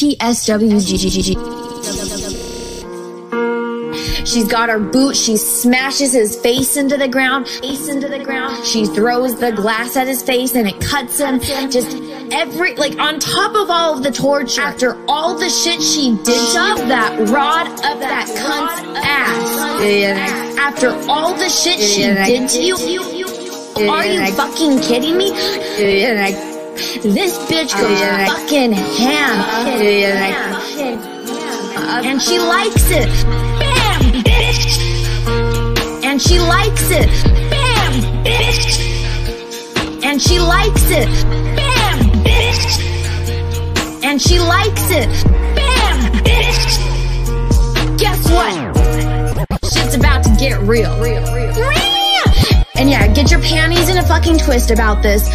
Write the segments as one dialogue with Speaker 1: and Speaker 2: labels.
Speaker 1: TSWGGG. She's got her boot. She smashes his face into the ground. Face into the ground. She throws the glass at his face and it cuts him. Just every like on top of all of the torture. After all the shit she did to that rod up that cunt's ass. After all the shit she did to you. Are you fucking kidding me? This bitch oh, goes fucking oh, ham. And she likes it. Bam, bitch. And she likes it. Bam, bitch. And she likes it. Bam, bitch. And she likes it. Bam, bitch. Guess what? Shit's about to get real. And yeah, get your panties in a fucking twist about this.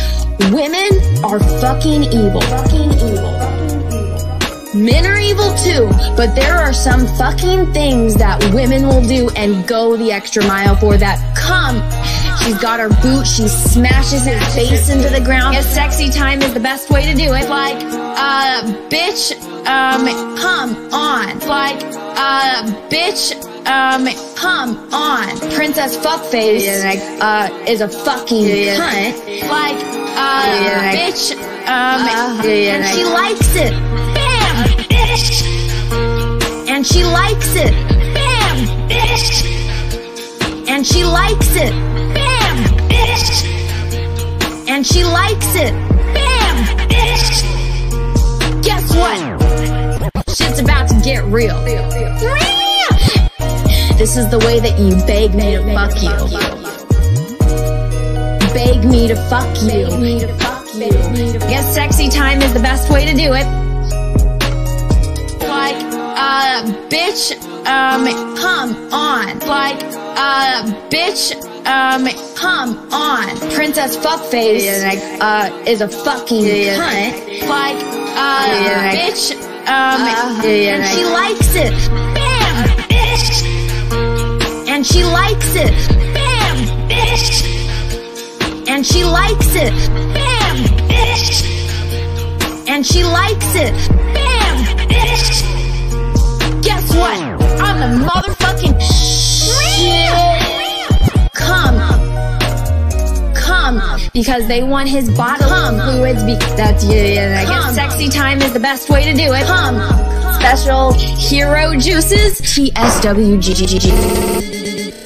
Speaker 1: Women are fucking evil. Fucking evil. Men are evil too, but there are some fucking things that women will do and go the extra mile for that come. She's got her boot, she smashes his face into the ground. A sexy time is the best way to do it. Like, uh, bitch, um, come on. Like, uh, bitch, um, come on. Princess Fuckface, uh, is a fucking cunt. Like, uh, bitch, um, and she likes it. Bam, bitch. And she likes it. Bam, bitch. And she likes it. Bam, bitch. And she likes it. Bam, bitch. Guess what? Shit's about to get real. This is the way that you beg me to fuck you. Beg me to fuck you. Guess sexy time is the best way to do it. Like, uh, bitch, um, come on. Like, uh, bitch, um, come on. Princess Fuckface, uh, is a fucking cunt. Like, uh, bitch, um, and she likes it. Bam, bitch. And she likes it. Bam, bitch. And she likes it. Bam, bitch. And she likes it. Bam, bitch. Guess what? I'm the motherfucking shit. Come. Because they want his body. Come. Fluids. Be- that's, yeah, yeah, I guess sexy time is the best way to do it. Come. Special hero juices. TSWGGG. you to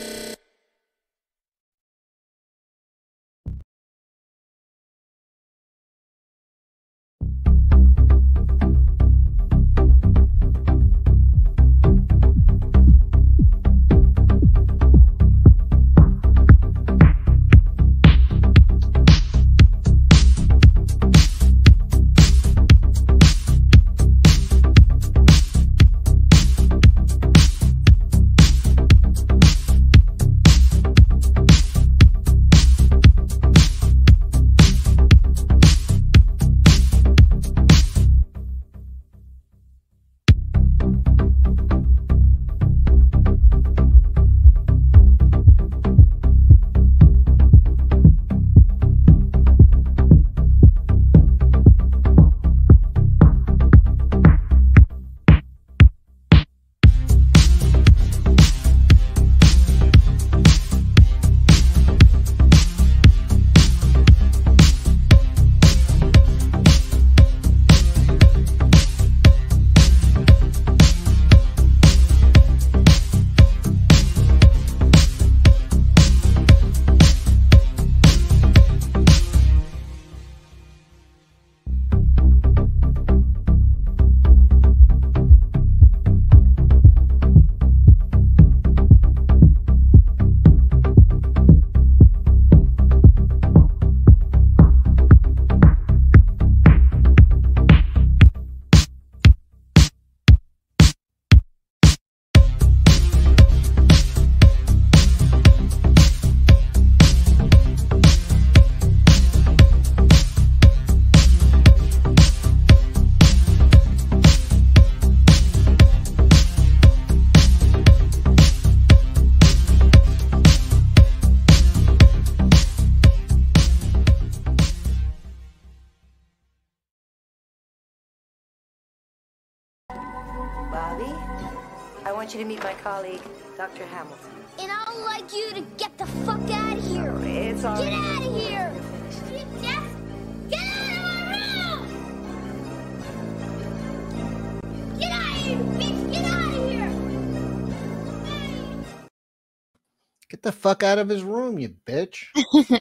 Speaker 2: fuck out of
Speaker 3: his room, you bitch.
Speaker 4: Look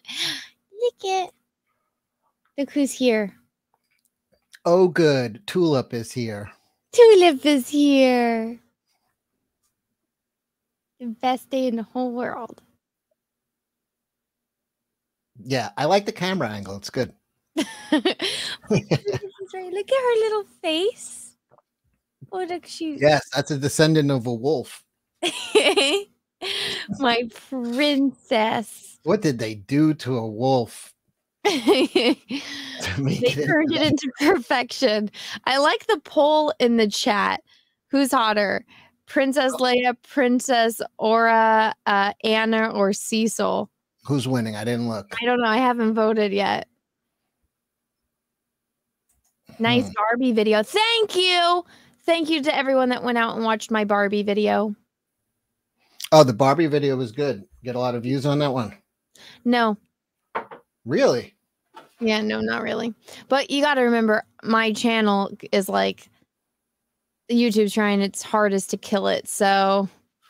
Speaker 4: it. Look who's here.
Speaker 3: Oh, good. Tulip is here.
Speaker 4: Tulip is here. The best day in the whole world.
Speaker 3: Yeah, I like the camera angle. It's good.
Speaker 4: Look at her little face. Oh, look, she.
Speaker 3: Yes, that's a descendant of a wolf.
Speaker 4: My princess.
Speaker 3: What did they do to a wolf
Speaker 4: they
Speaker 3: it?
Speaker 4: turned it into perfection. I like the poll in the chat. Who's hotter? Princess Leia, Princess Aura, uh, Anna, or Cecil?
Speaker 3: Who's winning? I didn't look.
Speaker 4: I don't know. I haven't voted yet. Nice
Speaker 3: Hmm.
Speaker 4: Barbie video. Thank you. Thank you to everyone that went out and watched my Barbie video.
Speaker 3: Oh, the Barbie video was good. Get a lot of views on that one.
Speaker 4: No,
Speaker 3: Really?
Speaker 4: yeah, no, not really. But you got to remember, my channel is like YouTube's trying its hardest to kill it. So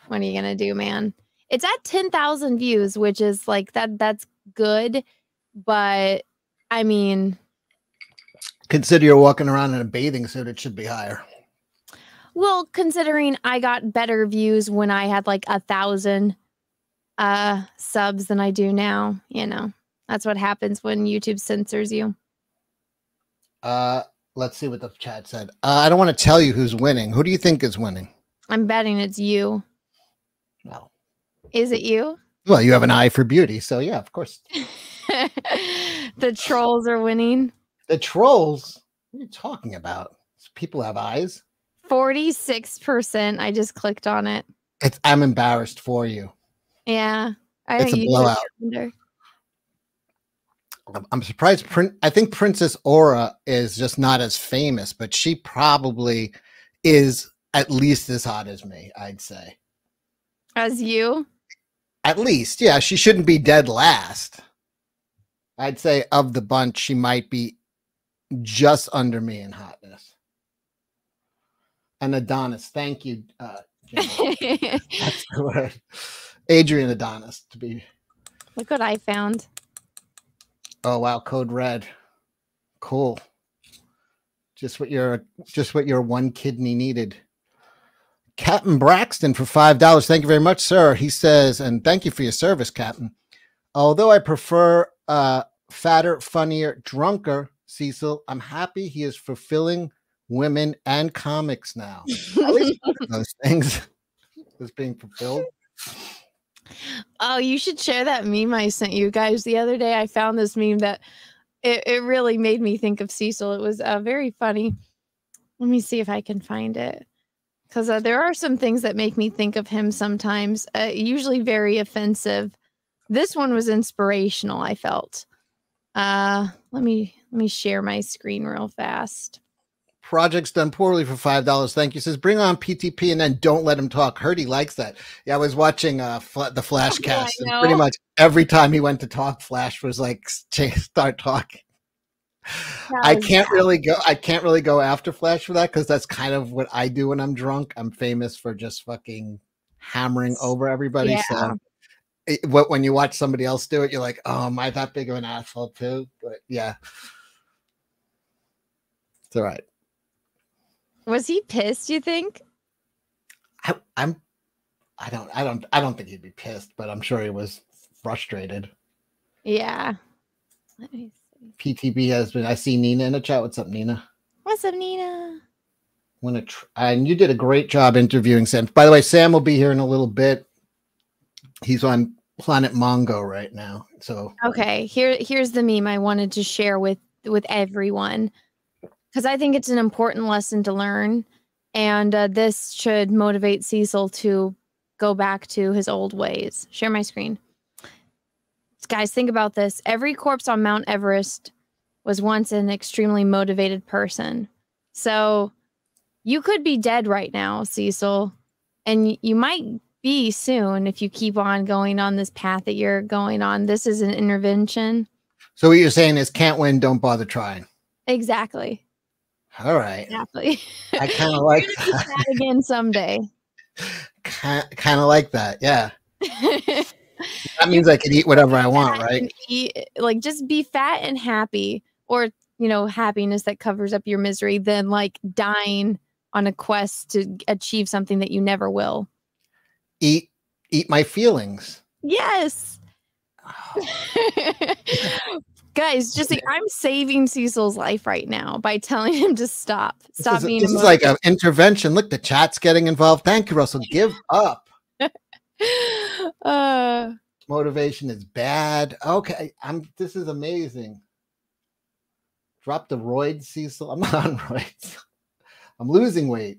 Speaker 4: what are you gonna do, man? It's at ten thousand views, which is like that. That's good, but I mean,
Speaker 3: Consider you're walking around in a bathing suit. It should be higher.
Speaker 4: Well, considering I got better views when I had like a thousand uh subs than I do now, you know. That's what happens when YouTube censors you.
Speaker 3: Uh, let's see what the chat said. Uh, I don't want to tell you who's winning. Who do you think is winning?
Speaker 4: I'm betting it's you.
Speaker 3: No.
Speaker 4: Is it you?
Speaker 3: Well, you have an eye for beauty, so yeah, of course.
Speaker 4: the trolls are winning.
Speaker 3: The trolls. What are you talking about? People have eyes.
Speaker 4: 46%. I just clicked on it.
Speaker 3: It's. I'm embarrassed for you.
Speaker 4: Yeah. I
Speaker 3: It's a
Speaker 4: don't use it
Speaker 3: blowout. I'm surprised. Prin- I think Princess Aura is just not as famous, but she probably is at least as hot as me. I'd say.
Speaker 4: As you?
Speaker 3: At least, yeah. She shouldn't be dead last. I'd say of the bunch, she might be just under me in hotness. And Adonis, thank you. Uh, That's the word. Adrian Adonis to be.
Speaker 4: Look what I found.
Speaker 3: Oh wow, code red. Cool. Just what your just what your one kidney needed. Captain Braxton for five dollars. Thank you very much, sir. He says, and thank you for your service, Captain. Although I prefer uh fatter, funnier, drunker Cecil, I'm happy he is fulfilling women and comics now. At least those things is being fulfilled.
Speaker 4: Oh, you should share that meme I sent you guys the other day. I found this meme that it, it really made me think of Cecil. It was uh, very funny. Let me see if I can find it. Because uh, there are some things that make me think of him sometimes, uh, usually very offensive. This one was inspirational, I felt. Uh, let me let me share my screen real fast.
Speaker 3: Project's done poorly for five dollars. Thank you. Says bring on PTP and then don't let him talk. Heard he likes that. Yeah, I was watching uh fla- the Flash
Speaker 4: Yeah,
Speaker 3: cast, and pretty much every time he went to talk, Flash was like start talking. I can't really go. I can't really go after Flash for that because that's kind of what I do when I'm drunk. I'm famous for just fucking hammering over everybody.
Speaker 4: Yeah.
Speaker 3: So, it, when you watch somebody else do it, you're like, oh, am I that big of an asshole too? But yeah, it's all right.
Speaker 4: Was he pissed, you think?
Speaker 3: I, I'm, I don't, I don't, I don't think he'd be pissed, but I'm sure he was frustrated.
Speaker 4: Yeah. Let me see.
Speaker 3: PTB has been. I see Nina in the chat. What's up, Nina?
Speaker 4: What's up, Nina?
Speaker 3: Want to? Tr- and you did a great job interviewing Sam. By the way, Sam will be here in a little bit. He's on Planet Mongo right now. So
Speaker 4: Okay, here here's the meme I wanted to share with with everyone because I think it's an important lesson to learn, and uh, this should motivate Cecil to go back to his old ways. Share my screen, guys. Think about this: every corpse on Mount Everest was once an extremely motivated person. So you could be dead right now, Cecil, and you might be soon if you keep on going on this path that you're going on. This is an intervention.
Speaker 3: So what you're saying is can't win, don't bother trying.
Speaker 4: Exactly.
Speaker 3: All right.
Speaker 4: Exactly.
Speaker 3: I kind of like
Speaker 4: You're
Speaker 3: that.
Speaker 4: again someday.
Speaker 3: kind of like that. Yeah. That means I can eat whatever I want, right?
Speaker 4: eat, like just be fat and happy or you know happiness that covers up your misery than like dying on a quest to achieve something that you never will
Speaker 3: Eat eat my feelings.
Speaker 4: yes oh. guys just think, i'm saving cecil's life right now by telling him to stop
Speaker 3: This
Speaker 4: stop
Speaker 3: is,
Speaker 4: being
Speaker 3: this is like an intervention. Look, the chat's getting involved. Thank you, Russell. Give up.
Speaker 4: uh
Speaker 3: Motivation is bad. Okay, I'm. This is amazing. Drop the roids, Cecil. I'm not on roids. I'm losing weight.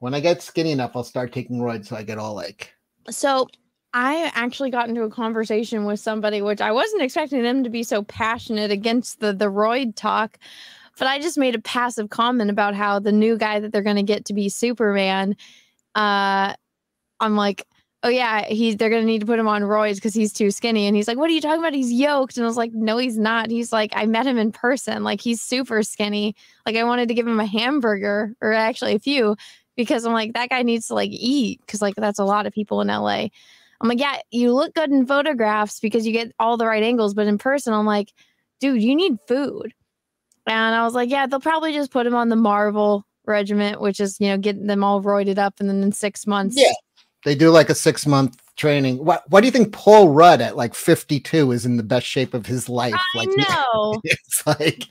Speaker 3: When I get skinny enough, I'll start taking roids so I get all like.
Speaker 4: So I actually got into a conversation with somebody, which I wasn't expecting them to be so passionate against the the roid talk. But I just made a passive comment about how the new guy that they're going to get to be Superman. Uh, I'm like, oh yeah, he's they're going to need to put him on roids because he's too skinny. And he's like, what are you talking about? He's yoked. And I was like, no, he's not. He's like, I met him in person. Like he's super skinny. Like I wanted to give him a hamburger or actually a few because I'm like, that guy needs to like eat because like that's a lot of people in LA. I'm like, yeah, you look good in photographs because you get all the right angles, but in person, I'm like, dude, you need food. And I was like, yeah, they'll probably just put him on the Marvel regiment, which is, you know, getting them all roided up and then in six months.
Speaker 3: Yeah. They do like a six month training. What What do you think Paul Rudd at like 52 is in the best shape of his life?
Speaker 4: I
Speaker 3: like
Speaker 4: know.
Speaker 3: it's like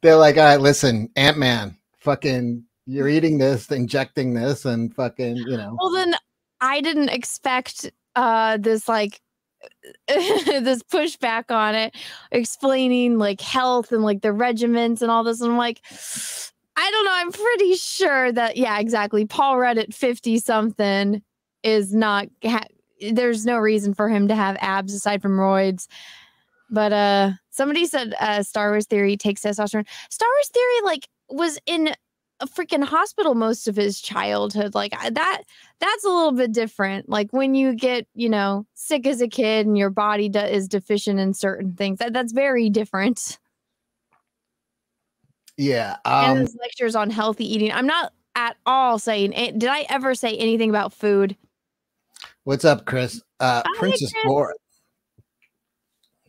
Speaker 3: they're like, all right, listen, Ant Man, fucking, you're eating this, injecting this, and fucking, you know.
Speaker 4: Well, then I didn't expect uh this like this pushback on it, explaining like health and like the regiments and all this. And I'm like, I don't know. I'm pretty sure that yeah, exactly. Paul Rudd at 50 something is not. There's no reason for him to have abs aside from roids. But uh somebody said uh Star Wars Theory takes testosterone. Star Wars Theory like was in a freaking hospital most of his childhood. Like that that's a little bit different. Like when you get, you know, sick as a kid and your body do- is deficient in certain things. That that's very different.
Speaker 3: Yeah.
Speaker 4: and
Speaker 3: Um,
Speaker 4: his lectures on healthy eating. I'm not at all saying eh, did I ever say anything about food?
Speaker 3: what's up, Chris? Uh,
Speaker 4: Hi,
Speaker 3: Princess
Speaker 4: Chris.
Speaker 3: Laura.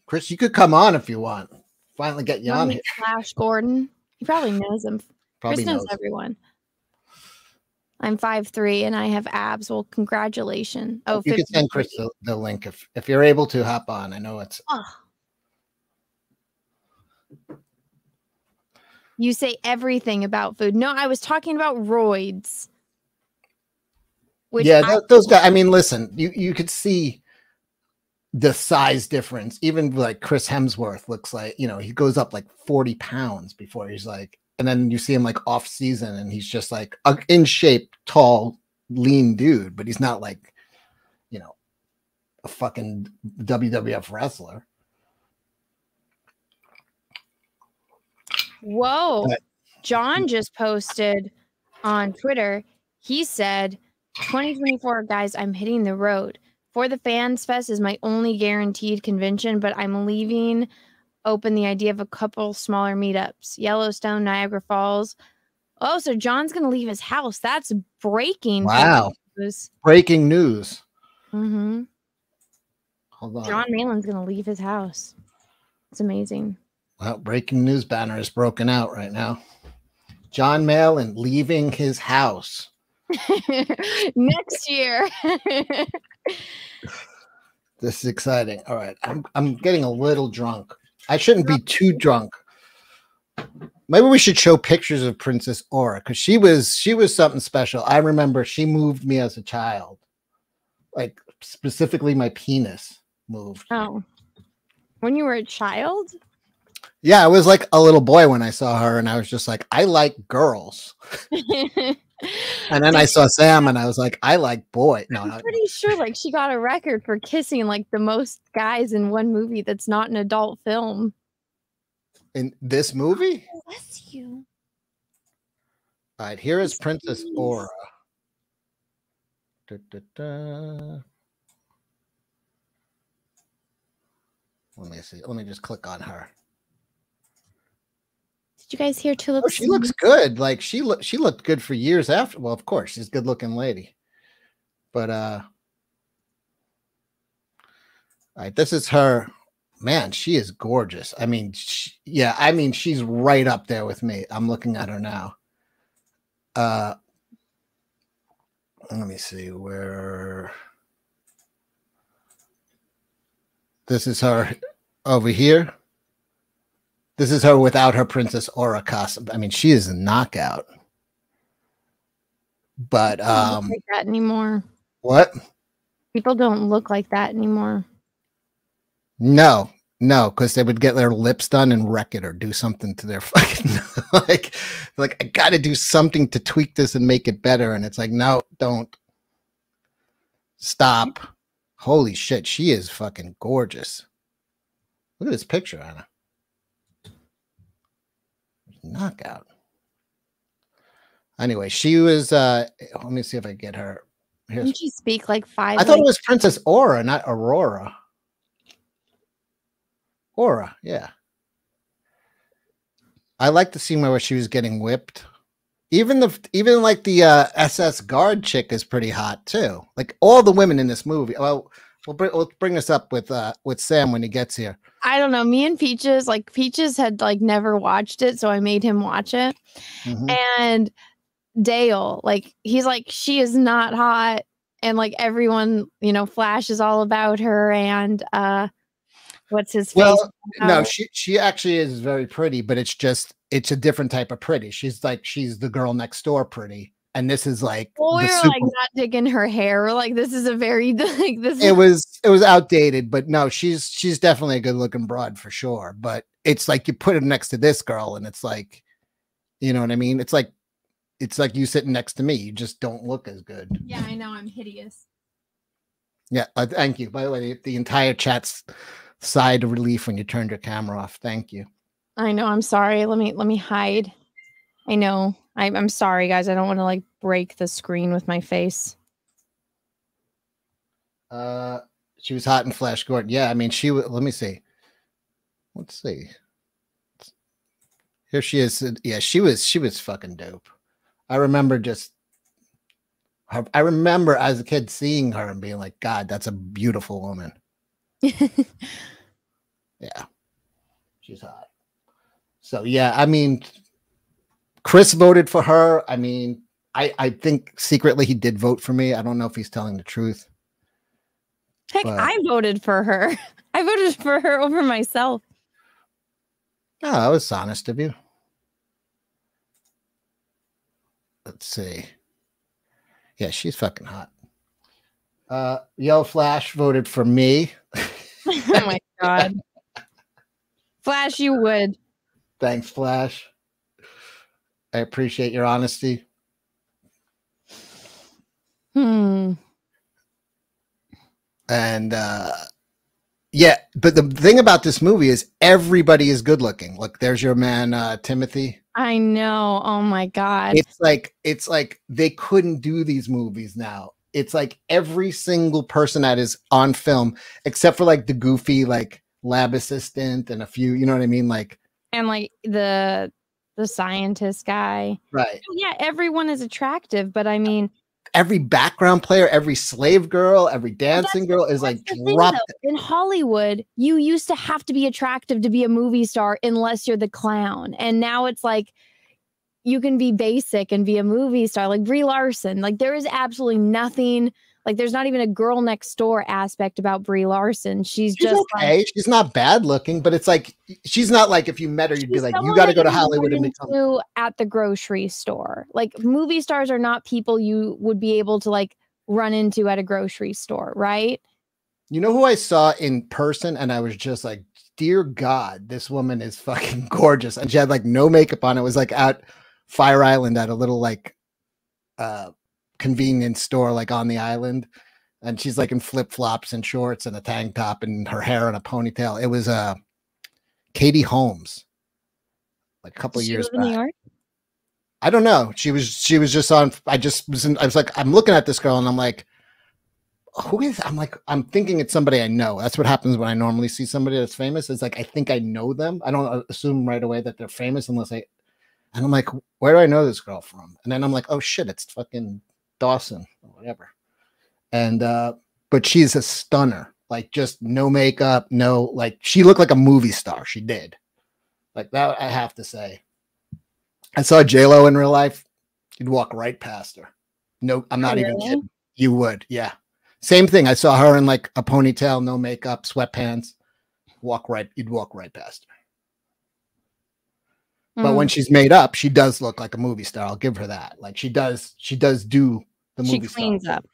Speaker 3: Chris, you could come on if you want. Finally get you on here.
Speaker 4: Flash Gordon. He probably knows him.
Speaker 3: Probably
Speaker 4: Chris knows
Speaker 3: knows.
Speaker 4: everyone. I'm five three and I have abs. Well, congratulations. Oh,
Speaker 3: you could send Chris the, the link if if you're able to hop on. I know it's
Speaker 4: Oh. You say everything about food. No, I was talking about roids. Which
Speaker 3: yeah, those guys. I mean, listen, you you could see the size difference. Even like Chris Hemsworth looks like you know he goes up like forty pounds before he's like, and then you see him like off season and he's just like a, in shape, tall, lean dude, but he's not like you know a fucking WWF wrestler.
Speaker 4: Whoa.
Speaker 3: But-
Speaker 4: John just posted on Twitter. He said, 2024, guys, I'm hitting the road. For the Fans Fest is my only guaranteed convention, but I'm leaving open the idea of a couple smaller meetups Yellowstone, Niagara Falls. Oh, so John's going to leave his house. That's breaking.
Speaker 3: Wow.
Speaker 4: news.
Speaker 3: Breaking news.
Speaker 4: Mhm.
Speaker 3: Hold on.
Speaker 4: Jon Malin's going to leave his house. It's amazing.
Speaker 3: Well, breaking news banner is broken out right now. Jon Malin leaving his house.
Speaker 4: Next year.
Speaker 3: This is exciting. All right. I'm I'm getting a little drunk. I shouldn't be too drunk. Maybe we should show pictures of Princess Aura because she was she was something special. I remember she moved me as a child. Like specifically my penis moved.
Speaker 4: oh. When you were a child?
Speaker 3: Yeah, I was like a little boy when I saw her, and I was just like, I like girls. And then I saw Sam, and I was like, I like boy. No,
Speaker 4: I'm
Speaker 3: no,
Speaker 4: pretty sure like she got a record for kissing like the most guys in one movie that's not an adult film.
Speaker 3: in this movie.
Speaker 4: Bless you.
Speaker 3: All right, here is Princess
Speaker 4: Jeez.
Speaker 3: Aura. Da, da, da. Let me see. Let me just click on her.
Speaker 4: Did you guys hear Tulip?
Speaker 3: Oh, she looks good. Like she looked she looked good for years after. Well, of course, she's a good looking lady. But uh all right, this is her. Man, she is gorgeous. I mean, she, yeah, I mean, she's right up there with me. I'm looking at her now. Uh let me see where this is her over here. This is her without her Princess Aura costume. I mean, she is a knockout. But
Speaker 4: People don't look
Speaker 3: um
Speaker 4: like that anymore.
Speaker 3: what?
Speaker 4: People don't look like that anymore.
Speaker 3: No, no, because they would get their lips done and wreck it or do something to their fucking like like I gotta do something to tweak this and make it better. And it's like, no, don't stop. Holy shit, she is fucking gorgeous. Look at this picture, Anna. Knockout. Anyway, she was uh let me see if I get her. Here's
Speaker 4: Didn't she speak like five?
Speaker 3: I thought it was Princess Aura, not Aurora. Aura, yeah. I like the scene where she was getting whipped. Even the even like the uh, SS guard chick is pretty hot too. Like all the women in this movie. Well, we'll bring we'll bring this up with uh with Sam when he gets here.
Speaker 4: I don't know. Me and Peaches, like Peaches had like never watched it, so I made him watch it.
Speaker 3: Mhm.
Speaker 4: And Dale, like he's like, she is not hot. And like everyone, you know, Flash is all about her and uh what's his face?
Speaker 3: Well, no,
Speaker 4: Oh.
Speaker 3: she she actually is very pretty, but it's just it's a different type of pretty. She's like she's the girl next door pretty, and this is like
Speaker 4: well, we were
Speaker 3: super
Speaker 4: like not digging her hair. We're like, this is a very like this
Speaker 3: It was it was outdated, but no, she's she's definitely a good looking broad for sure. But it's like you put it next to this girl, and it's like, you know what I mean? It's like it's like you sitting next to me. You just don't look as good.
Speaker 4: Yeah, I know I'm hideous.
Speaker 3: Yeah, uh, thank you. By the way, the, the entire chat's sighed of relief when you turned your camera off. Thank you.
Speaker 4: I know, I'm sorry. Let me let me hide. I know. I'm I'm sorry guys. I don't want to like break the screen with my face.
Speaker 3: Uh, she was hot in Flash Gordon. Yeah, I mean, she. wa- Let me see. Let's see. Here she is. Yeah, she was. She was fucking dope. I remember just. Her, I remember as a kid seeing her and being like, "God, that's a beautiful woman." Yeah, she's hot. So yeah, I mean, Chris voted for her. I mean, I I think secretly he did vote for me. I don't know if he's telling the truth.
Speaker 4: Heck,
Speaker 3: But-
Speaker 4: I voted for her. I voted for her over myself.
Speaker 3: Oh, that was honest of you. Let's see. Yeah, she's fucking hot. Uh, Yellow Flash voted for me.
Speaker 4: oh my god. Flash, you would.
Speaker 3: Thanks, Flash. I appreciate your honesty.
Speaker 4: Hmm.
Speaker 3: And uh yeah, but the thing about this movie is everybody is good looking. Look, there's your man uh Timothy.
Speaker 4: I know. Oh my god.
Speaker 3: It's like it's like they couldn't do these movies now. It's like every single person that is on film, except for like the goofy like lab assistant and a few, you know what I mean? Like
Speaker 4: and like the the scientist guy.
Speaker 3: right.
Speaker 4: Yeah, everyone is attractive, but I mean,
Speaker 3: Every background player, every slave girl, every dancing girl is like
Speaker 4: the thing,
Speaker 3: dropped.
Speaker 4: in Hollywood, you used to have to be attractive to be a movie star unless you're the clown. And now it's like you can be basic and be a movie star, like Brie Larson. Like there is absolutely nothing. Like there's not even a girl next door aspect about Brie Larson. She's,
Speaker 3: She's
Speaker 4: just
Speaker 3: okay.
Speaker 4: like
Speaker 3: she's not bad looking, but it's like she's not like if you met her, you'd be like, you got to go to Hollywood and become.
Speaker 4: at the grocery store. Like movie stars are not people you would be able to like run into at a grocery store, right?
Speaker 3: You know who I saw in person, and I was just like, dear God, this woman is fucking gorgeous, and she had like no makeup on. It was like at Fire Island at a little like uh convenience store, like on the island, and she's like in flip flops and shorts and a tank top and her hair in a ponytail. It was uh Katie Holmes, like a couple years
Speaker 4: in New
Speaker 3: back.
Speaker 4: York?
Speaker 3: I don't know. She was she was just on. I just was. In, I was like, I'm looking at this girl, and I'm like, who is I'm like I'm thinking it's somebody I know. That's what happens when I normally see somebody that's famous. It's like I think I know them. I don't uh, assume right away that they're famous unless I and I'm like, where do I know this girl from? And then I'm like, oh shit, it's fucking Dawson or whatever. And uh, but she's a stunner. Like just no makeup, no like she looked like a movie star. She did. Like that, I have to say. I saw J Lo in real life. You'd walk right past her. No, I'm not
Speaker 5: Oh,
Speaker 3: even kidding. You would, yeah. Same thing. I saw her in like a ponytail, no makeup, sweatpants. Walk right, you'd walk right past her. But
Speaker 5: Mm.
Speaker 3: when she's made up, she does look like a movie star. I'll give her that. Like she does, she does do the
Speaker 4: she
Speaker 3: movie
Speaker 4: cleans
Speaker 3: star.
Speaker 4: up.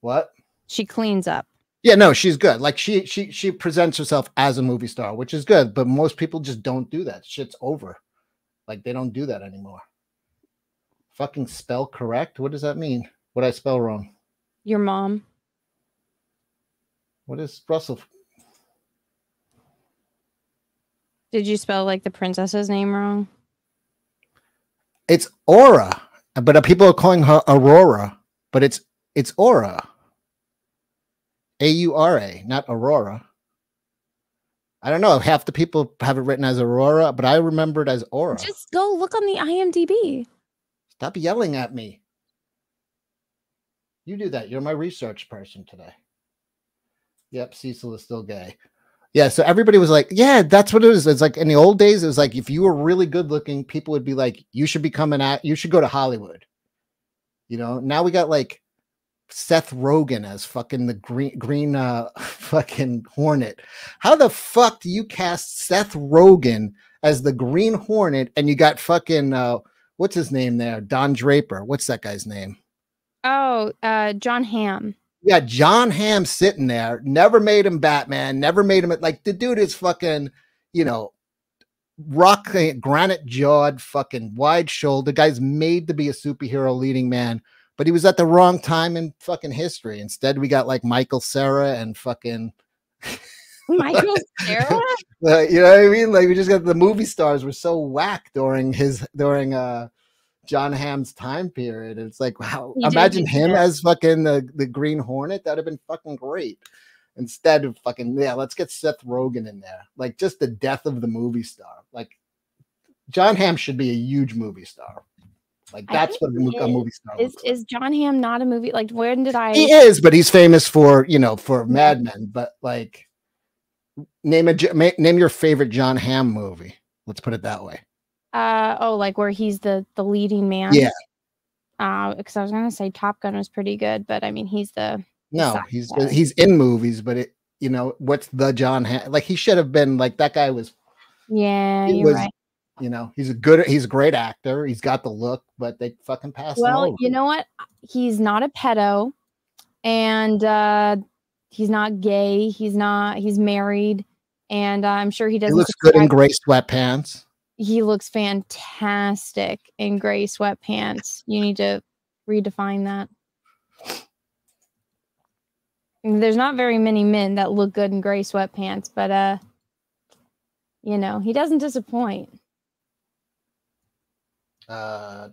Speaker 3: What?
Speaker 4: She cleans up.
Speaker 3: Yeah, no, she's good. Like she she she presents herself as a movie star, which is good. But most people just don't do that. Shit's over. Like they don't do that anymore. Fucking spell correct. What does that mean? What I spell wrong?
Speaker 4: Your mom.
Speaker 3: What is Russell?
Speaker 4: Did you spell like the princess's name wrong?
Speaker 3: It's Aura, but uh, people are calling her Aurora, but it's it's Aura. A U R A, not Aurora. I don't know. Half the people have it written as Aurora, but I remember it as Aura.
Speaker 4: Just go look on the IMDb.
Speaker 3: Stop yelling at me. You do that. You're my research person today. Yep, Cecil is still gay. Yeah, so everybody was like, yeah, that's what it is. It's like in the old days, it was like if you were really good looking, people would be like, you should become an act, you should go to Hollywood. You know, now we got like Seth Rogen as fucking the green green uh fucking hornet. How the fuck do you cast Seth Rogen as the Green Hornet and you got fucking uh what's his name there? Don Draper. What's that guy's name?
Speaker 4: Oh, uh, Jon Hamm.
Speaker 3: Yeah, Jon Hamm sitting there, never made him Batman, never made him like the dude is fucking, you know, rock granite jawed, fucking wide shouldered. Guy's made to be a superhero leading man, but he was at the wrong time in fucking history. Instead, we got like Michael Cera and fucking
Speaker 4: Michael
Speaker 3: Cera. you know what I mean? Like we just got the movie stars were so whack during his during uh Jon Hamm's time period. It's like wow,
Speaker 4: He
Speaker 3: imagine
Speaker 4: do
Speaker 3: him as fucking the, the Green Hornet. That'd have been fucking great. Instead of fucking yeah, let's get Seth Rogen in there. Like just the death of the movie star. Like Jon Hamm should be a huge movie star. Like that's what a, mo-
Speaker 4: he
Speaker 3: a movie star
Speaker 4: Is is Jon Hamm not a movie? Like, when did I?
Speaker 3: He is, but he's famous for you know for Mad Men. But like, name a name your favorite Jon Hamm movie. Let's put it that way.
Speaker 4: Uh oh, like where he's the the leading man.
Speaker 3: Yeah.
Speaker 4: Uh, because I was gonna say Top Gun was pretty good, but I mean he's the
Speaker 3: No, he's
Speaker 4: that.
Speaker 3: he's in movies, but it you know what's the Jon Hamm? Like he should have been like that guy was.
Speaker 4: yeah.
Speaker 3: He
Speaker 4: You're
Speaker 3: was
Speaker 4: right.
Speaker 3: You know he's a good he's a great actor. He's got the look, but they fucking passed him
Speaker 4: Well, you know what? He's not a pedo, and uh he's not gay. He's not. He's married, and uh, I'm sure he
Speaker 3: he
Speaker 4: doesn't.
Speaker 3: looks good in gray sweatpants.
Speaker 4: He looks fantastic in gray sweatpants. You need to redefine that. There's not very many men that look good in gray sweatpants, but uh, you know, he doesn't disappoint.
Speaker 3: Uh,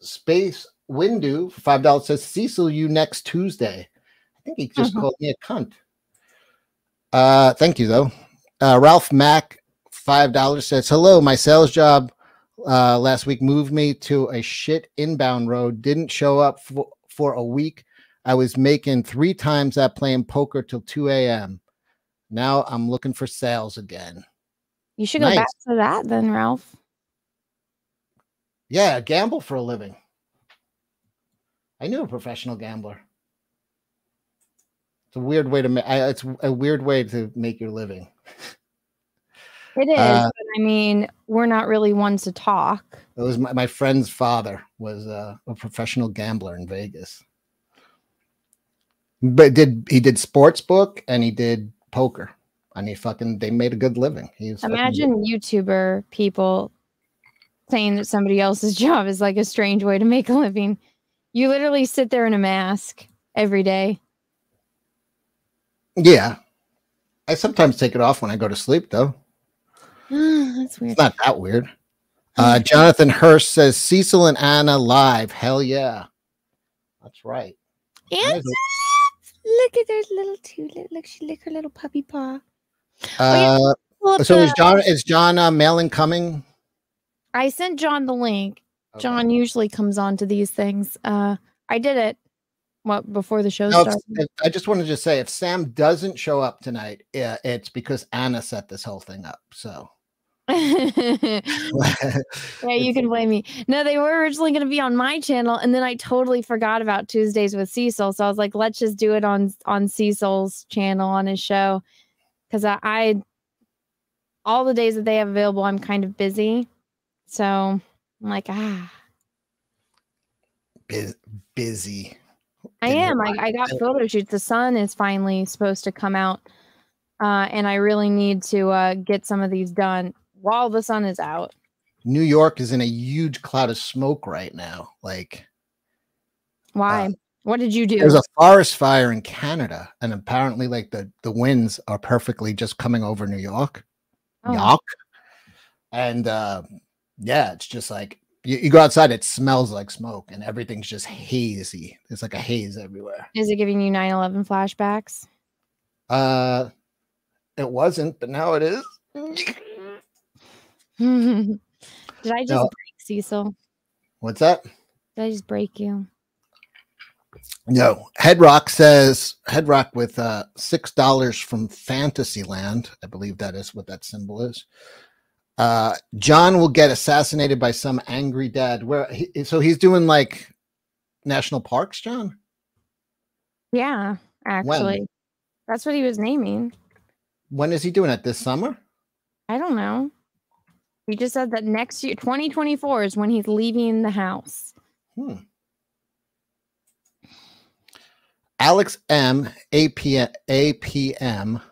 Speaker 3: Space Windu for five dollars says Cecil, you next Tuesday. I think he just
Speaker 4: Mhm.
Speaker 3: called me a cunt. Uh, thank you though. Uh, Ralph Mack, five dollars says hello. My sales job uh, last week moved me to a shit inbound road. Didn't show up for, for a week. I was making three times that playing poker till two a.m. Now I'm looking for sales again.
Speaker 4: You should go back to that then, Ralph.
Speaker 3: Yeah, gamble for a living. I knew a professional gambler. It's a weird way to make. It's a weird way to make your living.
Speaker 4: It is,
Speaker 3: Uh,
Speaker 4: but I mean, we're not really ones to talk.
Speaker 3: It was my, my friend's father was uh, a professional gambler in Vegas. But did he did sports book and he did poker, and he fucking they made a good living. He's
Speaker 4: Imagine YouTuber people saying that somebody else's job is like a strange way to make a living. You literally sit there in a mask every day.
Speaker 3: yeah. I sometimes take it off when I go to sleep, though.
Speaker 4: That's weird.
Speaker 3: It's not that weird. Uh, Jonathan Hurst says Cecil and Anna live. Hell yeah. That's right.
Speaker 4: Anthony! Look at those little two. Look, she lick her little puppy paw.
Speaker 3: Uh,
Speaker 5: Well,
Speaker 3: so is John is John uh, Malin coming?
Speaker 4: I sent John the link.
Speaker 3: Okay.
Speaker 4: John usually comes on to these things. Uh, I did it. What before the show
Speaker 3: No,
Speaker 4: started?
Speaker 3: if- I just wanted to say if Sam doesn't show up tonight, it's because Anna set this whole thing up. So
Speaker 4: yeah, you can blame me. No, they were originally going to be on my channel, and then I totally forgot about Tuesdays with Cecil. So I was like, let's just do it on on Cecil's channel on his show, because I, I all the days that they have available, I'm kind of busy. So I'm like, ah,
Speaker 3: Bus- busy.
Speaker 4: I
Speaker 3: Didn't
Speaker 4: am. I, I got photo shoots. The sun is finally supposed to come out, uh, and I really need to uh, get some of these done while the sun is out.
Speaker 3: New York is in a huge cloud of smoke right now. Like
Speaker 4: Why? what did you do?
Speaker 3: there's a forest fire in Canada, and apparently, like the the winds are perfectly just coming over New York.
Speaker 4: Oh.
Speaker 3: York. And uh, yeah, it's just like you, you go outside, it smells like smoke, and everything's just hazy. It's like a haze everywhere.
Speaker 4: Is it giving you 9 11 flashbacks?
Speaker 3: Uh, it wasn't, but now it is.
Speaker 4: Did I just
Speaker 3: No.
Speaker 4: break Cecil?
Speaker 3: What's that?
Speaker 4: Did I just break you?
Speaker 3: No, Headrock says Headrock with uh six dollars from Fantasyland. I believe that is what that symbol is. Uh, John will get assassinated by some angry dad. Where he, so he's doing like national parks, John.
Speaker 4: Yeah, actually. That's what he was naming.
Speaker 3: When is he doing it? This summer?
Speaker 4: I don't know. He just said that next year, 2024, is when he's leaving the house.
Speaker 3: Hmm. Alex M APM, APM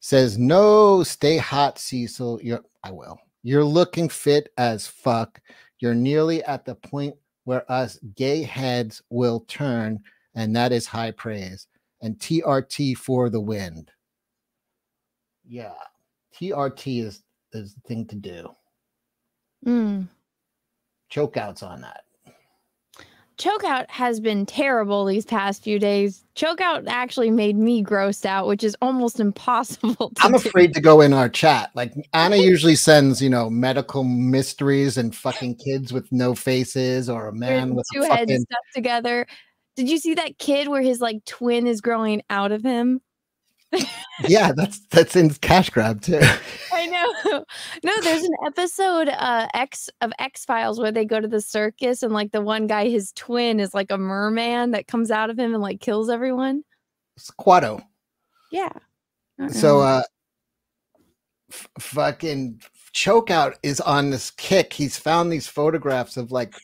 Speaker 3: says no, stay hot, Cecil. You're I will. You're looking fit as fuck. You're nearly at the point where us gay heads will turn, and that is high praise. And TRT for the wind. Yeah, TRT is is the thing to do.
Speaker 4: Mm.
Speaker 3: Chokeouts on that.
Speaker 4: Chokeout has been terrible these past few days. Chokeout actually made me grossed out, which is almost impossible to
Speaker 3: I'm
Speaker 4: do.
Speaker 3: afraid to go in our chat. Like Anna usually sends, you know, medical mysteries and fucking kids with no faces or a man
Speaker 4: There's
Speaker 3: with
Speaker 4: two
Speaker 3: a
Speaker 4: heads
Speaker 3: fucking
Speaker 4: stuck together. Did you see that kid where his like twin is growing out of him?
Speaker 3: Yeah. That's that's in Cash Grab too.
Speaker 4: I know. No, there's an episode uh X of X Files where they go to the circus and like the one guy, his twin is like a merman that comes out of him and like kills everyone.
Speaker 3: Squatto.
Speaker 4: Yeah.
Speaker 3: So uh fucking chokeout is on this kick. He's found these photographs of like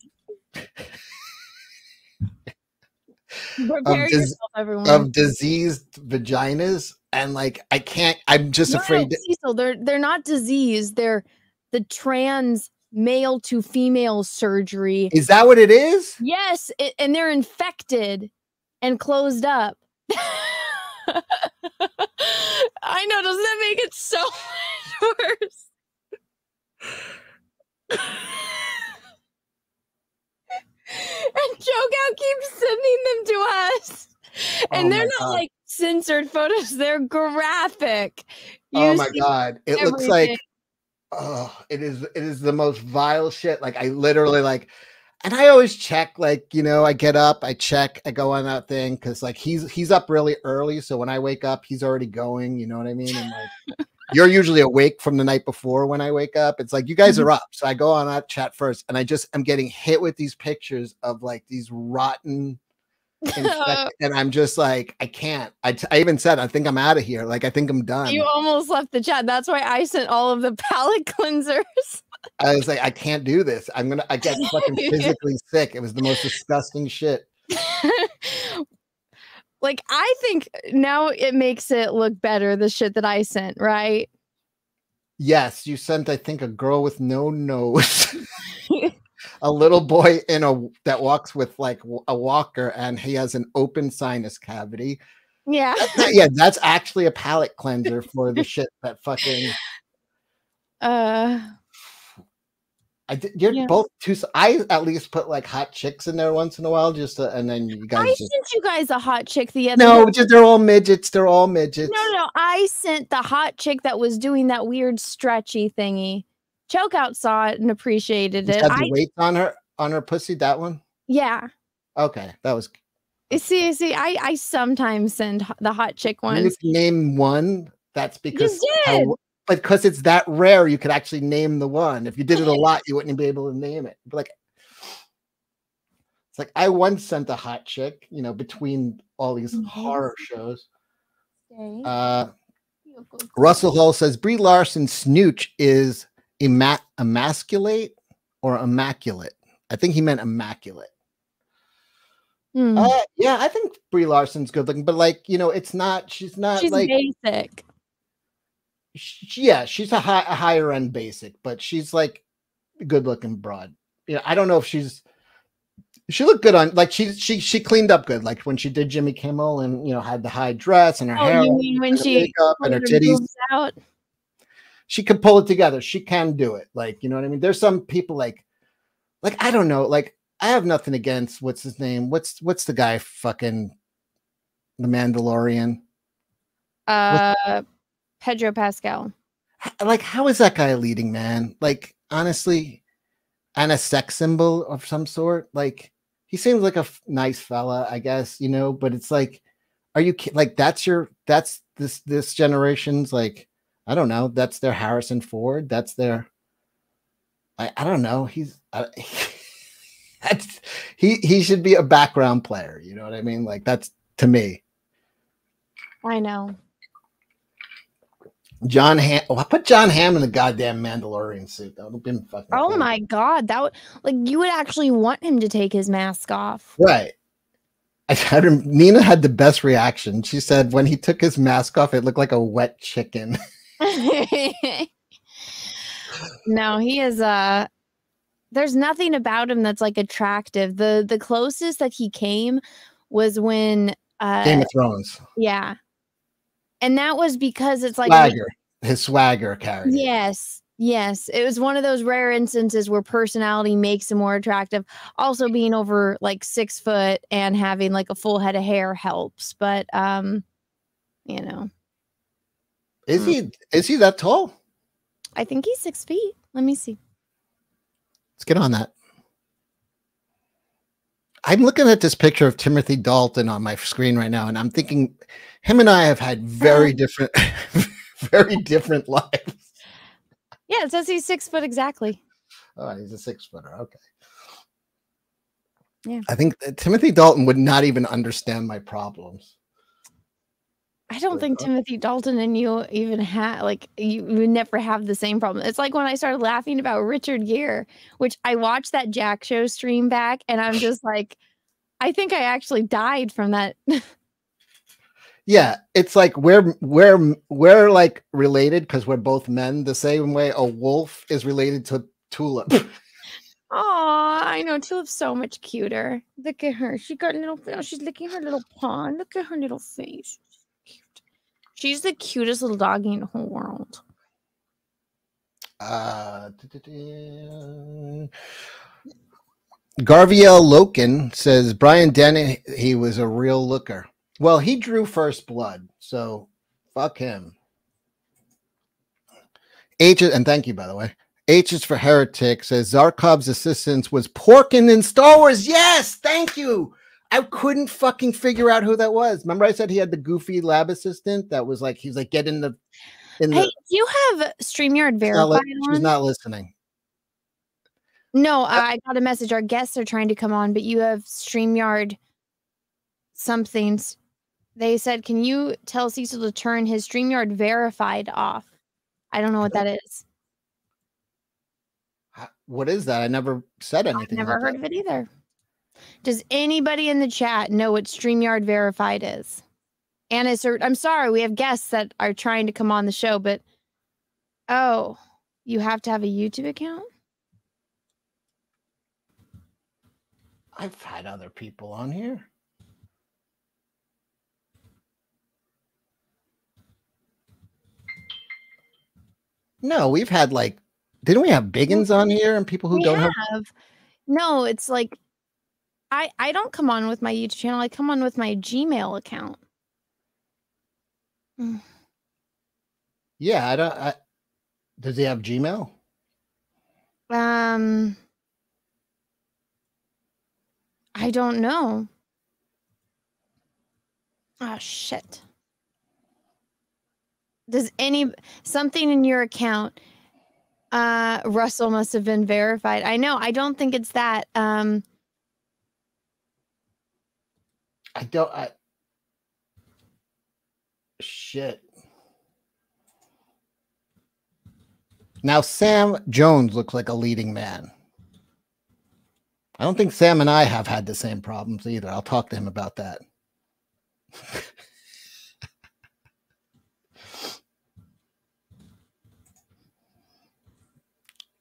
Speaker 4: prepare
Speaker 3: dis- of diseased vaginas and like I can't I'm just
Speaker 4: No, no,
Speaker 3: afraid to,
Speaker 4: Cecil, they're they're not disease. They're the trans male to female surgery.
Speaker 3: is that what it is?
Speaker 4: Yes, it, and they're infected and closed up. I know. Doesn't that make it so much worse? and Chokeout keeps sending them to us. Oh and
Speaker 3: Oh
Speaker 4: they're not
Speaker 3: God.
Speaker 4: like censored photos, they're graphic.
Speaker 3: Oh my god. It looks like oh it is it is the most vile shit. Like i literally like and i always check like you know i get up i check i go on that thing because like he's he's up really early. So when i wake up he's already going you know what i mean? And like you're usually awake from the night before when i wake up. It's like you guys
Speaker 4: Mhm.
Speaker 3: are up. So i go on that chat first and i just i'm getting hit with these pictures of like these rotten and i'm just like i can't I, t- I even said i think i'm out of here like i think i'm done
Speaker 4: You almost left the chat. That's why I sent all of the palette cleansers.
Speaker 3: I was like, I can't do this. I'm gonna I get fucking physically sick. It was the most disgusting shit.
Speaker 4: like I think uh, now it makes it look better the shit that I sent, right?
Speaker 3: Yes, you sent, I think, a girl with no nose, a little boy in a that walks with like a walker, and he has an open sinus cavity.
Speaker 4: Yeah.
Speaker 3: That's yeah, that's actually a palate cleanser for the shit that fucking.
Speaker 4: Uh
Speaker 3: I did, you're
Speaker 4: Yeah.
Speaker 3: both too. I at least put like hot chicks in there once in a while, just to, and then you guys
Speaker 4: I
Speaker 3: just
Speaker 4: sent you guys a hot chick the other
Speaker 3: no,
Speaker 4: day.
Speaker 3: just they're all midgets. They're all midgets.
Speaker 4: No, no, I sent the hot chick that was doing that weird stretchy thingy. Chokeout saw it and appreciated it.
Speaker 3: had the
Speaker 4: I,
Speaker 3: weights on her on her pussy. That one.
Speaker 4: yeah.
Speaker 3: Okay, that was.
Speaker 4: See, see, I, I sometimes send the hot chick ones.
Speaker 3: name one, that's because how- but because it's that rare, you could actually name the one. If you did it a lot, you wouldn't be able to name it. But like, it's like I once sent a hot chick, you know, between all these
Speaker 4: Mhm.
Speaker 3: horror shows.
Speaker 4: Okay.
Speaker 3: Uh, Russell Hull says Brie Larson snooch is imma- emasculate or immaculate. I think he meant immaculate.
Speaker 4: Hmm.
Speaker 3: Uh, yeah, I think Brie Larson's good looking, but like you know, it's not. She's not
Speaker 4: She's
Speaker 3: like
Speaker 4: basic.
Speaker 3: sh- yeah, she's a, high, a higher end basic, but she's like good looking broad. You know, I don't know if she's she looked good on like she she she cleaned up good, like when she did Jimmy Kimmel and you know had the high dress and her
Speaker 4: Oh,
Speaker 3: hair
Speaker 4: you mean when
Speaker 3: her
Speaker 4: she
Speaker 3: makeup and her
Speaker 4: her
Speaker 3: titties.
Speaker 4: out?
Speaker 3: She can pull it together. She can do it. Like you know what I mean. There's some people like like I don't know. Like I have nothing against what's his name. What's what's the guy fucking the Mandalorian.
Speaker 4: Uh, Pedro Pascal.
Speaker 3: like how is that guy a leading man like honestly and a sex symbol of some sort like he seems like a f- nice fella i guess you know but it's like are you like that's your that's this this generation's like i don't know that's their harrison ford that's their i, I don't know he's I, that's he he should be a background player you know what i mean like that's to me
Speaker 4: I know.
Speaker 3: Jon Hamm oh, put Jon Hamm in the goddamn mandalorian suit that would have been fucking
Speaker 4: Oh
Speaker 3: cool.
Speaker 4: my god, that would like you would actually want him to take his mask off.
Speaker 3: Right. I had him, Nina had the best reaction. She said when he took his mask off, it looked like a wet chicken.
Speaker 4: no, he is uh there's nothing about him that's like attractive. The the closest that he came was when uh
Speaker 3: Game of Thrones.
Speaker 4: yeah. And that was because it's like
Speaker 3: swagger. His swagger it.
Speaker 4: Yes. Yes. It was one of those rare instances where personality makes him more attractive. Also being over like six foot and having like a full head of hair helps. But um, you know,
Speaker 3: Is he hmm. is he that tall?
Speaker 4: I think he's six feet. Let me see.
Speaker 3: Let's get on that. I'm looking at this picture of Timothy Dalton on my screen right now, and I'm thinking him and I have had very uh-huh. different, very different lives.
Speaker 4: Yeah, it says he's six foot exactly.
Speaker 3: Oh, he's a six footer. Okay.
Speaker 4: Yeah.
Speaker 3: I think Timothy Dalton would not even understand my problems.
Speaker 4: I don't think?
Speaker 3: Uh
Speaker 4: Timothy Dalton and you even have like you would never have the same problem. It's like when I started laughing about Richard Gere, which I watched that Jack Show stream back, and I'm just like, I think I actually died from that.
Speaker 3: Yeah, it's like we're we're we're like related because we're both men. The same way a wolf is related to tulip.
Speaker 4: Oh, I know Tulip's so much cuter. Look at her. She got a little. oh, She's licking her little paw. Look at her little face. She's the cutest little doggy in the whole world.
Speaker 3: Uh. Garviel Loken says Brian Dennehy he was a real looker. Well, he drew first blood, so fuck him. H and thank you by the way. H is for heretic says Zarkov's assistance was Porkin in Star Wars. Yes, thank you. I couldn't fucking figure out who that was. Remember, I said he had the goofy lab assistant that was like he's like get in the in
Speaker 4: Hey,
Speaker 3: the.
Speaker 4: do you have StreamYard
Speaker 3: She's not, li-
Speaker 4: verified
Speaker 3: she's not listening.
Speaker 4: No, uh, I got a message. Our guests are trying to come on, but you have StreamYard somethings. They said, Can you tell Cecil to turn his StreamYard verified off? I don't know what that is.
Speaker 3: What is that? I never said anything.
Speaker 4: i
Speaker 3: Never
Speaker 4: heard
Speaker 3: that.
Speaker 4: of it either. Does anybody in the chat know what StreamYard verified is? Anna, sir, I'm sorry, we have guests that are trying to come on the show, but oh, you have to have a YouTube account?
Speaker 3: I've had other people on here. No, we've had like Didn't we have biggins on here and people who
Speaker 4: We
Speaker 3: don't have?
Speaker 4: have. No, it's like I I don't come on with my YouTube channel. I come on with my Gmail account.
Speaker 3: Yeah, I don't. I, does he have Gmail?
Speaker 4: Um I don't know. Oh shit. Does any something in your account uh Russell must have been verified. I know. I don't think it's that. Um
Speaker 3: I don't. I shit. Now Sam Jones looks like a leading man. I don't think Sam and I have had the same problems either. I'll talk to him about that.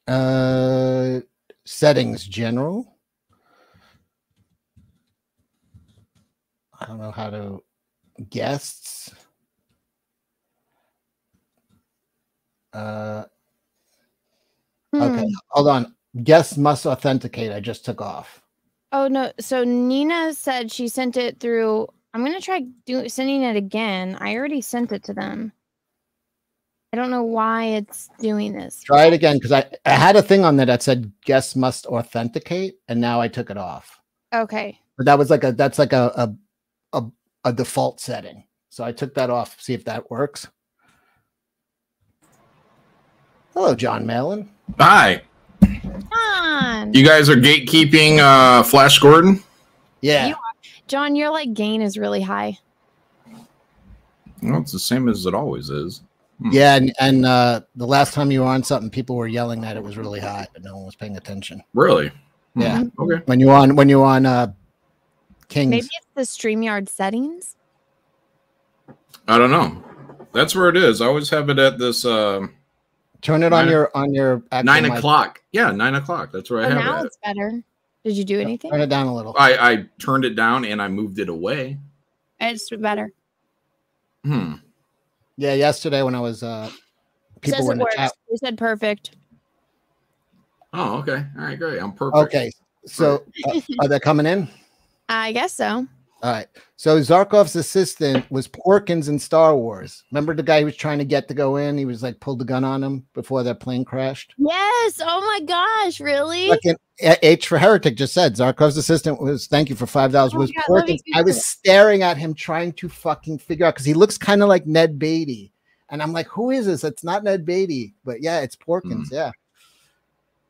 Speaker 3: uh settings general. I don't know how to guests. Uh okay,
Speaker 4: hmm.
Speaker 3: hold on. Guests must authenticate. I just took off.
Speaker 4: Oh no. So Nina said she sent it through I'm gonna try do, sending it again. I already sent it to them. I don't know why it's doing this.
Speaker 3: Try it again because I, I had a thing on there that said guests must authenticate, and now I took it off.
Speaker 4: Okay.
Speaker 3: But that was like a that's like a a, a, a default setting. So I took that off, see if that works. Hello, Jon Malin.
Speaker 6: Hi.
Speaker 4: Jon.
Speaker 6: You guys are gatekeeping uh, Flash Gordon?
Speaker 3: Yeah.
Speaker 4: You Jon, your like gain is really high.
Speaker 6: Well, it's the same as it always is.
Speaker 3: Yeah, and, and uh, the last time you were on something, people were yelling that it was really high, but no one was paying attention.
Speaker 6: Really? Hmm.
Speaker 3: Yeah.
Speaker 6: Okay.
Speaker 3: When you on when you on uh Kings,
Speaker 4: Maybe it's the StreamYard settings.
Speaker 6: I don't know. That's where it is. I always have it at this uh,
Speaker 3: turn it on your on your actual
Speaker 6: nine
Speaker 3: mic.
Speaker 6: o'clock. Yeah, nine o'clock. That's where I
Speaker 4: Oh,
Speaker 6: have
Speaker 4: now
Speaker 6: it. Now
Speaker 4: it's better. Did you do anything?
Speaker 3: Turn it down a little.
Speaker 6: I, I turned it down and I moved it away.
Speaker 4: It's better.
Speaker 6: Hmm.
Speaker 3: Yeah, yesterday when I was uh people were
Speaker 4: it
Speaker 3: in the
Speaker 4: works.
Speaker 3: chat.
Speaker 4: You said perfect.
Speaker 6: Oh, okay. All right, great. I'm perfect.
Speaker 3: Okay, so uh, are they coming in?
Speaker 4: I guess so.
Speaker 3: All right. So Zarkov's assistant was Porkins in Star Wars. Remember the guy who was trying to get to go in? He was like pulled the gun on him before that plane crashed.
Speaker 4: Yes. Oh my gosh. Really?
Speaker 3: Fucking A- H for Heretic just said Zarkov's assistant was thank you for five dollars
Speaker 4: Oh
Speaker 3: was
Speaker 4: God,
Speaker 3: Porkins. I was staring at him trying to fucking figure out because he looks kind of like Ned Beatty. And I'm like, who is this? It's not Ned Beatty, but yeah, it's Porkins.
Speaker 6: Hmm.
Speaker 3: Yeah.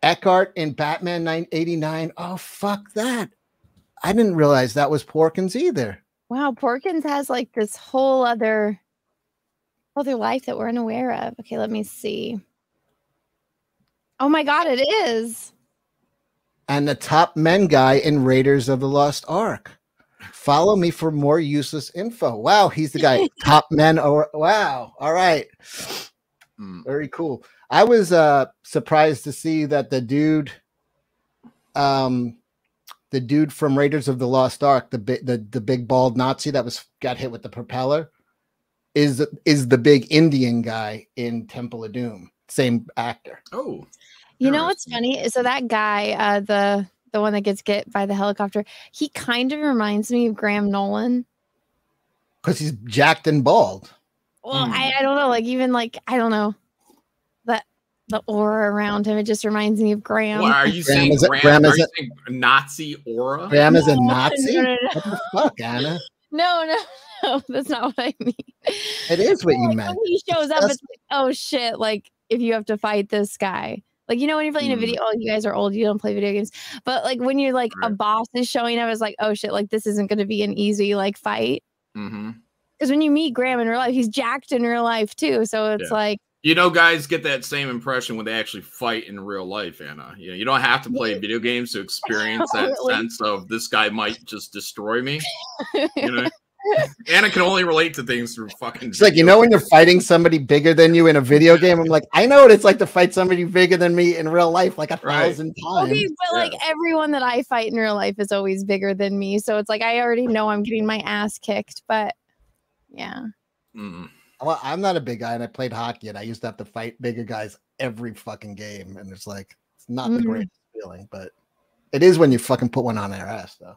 Speaker 3: Eckhart in Batman 989. Oh, fuck that. I didn't realize that was Porkins either.
Speaker 4: Wow. Porkins has like this whole other other life that we're unaware of. Okay, let me see. Oh my god, it is.
Speaker 3: and the top men guy in Raiders of the Lost Ark. Follow me for more useless info. Wow, he's the guy. top men or wow. All right.
Speaker 6: Hmm.
Speaker 3: Very cool. I was uh surprised to see that the dude um the dude from Raiders of the Lost Ark, the big the, the big bald Nazi that was got hit with the propeller is is the big Indian guy in Temple of Doom. Same actor.
Speaker 6: Oh.
Speaker 4: You know what's funny? So that guy, uh the the one that gets get by the helicopter, he kind of reminds me of Graham Nolan.
Speaker 3: Because he's jacked and bald.
Speaker 4: Well,
Speaker 6: Hmm.
Speaker 4: I, I don't know, like even like I don't know that the aura around him. It just reminds me of Graham.
Speaker 6: Well, are you
Speaker 3: Graham
Speaker 6: saying
Speaker 3: is a-
Speaker 6: Graham,
Speaker 3: Graham
Speaker 6: are
Speaker 3: is
Speaker 6: you
Speaker 3: a-
Speaker 6: saying Nazi aura?
Speaker 3: Graham is a Nazi?
Speaker 4: no, no, no.
Speaker 3: What the fuck, Anna?
Speaker 4: No, no, no, that's not what I mean.
Speaker 3: It is what you
Speaker 4: Like,
Speaker 3: meant.
Speaker 4: When he shows up,
Speaker 3: That's-
Speaker 4: it's like, oh shit! Like if you have to fight this guy, like you know when you're playing a
Speaker 6: Hmm.
Speaker 4: video. Oh, you guys are old. You don't play video games. But like when you're like a boss is showing up, it's like oh shit! Like this isn't going to be an easy like fight. Because when you meet Graham in real life, he's jacked in real life too. So it's
Speaker 6: Yeah.
Speaker 4: like
Speaker 6: You know, guys get that same impression when they actually fight in real life, Anna. You know, you don't have to play video games to experience that sense of this guy might just destroy me. You know, Anna can only relate to things through fucking.
Speaker 3: It's like you know when you're fighting somebody bigger than you in a video game. I'm like, I know what it's like to fight somebody bigger than me in real life, like a
Speaker 6: Right.
Speaker 3: thousand times.
Speaker 4: okay, but like everyone that I fight in real life is always bigger than me. So it's like I already know I'm getting my ass kicked. But yeah,
Speaker 6: Mm.
Speaker 3: Well, I'm not a big guy, and I played hockey, and I used to have to fight bigger guys every fucking game, and it's like it's not the
Speaker 4: Mm.
Speaker 3: greatest feeling, but it is when you fucking put one on their ass, though.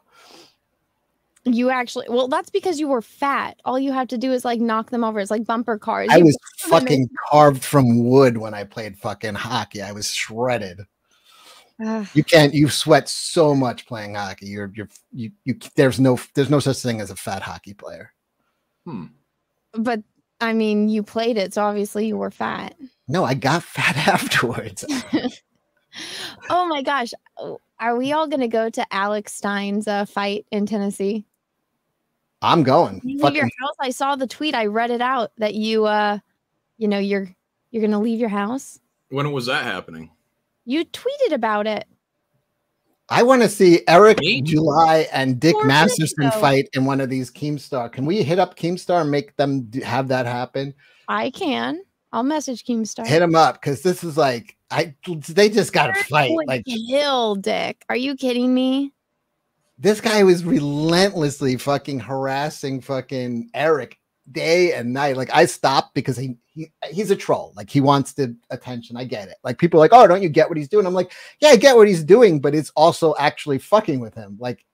Speaker 4: You actually, well, that's because you were fat. All you have to do is like knock them over. It's like bumper cars.
Speaker 3: I
Speaker 4: You
Speaker 3: was
Speaker 4: put them in-
Speaker 3: fucking carved from wood when I played fucking hockey. I was shredded.
Speaker 4: Ugh.
Speaker 3: You can't. You sweat so much playing hockey. You're you're you you. There's no there's no such thing as a fat hockey player.
Speaker 6: Hmm.
Speaker 4: but I mean, you played it, so obviously you were fat.
Speaker 3: No, I got fat afterwards.
Speaker 4: Oh my gosh. Are we all going to go to Alex Stein's uh, fight in Tennessee?
Speaker 3: I'm going.
Speaker 4: You leave your house. I saw the tweet. I read it out that you, uh, you know, you're you're going to leave your house.
Speaker 6: When was that happening?
Speaker 4: You tweeted about it.
Speaker 3: I want to see Eric
Speaker 6: Me?
Speaker 3: July and Dick
Speaker 4: Four
Speaker 3: Masterson
Speaker 4: ago.
Speaker 3: fight in one of these Keemstar. Can we hit up Keemstar and make them have that happen?
Speaker 4: I can. I'll message Keemstar.
Speaker 3: Hit them up because this is like I. They just got to fight. Like
Speaker 4: kill Dick. Are you kidding me?
Speaker 3: this guy was relentlessly fucking harassing fucking Eric day and night. Like I stopped because he, he he's a troll. Like he wants the attention. I get it. Like people are like, oh, don't you get what he's doing? I'm like, yeah, I get what he's doing, but it's also actually fucking with him. Like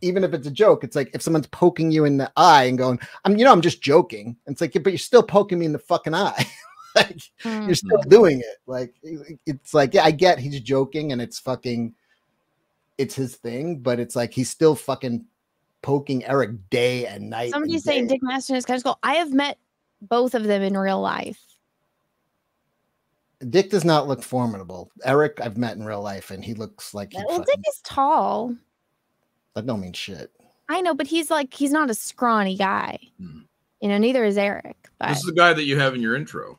Speaker 3: even if it's a joke, it's like if someone's poking you in the eye and going, I'm you know, I'm just joking. And it's like, yeah, but you're still poking me in the fucking eye. like
Speaker 4: Hmm.
Speaker 3: you're still doing it. Like it's like, yeah, I get he's joking and it's fucking it's his thing, but it's like he's still fucking poking Eric day and night.
Speaker 4: Somebody's
Speaker 3: and
Speaker 4: saying
Speaker 3: day.
Speaker 4: Dick Masterson is kind of cool. I have met both of them in real life.
Speaker 3: Dick does not look formidable. Eric, I've met in real life, and he looks like he
Speaker 4: Well,
Speaker 3: fucking,
Speaker 4: Dick is tall.
Speaker 3: that don't mean shit.
Speaker 4: I know, but he's like he's not a scrawny guy.
Speaker 6: Hmm.
Speaker 4: You know, neither is Eric. But
Speaker 6: This is the guy that you have in your intro.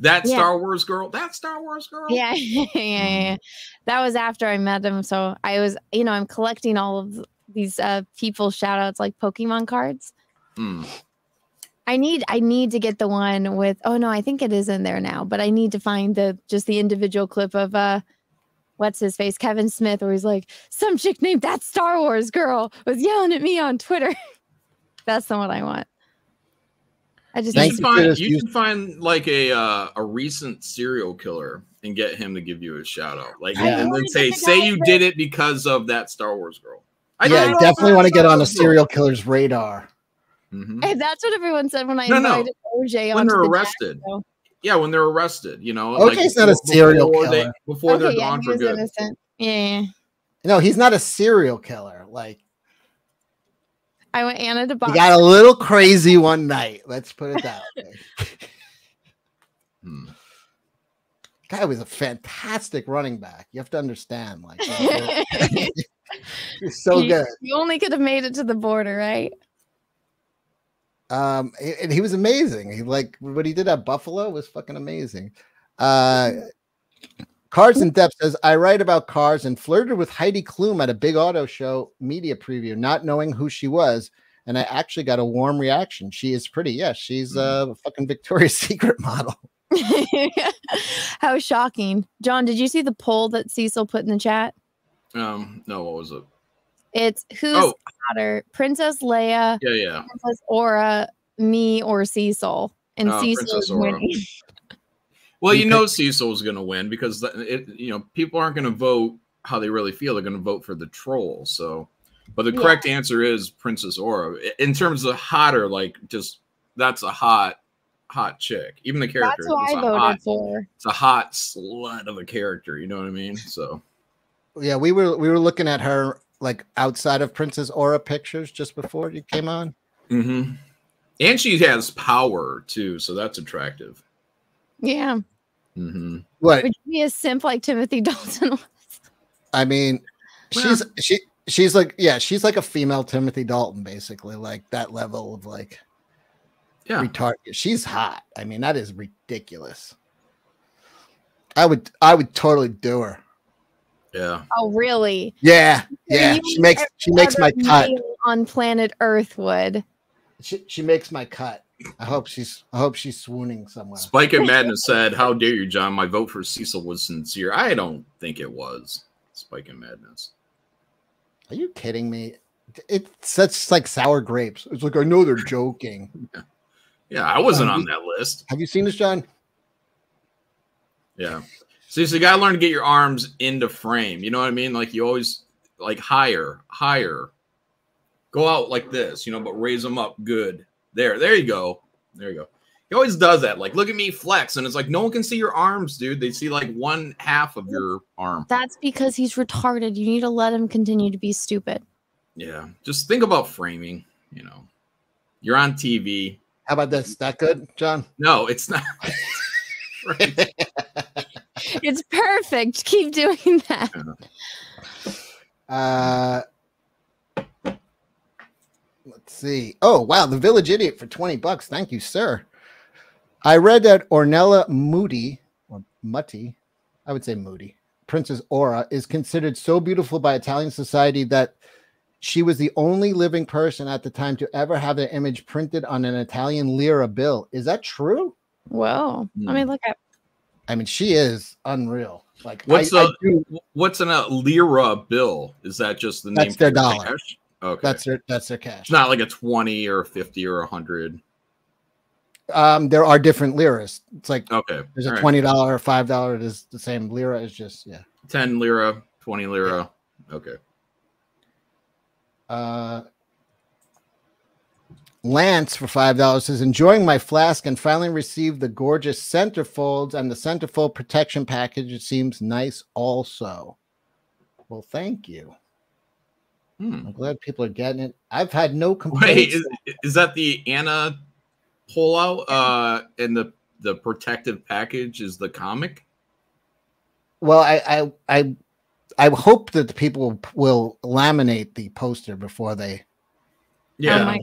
Speaker 6: That
Speaker 4: Yeah.
Speaker 6: Star Wars girl. That Star Wars girl.
Speaker 4: yeah, yeah, yeah, yeah. That was after I met him. So I was, you know, I'm collecting all of these uh people shout outs like Pokemon cards.
Speaker 6: Hmm.
Speaker 4: I need I need to get the one with oh no, I think it is in there now, but I need to find the just the individual clip of uh what's his face, Kevin Smith, where he's like, some chick named that Star Wars girl was yelling at me on Twitter. That's the one I want. I just
Speaker 6: You
Speaker 3: Thank
Speaker 6: can find you can find like a uh, a recent serial killer and get him to give you a shout out. Like
Speaker 3: Yeah.
Speaker 6: and then say say you did it because of that Star Wars girl. I
Speaker 3: yeah, I definitely want to get on a
Speaker 6: Star Wars girl.
Speaker 3: serial killer's radar.
Speaker 6: Mhm.
Speaker 4: Hey, that's what everyone said when I
Speaker 6: No, no.
Speaker 4: invited OJ
Speaker 6: When they're
Speaker 4: the
Speaker 6: arrested.
Speaker 4: show.
Speaker 6: Yeah, when they're arrested, you know.
Speaker 3: OJ's not a serial
Speaker 6: before They,
Speaker 3: killer.
Speaker 6: before
Speaker 4: Okay,
Speaker 6: they're
Speaker 4: yeah,
Speaker 6: gone for good.
Speaker 4: innocent. Yeah,
Speaker 3: No, he's not a serial killer. Like
Speaker 4: I went Anna to
Speaker 3: he
Speaker 4: box.
Speaker 3: got a little crazy one night. Let's put it that way.
Speaker 6: Hmm.
Speaker 3: Guy was a fantastic running back. You have to understand, like he's so
Speaker 4: You-
Speaker 3: good.
Speaker 4: You only could have made it to the border, right?
Speaker 3: Um, and he was amazing. He like what he did at Buffalo was fucking amazing. Uh, Cars in Depth says I write about cars and flirted with Heidi Klum at a big auto show media preview, not knowing who she was, and I actually got a warm reaction. She is pretty. Yes, she's a fucking Victoria's Secret model.
Speaker 4: How shocking. Jon, did you see the poll that Cecil put in the chat?
Speaker 6: Um, no, what was it?
Speaker 4: It's who's
Speaker 6: Oh.
Speaker 4: hotter, Princess Leia,
Speaker 6: Yeah, yeah.
Speaker 4: Princess Aura, me, or Cecil? And
Speaker 6: Oh,
Speaker 4: Cecil
Speaker 6: Princess
Speaker 4: is winning.
Speaker 6: Well,
Speaker 3: You
Speaker 6: you know Cecil was going to win because it, you know people aren't going to vote how they really feel. They're going to vote for the troll. So, but the
Speaker 4: Yeah.
Speaker 6: correct answer is Princess Aura. In terms of hotter, like just that's a hot, hot chick. Even the character,
Speaker 4: That's who
Speaker 6: is
Speaker 4: I
Speaker 6: a
Speaker 4: voted
Speaker 6: hot,
Speaker 4: for.
Speaker 6: it's a hot slut of a character. You know what I mean? So,
Speaker 3: Yeah, we were we were looking at her like outside of Princess Aura pictures just before you came on.
Speaker 6: mhm. and she has power too, so that's attractive.
Speaker 4: Yeah.
Speaker 6: Mm-hmm.
Speaker 3: What
Speaker 4: Would you be a simp like Timothy Dalton was?
Speaker 3: I mean,
Speaker 6: Well-
Speaker 3: she's she she's like yeah, she's like a female Timothy Dalton, basically, like that level of like
Speaker 6: Yeah,
Speaker 3: retard. She's hot. I mean, that is ridiculous. I would I would totally do her.
Speaker 6: Yeah.
Speaker 4: Oh, really?
Speaker 3: Yeah, yeah.
Speaker 4: You
Speaker 3: She makes she makes my cut.
Speaker 4: on planet Earth would.
Speaker 3: She, she makes my cut. I hope she's I hope she's swooning somewhere.
Speaker 6: Spike and Madness said, "How dare you, Jon? My vote for Cecil was sincere. I don't think it was." Spike and Madness.
Speaker 3: Are you kidding me? It's such like sour grapes. It's like I know they're joking.
Speaker 6: Yeah, yeah, I wasn't
Speaker 3: Oh,
Speaker 6: on that list.
Speaker 3: Have you seen this, Jon?
Speaker 6: Yeah. So, so you gotta learn to get your arms into frame. You know what I mean? Like you always like higher, higher. Go out like this, you know, but raise them up good. There, there you go. There you go. He always does that. Like, look at me flex, and it's like no one can see your arms, dude. They see like one half of your arm.
Speaker 4: That's because he's retarded. You need to let him continue to be stupid.
Speaker 6: Yeah. Just think about framing. You know, you're on TV.
Speaker 3: How about this? That good, Jon?
Speaker 6: No, it's not. Right.
Speaker 4: It's perfect. Keep doing that.
Speaker 3: Uh, let's see. Oh, wow. The Village Idiot for 20 bucks. Thank you, sir. I read that Ornella Moody, or Muti, I would say Moody, Princess Aura, is considered so beautiful by Italian society that she was the only living person at the time to ever have their image printed on an Italian lira bill. Is that true?
Speaker 4: Well, Let me
Speaker 6: Hmm.
Speaker 4: look up.
Speaker 3: I mean, she is unreal. Like,
Speaker 6: What's
Speaker 3: I, I
Speaker 6: a-
Speaker 3: do-
Speaker 6: What's an, a lira bill? Is that just the name?
Speaker 3: That's their dollar.
Speaker 6: cash? Okay.
Speaker 3: that's their that's their cash.
Speaker 6: It's not like a 20 or a 50 or a 100.
Speaker 3: Um, there are different liras. It's like
Speaker 6: Okay.
Speaker 3: There's a
Speaker 6: all right.
Speaker 3: twenty dollar or five dollar. It is the same lira. Is just yeah.
Speaker 6: 10 lira, 20 lira. Okay.
Speaker 3: Uh, Lance for five dollars says enjoying my flask and finally received the gorgeous centerfolds and the centerfold protection package. It seems nice also. Well, thank you.
Speaker 6: Hmm.
Speaker 3: I'm glad people are getting it. I've had no
Speaker 6: Wait,
Speaker 3: complaints.
Speaker 6: is, is that the Anna pullout uh and the the protective package is the comic?
Speaker 3: well, I I I I hope that the people will laminate the poster before they
Speaker 6: Yeah.
Speaker 4: Oh my-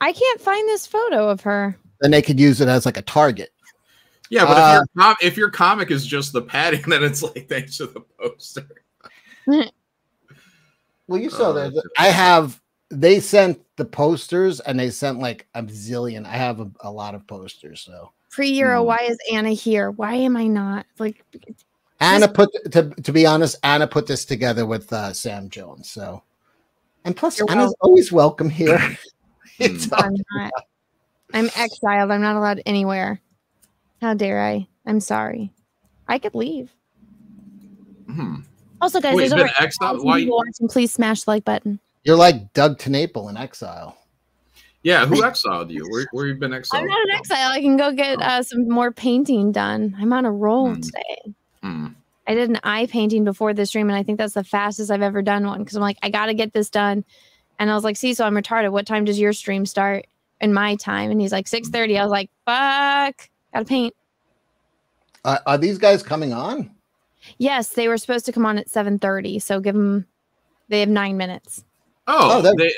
Speaker 4: I can't find this photo of her.
Speaker 3: then they could use it as like a target.
Speaker 6: yeah, but
Speaker 3: Uh,
Speaker 6: if, your com- if your comic is just the padding, then it's like thanks to the poster.
Speaker 3: Well, you saw
Speaker 6: Oh,
Speaker 3: that. I have. They sent the posters, and they sent like a zillion. I have a, a lot of posters. So
Speaker 4: Pre Euro,
Speaker 6: Hmm.
Speaker 4: why is Anna here? Why am I not? Like,
Speaker 3: Anna put to to be honest, Anna put this together with uh, Sam Jones. So, and plus,
Speaker 4: You're
Speaker 3: Anna's
Speaker 4: welcome.
Speaker 3: always welcome here. it's all-
Speaker 4: I'm not. I'm exiled. I'm not allowed anywhere. How dare I? I'm sorry. I could leave.
Speaker 6: Hmm.
Speaker 4: Also, guys,
Speaker 6: Wait,
Speaker 4: there's
Speaker 6: been
Speaker 4: over
Speaker 6: exiled? Why?
Speaker 4: people watching. Please smash the like button.
Speaker 3: You're like Doug TenNapel in exile.
Speaker 6: Yeah, who exiled you? Where where you been exiled?
Speaker 4: I'm not an exile. I can go get uh, some more painting done. I'm on a roll
Speaker 6: Hmm.
Speaker 4: today.
Speaker 6: Hmm.
Speaker 4: I did an eye painting before the stream, and I think that's the fastest I've ever done one because I'm like, I got to get this done. And I was like, see, so I'm retarded. What time does your stream start? In my time, and he's like six thirty. I was like, fuck, gotta paint.
Speaker 3: Uh, are these guys coming on?
Speaker 4: Yes, they were supposed to come on at seven thirty. So give them. They have nine minutes.
Speaker 6: Oh,
Speaker 3: Oh, they're-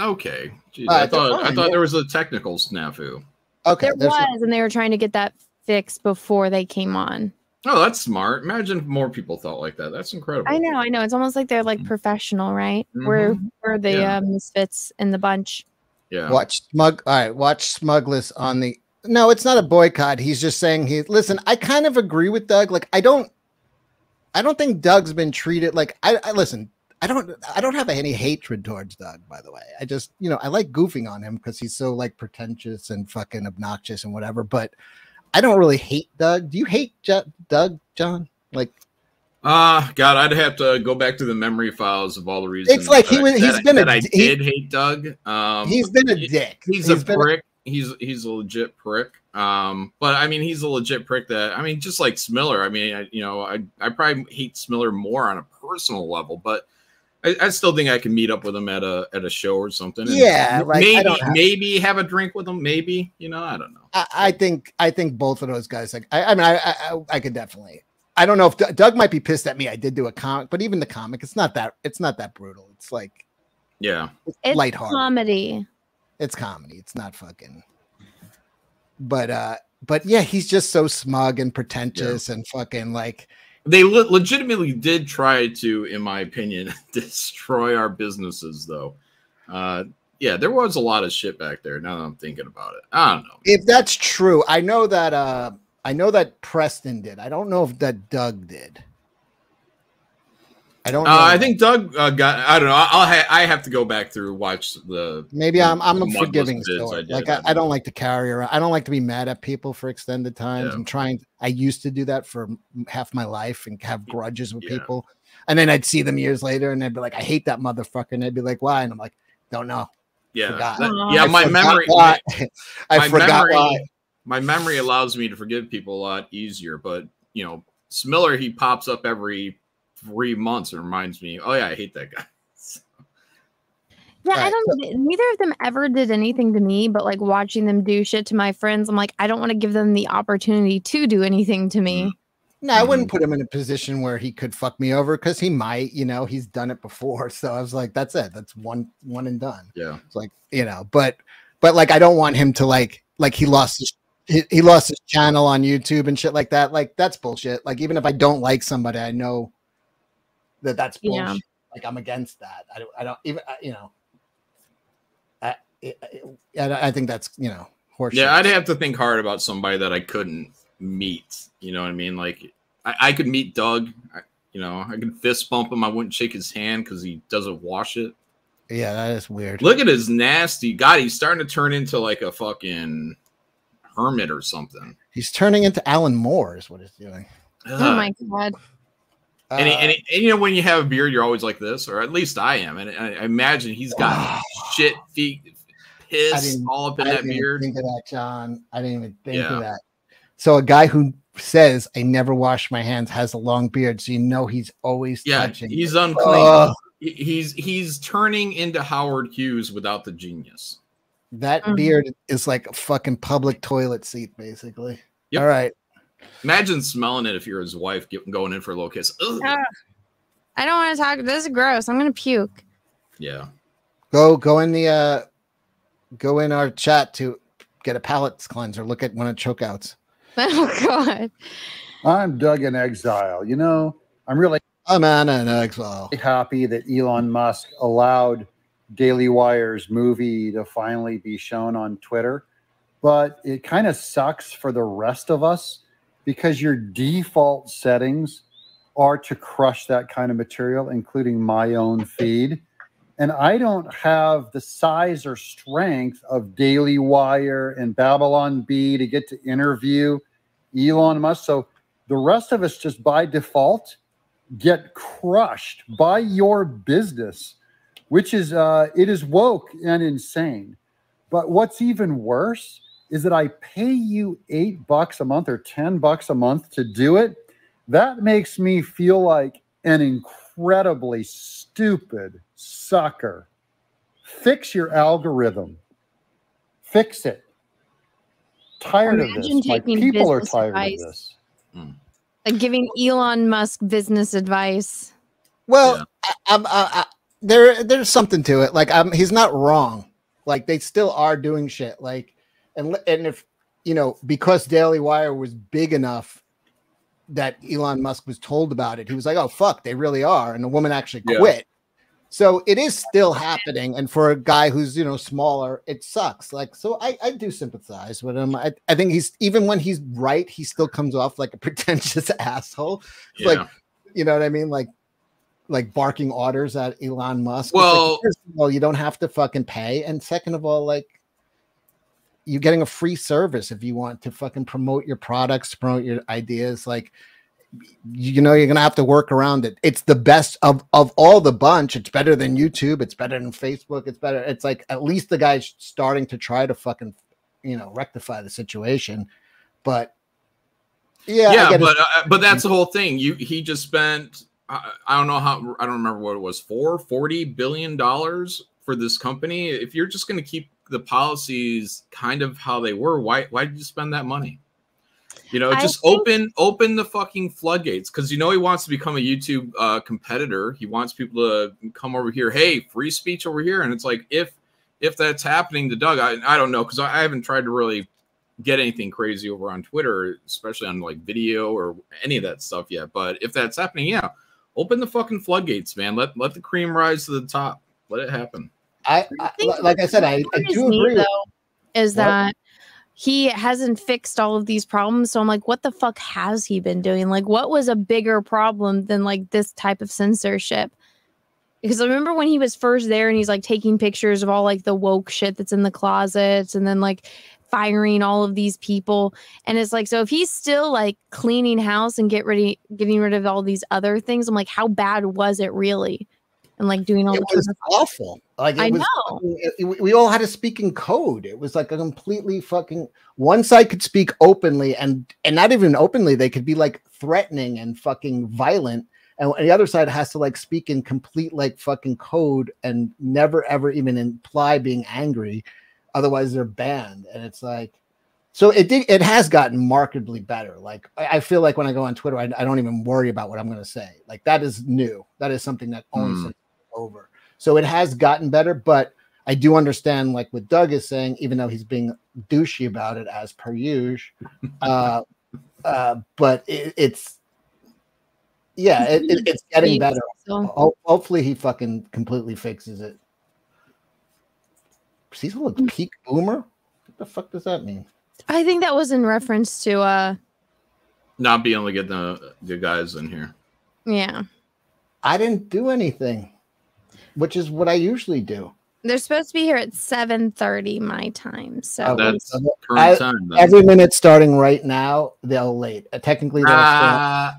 Speaker 6: okay. Jeez,
Speaker 3: All
Speaker 6: I
Speaker 3: right, they're
Speaker 6: thought I thought
Speaker 3: yeah.
Speaker 6: there was a technical snafu.
Speaker 3: Okay,
Speaker 4: There
Speaker 3: there's a-
Speaker 4: was, and they were trying to get that fixed before they came on.
Speaker 6: Oh, that's smart. Imagine more people thought like that. That's incredible.
Speaker 4: I know, I know. It's almost like they're like professional, right? We're we're the
Speaker 6: Yeah.
Speaker 4: uh, misfits in the bunch.
Speaker 6: Yeah.
Speaker 3: Watch smug. All right, watch Smugless on the. No, it's not a boycott. He's just saying he. Listen, I kind of agree with Doug. Like, I don't. I don't think Doug's been treated like. I, I listen. I don't. I don't have any hatred towards Doug. By the way, I just you know I like goofing on him because he's so like pretentious and fucking obnoxious and whatever. But I don't really hate Doug. Do you hate Ju- Doug, Jon? Like,
Speaker 6: Ah, God, I'd have to go back to the memory files of all the reasons.
Speaker 3: It's like he
Speaker 6: that-
Speaker 3: was- he's
Speaker 6: that-
Speaker 3: been a
Speaker 6: I
Speaker 3: he-
Speaker 6: did hate Doug. Um,
Speaker 3: he's been a dick.
Speaker 6: He's,
Speaker 3: He's
Speaker 6: a
Speaker 3: been
Speaker 6: prick. He's he's a legit prick. Um, but I mean, he's a legit prick. That I mean, just like Smiller. I mean, I, you know, I I probably hate Smiller more on a personal level, but I, I still think I can meet up with him at a at a show or something. and
Speaker 3: Yeah, like,
Speaker 6: maybe
Speaker 3: have-
Speaker 6: maybe have a drink with him. Maybe you know, I don't know.
Speaker 3: I, I think I think both of those guys. Like, I, I mean, I, I I- I could definitely. I don't know if D- Doug might be pissed at me. I did do a comic, but even the comic, it's not that. It's not that brutal. It's like
Speaker 6: Yeah,
Speaker 3: it's,
Speaker 4: It's
Speaker 3: lighthearted.
Speaker 4: comedy.
Speaker 3: it's comedy. It's not fucking. But uh, but yeah, he's just so smug and pretentious and fucking like.
Speaker 6: They le- legitimately did try to, in my opinion, destroy our businesses. Though, uh, yeah, there was a lot of shit back there. Now that I'm thinking about it, I don't know.
Speaker 3: If that's true, I know that. uh I know that Preston did. I don't know if that Doug did. I don't.
Speaker 6: Uh. I think Doug uh, got. I don't know. I'll ha- I have to go back through watch the.
Speaker 3: maybe I'm I'm a forgiving
Speaker 6: vids
Speaker 3: still.
Speaker 6: I.
Speaker 3: Like I, I don't like to carry around. I don't like to be mad at people for extended times.
Speaker 6: Yeah.
Speaker 3: I'm trying. I used to do that for half my life and have grudges with
Speaker 6: Yeah.
Speaker 3: people, and then I'd see them years later, and they'd be like, "I hate that motherfucker," and they'd be like, "Why?" And I'm like, "Don't know."
Speaker 6: Yeah,
Speaker 3: forgot.
Speaker 6: that- yeah.
Speaker 3: I
Speaker 6: My memory.
Speaker 3: why. I
Speaker 6: my
Speaker 3: forgot
Speaker 6: memory,
Speaker 3: why.
Speaker 6: My memory allows me to forgive people a lot easier, but you know, Smiller he pops up every three months and reminds me, oh yeah, I hate that guy.
Speaker 4: Yeah, I don't. Neither of them ever did anything to me, but like watching them do shit to my friends, I'm like, I don't want to give them the opportunity to do anything to me.
Speaker 3: No, I
Speaker 6: Mm-hmm.
Speaker 3: wouldn't put him in a position where he could fuck me over because he might. You know, he's done it before. So I was like, "That's it. That's one one and done."
Speaker 6: Yeah,
Speaker 3: It's like you know, but but like I don't want him to like like he lost his he, he lost his channel on YouTube and shit like that. Like that's bullshit. Like even if I don't like somebody, I know that that's bullshit.
Speaker 4: Yeah.
Speaker 3: Like I'm against that. I don't. I don't even. I, you know. I, I I I think that's you know horseshit.
Speaker 6: yeah. I'd have to think hard about somebody that I couldn't meet. You know what I mean? Like I, I could meet Doug. I, you know, I could fist bump him. I wouldn't shake his hand because he doesn't wash it.
Speaker 3: yeah, that is weird.
Speaker 6: Look at his nasty. God, he's starting to turn into like a fucking hermit or something.
Speaker 3: He's turning into Alan Moore. Is what he's doing.
Speaker 4: Oh my god!
Speaker 6: And, he-
Speaker 3: Uh,
Speaker 6: and, he- and you know when you have a beard, you're always like this, or at least I am. And I, I imagine he's got shit feet,
Speaker 3: I
Speaker 6: piss all up in
Speaker 3: I
Speaker 6: that
Speaker 3: didn't even
Speaker 6: beard.
Speaker 3: think of that, Jon. I didn't even think
Speaker 6: Yeah.
Speaker 3: of that. So a guy who says I never wash my hands has a long beard, so you know he's always
Speaker 6: Yeah,
Speaker 3: touching.
Speaker 6: he's unclean.
Speaker 3: Ugh,
Speaker 6: he's he's turning into Howard Hughes without the genius.
Speaker 3: that
Speaker 4: Mhm.
Speaker 3: beard is like a fucking public toilet seat, basically.
Speaker 6: Yep.
Speaker 3: All right.
Speaker 6: Imagine smelling it if you're his wife get, going in for a little kiss. Ugh.
Speaker 4: Ah. I don't want to talk. This is gross. I'm gonna puke.
Speaker 6: Yeah.
Speaker 3: Go go in the uh go in our chat to get a palate cleanser. Look at one of chokeouts.
Speaker 4: Oh god.
Speaker 7: I'm Doug in exile. You know, I'm really
Speaker 3: I'm on an exile.
Speaker 7: happy that Elon Musk allowed Daily Wire's movie to finally be shown on Twitter. But it kind of sucks for the rest of us because your default settings are to crush that kind of material, including my own feed. And I don't have the size or strength of Daily Wire and Babylon Bee to get to interview Elon Musk. So the rest of us just by default get crushed by your business, which is uh, it is woke and insane. But what's even worse is that I pay you eight bucks a month or ten bucks a month to do it. That makes me feel like an incredibly stupid sucker. Fix your algorithm. Fix it. Tired of this. My
Speaker 4: taking
Speaker 7: people are tired
Speaker 4: advice.
Speaker 7: of this. Hmm.
Speaker 4: Like giving Elon Musk business advice.
Speaker 3: Well,
Speaker 6: Yeah.
Speaker 3: I, I'm, I, I, there, there's something to it. Like, I'm, he's not wrong. Like, they still are doing shit. Like, and and if you know, because Daily Wire was big enough that Elon Musk was told about it, he was like, "Oh fuck, they really are," and the woman actually
Speaker 6: Yeah.
Speaker 3: quit. So it is still happening, and for a guy who's you know smaller, it sucks. Like, so I, I do sympathize with him. I, I think he's even when he's right, he still comes off like a pretentious asshole.
Speaker 6: Yeah.
Speaker 3: like you know what I mean? Like, like barking orders at Elon Musk. Like,
Speaker 6: Well-
Speaker 3: of all, you don't have to fucking pay, and second of all, like, you're getting a free service if you want to fucking promote your products, promote your ideas. Like, you know, you're gonna have to work around it. It's the best of of all the bunch. It's better than YouTube. It's better than Facebook. It's better. It's like at least the guy's starting to try to fucking, you know, rectify the situation. But yeah,
Speaker 6: yeah, but uh, but that's the whole thing. You he just spent I, I don't know how I don't remember what it was for 40 billion dollars for this company. If you're just going to keep the policies kind of how they were, why why did you spend that money? You know, just
Speaker 4: think-
Speaker 6: open open the fucking floodgates because you know he wants to become a YouTube uh, competitor. He wants people to come over here. Hey, free speech over here, and it's like if if that's happening to Doug, I, I don't know because I, I haven't tried to really get anything crazy over on Twitter, especially on like video or any of that stuff yet. But if that's happening, yeah, open the fucking floodgates, man. Let let the cream rise to the top. Let it happen.
Speaker 3: I, I like I said, I, I do agree. with-
Speaker 4: though, is
Speaker 3: What?
Speaker 4: that he hasn't fixed all of these problems. So I'm like, what the fuck has he been doing? Like, what was a bigger problem than like this type of censorship? Because I remember when he was first there and he's like taking pictures of all like the woke shit that's in the closets and then like firing all of these people. And it's like, so if he's still like cleaning house and get ready, getting rid of all these other things, I'm like, how bad was it really? And like doing all
Speaker 3: It was awful. Like it
Speaker 4: I
Speaker 3: was,
Speaker 4: know.
Speaker 3: it- it- we all had to speak in code. It was like a completely fucking. One side could speak openly, and and not even openly. They could be like threatening and fucking violent, and the other side has to like speak in complete like fucking code and never ever even imply being angry. Otherwise, they're banned. And it's like, so it did. It has gotten markedly better. Like I, I feel like when I go on Twitter, I, I don't even worry about what I'm going to say. Like that is new. That is something that only
Speaker 6: mm.
Speaker 3: since over. So it has gotten better, but I do understand, like what Doug is saying, even though he's being douchey about it as per usual. Uh, uh, but it, it's yeah, it, it- it's getting better. Ho- hopefully, he fucking completely fixes it. Cecil a peak boomer? What the fuck does that mean?
Speaker 4: I think that was in reference to uh
Speaker 6: Not being able to get the the guys in here.
Speaker 4: yeah.
Speaker 3: I didn't do anything, which is what I usually do.
Speaker 4: They're supposed to be here at 7:30 my time. So
Speaker 3: Oh,
Speaker 6: That's
Speaker 3: I-
Speaker 6: current time. then.
Speaker 3: Every minute starting right now, they'll late. Uh, technically, they'll start.
Speaker 6: Ah,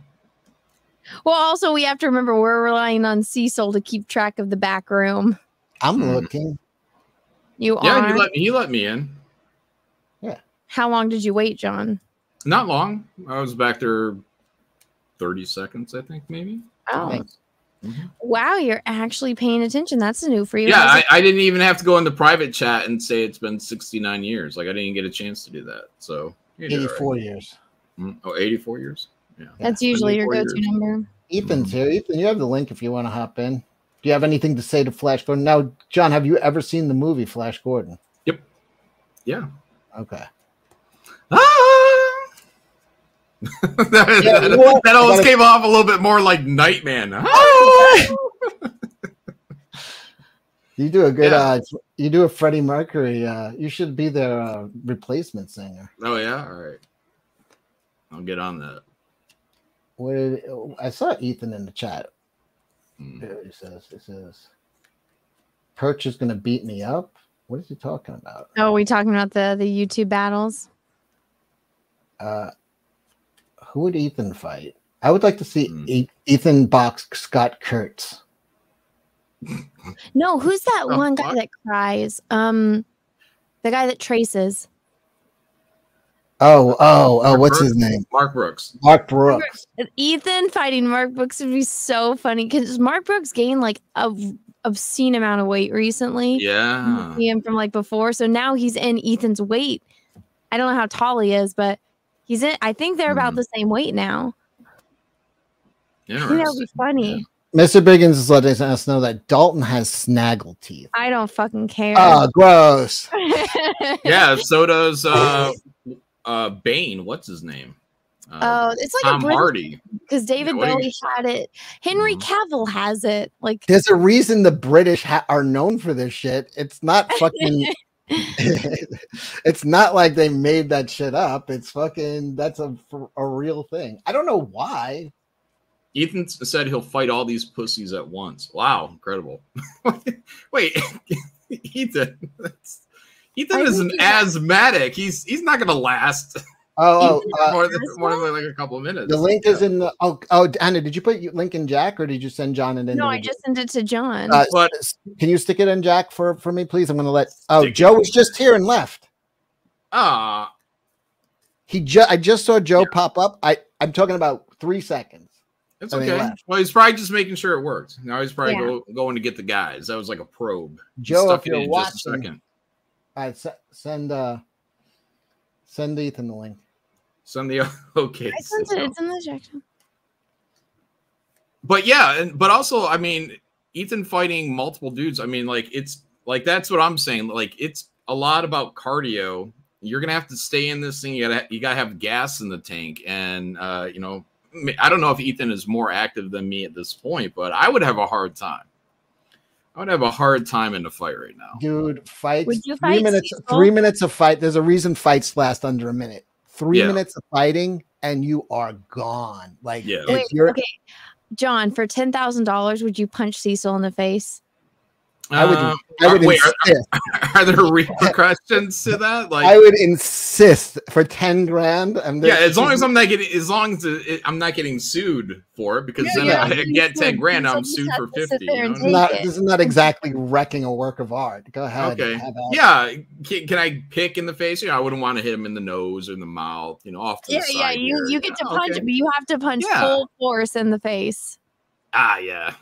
Speaker 4: well also we have to remember we're relying on Cecil to keep track of the back room.
Speaker 3: I'm
Speaker 6: Hmm.
Speaker 3: looking.
Speaker 4: You
Speaker 6: yeah,
Speaker 4: are
Speaker 6: he let, he let me in. Yeah.
Speaker 4: How long did you wait, Jon?
Speaker 6: Not long. I was back there 30 seconds, I think, maybe.
Speaker 4: Oh.
Speaker 6: Mhm.
Speaker 4: Wow, you're actually paying attention. That's new for you.
Speaker 6: Yeah, I, I didn't even have to go in the private chat and say it's been 69 years. Like, I didn't get a chance to do that. So, you did all right.
Speaker 3: 84 years.
Speaker 6: Mm, Oh, 84 years? Yeah.
Speaker 4: That's usually your go-to
Speaker 6: years.
Speaker 4: number.
Speaker 3: Ethan's here. Ethan, you have the link if you want to hop in. Do you have anything to say to Flash Gordon? Now, Jon, have you ever seen the movie Flash Gordon? Yep.
Speaker 6: Yeah.
Speaker 3: Okay.
Speaker 6: Ah! that,
Speaker 3: Yeah, you know what?
Speaker 6: that almost
Speaker 3: I
Speaker 6: came off a little bit more like Nightman. Ah!
Speaker 3: You do a good.
Speaker 6: Yeah.
Speaker 3: uh You do a Freddie Mercury. Uh You should be their uh, replacement singer.
Speaker 6: oh, yeah? All right. I'll get on that.
Speaker 3: What did, I saw Ethan in the chat.
Speaker 6: Mm.
Speaker 3: It says, "It says, Perch is going to beat me up." What is he talking about?
Speaker 4: Oh, are we talking about the the YouTube battles?
Speaker 3: Uh, who would Ethan fight? I would like to see. E- Ethan box Scott Kurtz.
Speaker 4: No, who's that
Speaker 6: Oh,
Speaker 4: one guy
Speaker 6: what?
Speaker 4: that cries? Um, the guy that traces.
Speaker 3: Oh, oh, oh!
Speaker 6: Mark
Speaker 3: What's
Speaker 6: Brooks?
Speaker 3: his name?
Speaker 6: Mark Brooks.
Speaker 3: Mark Brooks.
Speaker 4: Ethan fighting Mark Brooks would be so funny because Mark Brooks gained like a obscene amount of weight recently.
Speaker 6: Yeah.
Speaker 4: him from like before. So now he's in Ethan's weight. I don't know how tall he is, but he's in. I think they're about
Speaker 6: Mhm.
Speaker 4: the same weight now. I think that would be funny.
Speaker 3: Mr. Biggins is letting us know that Dalton has snaggle teeth.
Speaker 4: I don't fucking care.
Speaker 3: Oh, gross!
Speaker 6: Yeah, so does uh uh Bane. What's his name? Uh,
Speaker 4: oh, it's like
Speaker 6: Tom
Speaker 4: a British
Speaker 6: Hardy.
Speaker 4: because David
Speaker 6: what do
Speaker 4: Bowie had it. Henry
Speaker 6: Mhm.
Speaker 4: Cavill has it. Like
Speaker 3: There's a reason the British ha- are known for this shit. It's not fucking. it's not like they made that shit up. It's fucking. That's a a real thing. I don't know why.
Speaker 6: Ethan said he'll fight all these pussies at once. Wow, incredible. Wait, Ethan. That's, Ethan
Speaker 4: I
Speaker 6: is an
Speaker 4: he-
Speaker 6: asthmatic. He's he's not gonna last
Speaker 3: Oh, oh uh,
Speaker 6: more than more than like a couple of minutes.
Speaker 3: the link is in the. Oh, oh, Anna, did you put link in Jack or did you send Jon an
Speaker 4: no,
Speaker 3: individual?
Speaker 4: I just sent it to Jon.
Speaker 3: Uh,
Speaker 6: But-
Speaker 3: can you stick it in Jack for for me, please? I'm gonna let. Oh, Joe was just here and left.
Speaker 6: Ah,
Speaker 3: He just. I just saw Joe pop up. I. I'm talking about three seconds.
Speaker 6: it's
Speaker 3: And he
Speaker 6: okay. Well, he's probably just making sure it worked. Now he's probably
Speaker 4: Yeah.
Speaker 6: go, going to get the guys. That was like a probe.
Speaker 3: Joe,
Speaker 6: stuck
Speaker 3: if you're
Speaker 6: in just a
Speaker 3: watching,
Speaker 6: second.
Speaker 3: all right, se- send uh, send Ethan the link.
Speaker 6: Send the okay.
Speaker 4: I sent it. It's in the section.
Speaker 6: but yeah, and but also, I mean, Ethan fighting multiple dudes. I mean, like it's like that's what I'm saying. Like it's a lot about cardio. You're gonna have to stay in this thing. You gotta you gotta have gas in the tank, and uh, you know, I don't know if Ethan is more active than me at this point, but I would have a hard time. I would have a hard time in the fight right now.
Speaker 3: Dude, fights.
Speaker 4: Would you
Speaker 3: three
Speaker 4: fight
Speaker 3: minutes.
Speaker 4: Cecil?
Speaker 3: Three minutes of fight. There's a reason fights last under a minute. Three
Speaker 6: Yeah.
Speaker 3: minutes of fighting, and you are gone. Like,
Speaker 6: Yeah.
Speaker 4: Wait,
Speaker 3: you're,
Speaker 4: okay. Jon, for ten thousand dollars, would you punch Cecil in the face?
Speaker 3: I would.
Speaker 6: Um,
Speaker 3: I would
Speaker 6: wait, are,
Speaker 3: insist.
Speaker 6: are there repercussions to that? Like,
Speaker 3: I would insist for ten grand. And
Speaker 6: yeah, as long as I'm not getting, as long as it, I'm not getting sued for it, because
Speaker 3: Yeah,
Speaker 6: then
Speaker 3: yeah.
Speaker 6: I get ten
Speaker 4: Sued.
Speaker 6: grand, I'm sued for
Speaker 4: has to sit
Speaker 6: fifty.
Speaker 4: there
Speaker 6: you know?
Speaker 3: This is not, this is not exactly wrecking a work of art. Go ahead.
Speaker 6: Okay.
Speaker 3: have at it.
Speaker 6: Yeah, can, can I pick in the face? You know, I wouldn't want to hit him in the nose or in the mouth. You know, off to
Speaker 4: Yeah,
Speaker 6: the
Speaker 4: yeah.
Speaker 6: side.
Speaker 4: You
Speaker 6: here.
Speaker 4: you get to
Speaker 6: Yeah,
Speaker 4: punch,
Speaker 6: okay.
Speaker 4: but you have to punch
Speaker 6: Yeah.
Speaker 4: full force in the face.
Speaker 6: Ah, yeah,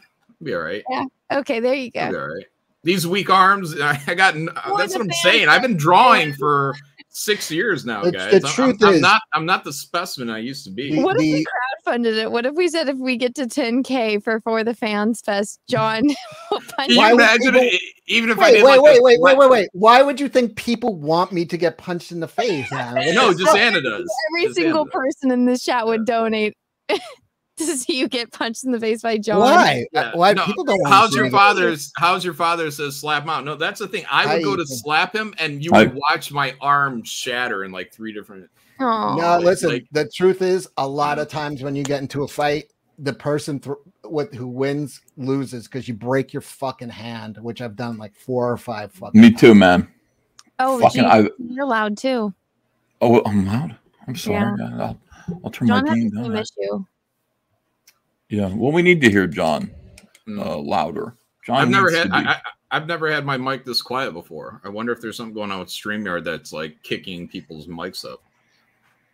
Speaker 6: be all right. Yeah.
Speaker 4: Okay, there you
Speaker 6: Be
Speaker 4: go.
Speaker 6: all right. These weak arms, I I got.
Speaker 4: For
Speaker 6: uh,
Speaker 4: That's
Speaker 6: what I'm saying. I've been drawing for six years now,
Speaker 3: The-
Speaker 6: guys.
Speaker 3: the
Speaker 6: I'm-
Speaker 3: truth
Speaker 6: I'm, I'm
Speaker 3: is-
Speaker 6: not. I'm not the specimen I used to be.
Speaker 3: The-
Speaker 4: What if we crowdfunded it? What if we said if we get to 10k for for the fans fest, Jon will punch
Speaker 6: Can
Speaker 3: Why
Speaker 6: you
Speaker 3: would
Speaker 6: imagine
Speaker 3: people-
Speaker 6: it, even if I
Speaker 3: Wait,
Speaker 6: did
Speaker 3: wait,
Speaker 6: like
Speaker 3: wait,
Speaker 6: a
Speaker 3: wait, wait, wait, wait. Why would you think people want me to get punched in the face?
Speaker 6: No, just Anna does.
Speaker 4: Every
Speaker 6: Just
Speaker 4: single
Speaker 6: Anna does.
Speaker 4: person in this chat would donate to see you get punched in the face by Jon.
Speaker 3: Why?
Speaker 6: Yeah,
Speaker 3: Why
Speaker 6: no,
Speaker 3: people don't want
Speaker 6: How's your
Speaker 3: see me
Speaker 6: father's? How's your father says slap him out? No, that's the thing. I would
Speaker 3: I
Speaker 6: go to slap him, and you
Speaker 8: I-
Speaker 6: would watch my arm shatter in like three different.
Speaker 4: Aw.
Speaker 3: No, listen.
Speaker 6: like-
Speaker 3: the truth is, a lot of mm. times when you get into a fight, the person th- with who wins loses because you break your fucking hand, which I've done like four or five fucking.
Speaker 8: Me
Speaker 3: times.
Speaker 8: too, man.
Speaker 4: Oh,
Speaker 8: Fucking,
Speaker 4: geez,
Speaker 8: I,
Speaker 4: you're loud too.
Speaker 8: oh, I'm loud. I'm sorry.
Speaker 4: Yeah.
Speaker 8: I'll, I'll turn
Speaker 4: Jon
Speaker 8: my
Speaker 4: has
Speaker 8: game
Speaker 4: the same
Speaker 8: down.
Speaker 4: issue.
Speaker 8: Yeah. Well, we need to hear Jon
Speaker 6: Mm.
Speaker 8: uh, louder. Jon.
Speaker 6: I've never had.
Speaker 8: to be-
Speaker 6: I, I, I've never had my mic this quiet before. I wonder if there's something going on with Streamyard that's like kicking people's mics up.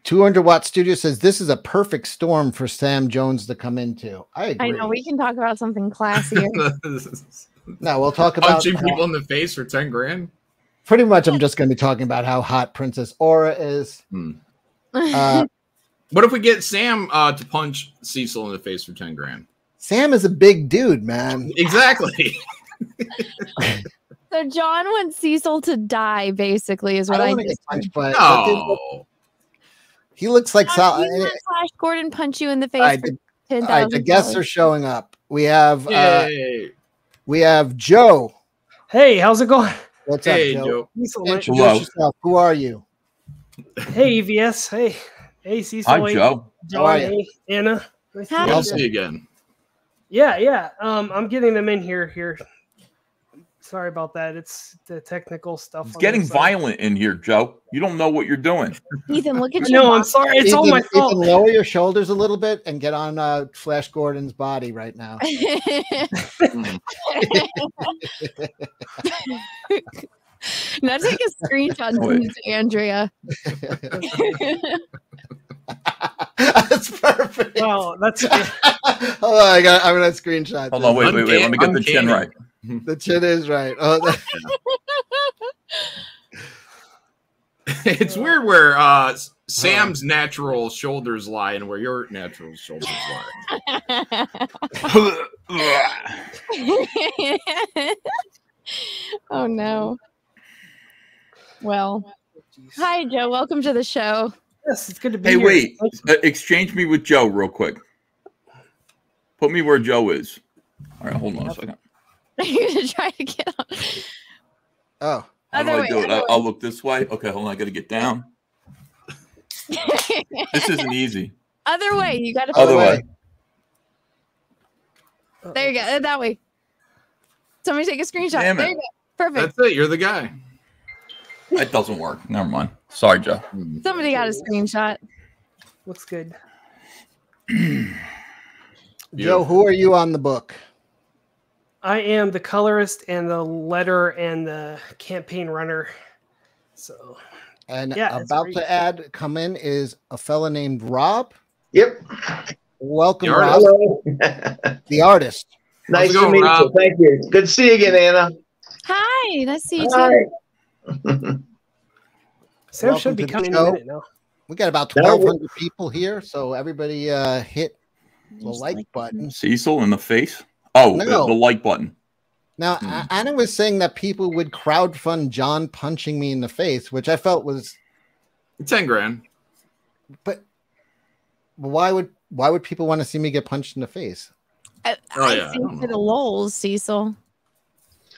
Speaker 3: 200 watt studio says this is a perfect storm for Sam Jones to come into. I agree.
Speaker 4: I know we can talk about something classier.
Speaker 3: no, we'll talk about
Speaker 6: Punching
Speaker 3: how-
Speaker 6: people in the face for ten grand.
Speaker 3: pretty much. I'm just going to be talking about how hot Princess Aura is. Uh,
Speaker 6: What if we get Sam uh, to punch Cecil in the face for ten grand?
Speaker 3: Sam is a big dude, man.
Speaker 6: Exactly.
Speaker 4: so Jon wants Cecil to die, basically, is
Speaker 3: I
Speaker 4: what
Speaker 3: don't
Speaker 4: I,
Speaker 3: want to get
Speaker 4: just
Speaker 3: punched, but but
Speaker 6: No.
Speaker 3: he looks like
Speaker 4: Jon,
Speaker 3: Sal.
Speaker 4: you Flash Gordon punch you in the face
Speaker 3: All right,
Speaker 4: for
Speaker 3: the,
Speaker 4: ten
Speaker 3: all right,
Speaker 4: thousand.
Speaker 3: the guests are showing up. We have uh, we have Joe.
Speaker 9: Hey, how's it going?
Speaker 3: What's
Speaker 6: Hey,
Speaker 3: up, Joe?
Speaker 6: Joe.
Speaker 9: Cecil,
Speaker 8: Hello.
Speaker 3: yourself. Who are you?
Speaker 9: Hey, EVS. Hey, hey, Cecil.
Speaker 8: Hi, Joe.
Speaker 9: Jon.
Speaker 3: How?
Speaker 9: Hey, Anna. Nice to
Speaker 4: Hi.
Speaker 9: meet
Speaker 6: I'll
Speaker 9: you.
Speaker 6: see you again.
Speaker 9: Yeah, yeah. Um, I'm getting them in here. Here. Sorry about that. It's the technical stuff.
Speaker 8: It's getting
Speaker 9: this side.
Speaker 8: violent in here, Joe. You don't know what you're doing.
Speaker 4: Ethan, look at you.
Speaker 9: know. I'm sorry. It's all
Speaker 3: Ethan,
Speaker 9: my
Speaker 3: Ethan,
Speaker 9: fault.
Speaker 3: lower your shoulders a little bit and get on uh, Flash Gordon's body right now.
Speaker 4: now take a screenshot and send to Andrea.
Speaker 3: That's perfect.
Speaker 9: Wow, that's
Speaker 3: Hold on, I got. I'm gonna screenshot.
Speaker 8: Hold on, wait, wait, wait. Let me get the chin
Speaker 6: Uncanny.
Speaker 8: right.
Speaker 3: The chin is right. Oh, that-
Speaker 6: it's weird where uh, Sam's natural shoulders lie and where your natural shoulders lie.
Speaker 4: oh no. Well, hi Joe. Welcome to the show.
Speaker 9: Yes. It's good to be
Speaker 8: hey,
Speaker 9: here.
Speaker 8: wait. Uh, exchange me with Joe real quick. Put me where Joe is. All right, hold on a second.
Speaker 4: Are you gonna try to get on?
Speaker 3: oh,
Speaker 8: How do
Speaker 4: Other
Speaker 8: I
Speaker 4: way,
Speaker 8: do it? I'll,
Speaker 4: way.
Speaker 8: I'll look this way. Okay, hold on. I got to get down. This isn't easy.
Speaker 4: Other way. You got to.
Speaker 8: Other
Speaker 3: way.
Speaker 8: way.
Speaker 4: There you go. uh, That way. Somebody take a screenshot.
Speaker 8: Damn it.
Speaker 4: There you go. Perfect.
Speaker 6: That's it. You're the guy.
Speaker 8: That doesn't work. Never mind. Sorry, Joe. Hmm.
Speaker 4: Somebody got a screenshot.
Speaker 9: Looks good.
Speaker 3: Joe, who are you on the book?
Speaker 9: I am the colorist and the letter and the campaign runner. So
Speaker 3: And
Speaker 9: Yeah,
Speaker 3: about to add, come in is a fella named Rob.
Speaker 10: Yep.
Speaker 3: Welcome,
Speaker 6: The
Speaker 3: Rob,
Speaker 10: Hello.
Speaker 3: the artist.
Speaker 10: nice
Speaker 6: it
Speaker 10: to meet
Speaker 6: Rob?
Speaker 10: you. Thank you. Good to see you again, Anna.
Speaker 4: Hi. Nice to see you too.
Speaker 10: Hi.
Speaker 9: Sam
Speaker 3: Welcome
Speaker 9: should be
Speaker 3: to the
Speaker 9: coming in
Speaker 3: show.
Speaker 9: a minute now.
Speaker 3: We got about
Speaker 10: No.
Speaker 3: 1,200 people here, so everybody uh, hit the like
Speaker 4: like-
Speaker 3: button.
Speaker 8: Cecil in the face. Oh, the-
Speaker 3: No.
Speaker 8: the like button.
Speaker 3: Now. A- Anna was saying that people would crowdfund Jon punching me in the face, which I felt was,
Speaker 6: Ten grand.
Speaker 3: but why would why would people want to see me get punched in the face?
Speaker 4: I,
Speaker 6: Oh,
Speaker 4: I
Speaker 6: yeah,
Speaker 4: think
Speaker 6: don't
Speaker 4: for the
Speaker 6: know.
Speaker 4: lols, Cecil.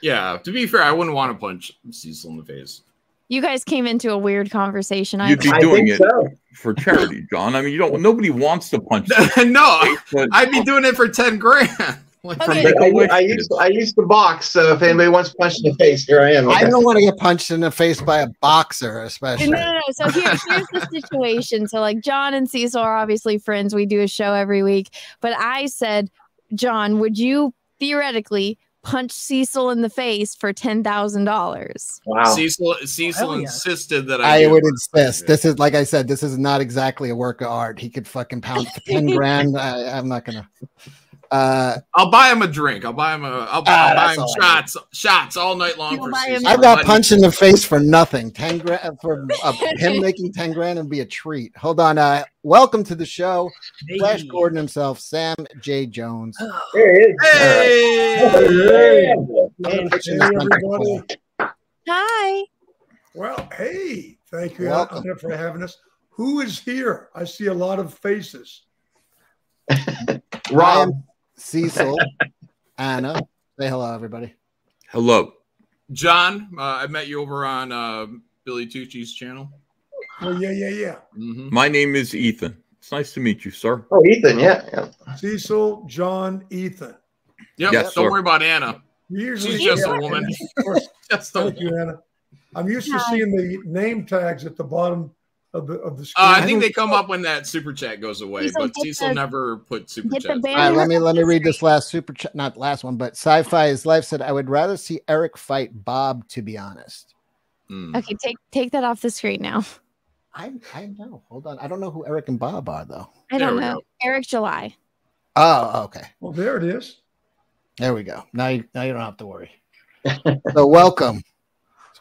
Speaker 6: Yeah. To be fair, I wouldn't want to punch Cecil in the face.
Speaker 4: You guys came into a weird conversation. I
Speaker 8: You'd be
Speaker 10: I
Speaker 8: doing
Speaker 10: think
Speaker 8: it
Speaker 10: so.
Speaker 8: for charity, Jon. I mean, you don't. Nobody wants to punch.
Speaker 6: no,
Speaker 8: but
Speaker 6: I'd be doing it for ten grand. like
Speaker 4: Okay.
Speaker 6: Make
Speaker 10: I,
Speaker 6: a Wish
Speaker 10: I used I used the box, so if anybody wants punched in the face, here I am.
Speaker 3: I don't want to get punched in the face by a boxer,
Speaker 4: No,
Speaker 3: especially.
Speaker 4: no, no. So here, here's the situation. So like Jon and Cecil are obviously friends. We do a show every week. But I said, Jon, would you theoretically punch Cecil in the face for ten thousand dollars?
Speaker 10: Wow.
Speaker 6: Cecil Cecil
Speaker 9: Hell yeah.
Speaker 6: insisted that I,
Speaker 3: I would insist. This is like I said. This is not exactly a work of art. He could fucking pound for ten grand. I, I'm not gonna. Uh,
Speaker 6: I'll buy him a drink. I'll buy him a. I'll,
Speaker 3: Ah,
Speaker 6: I'll buy him
Speaker 3: all I
Speaker 6: shots, shots all night long.
Speaker 4: You'll
Speaker 6: For
Speaker 4: buy him
Speaker 6: Cecil.
Speaker 3: I got
Speaker 6: But-
Speaker 3: punched in the face for nothing. Ten grand for uh, him making ten grand and be a treat. Hold on. Uh, welcome to the show, Flash Gordon himself, Sam J. Jones.
Speaker 10: There it is.
Speaker 6: Hey!
Speaker 11: Hey,
Speaker 3: this
Speaker 11: everybody.
Speaker 3: microphone.
Speaker 4: Hi.
Speaker 11: Well, hey, thank you
Speaker 3: Welcome.
Speaker 11: For having us. Who is here? I see a lot of faces.
Speaker 10: Rob.
Speaker 3: Cecil, Anna. Say hello, everybody.
Speaker 8: Hello.
Speaker 6: Jon, uh, I met you over on uh, Billy Tucci's channel.
Speaker 11: Oh, yeah, yeah, yeah.
Speaker 6: hmm
Speaker 8: My name is Ethan. It's nice to meet you, sir.
Speaker 10: Oh, Ethan. Yeah. yeah.
Speaker 11: Cecil, Jon, Ethan.
Speaker 6: Yep.
Speaker 8: Yes,
Speaker 6: don't
Speaker 8: sir.
Speaker 6: worry about Anna.
Speaker 11: Usually,
Speaker 6: She's just a woman.
Speaker 11: of course.
Speaker 6: Just a
Speaker 11: Thank you, Anna. I'm used to seeing the name tags at the bottom of the of the screen.
Speaker 6: Uh, I think they come up when that super chat goes away,
Speaker 4: Cecil,
Speaker 6: but Cecil
Speaker 4: the-
Speaker 6: never put super
Speaker 4: get the
Speaker 6: chat.
Speaker 4: band-
Speaker 3: All right, let me let me read this last super chat. Not last one, but Sci-Fi is Life said, "I would rather see Eric fight Bob." To be honest,
Speaker 6: Mm.
Speaker 4: Okay, take take that off the screen now.
Speaker 3: I I know. Hold on, I don't know who Eric and Bob are though.
Speaker 4: I don't know.
Speaker 6: go.
Speaker 4: Eric July.
Speaker 3: Oh, okay.
Speaker 11: well, there it is.
Speaker 3: There we go. Now you now you don't have to worry. so welcome.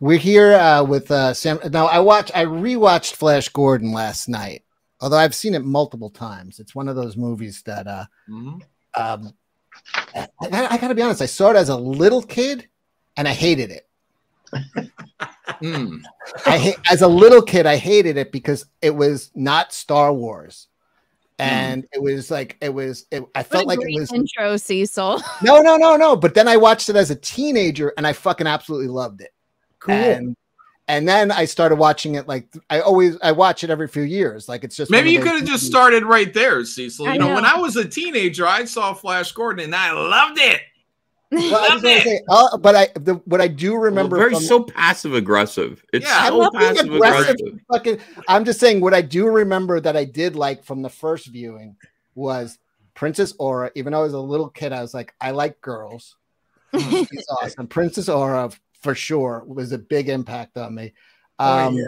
Speaker 3: We're here uh, with uh, Sam. Now I watched, I rewatched Flash Gordon last night. Although I've seen it multiple times, it's one of those movies that uh,
Speaker 6: Mhm.
Speaker 3: um, I, I got to be honest. I saw it as a little kid, and I hated it.
Speaker 6: Mm.
Speaker 3: I ha- as a little kid, I hated it because it was not Star Wars, and it was like it was. It, I
Speaker 4: What
Speaker 3: felt like it was
Speaker 4: intro, Cecil.
Speaker 3: no, no, no, no. But then I watched it as a teenager, and I fucking absolutely loved it.
Speaker 11: Cool.
Speaker 3: And and then I started watching it like I always I watch it every few years. Like it's just
Speaker 6: Maybe you could have just started right there, Cecil.
Speaker 4: I
Speaker 6: You know, when. I was a teenager, I saw Flash Gordon and I loved it.
Speaker 3: Well, I was
Speaker 6: Loved it.
Speaker 3: say, uh, but I the, what I do
Speaker 8: Well,
Speaker 3: remember
Speaker 8: very
Speaker 3: from,
Speaker 8: so passive aggressive. It's
Speaker 6: Yeah,
Speaker 3: I'm
Speaker 8: so passive
Speaker 3: aggressive.
Speaker 8: aggressive.
Speaker 3: Fucking, I'm just saying what I do remember that I did like from the first viewing was Princess Aura. Even though I was a little kid, I was like, I like girls. She's awesome. Princess Aura for sure was a big impact on me.
Speaker 11: Oh,
Speaker 3: Um,
Speaker 11: yeah.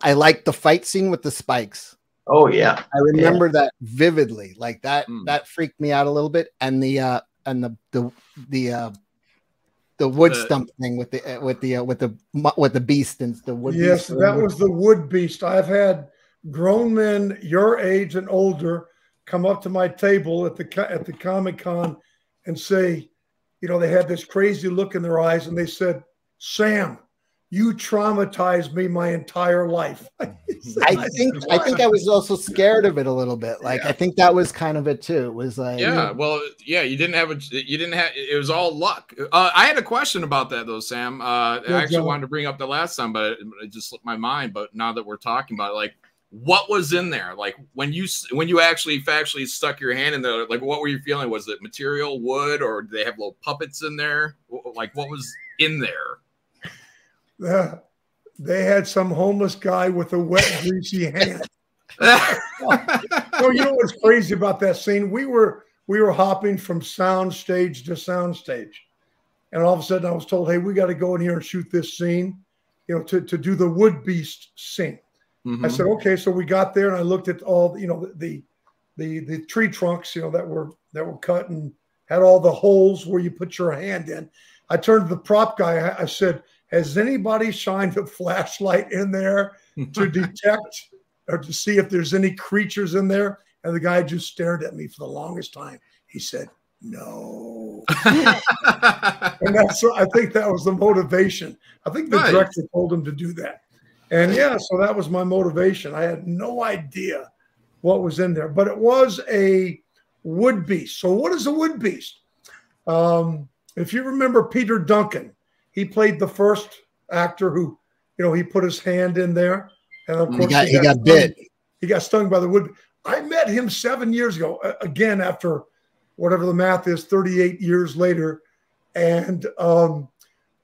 Speaker 3: I like the fight scene with the spikes.
Speaker 10: Oh, yeah.
Speaker 3: I remember that vividly. Like that
Speaker 6: Mm.
Speaker 3: that freaked me out a little bit. And the uh and the the the uh the wood
Speaker 6: The-
Speaker 3: stump thing with the uh, with the uh, with the with the beast and the wood
Speaker 11: Yes,
Speaker 3: beast.
Speaker 11: that was the wood beast. I've had grown men your age and older come up to my table at the at the Comic Con and say, you know, they had this crazy look in their eyes, and they said, "Sam, you traumatized me my entire life."
Speaker 3: I think I think I was also scared of it a little bit. Like I think that was kind of it too. It was like
Speaker 6: Yeah, well, yeah, you didn't have a, you didn't have, it was all luck. Uh, I had a question about that though, Sam. Uh, I actually wanted to bring up the last time, but it, it just slipped my mind. But now that we're talking about it, like, what was in there? Like when you when you actually factually stuck your hand in there, like what were you feeling? Was it material, wood, or did they have little puppets in there? Like what was in there?
Speaker 11: Uh, they had some homeless guy with a wet, greasy hand. Oh, you know what's crazy about that scene? We were we were hopping from sound stage to sound stage, and all of a sudden I was told, "Hey, we got to go in here and shoot this scene, you know, to to do the wood beast scene." I
Speaker 6: Mhm.
Speaker 11: said, "Okay." So we got there, and I looked at all you know the the the tree trunks, you know, that were that were cut and had all the holes where you put your hand in. I turned to the prop guy. I, I said, "Has anybody shined a flashlight in there to detect or to see if there's any creatures in there?" And the guy just stared at me for the longest time. He said, "No." and that's I think that was the motivation. I think the
Speaker 6: Nice.
Speaker 11: director told him to do that. And yeah, so that was my motivation. I had no idea what was in there, but it was a wood beast. So what is a wood beast? Um, if you remember Peter Duncan, he played the first actor who, you know, he put his hand in there, and of course He
Speaker 3: got- he got
Speaker 11: stung-
Speaker 3: bit.
Speaker 11: He got stung by the wood. I met him seven years ago. Again, after whatever the math is, thirty-eight years later, and um,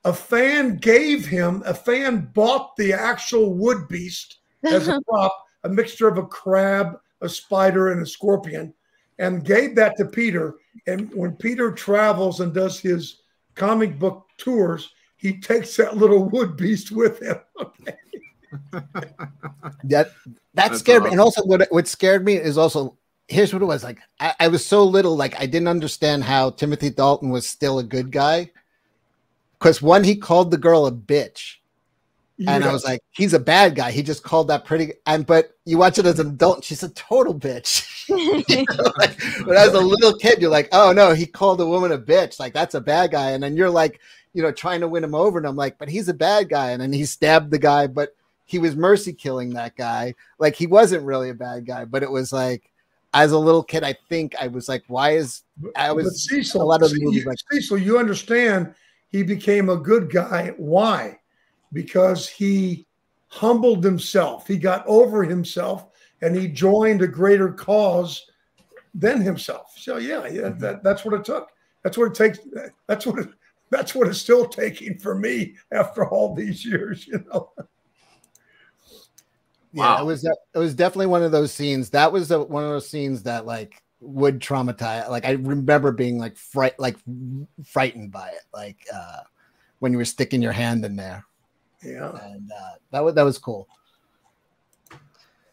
Speaker 11: a fan gave him a fan bought the actual wood beast as a prop, a mixture of a crab, a spider, and a scorpion, and gave that to Peter. And when Peter travels and does his comic book tours, he takes that little wood beast with him.
Speaker 3: That that
Speaker 6: That's
Speaker 3: scared me. And also, what what scared me is also here's what it was like. I, I was so little, like I didn't understand how Timothy Dalton was still a good guy. Because one, he called the girl a bitch, and I was like, he's a bad guy. He just called that pretty. And but you watch it as an adult, and she's a total bitch. You know, like, but as a little kid, you're like, oh no, he called a woman a bitch. Like that's a bad guy. And then you're like, you know, trying to win him over, and I'm like, but he's a bad guy. And then he stabbed the guy, but he was mercy killing that guy. Like he wasn't really a bad guy, but it was like, as a little kid, I think I was like, why is I was
Speaker 11: Cecil,
Speaker 3: a lot of the movies like
Speaker 11: Cecil, you understand he became a good guy. Why? Because he humbled himself. He got over himself and he joined a greater cause than himself. So yeah, yeah, mm-hmm. that, that's what it took. That's what it takes. That's what it, that's what it's still taking for me after all these years. You know.
Speaker 3: Yeah,
Speaker 6: Wow.
Speaker 3: it was it was definitely one of those scenes. That was the, one of those scenes that like would traumatize. Like I remember being like fright like frightened by it. Like uh when you were sticking your hand in there.
Speaker 11: Yeah.
Speaker 3: And uh that was that was cool.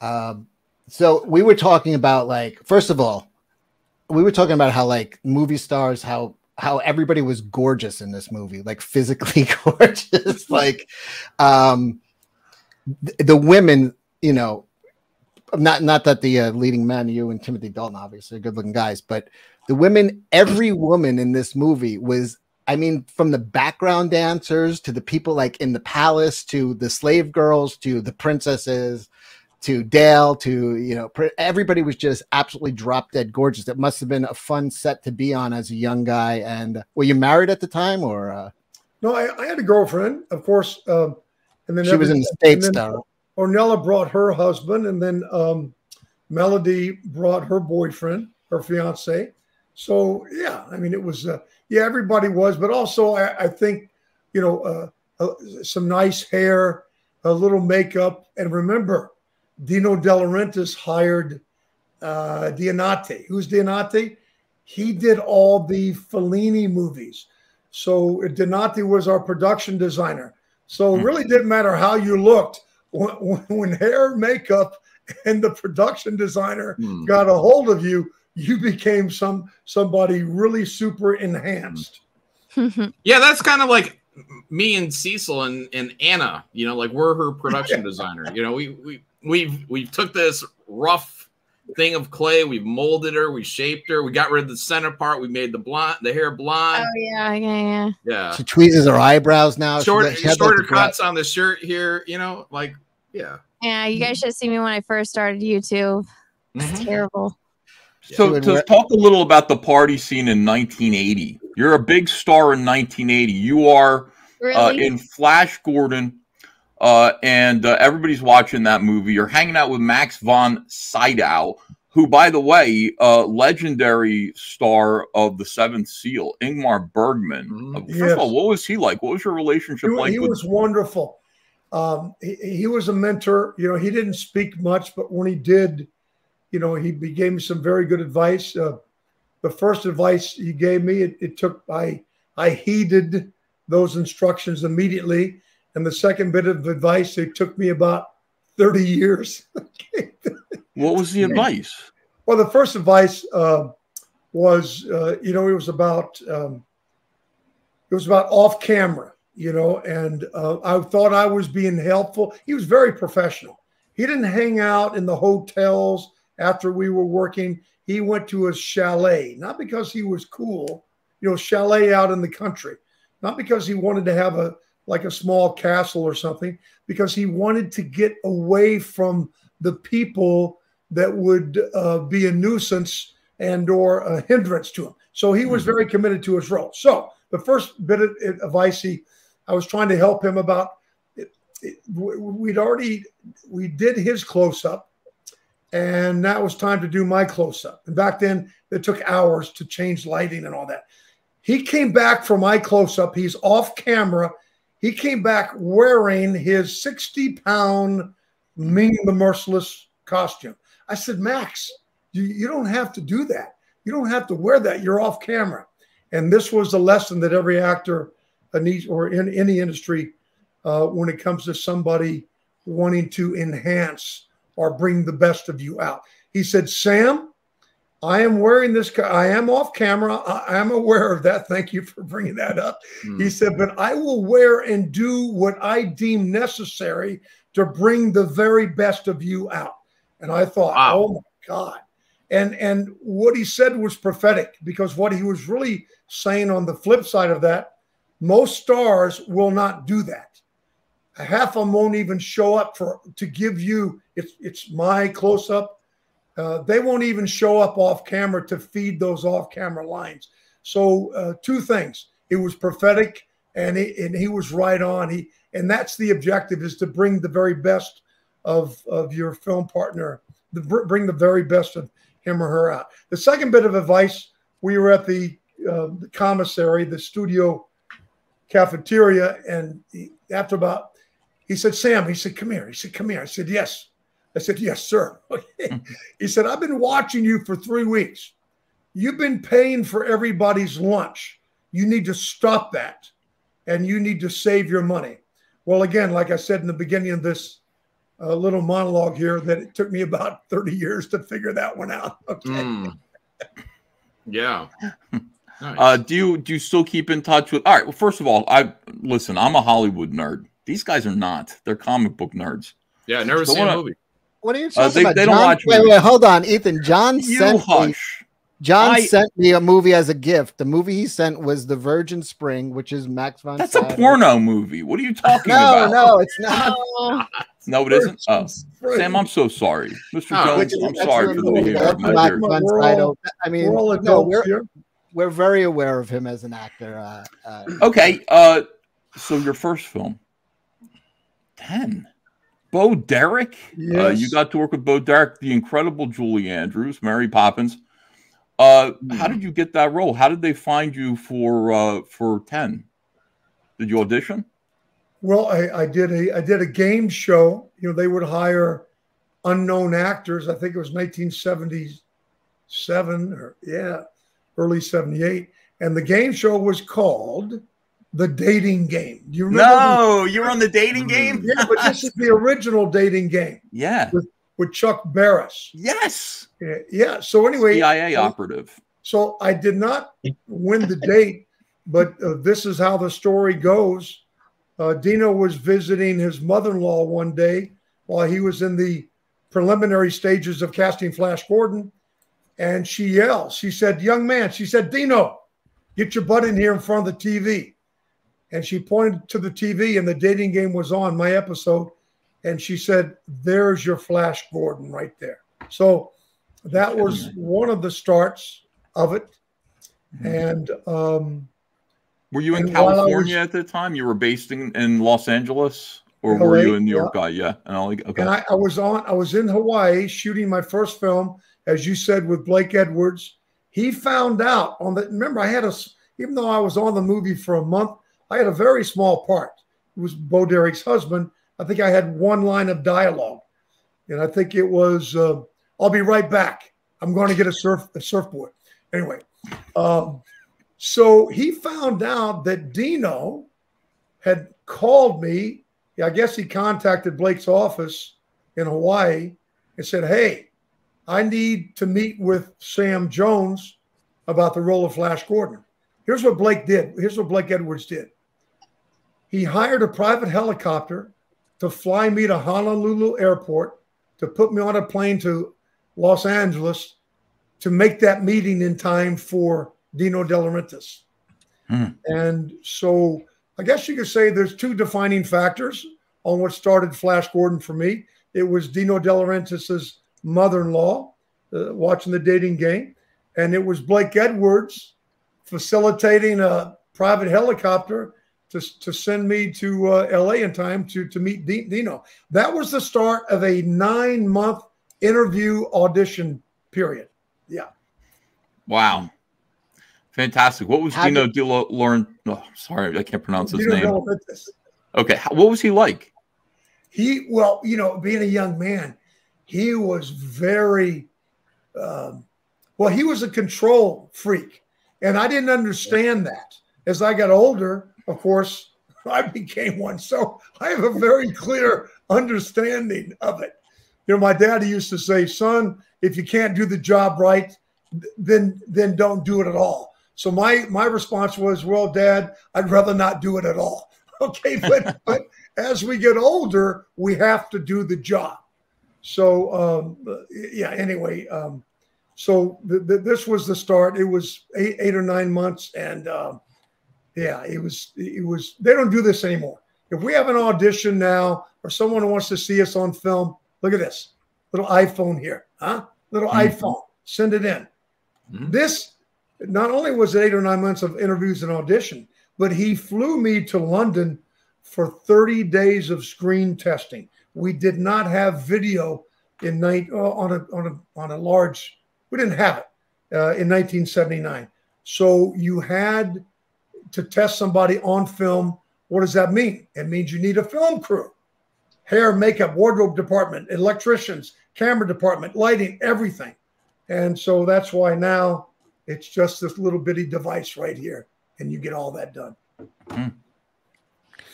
Speaker 3: Um so we were talking about like first of all, we were talking about how like movie stars how how everybody was gorgeous in this movie, like physically gorgeous. like um th- the women, you know, not not that the uh, leading men, you and Timothy Dalton, obviously, are good looking guys, but the women, every woman in this movie was, I mean, from the background dancers to the people like in the palace to the slave girls to the princesses to Dale to you know pr- everybody was just absolutely drop dead gorgeous. It must have been a fun set to be on as a young guy. And were you married at the time or uh,
Speaker 11: No, I, I had a girlfriend, of course, um, and then
Speaker 3: she was in the states
Speaker 11: then-
Speaker 3: though?
Speaker 11: Ornella brought her husband, and then um, Melody brought her boyfriend, her fiance. So yeah, I mean, it was uh, yeah, everybody was, but also I, I think you know uh, uh, some nice hair, a little makeup, and remember, Dino De Laurentiis hired uh, Donati. Who's Donati? He did all the Fellini movies. So Donati was our production designer. So it really didn't matter how you looked when, when- when hair, makeup, and the production designer
Speaker 6: Hmm.
Speaker 11: got a hold of you, you became some somebody really super enhanced.
Speaker 6: Yeah, that's kind of like me and Cecil and, and Anna. You know, like we're her production designer. You know, we we we've we took this rough thing of clay, we molded her, we shaped her, we got rid of the center part, we made the blonde, the hair blonde.
Speaker 4: Oh yeah, yeah, yeah.
Speaker 6: yeah,
Speaker 3: She tweezes her eyebrows now.
Speaker 6: Short,
Speaker 3: got- she had, like,
Speaker 6: shorter cuts on the shirt here. You know, like yeah.
Speaker 4: Yeah, you guys should have seen me when I first started YouTube. It's terrible.
Speaker 8: So,
Speaker 3: would
Speaker 8: to talk a little about the party scene in 1980. You're a big star in 1980. You are uh, in Flash Gordon, uh, and uh, everybody's watching that movie. You're hanging out with Max von Sydow, who, by the way, uh, legendary star of the Seventh Seal, Ingmar Bergman. Uh, First
Speaker 11: Yes.
Speaker 8: of all, what was he like? What was your relationship
Speaker 11: He,
Speaker 8: like
Speaker 11: he
Speaker 8: with?
Speaker 11: was wonderful. Um, he, he was a mentor. You know, he didn't speak much, but when he did, you know, he he gave me some very good advice. Uh, the first advice he gave me, it, it took I I heeded those instructions immediately, and the second bit of advice, it took me about thirty years.
Speaker 8: What was the advice?
Speaker 11: Well, the first advice uh, was, uh, you know, it was about um, it was about off camera, you know, and uh, I thought I was being helpful. He was very professional. He didn't hang out in the hotels after we were working. He went to a chalet, not because he was cool, you know, chalet out in the country, not because he wanted to have a like a small castle or something, because he wanted to get away from the people that would uh, be a nuisance and or a hindrance to him. So he was very committed to his role. So the first bit of advice he, I was trying to help him about. It, it, we'd already we did his close up, and now it was time to do my close up. And back then, it took hours to change lighting and all that. He came back for my close up. He's off camera. He came back wearing his 60 pound Ming the Merciless costume. I said, Max, you, you don't have to do that. You don't have to wear that. You're off camera. And this was the lesson that every actor needs, or in any industry, uh, when it comes to somebody wanting to enhance or bring the best of you out. He said, Sam, I am wearing this. I am off camera. I am aware of that. Thank you for bringing that up. Mm. He said, but I will wear and do what I deem necessary to bring the very best of you out. And I thought, wow. oh my God. And and what he said was prophetic because what he was really saying on the flip side of that, most stars will not do that. Half of them won't even show up for to give you it's it's my close up. Uh, they won't even show up off camera to feed those off camera lines. So uh, two things: it was prophetic, and he, and he was right on. He and that's the objective is to bring the very best of of your film partner, the, bring the very best of him or her out. The second bit of advice: we were at the, uh, the commissary, the studio cafeteria, and he, after about, he said, "Sam," he said, "Come here." He said, "Come here." I said, "Yes." I said, "Yes, sir." Okay. he said, "I've been watching you for three weeks. You've been paying for everybody's lunch. You need to stop that, and you need to save your money." Well, again, like I said in the beginning of this uh, little monologue here, that it took me about 30 years to figure that one out. Okay. Mm.
Speaker 6: Yeah.
Speaker 8: Nice. Uh, do you do you still keep in touch with? All right. Well, first of all, I listen. I'm a Hollywood nerd. These guys are not. They're comic book nerds.
Speaker 6: Yeah, never so seen a movie.
Speaker 3: What are you talking uh, they, about? They Jon, don't watch. Wait, movies. wait, hold on, Ethan. Jon you sent hush. Jon I, sent me a movie as a gift. The movie he sent was The Virgin Spring, which is Max von.
Speaker 8: That's Sydow. a porno movie. What are you talking
Speaker 3: no,
Speaker 8: about?
Speaker 3: No, no, it's not.
Speaker 8: no, it isn't. Oh, Sam, I'm so sorry, Mr. No, Jones. I'm sorry for the behavior. Max von
Speaker 3: Sydow. I mean, we're no, we're, we're very aware of him as an actor. Uh, uh,
Speaker 8: okay, uh, so your first film, ten. Bo Derek. Yes. Uh, you got to work with Bo Derek, the incredible Julie Andrews, Mary Poppins. Uh, how hmm. did you get that role? How did they find you for uh, for ten? Did you audition?
Speaker 11: Well, I, I did a I did a game show. You know, they would hire unknown actors. I think it was 1977 or yeah, early 78. And the game show was called The Dating Game.
Speaker 8: Do you remember? No, the- you're on the dating game?
Speaker 11: yeah, but this is the original dating game.
Speaker 8: Yeah.
Speaker 11: With, with Chuck Barris.
Speaker 8: Yes.
Speaker 11: Yeah. yeah. So anyway,
Speaker 8: CIA so, operative.
Speaker 11: So I did not win the date, but uh, this is how the story goes. Uh, Dino was visiting his mother-in-law one day while he was in the preliminary stages of casting Flash Gordon, and she yells. She said, "Young man," she said, "Dino, get your butt in here in front of the TV." And she pointed to the TV, and the dating game was on my episode and she said, "There's your Flash Gordon right there." So that was one of the starts of it. Mm-hmm. And um,
Speaker 8: were you in California was, at the time? You were based in, in Los Angeles, or LA, were you in New York? Yeah, yeah. And,
Speaker 11: LA, okay. and I, I was on. I was in Hawaii shooting my first film, as you said, with Blake Edwards. He found out on the. Remember, I had a. Even though I was on the movie for a month, I had a very small part. It was Bo Derek's husband, I think I had one line of dialogue, and I think it was, uh, "I'll be right back. I'm going to get a surf a surfboard." Anyway, um, so he found out that Dino had called me. I guess he contacted Blake's office in Hawaii and said, "Hey, I need to meet with Sam Jones about the role of Flash Gordon." Here's what Blake did. Here's what Blake Edwards did. He hired a private helicopter to fly me to Honolulu Airport, to put me on a plane to Los Angeles to make that meeting in time for Dino De Laurentiis. Hmm. And so I guess you could say there's two defining factors on what started Flash Gordon for me. It was Dino De Laurentiis's mother-in-law uh, watching the dating game, and it was Blake Edwards facilitating a private helicopter to, to send me to uh, LA in time to, to meet D- Dino. That was the start of a nine month interview audition period. Yeah.
Speaker 8: Wow. Fantastic. What was
Speaker 11: How
Speaker 8: Dino
Speaker 11: did-
Speaker 8: De Lauren? Oh, sorry, I can't pronounce his
Speaker 11: Dino
Speaker 8: name.
Speaker 11: De
Speaker 8: Okay. What was he like?
Speaker 11: He, well, you know, being a young man, he was very, um, well, he was a control freak. And I didn't understand that. As I got older, of course, I became one. So I have a very clear understanding of it. You know, my dad used to say, son, if you can't do the job right, then then don't do it at all. So my my response was, well, dad, I'd rather not do it at all. Okay, but but as we get older, we have to do the job. So um, yeah. Anyway, um, so th- th- this was the start. It was eight eight or nine months, and um, yeah, it was it was. They don't do this anymore. If we have an audition now, or someone wants to see us on film, look at this little iPhone here, huh? Little
Speaker 12: Mhm.
Speaker 11: iPhone. Send it in. This not only was it eight or nine months of interviews and audition, but he flew me to London for 30 days of screen testing. We did not have video in night uh, on a on a on a large. We didn't have it uh, in 1979. So you had to test somebody on film. What does that mean? It means you need a film crew, hair, makeup, wardrobe department, electricians, camera department, lighting, everything. And so that's why now it's just this little bitty device right here, and you get all that done. Hmm.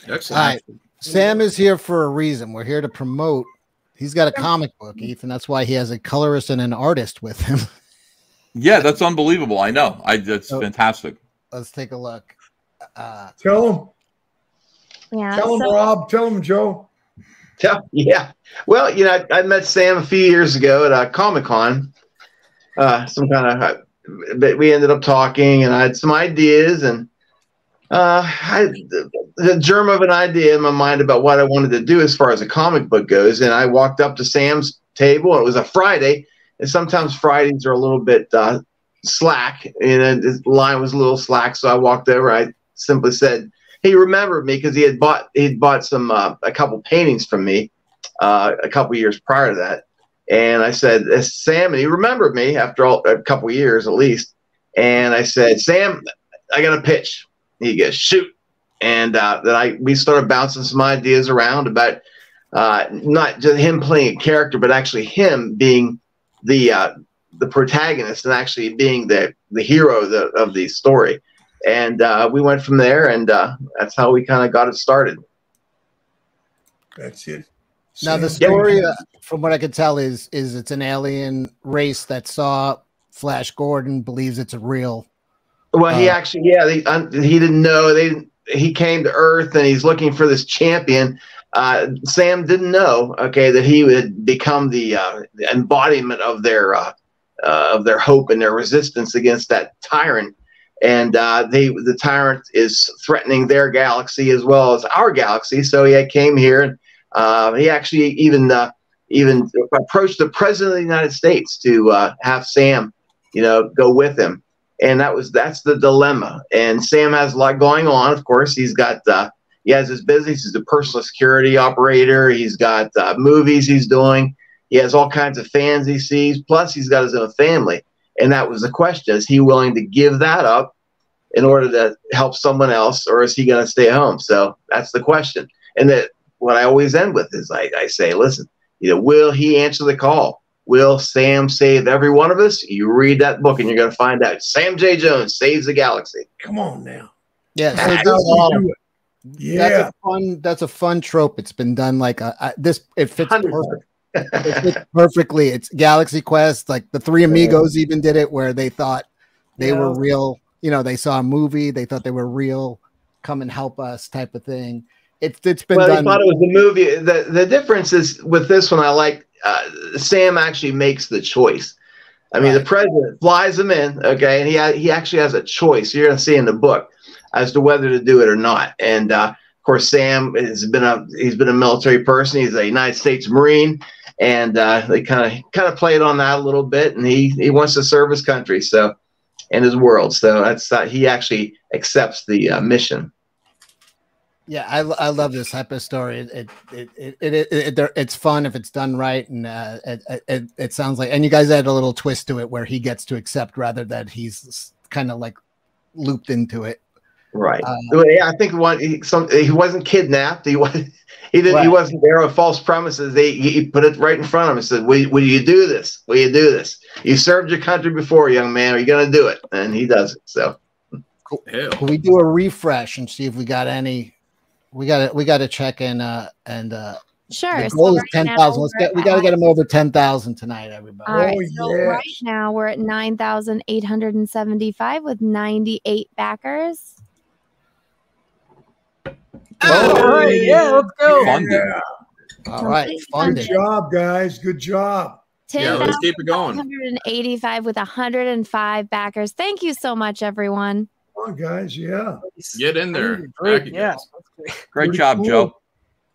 Speaker 6: Excellent.
Speaker 3: All right. Sam is here for a reason. We're here to promote. He's got a comic book, Ethan. That's why he has a colorist and an artist with him.
Speaker 8: Yeah, that's unbelievable. I know. I that's
Speaker 3: Oh.
Speaker 8: fantastic.
Speaker 3: Let's take a look. Uh,
Speaker 11: Tell him.
Speaker 4: Yeah.
Speaker 11: Tell him,
Speaker 4: so-
Speaker 11: Rob. Tell him, Joe.
Speaker 10: Yeah, yeah. Well, you know, I, I met Sam a few years ago at a Comic Con. Uh, some kind of, but we ended up talking, and I had some ideas, and uh, I the, the germ of an idea in my mind about what I wanted to do as far as a comic book goes. And I walked up to Sam's table. It was a Friday, and sometimes Fridays are a little bit uh, slack, and the line was a little slack. So I walked over. I simply said, he remembered me because he had bought he'd bought some uh, a couple paintings from me uh, a couple years prior to that, and I said, Sam," and he remembered me after all, a couple years at least. And I said, "Sam, I got a pitch." He goes, "Shoot!" And uh, then I we started bouncing some ideas around about uh, not just him playing a character, but actually him being the uh, the protagonist and actually being the the hero the, of the story. And uh, we went from there, and uh, that's how we kind of got it started.
Speaker 11: That's it.
Speaker 3: now the
Speaker 11: Sam-
Speaker 3: story, uh, from what I could tell, is is it's an alien race that saw Flash Gordon, believes it's a real.
Speaker 10: Well, he
Speaker 3: Uh,
Speaker 10: actually, yeah, they, un, he didn't know. They he came to Earth and he's looking for this champion. Uh, Sam didn't know, okay, that he would become the, uh, the embodiment of their uh, uh, of their hope and their resistance against that tyrant. And uh, they the tyrant is threatening their galaxy as well as our galaxy. So he came here and uh, he actually even uh, even approached the president of the United States to uh, have Sam, you know, go with him and that was that's the dilemma. And Sam has a lot going on. Of course, he's got uh, he has his business. He's a personal security operator. He's got uh, movies he's doing. He has all kinds of fans he sees. Plus, he's got his own family. And that was the question: Is he willing to give that up in order to help someone else, or is he going to stay home? So that's the question. And that what I always end with is I, I say, listen, you know, will he answer the call? Will Sam save every one of us? You read that book and you're going to find out. Sam J. Jones saves the galaxy.
Speaker 11: Come on now.
Speaker 3: Yeah, so
Speaker 11: That's
Speaker 3: this
Speaker 11: how
Speaker 3: is
Speaker 11: we do it.
Speaker 3: That's a fun. That's a fun trope. It's been done like a, a- this. It fits perfect. It perfectly. It's Galaxy Quest. Like the Three Amigos even did it, where they thought they
Speaker 11: Yeah.
Speaker 3: were real. You know, they saw a movie. They thought they were real. Come and help us, type of thing. It's it's been
Speaker 10: well,
Speaker 3: done.
Speaker 10: they thought it was the movie. The the difference is with this one. I like uh, Sam actually makes the choice. I mean, the president flies him in, okay, and he ha- he actually has a choice. You're going to see in the book as to whether to do it or not. And uh, of course, Sam has been a he's been a military person. He's a United States Marine, and uh, they kind of kind of played on that a little bit. And he he wants to serve his country. So in his world. So that's uh, he actually accepts the uh, mission.
Speaker 3: Yeah, I, I love this type of story. It it it, it, it, it, it it's fun if it's done right, and uh, it, it it sounds like. And you guys add a little twist to it where he gets to accept rather than he's kind of like looped into it.
Speaker 10: Right.
Speaker 3: Uh,
Speaker 10: yeah, I think one he, some he wasn't kidnapped. He was he didn't he wasn't there on false premises. They he put it right in front of him and said, "Will, will you do this? Will you do this? You served your country before, young man. Are you going to do it?" And he does it. So
Speaker 6: Hell.
Speaker 3: Can we do a refresh and see if we got any? We got to we got to check in uh and uh
Speaker 4: Sure.
Speaker 3: the
Speaker 4: so
Speaker 3: goal is
Speaker 4: right
Speaker 3: ten. Let's
Speaker 4: we're
Speaker 3: get we got to get him over ten thousand tonight, everybody.
Speaker 4: All right.
Speaker 11: Oh,
Speaker 4: so
Speaker 11: yes.
Speaker 4: right now we're at 9,875 with 98 backers.
Speaker 9: All right, yeah, let's go.
Speaker 8: Funded.
Speaker 11: Yeah.
Speaker 3: All right,
Speaker 4: Complete
Speaker 3: funded.
Speaker 11: Good job, guys. Good job.
Speaker 6: Yeah, let's keep it going.
Speaker 4: 10,185 with 105 backers. Thank you so much, everyone.
Speaker 11: Come on, guys. Yeah.
Speaker 6: Get in there.
Speaker 9: Great, yeah. great.
Speaker 8: Great
Speaker 11: Pretty
Speaker 8: job,
Speaker 11: cool.
Speaker 8: Joe.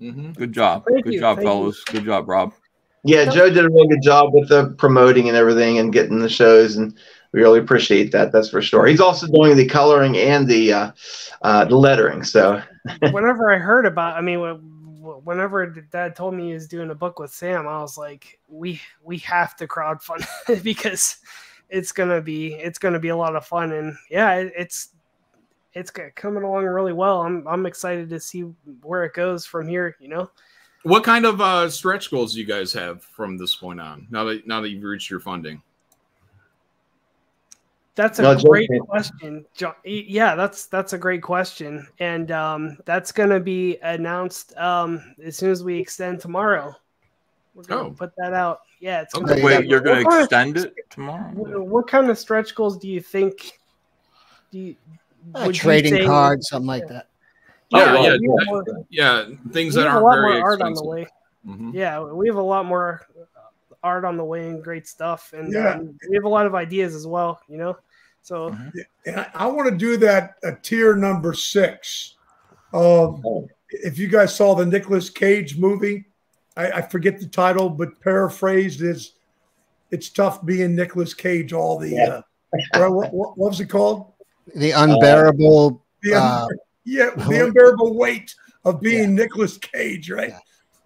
Speaker 6: Mhm.
Speaker 8: Good job.
Speaker 9: Thank
Speaker 8: Good
Speaker 9: you,
Speaker 8: job,
Speaker 9: thank you.
Speaker 8: Good job, Rob.
Speaker 10: yeah, Joe did a really good job with the promoting and everything and getting the shows, and we really appreciate that. That's for sure. He's also doing the coloring and the uh, uh, the lettering. So
Speaker 9: whenever I heard about, I mean, whenever Dad told me he was doing a book with Sam, I was like, we we have to crowdfund it because it's gonna be it's gonna be a lot of fun, and yeah, it, it's it's coming along really well. I'm I'm excited to see where it goes from here. You know,
Speaker 6: What kind of uh, stretch goals do you guys have from this point on? Now that now that you've reached your funding,
Speaker 9: that's a
Speaker 10: No,
Speaker 9: great
Speaker 10: can-
Speaker 9: question. Jo- y- Yeah, that's that's a great question, and um, that's gonna be announced um, as soon as we extend tomorrow. We're gonna
Speaker 6: Oh.
Speaker 9: put that out. Yeah, it's
Speaker 6: Okay.
Speaker 9: gonna be
Speaker 8: Wait, you're going to
Speaker 9: What of-
Speaker 8: extend it tomorrow?
Speaker 9: What, what kind of stretch goals do you think? Do you,
Speaker 3: A
Speaker 9: would you
Speaker 3: trading
Speaker 9: say-
Speaker 3: card, something like that.
Speaker 6: yeah,
Speaker 10: Oh,
Speaker 6: yeah,
Speaker 9: we more-
Speaker 6: yeah, things that
Speaker 9: have a
Speaker 6: aren't
Speaker 9: lot
Speaker 6: very
Speaker 9: more art on the way.
Speaker 6: Mhm.
Speaker 9: Yeah, we have a lot more art on the way and great stuff, and
Speaker 11: Yeah.
Speaker 9: um, we have a lot of ideas as well. You know, so
Speaker 11: And I, I want to do that a tier number six. Um, if you guys saw the Nicolas Cage movie, I, I forget the title, but paraphrased is "It's tough being Nicolas Cage." All the uh, what, what, what was it called?
Speaker 3: The unbearable.
Speaker 11: The,
Speaker 3: Uh,
Speaker 11: yeah, the unbearable weight of being Nicolas Cage, right?
Speaker 3: Yeah.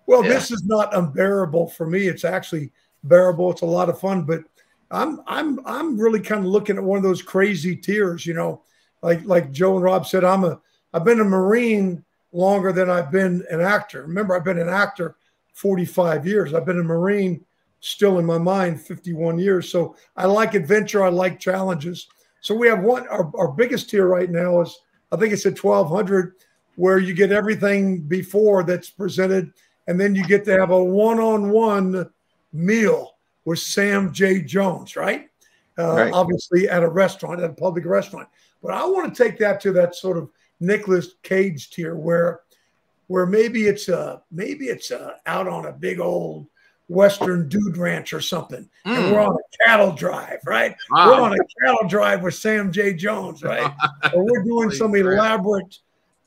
Speaker 11: Well,
Speaker 10: Yeah.
Speaker 11: this is not unbearable for me. It's actually bearable. It's a lot of fun, but I'm I'm I'm really kind of looking at one of those crazy tiers, you know, like like Joe and Rob said. I'm a I've been a Marine longer than I've been an actor. Remember, I've been an actor 45 years. I've been a Marine still in my mind 51 years. So I like adventure. I like challenges. So we have one. Our, our biggest tier right now is I think it's at 1200, where you get everything before that's presented, and then you get to have a one-on-one meal with Sam J. Jones, right? Uh,
Speaker 10: Right.
Speaker 11: Obviously at a restaurant, at a public restaurant. But I want to take that to that sort of Nicolas Cage tier, where where maybe it's a maybe it's uh, out on a big old Western dude ranch or something, and
Speaker 6: Mm.
Speaker 11: we're on a cattle drive, right?
Speaker 6: Wow.
Speaker 11: We're on a cattle drive with Sam J. Jones, right? or we're doing
Speaker 6: Holy
Speaker 11: some
Speaker 6: crap.
Speaker 11: elaborate,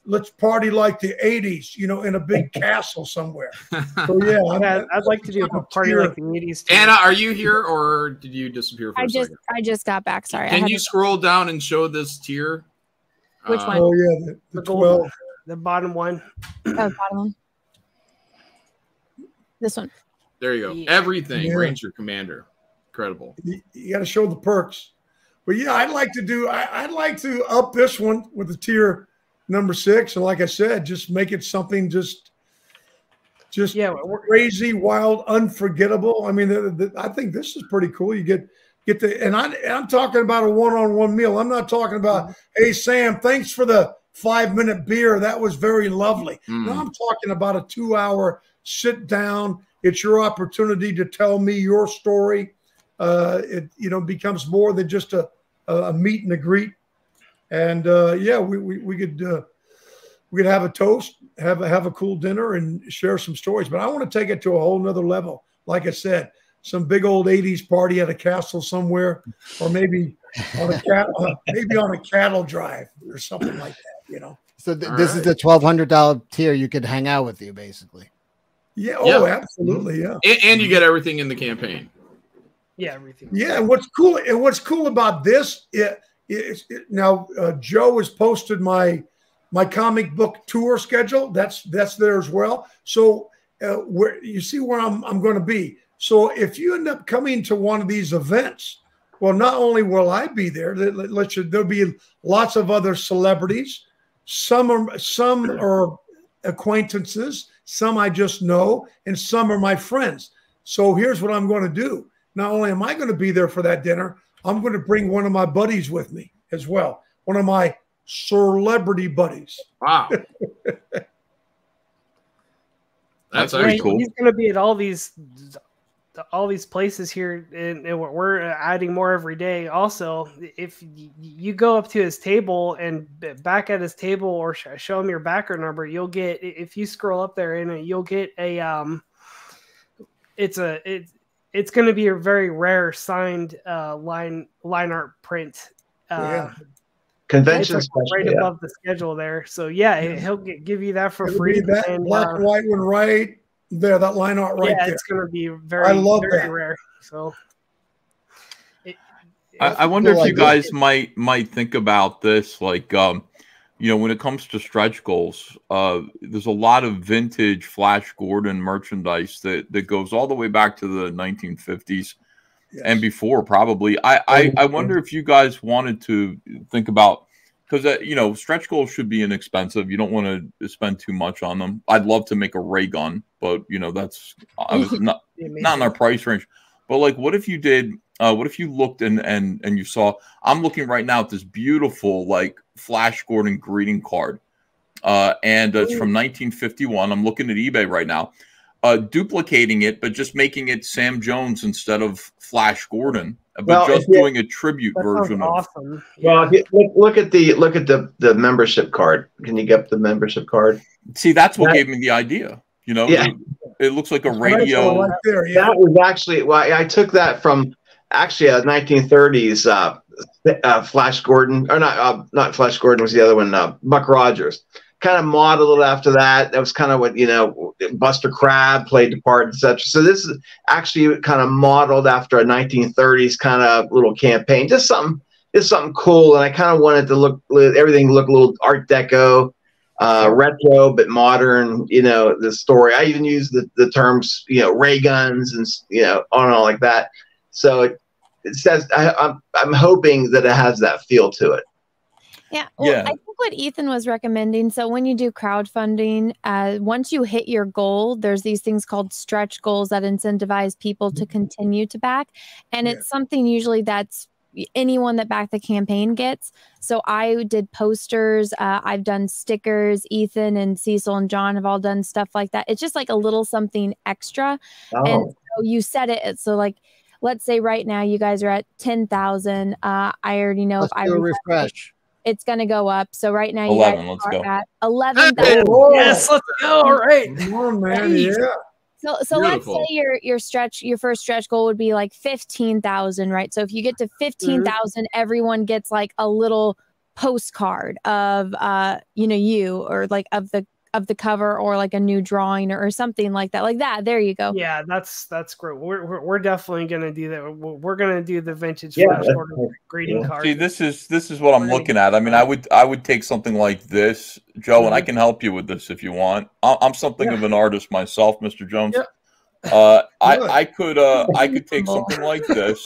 Speaker 11: let's party like the 80s, you know, in a big castle somewhere. So, yeah, I'm,
Speaker 9: yeah, I'd like to do a
Speaker 11: I'm
Speaker 9: party
Speaker 11: here.
Speaker 9: like the '80s. too.
Speaker 6: Anna, are you here or did you disappear for
Speaker 4: I
Speaker 6: a
Speaker 4: just
Speaker 6: second?
Speaker 4: I just got back. Sorry.
Speaker 6: Can
Speaker 4: had
Speaker 6: you
Speaker 4: to-
Speaker 6: scroll down and show this tier?
Speaker 4: Which
Speaker 6: Uh,
Speaker 4: one?
Speaker 11: Oh, yeah, the, the
Speaker 9: The gold
Speaker 11: 12.
Speaker 9: the bottom one.
Speaker 4: oh, bottom one. This one.
Speaker 6: There you go.
Speaker 9: Yeah.
Speaker 6: Everything,
Speaker 11: Yeah.
Speaker 6: Ranger Commander. Incredible.
Speaker 11: You, you got to show the perks. But yeah, I'd like to do, I, I'd like to up this one with a tier number six. And like I said, just make it something just, just
Speaker 9: Yeah,
Speaker 11: crazy, wild, unforgettable. I mean, the, the, I think this is pretty cool. You get get the and I I'm talking about a one-on-one meal. I'm not talking about, hey Sam, thanks for the five minute beer. That was very lovely.
Speaker 6: Mm.
Speaker 11: No, I'm talking about a two-hour sit down. It's your opportunity to tell me your story. Uh, it you know becomes more than just a a meet and a greet. And uh, yeah, we we, we could. Uh, we could have a toast, have a, have a cool dinner, and share some stories. But I want to take it to a whole nother level. Like I said, some big old '80s party at a castle somewhere, or maybe on a cat, uh, maybe on a cattle drive or something like that. You know?
Speaker 3: So th-
Speaker 6: All
Speaker 3: this is
Speaker 6: right.
Speaker 3: the twelve hundred dollar tier. You could hang out with you basically.
Speaker 11: Yeah. Oh,
Speaker 6: Yeah.
Speaker 11: absolutely. Yeah.
Speaker 6: And, and you get everything in the campaign.
Speaker 9: Yeah, everything.
Speaker 11: Yeah, and what's cool and what's cool about this it, it, now uh, Joe has posted my my comic book tour schedule. That's that's there as well. So uh, where you see where I'm I'm going to be. So if you end up coming to one of these events, well, not only will I be there, let, let you, there'll be lots of other celebrities. Some are some are acquaintances, some I just know, and some are my friends. So here's what I'm going to do. Not only am I going to be there for that dinner, I'm going to bring one of my buddies with me as well. One of my celebrity buddies.
Speaker 6: Wow. That's
Speaker 9: Right,
Speaker 6: cool.
Speaker 9: He's going to be at all these all these places here, and, and we're adding more every day. Also, if you go up to his table and back at his table, or sh- show him your backer number, you'll get. If you scroll up there, and you'll get a um, it's a it's it's going to be a very rare signed uh, line line art print. Uh,
Speaker 11: Yeah.
Speaker 10: Convention
Speaker 9: it's right
Speaker 10: yeah.
Speaker 9: above the schedule there. So yeah, he'll g- give you that for
Speaker 11: It'll
Speaker 9: free.
Speaker 11: that
Speaker 9: and,
Speaker 11: black
Speaker 9: uh,
Speaker 11: white one right there, that line art right
Speaker 9: yeah,
Speaker 11: there.
Speaker 9: it's going to be very,
Speaker 11: I love
Speaker 9: very
Speaker 11: that.
Speaker 9: rare. So, it,
Speaker 8: I, I wonder
Speaker 3: cool
Speaker 8: if you
Speaker 3: idea.
Speaker 8: guys might might think about this, like, um, you know, when it comes to stretch goals, uh, there's a lot of vintage Flash Gordon merchandise that that goes all the way back to the 1950s
Speaker 11: Yes.
Speaker 8: and before, probably. I I, I wonder if you guys wanted to think about because uh, you know stretch goals should be inexpensive. You don't want to spend too much on them. I'd love to make a ray gun, but you know that's I was not not in our price range. But like, what if you did? Uh, what if you looked and and and you saw? I'm looking right now at this beautiful like Flash Gordon greeting card, uh, and uh, it's from 1951. I'm looking at eBay right now, uh, duplicating it, but just making it Sam Jones instead of Flash Gordon, but
Speaker 10: Well,
Speaker 8: just
Speaker 10: if
Speaker 8: doing a tribute
Speaker 9: That sounds
Speaker 8: version of.
Speaker 10: Well, if look, look at the look at the the membership card. Can you get the membership card?
Speaker 8: See, that's what
Speaker 10: That-
Speaker 8: gave me the idea. You know,
Speaker 10: Yeah.
Speaker 8: It, it looks like a radio.
Speaker 11: right there, yeah.
Speaker 10: That was actually well, I, I took that from actually a 1930s uh, uh, Flash Gordon, or not uh, not Flash Gordon was the other one, uh, Buck Rogers. Kind of modeled it after that. That was kind of what you know. Buster Crabbe played the part, etc. So this is actually kind of modeled after a 1930s kind of little campaign. Just something, just something cool. And I kind of wanted to look everything look a little Art Deco, uh, retro but modern. You know the story. I even use the, the terms you know ray guns and you know on and on like that. So it, it says I, I'm I'm hoping that it has that feel to it.
Speaker 4: Yeah. Well,
Speaker 8: Yeah.
Speaker 4: I think what Ethan was recommending. So when you do crowdfunding, uh, once you hit your goal, there's these things called stretch goals that incentivize people to continue to back, and
Speaker 11: Yeah.
Speaker 4: it's something usually that's anyone that backed the campaign gets. So I did posters. Uh, I've done stickers. Ethan and Cecil and Jon have all done stuff like that. It's just like a little something extra.
Speaker 10: Oh.
Speaker 4: And so you set it. So like, let's say right now you guys are at ten thousand. Uh, I already know
Speaker 3: Let's
Speaker 4: if I
Speaker 3: do a refresh.
Speaker 4: it's gonna go up. So right now you
Speaker 8: 11,
Speaker 4: guys
Speaker 8: let's
Speaker 4: are
Speaker 8: go.
Speaker 4: at eleven
Speaker 6: Hey!
Speaker 9: Yes, let's go. All right.
Speaker 11: Come on, man.
Speaker 9: Jeez.
Speaker 11: Yeah.
Speaker 4: So so let's say your your stretch your first stretch goal would be like fifteen thousand, right? So if you get to fifteen thousand, everyone gets like a little postcard of uh you know you or like of the of the cover or like a new drawing or, or something like that. Like that. There you go.
Speaker 9: Yeah, that's that's great. We're we're, we're definitely gonna do that. We're, we're gonna do the vintage
Speaker 10: Yeah,
Speaker 9: Flash
Speaker 10: that's
Speaker 9: greeting
Speaker 10: Yeah.
Speaker 9: card.
Speaker 8: See, this is this is what I'm
Speaker 9: We're
Speaker 8: looking at. I mean, I would I would take something like this, Joe, and I
Speaker 9: Mhm.
Speaker 8: can help you with this if you want. I- I'm something of an artist myself, Mr. Jones.
Speaker 9: Yeah.
Speaker 8: Uh, I I could uh I could take something like this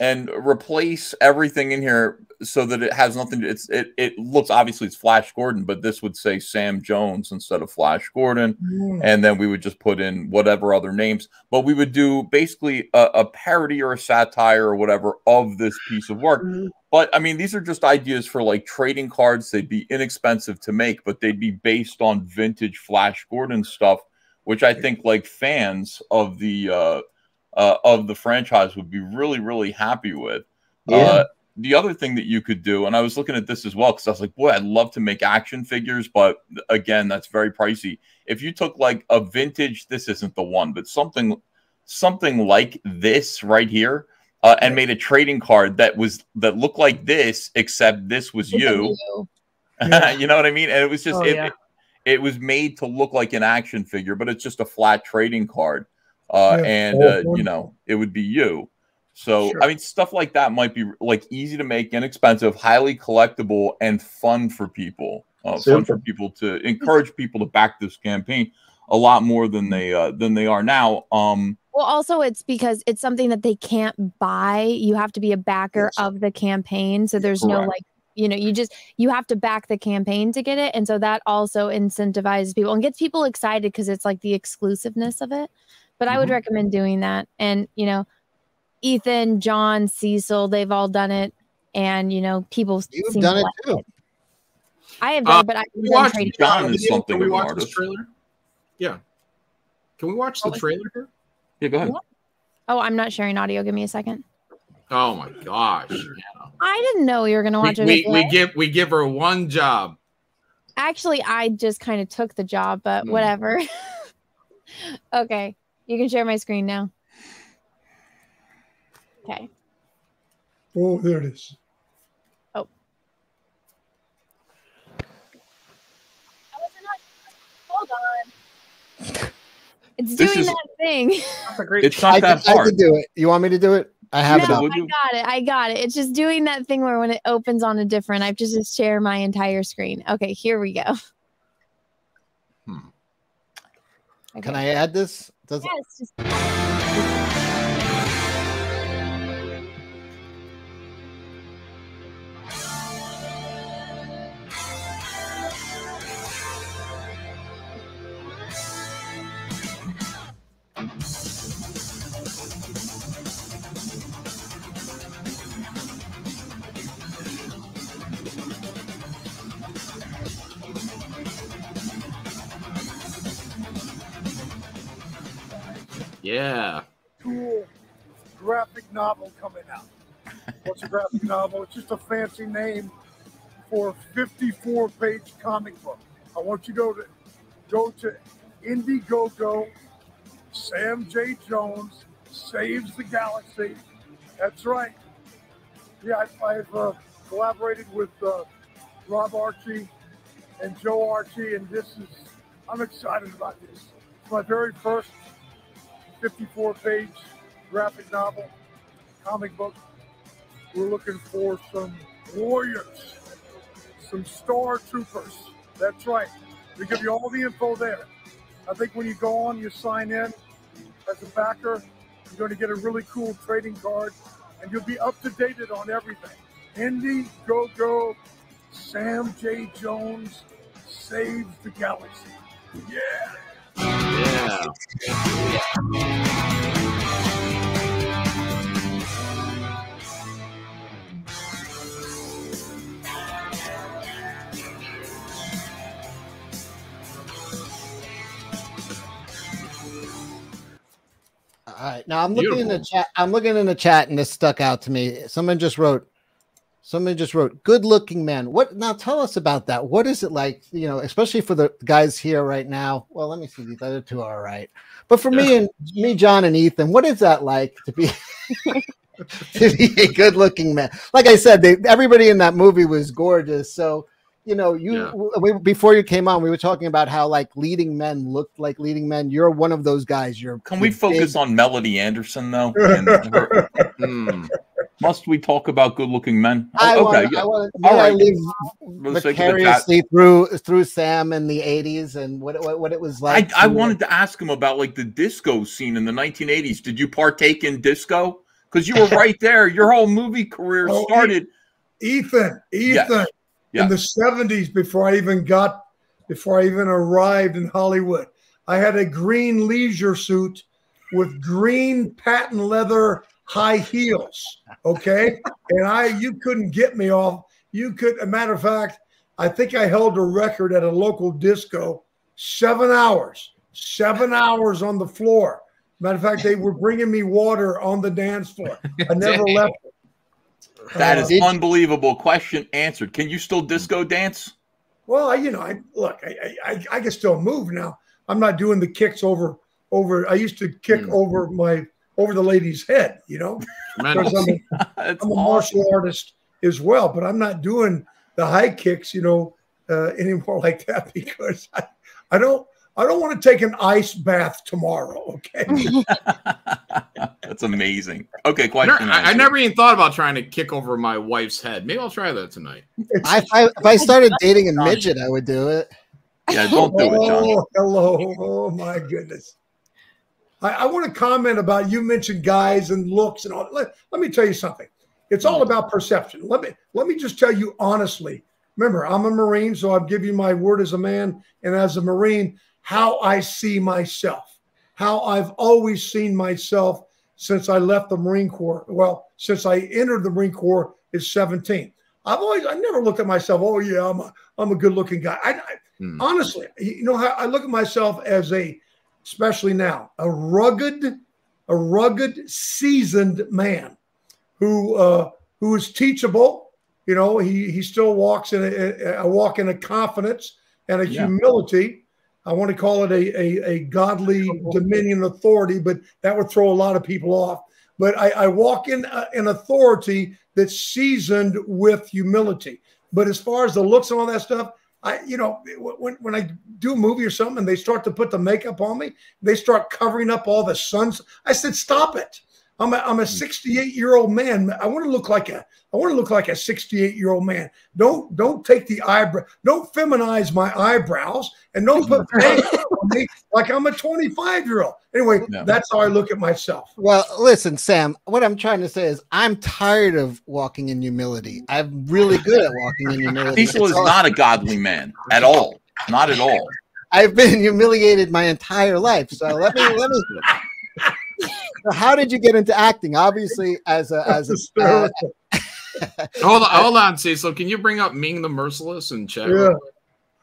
Speaker 8: and replace everything in here so that it has nothing. To, it's it it looks obviously it's Flash Gordon, but this would say Sam Jones instead of Flash Gordon
Speaker 11: Mm.
Speaker 8: and then we would just put in whatever other names but we would do basically a, a parody or a satire or whatever of this piece of work
Speaker 9: Mhm.
Speaker 8: but i mean these are just ideas for like trading cards they'd be inexpensive to make but they'd be based on vintage flash gordon stuff which i think like fans of the uh, uh of the franchise would be really really happy with
Speaker 10: Yeah.
Speaker 8: uh, the other thing that you could do, and I was looking at this as well because I was like, boy, I'd love to make action figures, but again, that's very pricey. If you took like a vintage, this isn't the one, but something, something like this right here, uh, and made a trading card that was that looked like this, except this was you.
Speaker 11: Yeah.
Speaker 8: you know what I mean? And it was just
Speaker 9: Oh,
Speaker 8: it,
Speaker 9: yeah.
Speaker 8: it, it was made to look like an action figure, but it's just a flat trading card. Uh,
Speaker 11: Yeah.
Speaker 8: and uh, you know, it would be you. So
Speaker 11: Sure.
Speaker 8: I mean, stuff like that might be like easy to make, inexpensive, highly collectible, and fun for people. Uh, fun for people to encourage people to back this campaign a lot more than they uh, than they are now. Um,
Speaker 4: Well, also it's because it's something that they can't buy. You have to be a backer
Speaker 11: Yes.
Speaker 4: of the campaign. So there's no like, you know, you just you have to back the campaign to get it. And so that also incentivizes people and gets people excited because it's like the exclusiveness of it. But I would
Speaker 8: Mhm.
Speaker 4: recommend doing that. And you know, Ethan, Jon, Cecil, they've all done it. And you know, people
Speaker 3: You've
Speaker 4: seem
Speaker 3: done
Speaker 4: to
Speaker 3: it
Speaker 4: like
Speaker 3: too.
Speaker 4: it. I have done,
Speaker 6: Uh,
Speaker 4: it, but I've
Speaker 6: we
Speaker 4: done
Speaker 6: watched
Speaker 4: trading Jon
Speaker 8: is something
Speaker 6: Can we
Speaker 8: of an
Speaker 6: watch
Speaker 8: artist.
Speaker 6: this trailer? Yeah. Can we watch the
Speaker 4: What was it?
Speaker 6: trailer here?
Speaker 8: yeah, go ahead.
Speaker 4: Oh, I'm not sharing audio. Give me a second.
Speaker 6: Oh my gosh.
Speaker 4: I didn't know you were gonna watch
Speaker 6: We,
Speaker 4: it.
Speaker 6: we, we give we give her one job.
Speaker 4: Actually, I just kind of took the job, but
Speaker 8: Hmm.
Speaker 4: whatever. okay, you can share my screen now. Okay.
Speaker 11: Oh, there it is. Oh.
Speaker 4: Hold on. It's doing
Speaker 8: is-
Speaker 4: that thing.
Speaker 9: That's a great.
Speaker 8: It's
Speaker 3: I
Speaker 8: not that
Speaker 3: can, I
Speaker 8: hard.
Speaker 3: can do it. You want me to do it? I have it
Speaker 4: no,
Speaker 3: up.
Speaker 4: I got it. I got it. It's just doing that thing where when it opens on a different, I have to just share my entire screen. Okay, here we go.
Speaker 8: Hmm.
Speaker 4: Okay.
Speaker 3: Can I add this? Does
Speaker 4: Yes, just
Speaker 6: Yeah.
Speaker 11: cool graphic novel coming out. What's a graphic novel? It's just a fancy name for a 54 page comic book. I want you to go to go to Indiegogo. Sam J. Jones saves the galaxy. That's right. Yeah, I, I've uh, collaborated with uh, Rob Archie and Joe Archie, and this is I'm excited about this. It's my very first 54 page graphic novel, comic book. We're looking for some warriors, some star troopers. That's right. We give you all the info there. I think when you go on, you sign in as a backer, you're going to get a really cool trading card and you'll be up to date on everything. Indy, Go Go, Sam J. Jones saves the galaxy. Yeah.
Speaker 6: Yeah.
Speaker 3: All right. Now I'm looking in the chat. I'm looking in the chat, and this stuck out to me. Someone just wrote. Someone just wrote, "Good looking man." What now? Tell us about that. What is it like? You know, especially for the guys here right now. Well, let me see. These other two are all right, but for me and me, Jon and Ethan, what is that like to be to be a good looking man? Like I said, they, everybody in that movie was gorgeous. So you know, you
Speaker 6: Yeah.
Speaker 3: we, before you came on, we were talking about how like leading men looked like leading men. You're one of those guys. You're.
Speaker 8: Can we focus
Speaker 3: big.
Speaker 8: on Melody Anderson though? And her-
Speaker 6: Hmm.
Speaker 8: Must we talk about good-looking men?
Speaker 3: I
Speaker 8: Oh,
Speaker 3: want,
Speaker 8: yeah.
Speaker 3: I want,
Speaker 8: All
Speaker 3: may I
Speaker 8: right.
Speaker 3: live
Speaker 8: the sake of the chat.
Speaker 3: vicariously through through Sam in the '80s and what what, what it was like.
Speaker 8: I
Speaker 3: to-
Speaker 8: wanted to ask him about like the disco scene in the 1980s. Did you partake in disco? Because you were right there. Your whole movie career
Speaker 11: Oh,
Speaker 8: started.
Speaker 11: Ethan,
Speaker 8: Yes.
Speaker 11: Ethan,
Speaker 8: Yes.
Speaker 11: in the seventies, before I even got, before I even arrived in Hollywood, I had a green leisure suit with green patent leather high heels. Okay, and I, you couldn't get me off. You could, a matter of fact, I think I held a record at a local disco, seven hours, seven hours on the floor. Matter of fact, they were bringing me water on the dance floor. I never
Speaker 6: Dang.
Speaker 11: left.
Speaker 8: That
Speaker 11: Uh,
Speaker 8: is
Speaker 3: did-
Speaker 8: unbelievable. Question answered. Can you still disco dance?
Speaker 11: Well, I, you know, I look, I, I, I- I can still move now. I'm not doing the kicks over, over. I used to kick
Speaker 8: Hmm.
Speaker 11: over my, over the lady's head, you know, because I'm a,
Speaker 8: That's
Speaker 11: I'm a
Speaker 8: awesome.
Speaker 11: martial artist as well, but I'm not doing the high kicks, you know, uh, anymore like that because I, I don't, I don't want to take an ice bath tomorrow. Okay.
Speaker 8: That's amazing. Okay,
Speaker 6: I,
Speaker 8: question.
Speaker 6: I, I
Speaker 8: answered.
Speaker 6: never even thought about trying to kick over my wife's head. Maybe I'll try that tonight.
Speaker 3: I, if, I, if I started dating a midget, I would do it.
Speaker 8: Yeah, don't do it, Jon.
Speaker 11: Oh, hello. Oh my goodness. I, I want to comment about you mentioned guys and looks and all. Let, let me tell you something. It's all about perception. Let me let me just tell you honestly. Remember, I'm a Marine, so I'll give you my word as a man and as a Marine how I see myself, how I've always seen myself since I left the Marine Corps. Well, since I entered the Marine Corps is 17. I've always I never looked at myself, oh yeah, I'm a I'm a good looking guy. I, I
Speaker 6: Hmm.
Speaker 11: honestly, you know how I look at myself as a, especially now, a rugged, a rugged, seasoned man who uh, who is teachable. You know, he he still walks in a, a walk in a confidence and a
Speaker 8: Yeah.
Speaker 11: humility. I want to call it a, a, a godly dominion authority, but that would throw a lot of people off. But I, I walk in uh, an authority that's seasoned with humility. But as far as the looks and all that stuff, I, you know, when, when I do a movie or something and they start to put the makeup on me, they start covering up all the suns. I said, stop it. I'm a, I'm a hmm. 68 year old man. I want to look like a I want to look like a 68 year old man. Don't don't take the eyebrow. Don't feminize my eyebrows and don't put on me like I'm a 25 year old. Anyway,
Speaker 8: Yeah.
Speaker 11: that's how I look at myself.
Speaker 3: Well, listen, Sam, what I'm trying to say is I'm tired of walking in humility. I'm really good at walking in humility.
Speaker 8: Cecil is
Speaker 3: all-
Speaker 8: not a godly man at all. Not at all.
Speaker 3: I've been humiliated my entire life. So let me let me So how did you get into acting? Obviously, as a as a uh,
Speaker 6: Hold on, hold on, Cecil. Can you bring up Ming the Merciless and check?
Speaker 11: Yeah.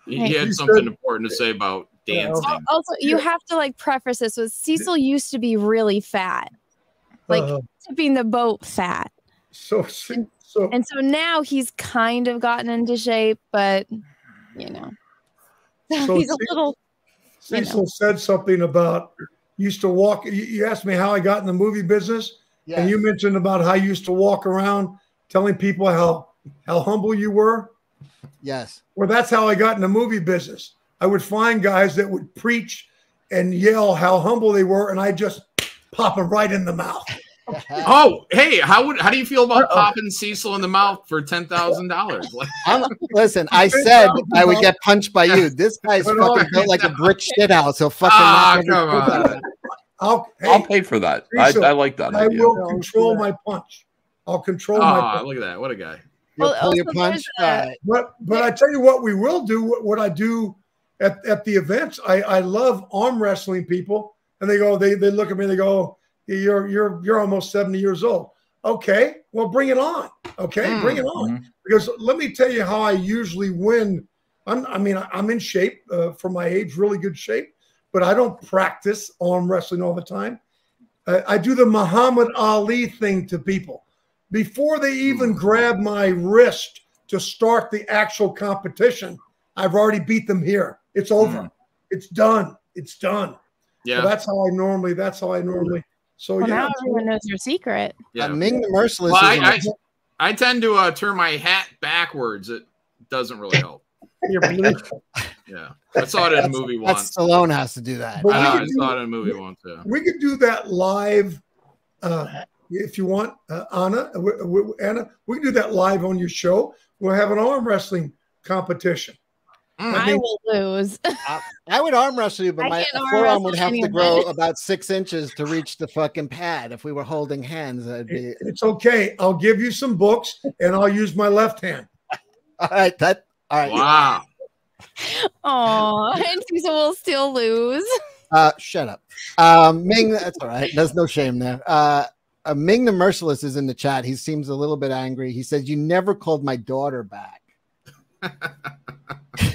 Speaker 6: He, he had something important to say about dancing.
Speaker 4: Al- Also, you have to like preface this with Cecil used to be really fat, like
Speaker 11: Uh,
Speaker 4: tipping the boat fat.
Speaker 11: so so
Speaker 4: And so now he's kind of gotten into shape, but you know,
Speaker 11: So
Speaker 4: he's a
Speaker 11: Ce-
Speaker 4: little. you know.
Speaker 11: Cecil said something about used to walk. You, asked me how I got in the movie business,
Speaker 3: yeah.
Speaker 11: and you mentioned about how you used to walk around telling people how how humble you were.
Speaker 3: yes.
Speaker 11: Well, that's how I got in the movie business. I would find guys that would preach and yell how humble they were, and I just pop them right in the mouth.
Speaker 6: Oh, hey, how would how do you feel about popping Cecil in the mouth for ten thousand dollars?
Speaker 3: Listen, I said I would get punched by you. This guy's fucking built like a brick shit house. So fucking
Speaker 6: ah, come on.
Speaker 11: I'll, hey,
Speaker 8: I'll pay for that. I,
Speaker 11: Cecil,
Speaker 8: I like that
Speaker 11: I
Speaker 8: idea.
Speaker 11: will control my punch. I'll control my
Speaker 6: Ah,
Speaker 11: punch.
Speaker 6: look at that. What a guy.
Speaker 3: You'll
Speaker 4: Well,
Speaker 3: pull your punch.
Speaker 4: there's a-
Speaker 3: All right.
Speaker 11: But but I tell you what, we will do what, what I do at, at the events. I, I love arm wrestling people, and they go, they they look at me, and they go, you're you're you're almost seventy years old. Okay, well bring it on. Okay, bring it on.
Speaker 8: Mhm.
Speaker 11: Because let me tell you how I usually win. I'm, I mean, I'm in shape uh, for my age, really good shape, but I don't practice arm wrestling all the time. Uh, I do the Muhammad Ali thing to people before they even grab my wrist to start the actual competition. I've already beat them here. It's over.
Speaker 8: Mm.
Speaker 11: It's done. It's done.
Speaker 6: Yeah.
Speaker 11: So that's how I normally. That's how I normally. So
Speaker 4: Well,
Speaker 11: yeah.
Speaker 4: now everyone knows your secret.
Speaker 6: yeah.
Speaker 3: Uh, Ming the Merciless.
Speaker 6: Well, I, I, I tend to uh, turn my hat backwards. It doesn't really help.
Speaker 9: Your beanie.
Speaker 6: Yeah. I saw it in a movie
Speaker 3: that's
Speaker 6: once.
Speaker 3: Stallone has to do that.
Speaker 11: But
Speaker 6: I,
Speaker 11: we
Speaker 6: know,
Speaker 11: could
Speaker 6: I
Speaker 11: do-
Speaker 6: saw it in a movie once. Yeah.
Speaker 11: we could do that live uh, if you want, uh, Anna. uh, w- w- Anna, we can do that live on your show. We'll have an arm wrestling competition.
Speaker 6: Mm.
Speaker 4: I will lose.
Speaker 3: I would arm wrestle you, but
Speaker 4: I
Speaker 3: my
Speaker 4: arm
Speaker 3: forearm would have to grow about six inches to reach the fucking pad. If we were holding hands, that'd be
Speaker 11: It's okay. I'll give you some books, and I'll use my left hand.
Speaker 3: all right. That all right.
Speaker 6: Wow.
Speaker 4: Oh, and Cecil will still lose.
Speaker 3: Uh, shut up. Um, Ming, that's all right. There's no shame there. Uh, uh, Ming the Merciless is in the chat. He seems a little bit angry. He says, "You never called my daughter back."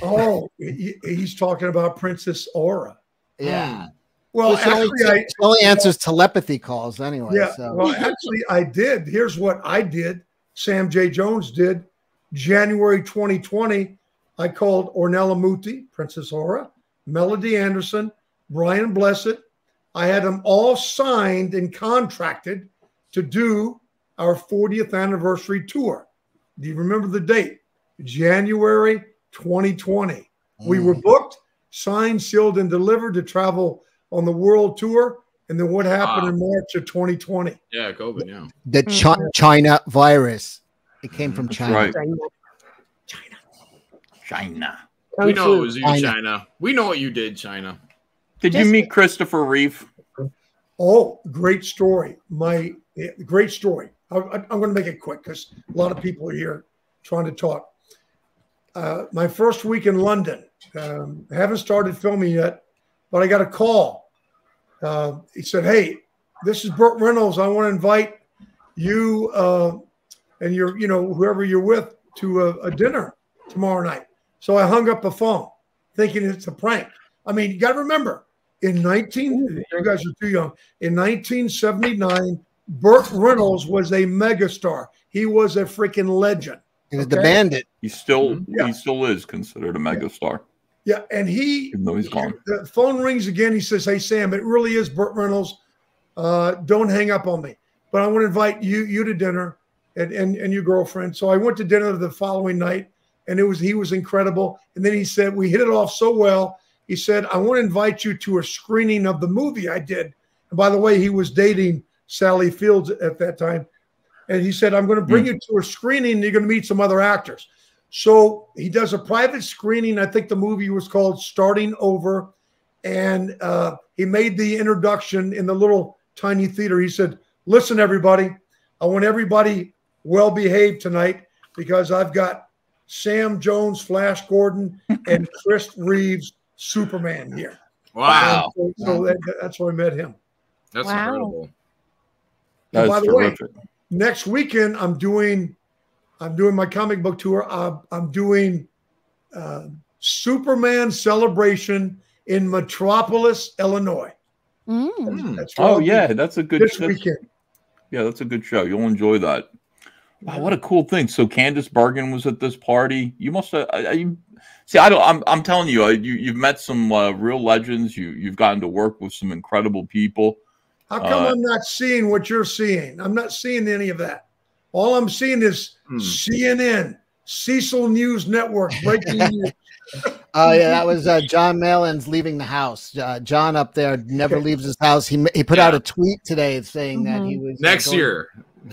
Speaker 11: Oh, he- he's talking about Princess Aura.
Speaker 3: Yeah. Hmm.
Speaker 11: Well,
Speaker 3: Well, she, only,
Speaker 11: I,
Speaker 3: only answers telepathy calls anyway.
Speaker 11: Yeah.
Speaker 3: So.
Speaker 11: Well, actually, I did. Here's what I did. Sam J. Jones did. January 2020, I called Ornella Muti, Princess Aura, Melody Anderson, Brian Blessed. I had them all signed and contracted to do our 40th anniversary tour. Do you remember the date? January 2020. We
Speaker 3: Mm.
Speaker 11: were booked, signed, sealed, and delivered to travel on the world tour and then what happened
Speaker 6: Wow.
Speaker 11: in March of 2020?
Speaker 6: Yeah, COVID. Yeah.
Speaker 3: The Chi- China virus. It came from China.
Speaker 8: right.
Speaker 9: China.
Speaker 8: China.
Speaker 6: We know it was you,
Speaker 3: China.
Speaker 6: China. We know what you did, China.
Speaker 8: Did you meet Christopher Reeve?
Speaker 11: Oh, great story. My yeah, great story. I, I, I'm going to make it quick because a lot of people are here trying to talk. Uh, my first week in London, um, haven't started filming yet, but I got a call. Uh, he said, "Hey, this is Burt Reynolds. I want to invite you uh, and your, you know, whoever you're with to a, a dinner tomorrow night." So I hung up the phone, thinking it's a prank. I mean, you got to remember, in 19, you guys are too young. In 1979, Burt Reynolds was a megastar. He was a freaking legend.
Speaker 3: He was the bandit.
Speaker 8: He still
Speaker 11: Yeah.
Speaker 8: he still is considered a megastar,
Speaker 11: Yeah, and he
Speaker 8: even though he's gone.
Speaker 11: the phone rings again. He says, "Hey Sam, it really is Burt Reynolds. Uh, don't hang up on me, but I want to invite you you to dinner and, and and your girlfriend." So I went to dinner the following night, and it was he was incredible. And then he said, "We hit it off so well." He said, "I want to invite you to a screening of the movie I did." And by the way, he was dating Sally Fields at that time, and he said, "I'm going to bring you to a screening. And you're going to meet some other actors." So he does a private screening. I think the movie was called Starting Over. And uh, he made the introduction in the little tiny theater. He said, Listen, everybody, I want everybody well behaved tonight because I've got Sam Jones, Flash Gordon, and Chris Reeves, Superman here.
Speaker 6: Wow.
Speaker 11: So, so that, that's where I met him.
Speaker 6: That's
Speaker 4: Wow.
Speaker 6: incredible.
Speaker 11: And by
Speaker 8: That's
Speaker 11: the way,
Speaker 8: terrific.
Speaker 11: Next weekend I'm doing I'm doing my comic book tour. I'm, I'm doing uh, Superman celebration in Metropolis, Illinois.
Speaker 4: Mm.
Speaker 11: That's where
Speaker 8: Oh
Speaker 11: I'll
Speaker 8: yeah, that's a good.
Speaker 11: this
Speaker 8: that's-
Speaker 11: weekend.
Speaker 8: Yeah, that's a good show. You'll enjoy that. Wow, what a cool thing! So Candice Bergen was at this party. You must have. I, I, see, I don't. I'm. I'm telling you, uh, you you've met some uh, real legends. You you've gotten to work with some incredible people.
Speaker 11: How come
Speaker 8: Uh,
Speaker 11: I'm not seeing what you're seeing? I'm not seeing any of that. All I'm seeing is
Speaker 6: Hmm.
Speaker 11: CNN, Cecil News Network breaking news.
Speaker 3: Oh yeah, that was uh, Jon Malin's leaving the house. Uh, Jon up there never leaves his house. He he put out a tweet today saying that he was uh,
Speaker 6: Next
Speaker 3: going-
Speaker 6: year.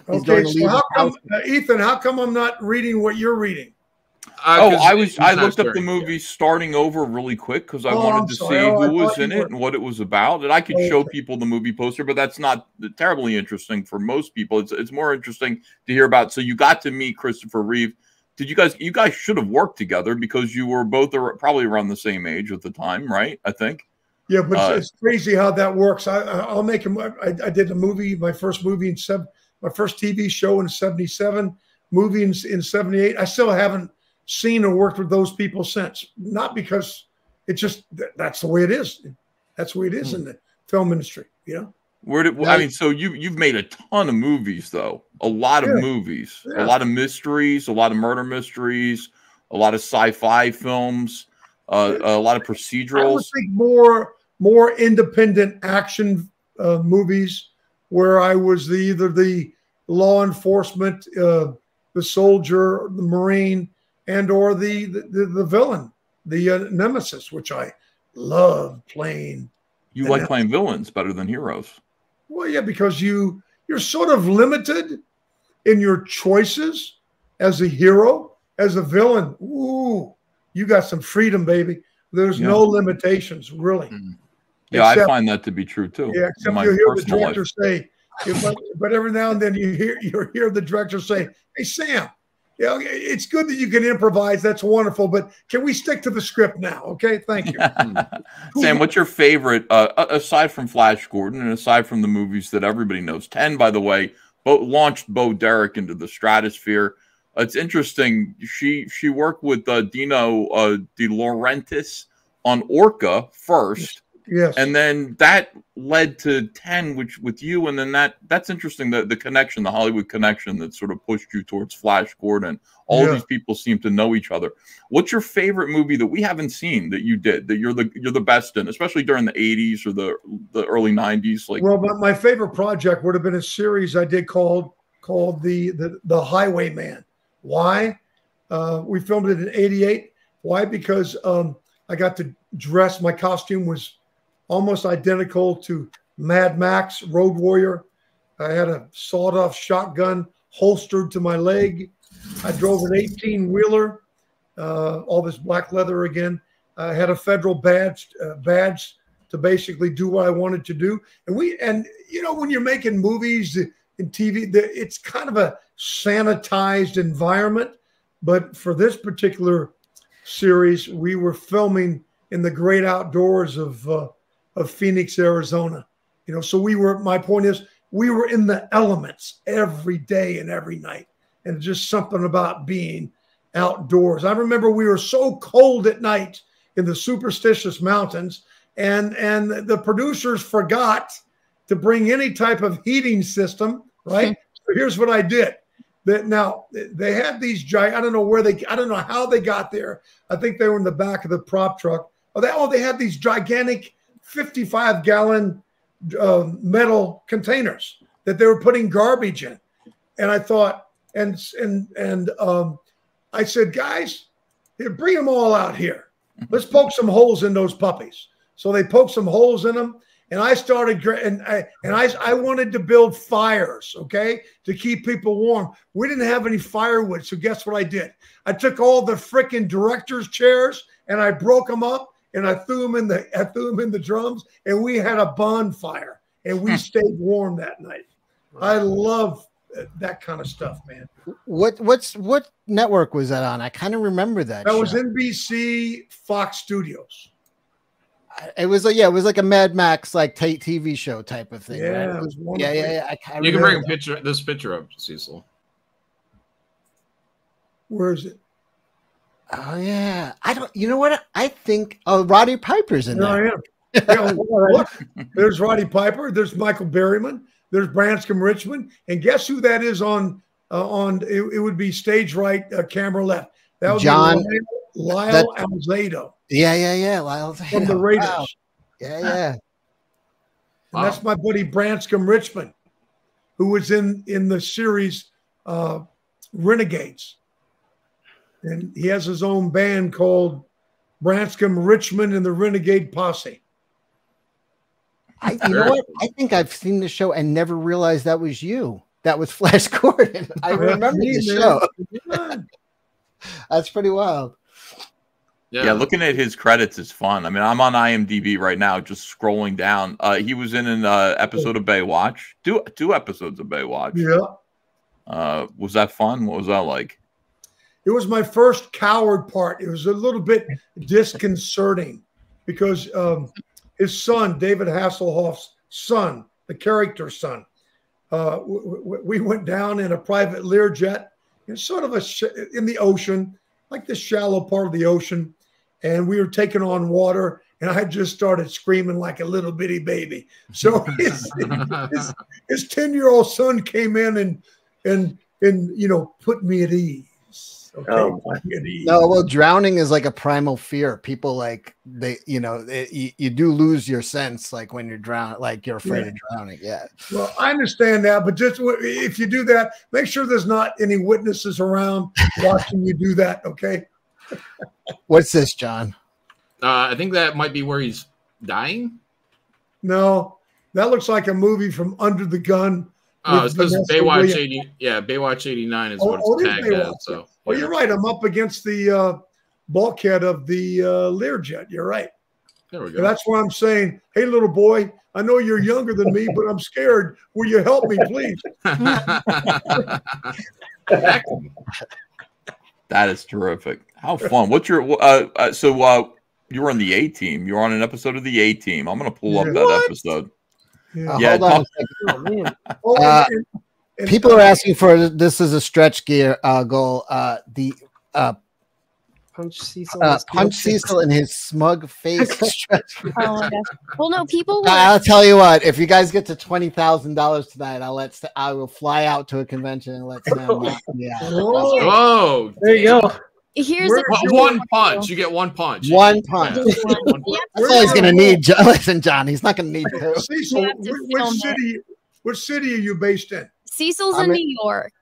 Speaker 11: Okay, so how come, uh, Ethan? How come I'm not reading what you're reading?
Speaker 6: Uh,
Speaker 8: oh,
Speaker 6: 'cause
Speaker 8: I was. I looked up the
Speaker 6: starting.
Speaker 8: movie starting over really quick because I
Speaker 11: Oh,
Speaker 8: wanted
Speaker 11: I'm
Speaker 8: to
Speaker 11: sorry.
Speaker 8: see
Speaker 11: Oh, I
Speaker 8: who was
Speaker 11: thought you
Speaker 8: in
Speaker 11: were-
Speaker 8: it and what it was about. And I could
Speaker 11: Oh,
Speaker 8: show
Speaker 11: okay.
Speaker 8: people the movie poster, but that's not terribly interesting for most people. It's it's more interesting to hear about. So you got to meet Christopher Reeve. Did you guys? You guys should have worked together because you were both ar- probably around the same age at the time, right? I think.
Speaker 11: Yeah, but
Speaker 8: Uh,
Speaker 11: it's crazy how that works. I, I- I'll make him. I, I did a movie, my first movie in seven, my first TV show in '77, movie in, in '78. I still haven't seen or worked with those people since. Not because it's just that- that's the way it is. That's the way it is in the film industry. You know.
Speaker 8: Where did I mean? So you you've made a ton of movies, though. A lot of
Speaker 11: Yeah.
Speaker 8: movies,
Speaker 11: Yeah.
Speaker 8: a lot of mysteries, a lot of murder mysteries, a lot of sci-fi films, uh, a lot of
Speaker 11: I would
Speaker 8: procedurals.
Speaker 11: think more more independent action uh, movies where I was the either the law enforcement, uh, the soldier, the marine, and or the the, the, villain, the uh, nemesis, which I love playing.
Speaker 8: You like playing villains better than heroes.
Speaker 11: Well, yeah, because you you're sort of limited in your choices as a hero, as a villain. Ooh, you got some freedom, baby. There's
Speaker 8: Yeah.
Speaker 11: no limitations, really.
Speaker 8: Yeah, I find that to be true too.
Speaker 11: Yeah, except you hear the
Speaker 8: personal life.
Speaker 11: director say, but, but every now and then you hear you hear the director say, "Hey Sam, yeah, it's good that you can improvise. That's wonderful, but can we stick to the script now? Okay, thank you."
Speaker 8: Sam, what's your favorite uh, aside from Flash Gordon and aside from the movies that everybody knows? Ten, by the way, Bo, launched Bo Derek into the stratosphere. It's interesting. She she worked with uh, Dino uh, De Laurentiis on Orca first,
Speaker 11: yes,
Speaker 8: and then that led to ten, which with you, and then that that's interesting. The the connection, the Hollywood connection, that sort of pushed you towards Flash Gordon. All
Speaker 11: Yeah.
Speaker 8: these people seem to know each other. What's your favorite movie that we haven't seen that you did that you're the you're the best in, especially during the '80s or the the early '90s? Like,
Speaker 11: well, but my favorite project would have been a series I did called called the the, the Highwayman. Why? Uh, we filmed it in '88. Why? Because um, I got to dress. My costume was almost identical to Mad Max, Road Warrior. I had a sawed off shotgun holstered to my leg. I drove an 18 wheeler, uh, all this black leather again. I had a federal badge, uh, badge to basically do what I wanted to do. And we, and you know, when you're making movies and TV, the- it's kind of a sanitized environment. But for this particular series, we were filming in the great outdoors of uh, of Phoenix, Arizona. You know, so we were. My point is, we were in the elements every day and every night, and just something about being outdoors. I remember we were so cold at night in the superstitious mountains, and and the producers forgot to bring any type of heating system. Right. so here's what I did. That now they had these giant. I don't know where they. I don't know how they got there. I think they were in the back of the prop truck. Oh, they oh they had these gigantic 55 gallon uh, metal containers that they were putting garbage in, and I thought, and and and um, I said, guys, bring them all out here. Let's poke some holes in those puppies. So they poked some holes in them, and I started and I and I I wanted to build fires, okay, to keep people warm. We didn't have any firewood, so guess what I did? I took all the freaking directors' chairs and I broke them up and I threw them in the I threw them in the drums, and we had a bonfire and we stayed warm that night. I love that kind of stuff, man.
Speaker 3: What what's what network was that on? I kind of remember that.
Speaker 11: That was. NBC Fox Studios.
Speaker 3: It was like yeah, it was like a Mad Max like t- TV show type of thing.
Speaker 11: Yeah,
Speaker 3: It
Speaker 11: it was
Speaker 3: yeah,
Speaker 11: wonderful.
Speaker 3: yeah, yeah. I, I
Speaker 6: You can bring a
Speaker 3: that.
Speaker 6: picture, this picture up, Cecil.
Speaker 11: Where is it?
Speaker 3: Oh yeah, I don't. You know what? I think oh Roddy Piper's in
Speaker 11: There I
Speaker 3: there.
Speaker 11: am. Yeah, look, there's Roddy Piper. There's Michael Berryman. There's Branscombe Richmond. And guess who that is on uh, on? It, it would be stage right, uh, camera left. That would
Speaker 3: John-
Speaker 11: be Lyle,
Speaker 3: that-
Speaker 11: Lyle Alzado
Speaker 3: Yeah, yeah, yeah. Lyle
Speaker 11: from the
Speaker 3: Wow.
Speaker 11: Raiders.
Speaker 3: Yeah, yeah.
Speaker 11: And that's my buddy Branscombe Richmond, who was in in the series uh, Renegades, and he has his own band called Branscombe Richmond and the Renegade Posse.
Speaker 3: I, you know what? I think I've seen the show and never realized that was you. That was Flash Gordon. I remember
Speaker 11: Me,
Speaker 3: the show. That's pretty wild.
Speaker 8: Yeah. looking at his credits is fun. I mean, I'm on IMDb right now, just scrolling down. Uh, he was in an uh, episode of Baywatch, two two episodes of Baywatch.
Speaker 11: Yeah.
Speaker 8: Uh, was that fun? What was that like?
Speaker 11: It was my first coward part. It was a little bit disconcerting because um, his son, David Hasselhoff's son, the character son, uh, we went down in a private Learjet in sort of a sh- in the ocean, like the shallow part of the ocean, and we were taking on water. And I just started screaming like a little bitty baby. So his his- his 10 year old son came in and and and you know put me at ease okay
Speaker 10: Oh,
Speaker 11: put me at ease.
Speaker 3: No, well, drowning is like a primal fear. People like they, you know, it, you, you do lose your sense like when you're drowning, like you're afraid
Speaker 11: Yeah.
Speaker 3: of drowning. Yeah.
Speaker 11: well i understand that but just if you do that make sure there's not any witnesses around watching you do that okay
Speaker 3: What's this, Jon?
Speaker 6: Uh, I think that might be where he's dying.
Speaker 11: no that looks like a movie from under the gun
Speaker 6: Oh,
Speaker 11: with
Speaker 6: it Baywatch
Speaker 11: Williams.
Speaker 6: 80. Yeah, Baywatch 89 is
Speaker 11: Oh,
Speaker 6: what
Speaker 11: oh,
Speaker 6: it's
Speaker 11: is
Speaker 6: tagged
Speaker 11: Baywatch.
Speaker 6: as. So,
Speaker 11: well you're right i'm up against the uh bulkhead of the uh learjet you're right
Speaker 6: there we
Speaker 11: And
Speaker 6: go.
Speaker 11: that's why i'm saying hey little boy i know you're younger than me but i'm scared will you help me please
Speaker 8: That is terrific. How fun! What's your uh, uh so uh you were on the A team. You were on an episode of the A team. I'm gonna pull up that
Speaker 11: What?
Speaker 8: episode.
Speaker 11: Yeah.
Speaker 8: Yeah,
Speaker 3: hold on.
Speaker 8: talk-
Speaker 9: Oh man.
Speaker 11: Oh,
Speaker 3: Uh,
Speaker 11: and- and-
Speaker 3: People are asking for this is a stretch gear uh, goal. Uh, the uh,
Speaker 9: Punch Cecil.
Speaker 3: uh, punch. Cecil in his smug face.
Speaker 4: Oh my gosh. Well, no, people were
Speaker 3: I'll tell you what. If you guys get to twenty thousand dollars tonight, I'll let. St- I will fly out to a convention and let Sam knock me out.
Speaker 11: Oh,
Speaker 6: Oh,
Speaker 9: There you go.
Speaker 4: here's
Speaker 11: Where-
Speaker 4: the
Speaker 6: one, one punch. You get one punch.
Speaker 3: One punch.
Speaker 6: Yeah.
Speaker 4: One.
Speaker 6: One punch.
Speaker 3: That's all he's gonna need. Jon. Listen, Jon. He's not gonna need two.
Speaker 11: Cecil,
Speaker 4: You have to
Speaker 11: wh- which
Speaker 4: film it.
Speaker 11: city? Which city are you based in?
Speaker 4: Cecil's
Speaker 3: I'm
Speaker 4: in
Speaker 3: in-
Speaker 4: New York.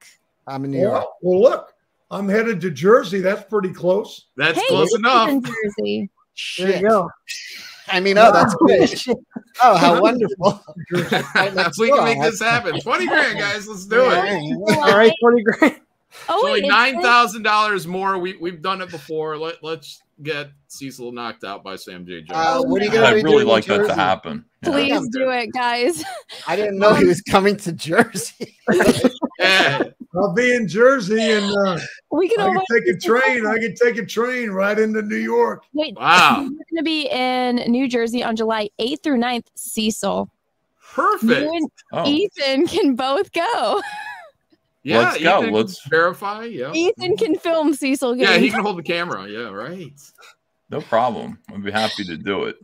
Speaker 3: I'm in New York.
Speaker 11: Well, well, look, I'm headed to Jersey. That's pretty close.
Speaker 6: That's
Speaker 4: Hey,
Speaker 6: close
Speaker 4: Cecil's
Speaker 6: enough.
Speaker 4: in Jersey.
Speaker 9: There you go.
Speaker 3: I mean, oh, that's good. Oh, how wonderful. Right
Speaker 6: we can make this happen. 20 grand, guys. Let's do it.
Speaker 9: All right, twenty grand.
Speaker 4: Oh,
Speaker 6: It's only
Speaker 4: wait, it's
Speaker 6: nine thousand dollars more. We we've done it before. Let let's get Cecil knocked out by Sam J. Jones.
Speaker 3: Uh, what are you gonna
Speaker 8: I'd really like that to
Speaker 3: Jersey?
Speaker 8: happen. Yeah.
Speaker 4: Please do it, guys.
Speaker 3: I didn't know he was coming to Jersey.
Speaker 6: Yeah.
Speaker 11: I'll be in Jersey and uh,
Speaker 4: We can
Speaker 11: I can take a train. I can take a train right into New York.
Speaker 4: wait.
Speaker 6: Wow.
Speaker 4: We're going to be in New Jersey on July 8th through 9th. Cecil.
Speaker 6: Perfect.
Speaker 4: You and
Speaker 8: Oh,
Speaker 4: Ethan can both go.
Speaker 6: Yeah,
Speaker 8: Let's go.
Speaker 6: Ethan
Speaker 8: Let's-
Speaker 6: verify. Yeah.
Speaker 4: Ethan can film Cecil
Speaker 6: Yeah, he can hold the camera. Yeah, right.
Speaker 8: no problem. I'd be happy to do it.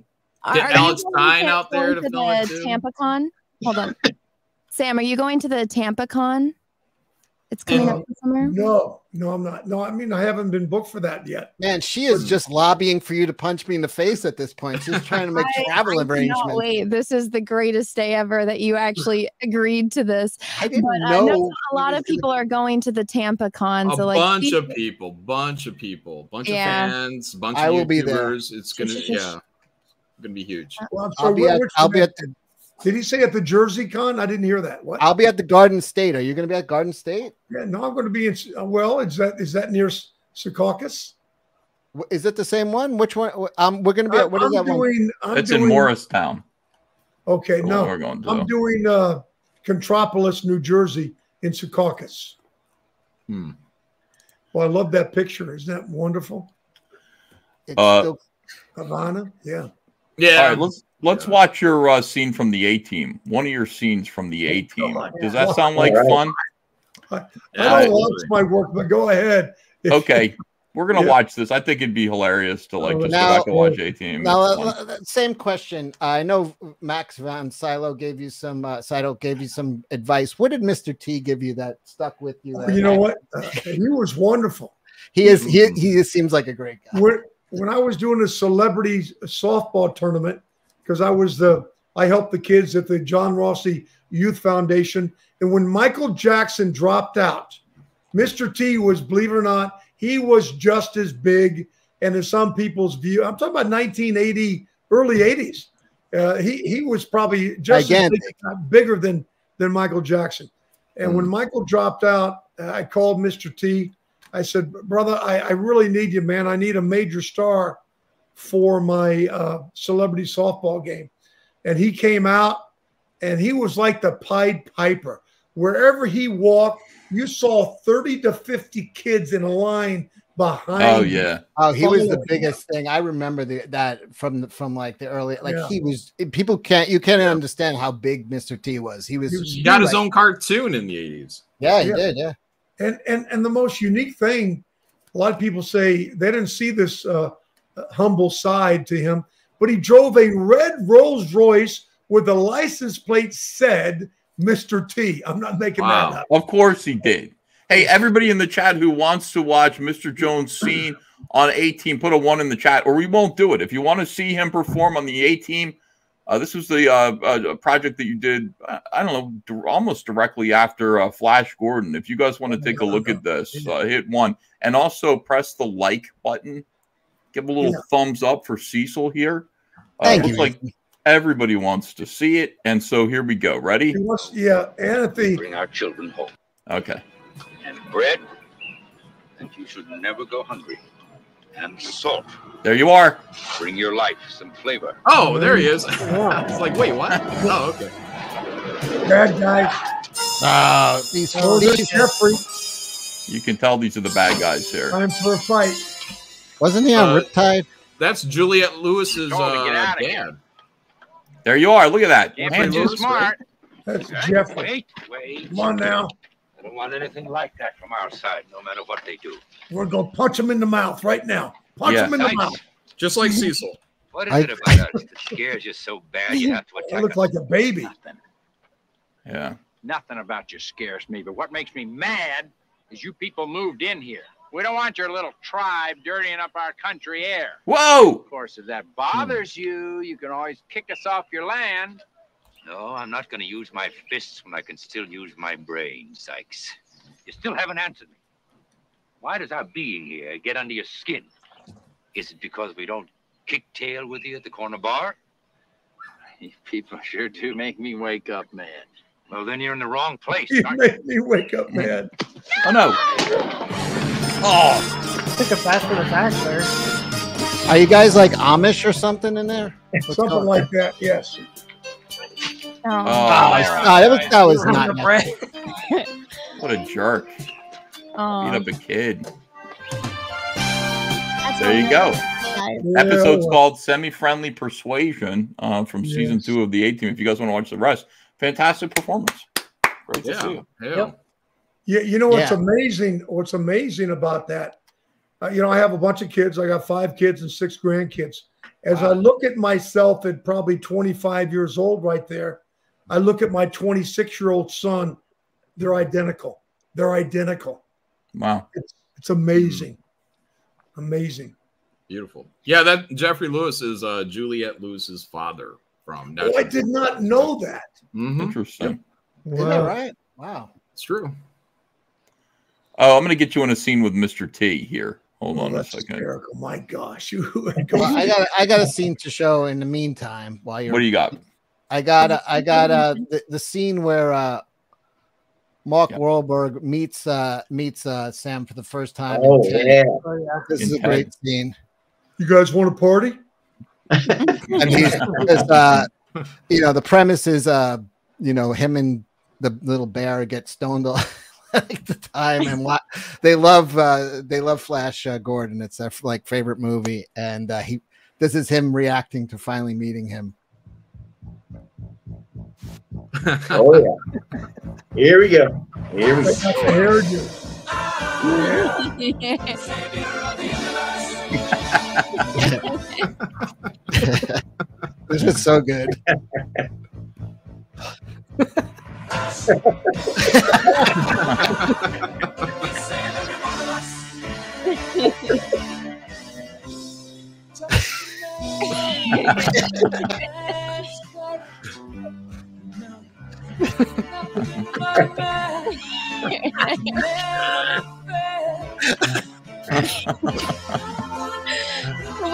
Speaker 4: Are-
Speaker 6: Get
Speaker 4: are you
Speaker 6: Alex
Speaker 4: going
Speaker 6: Stein
Speaker 4: to-
Speaker 6: out there
Speaker 4: going
Speaker 6: to film
Speaker 4: the
Speaker 6: too?
Speaker 4: Tampa Con? Hold on. Sam, are you going to the Tampa Con? It's coming
Speaker 11: Uh,
Speaker 4: up this summer.
Speaker 11: No, no, I'm not. No, I mean I haven't been booked for that yet.
Speaker 3: Man, she is just lobbying for you to punch me in the face at this point. She's trying to make
Speaker 4: I-
Speaker 3: travel
Speaker 4: I cannot
Speaker 3: arrangements.
Speaker 4: Wait, this is the greatest day ever that you actually agreed to this.
Speaker 3: I didn't
Speaker 4: But I
Speaker 3: know.
Speaker 4: know a lot of
Speaker 3: was gonna-
Speaker 4: people are going to the Tampa Con.
Speaker 6: A
Speaker 4: so like
Speaker 6: bunch of people, bunch of people, bunch
Speaker 4: Yeah.
Speaker 6: of fans, bunch
Speaker 3: I
Speaker 6: of
Speaker 3: will be there.
Speaker 6: YouTubers. It's gonna, yeah, gonna be huge.
Speaker 11: Well, I'm
Speaker 3: I'll
Speaker 11: sorry,
Speaker 3: be at I'll be at the
Speaker 11: Did he say at the Jersey Con? I didn't hear that. What?
Speaker 3: I'll be at the Garden State. Are you going to be at Garden State?
Speaker 11: Yeah, no, I'm going to be in. uh, Well, is that is that near S- Secaucus?
Speaker 3: Is it the same one? Which one? Um, we're going to be at what is
Speaker 11: I'm
Speaker 3: that one?
Speaker 11: I'm
Speaker 8: it's
Speaker 11: doing,
Speaker 8: in Morristown.
Speaker 11: Okay,
Speaker 8: the
Speaker 11: no,
Speaker 8: we're going to.
Speaker 11: I'm doing uh, Contropolis, New Jersey, in Secaucus.
Speaker 6: Hmm.
Speaker 11: Well, I love that picture. Isn't that wonderful,
Speaker 3: It's
Speaker 8: Uh,
Speaker 3: still-
Speaker 11: Havana? Yeah.
Speaker 6: Yeah,
Speaker 8: All right, let's let's watch your uh, scene from the A team. One of your scenes from the A team. Does that sound like
Speaker 10: All right.
Speaker 8: fun?
Speaker 11: I
Speaker 6: Yeah,
Speaker 11: don't watch my work, but go ahead.
Speaker 8: Okay, we're gonna
Speaker 11: Yeah.
Speaker 8: watch this. I think it'd be hilarious to like just
Speaker 3: now-
Speaker 8: go back and watch A team.
Speaker 3: now, uh, uh, same question. I know Max von Sydow gave you some. Uh, Sydow gave you some advice. What did Mister T give you that stuck with you?
Speaker 11: You know what? Uh, he was wonderful.
Speaker 3: He is. He he seems like a great guy.
Speaker 11: when, when I was doing a celebrity softball tournament, because I was the I helped the kids at the John Rossi Youth Foundation, and when Michael Jackson dropped out, Mr. T was, believe it or not, he was just as big, and in some people's view, I'm talking about 1980, early 80s. Uh, he he was probably just as
Speaker 3: Again.
Speaker 11: big, bigger than than Michael Jackson. And when Michael dropped out, I called Mr. T. I said, brother, I, I really need you, man. I need a major star for my uh, celebrity softball game. And he came out and he was like the Pied Piper. Wherever he walked, you saw 30 to 50 kids in a line behind.
Speaker 8: oh
Speaker 11: him.
Speaker 8: yeah,
Speaker 3: Oh, he was the biggest thing. I remember the, that from the, from like the early. Like
Speaker 11: Yeah.
Speaker 3: he was. People can't. You can't understand how big Mister T was. He was.
Speaker 11: He was
Speaker 6: he got his
Speaker 3: like-
Speaker 6: own cartoon in the eighties.
Speaker 3: Yeah, he
Speaker 11: Yeah.
Speaker 3: did. Yeah.
Speaker 11: And and and the most unique thing, a lot of people say they didn't see this uh, humble side to him, but he drove a red Rolls Royce with the license plate said Mr. T. I'm not making
Speaker 6: Wow.
Speaker 11: that up.
Speaker 8: of course he did. Hey, everybody in the chat who wants to watch Mr. Jones' scene on A team, put a one in the chat, or we won't do it. If you want to see him perform on the A team, uh, this was the uh, uh, project that you did. uh, I don't know, almost directly after uh, Flash Gordon. If you guys want to take a look at this, uh, hit one, and also press the like button. Give a little
Speaker 11: Yeah.
Speaker 8: thumbs up for Cecil here. Uh,
Speaker 3: Thank
Speaker 8: looks
Speaker 3: you.
Speaker 8: like everybody wants to see it, and so here we go. Ready?
Speaker 11: He wants- yeah, Anthony.
Speaker 12: bring our children home.
Speaker 8: Okay.
Speaker 12: And bread, and you should never go hungry. And salt,
Speaker 8: There you are.
Speaker 12: bring your life some flavor.
Speaker 6: Oh, there he is. I was like, wait, what? Oh, okay.
Speaker 11: Bad guys.
Speaker 3: Oh, these,
Speaker 11: Oh,
Speaker 3: these-
Speaker 11: Geoffrey.
Speaker 8: You can tell these are the bad guys here.
Speaker 11: Time for a fight.
Speaker 3: Wasn't he on
Speaker 6: Uh,
Speaker 3: Riptide?
Speaker 6: That's Juliette Lewis's
Speaker 12: Told me to get
Speaker 6: uh,
Speaker 12: outta here.
Speaker 6: dad.
Speaker 8: There you are. Look at that.
Speaker 12: Can't
Speaker 8: Hands
Speaker 12: be too
Speaker 6: Lewis,
Speaker 12: smart.
Speaker 11: That's Geoffrey.
Speaker 12: Wait, wait.
Speaker 11: Come on now.
Speaker 12: I don't want anything like that from our side, no matter what they do.
Speaker 11: We're going to punch him in the mouth right now. Punch
Speaker 8: Yeah.
Speaker 11: him in the
Speaker 12: Nice.
Speaker 11: mouth.
Speaker 6: Just like Cecil.
Speaker 12: What is
Speaker 3: I-
Speaker 12: it about us that scares you so bad you have to
Speaker 11: I
Speaker 12: attack
Speaker 11: look
Speaker 12: us?
Speaker 11: like a baby.
Speaker 12: Nothing.
Speaker 8: Yeah.
Speaker 13: Nothing about you scares me, but what makes me mad is you people moved in here. We don't want your little tribe dirtying up our country air.
Speaker 8: Whoa.
Speaker 13: Of course, if that bothers hmm. you, you can always kick us off your land.
Speaker 12: No, I'm not going to use my fists when I can still use my brain, Sykes. You still haven't answered me. Why does our being here get under your skin? Is it because we don't kick tail with you at the corner bar?
Speaker 13: You people sure do make me wake up, man.
Speaker 12: Well, then you're in the wrong place.
Speaker 11: You
Speaker 12: aren't you?
Speaker 11: me wake up, man.
Speaker 8: Oh no. Oh,
Speaker 9: Took a faster and a fast there.
Speaker 3: Are you guys like Amish or something in there? What's
Speaker 11: Something
Speaker 3: going-
Speaker 11: like that. Yes.
Speaker 8: oh,
Speaker 3: No, that was that was not. necessary.
Speaker 8: what a jerk. Oh. Beat
Speaker 4: Oh,
Speaker 8: up a kid.
Speaker 4: that's
Speaker 8: There you go.
Speaker 4: nice.
Speaker 8: Episode's called Semi Friendly Persuasion uh, from season
Speaker 11: Yes.
Speaker 8: two of the A Team. If you guys want to watch the rest, fantastic performance. Great to see you.
Speaker 6: Hell.
Speaker 11: Yeah, you know what's
Speaker 3: Yeah.
Speaker 11: amazing? What's amazing about that? Uh, you know, I have a bunch of kids. I got five kids and six grandkids. As I look at myself at probably 25 years old, right there, I look at my 26 year old son. They're identical. They're identical.
Speaker 8: Wow.
Speaker 11: It's it's amazing, amazing.
Speaker 6: Beautiful. Yeah, that Geoffrey Lewis is uh, Juliette Lewis's father from.
Speaker 11: Oh, I did not know that.
Speaker 6: hmm
Speaker 8: Interesting.
Speaker 3: Isn't that right? Wow.
Speaker 6: It's true.
Speaker 8: Oh, I'm going to get you in a scene with Mr. T here. Hold
Speaker 11: Oh,
Speaker 8: on a
Speaker 11: that's
Speaker 8: second.
Speaker 11: hysterical. My gosh, you.
Speaker 3: Well, I got I got a scene to show in the meantime while you're.
Speaker 8: What do you got?
Speaker 3: I got a, I got a, the, the scene where uh, Mark Wahlberg meets uh, meets uh, Sam for the first time.
Speaker 10: Oh,
Speaker 3: Ted.
Speaker 10: yeah.
Speaker 9: Oh yeah.
Speaker 3: This
Speaker 8: In
Speaker 3: is a
Speaker 8: Ted.
Speaker 3: great scene.
Speaker 11: You guys want to party?
Speaker 3: And he's, because, uh, you know, the premise is, uh, you know, him and the little bear get stoned all like the time, and what they love, uh, they love Flash uh, Gordon. It's their like favorite movie, and uh, he, this is him reacting to finally meeting him.
Speaker 10: Oh yeah. Here we go. Here we go.
Speaker 11: That's the hairdo.
Speaker 3: This is so good.
Speaker 4: Were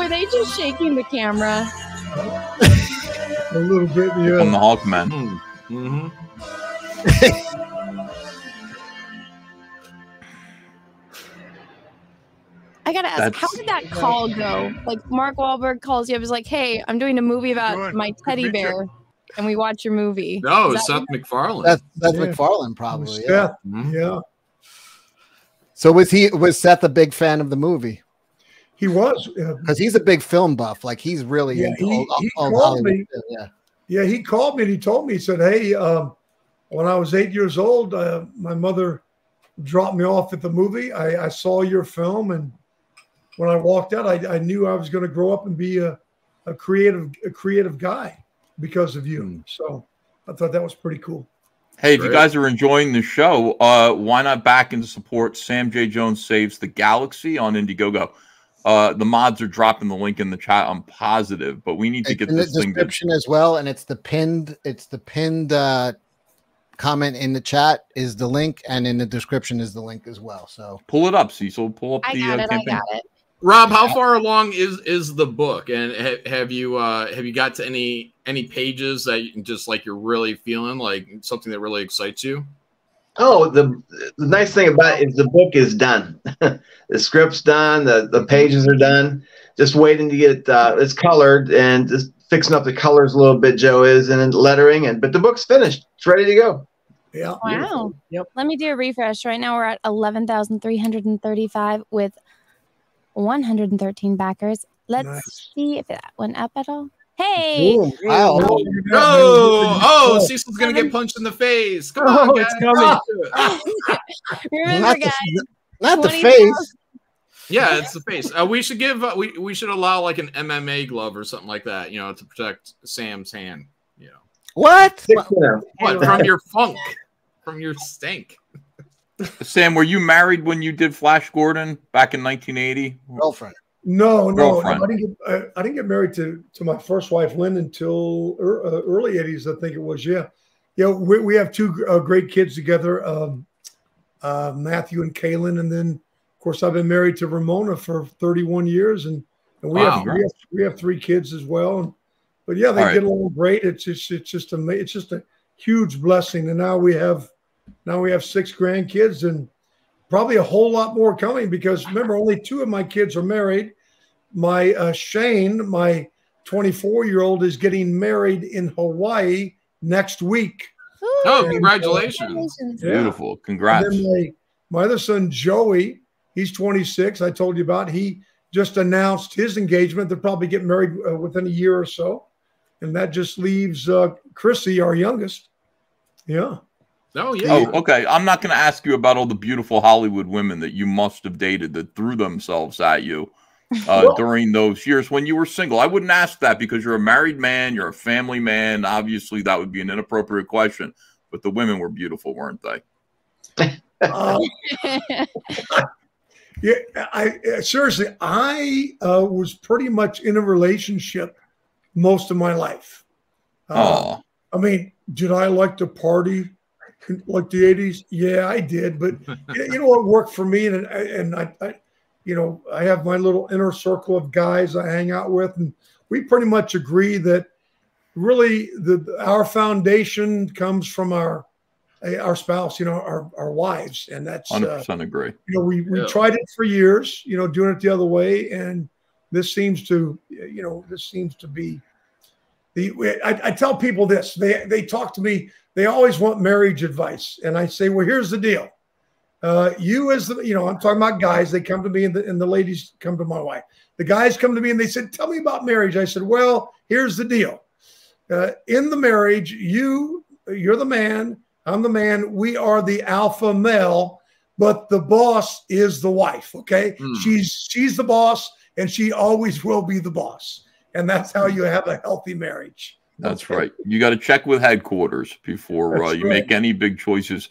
Speaker 4: they just shaking the camera?
Speaker 11: A little bit,
Speaker 8: From
Speaker 11: yeah.
Speaker 8: the Hawkman.
Speaker 6: Mm-hmm.
Speaker 4: I gotta ask, how did that call go? Like Mark Wahlberg calls you, I was like, "Hey, I'm doing a movie about
Speaker 11: Good.
Speaker 4: my teddy bear, and we watch your movie."
Speaker 6: No,
Speaker 4: Is
Speaker 6: it's
Speaker 4: that
Speaker 6: Seth MacFarlane.
Speaker 3: That's that's
Speaker 11: Yeah.
Speaker 3: MacFarlane probably. Yeah.
Speaker 11: Seth,
Speaker 6: Mhm.
Speaker 11: yeah.
Speaker 3: So was he was Seth a big fan of the movie?
Speaker 11: He was. uh,
Speaker 3: Because he's a big film buff. Like he's really
Speaker 11: Yeah,
Speaker 3: into
Speaker 11: he-
Speaker 3: old,
Speaker 11: he
Speaker 3: old
Speaker 11: called
Speaker 3: Hollywood.
Speaker 11: me.
Speaker 3: Yeah.
Speaker 11: Yeah, he called me and he told me, he said, Hey, um, when I was eight years old, uh, my mother dropped me off at the movie. I, I saw your film. And when I walked out, I, I knew I was going to grow up and be a, a creative, a creative guy because of you.
Speaker 6: Hmm.
Speaker 11: So I thought that was pretty cool.
Speaker 8: Hey, if you guys are enjoying the show, uh, why not back and support Sam J. Jones Saves the Galaxy on Indiegogo? Uh, the mods are dropping the link in the chat. I'm positive, but we need to
Speaker 3: It's
Speaker 8: get
Speaker 3: in the
Speaker 8: this thing. To,
Speaker 3: description as well, and it's the pinned. It's the pinned uh, comment in the chat is the link, and in the description is the link as well. So
Speaker 8: pull it up, Cecil. Pull up
Speaker 4: I
Speaker 8: the
Speaker 4: got
Speaker 8: uh,
Speaker 4: it. I got it.
Speaker 6: Rob, how far along is is the book? And ha- have you uh have you got to any any pages that you just like you're really feeling like something that really excites you?
Speaker 10: Oh, the the nice thing about it is the book is done. the script's done. The the pages are done. Just waiting to get uh, it's colored and just fixing up the colors a little bit. Joe is and then lettering and but the book's finished. It's ready to go.
Speaker 11: Yeah.
Speaker 4: Wow.
Speaker 9: Yep.
Speaker 4: Let me do a refresh. Right now we're at 11,335 with 113 backers. Let's
Speaker 11: Nice.
Speaker 4: see if that went up at all. Hey,
Speaker 3: Boom. wow.
Speaker 6: No! Oh, Cecil's gonna get punched in the face. Come on,
Speaker 9: Oh,
Speaker 6: guys.
Speaker 9: it's coming.
Speaker 4: remember
Speaker 3: not,
Speaker 4: guys,
Speaker 3: the, not the face.
Speaker 6: Yeah, it's the face. Uh, we should give. Uh, we we should allow like an MMA glove or something like that. You know, to protect Sam's hand. You
Speaker 3: What?
Speaker 10: Six, you know.
Speaker 6: what from your funk, from your stink.
Speaker 8: Sam, were you married when you did Flash Gordon back in 1980?
Speaker 3: Girlfriend.
Speaker 11: No, no,
Speaker 8: Girlfriend.
Speaker 11: I didn't get I, I didn't get married to to my first wife Lynn until er, uh, early '80s, I think it was. Yeah, yeah. We, we have two uh, great kids together, um, uh, Matthew and Kaylin, and then of course I've been married to Ramona for 31 years, and and we
Speaker 6: Wow.
Speaker 11: have we have we have three kids as well. And, but yeah, they
Speaker 8: All right.
Speaker 11: get along great. It's just it's just a it's just a huge blessing. And now we have now we have six grandkids and probably a whole lot more coming because remember only two of my kids are married. My uh, Shane, my 24 year old, is getting married in Hawaii next week.
Speaker 6: Oh,
Speaker 11: And, uh,
Speaker 6: congratulations.
Speaker 11: Yeah.
Speaker 8: Beautiful. Congrats.
Speaker 11: And then my, my other son, Joey, he's 26. I told you about. He just announced his engagement. They'll probably get married uh, within a year or so. And that just leaves uh, Chrissy, our youngest. Yeah.
Speaker 6: Oh yeah.
Speaker 8: Oh, okay. I'm not going to ask you about all the beautiful Hollywood women that you must have dated that threw themselves at you uh,
Speaker 11: Well-
Speaker 8: during those years when you were single. I wouldn't ask that because you're a married man, you're a family man. Obviously, that would be an inappropriate question. But the women were beautiful, weren't they?
Speaker 11: Uh, yeah. I uh, seriously, I uh, was pretty much in a relationship most of my life. Uh,
Speaker 8: Oh,
Speaker 11: I mean, did I like to party like the '80s? Yeah, I did. But you you know what worked for me, and and I, I, you know, I have my little inner circle of guys I hang out with, and we pretty much agree that really the our foundation comes from our our spouse, you know, our our wives, and that's uh,
Speaker 8: 100% agree.
Speaker 11: you know we, we
Speaker 6: Yeah.
Speaker 11: tried it for years you know doing it the other way and this seems to you know this seems to be the I, I tell people this they they talk to me they always want marriage advice. And i say well here's the deal. Uh, you as the you know i'm talking about guys they come to me and the, and the ladies come to my wife. The guys come to me and they said tell me about marriage. I said well here's the deal. Uh, in the marriage you you're the man i'm the man we are the alpha male but the boss is the wife okay?
Speaker 6: Hmm.
Speaker 11: she's she's the boss and she always will be the boss and that's how you have a healthy marriage
Speaker 8: That's
Speaker 11: Okay.
Speaker 8: right. You got to check with headquarters before uh, you
Speaker 11: right.
Speaker 8: make any big choices.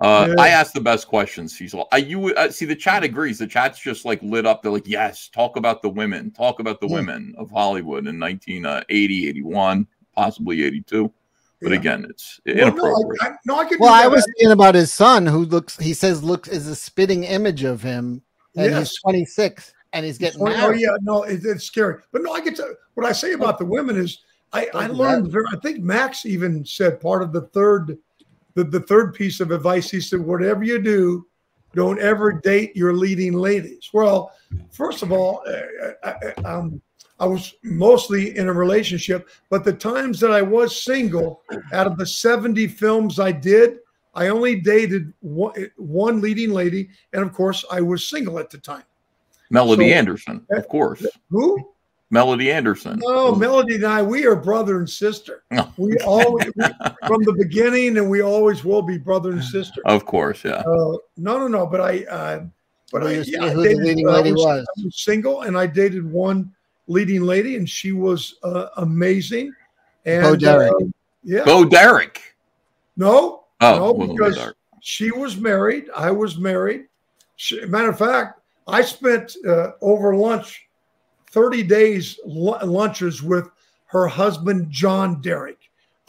Speaker 8: Uh,
Speaker 11: Yeah.
Speaker 8: I ask the best questions, Cecil. I, you uh, see the chat agrees. The chat's just like lit up. They're like, yes, talk about the women, talk about the
Speaker 11: Yeah.
Speaker 8: women of Hollywood in 1980, 81, possibly 82. But
Speaker 11: Yeah.
Speaker 8: again, it's
Speaker 11: Well, no,
Speaker 8: inappropriate.
Speaker 11: I, I, no, I could
Speaker 3: Well,
Speaker 11: do
Speaker 3: I was thinking about his son, who looks. He says looks is a spitting image of him, and
Speaker 11: Yes.
Speaker 3: he's 26, and he's getting
Speaker 11: Oh,
Speaker 3: married.
Speaker 11: yeah, no, it, it's scary. But no, I get to what I say about the women is I, I learned. Very, I think Max even said part of the third, the, the third piece of advice. He said, "Whatever you do, don't ever date your leading ladies." Well, first of all, uh, I, I- um, I was mostly in a relationship, but the times that I was single, out of the seventy films I did, I only dated one, one leading lady, and of course, I was single at the time.
Speaker 8: Melody
Speaker 11: so-
Speaker 8: Anderson, of course.
Speaker 11: Who?
Speaker 8: Melody Anderson.
Speaker 11: No, Melody and I, we are brother and sister.
Speaker 8: No.
Speaker 11: We always, we, from the beginning, and we always will be brother and sister.
Speaker 8: Of course, yeah.
Speaker 11: Uh, no, no, no. But I, uh, but
Speaker 3: Well,
Speaker 11: I, yeah,
Speaker 3: see
Speaker 11: I
Speaker 3: who the
Speaker 11: dated-
Speaker 3: leading
Speaker 11: I
Speaker 3: lady
Speaker 11: was,
Speaker 3: was.
Speaker 11: I was single, and I dated one leading lady, and she was uh, amazing. And
Speaker 3: Bo Derek.
Speaker 11: uh, yeah,
Speaker 8: Bo Derek.
Speaker 11: no,
Speaker 8: Oh,
Speaker 11: no, because she was married. I was married. She, matter of fact, I spent uh, over lunch 30 days lu- lunches with her husband, John Derek.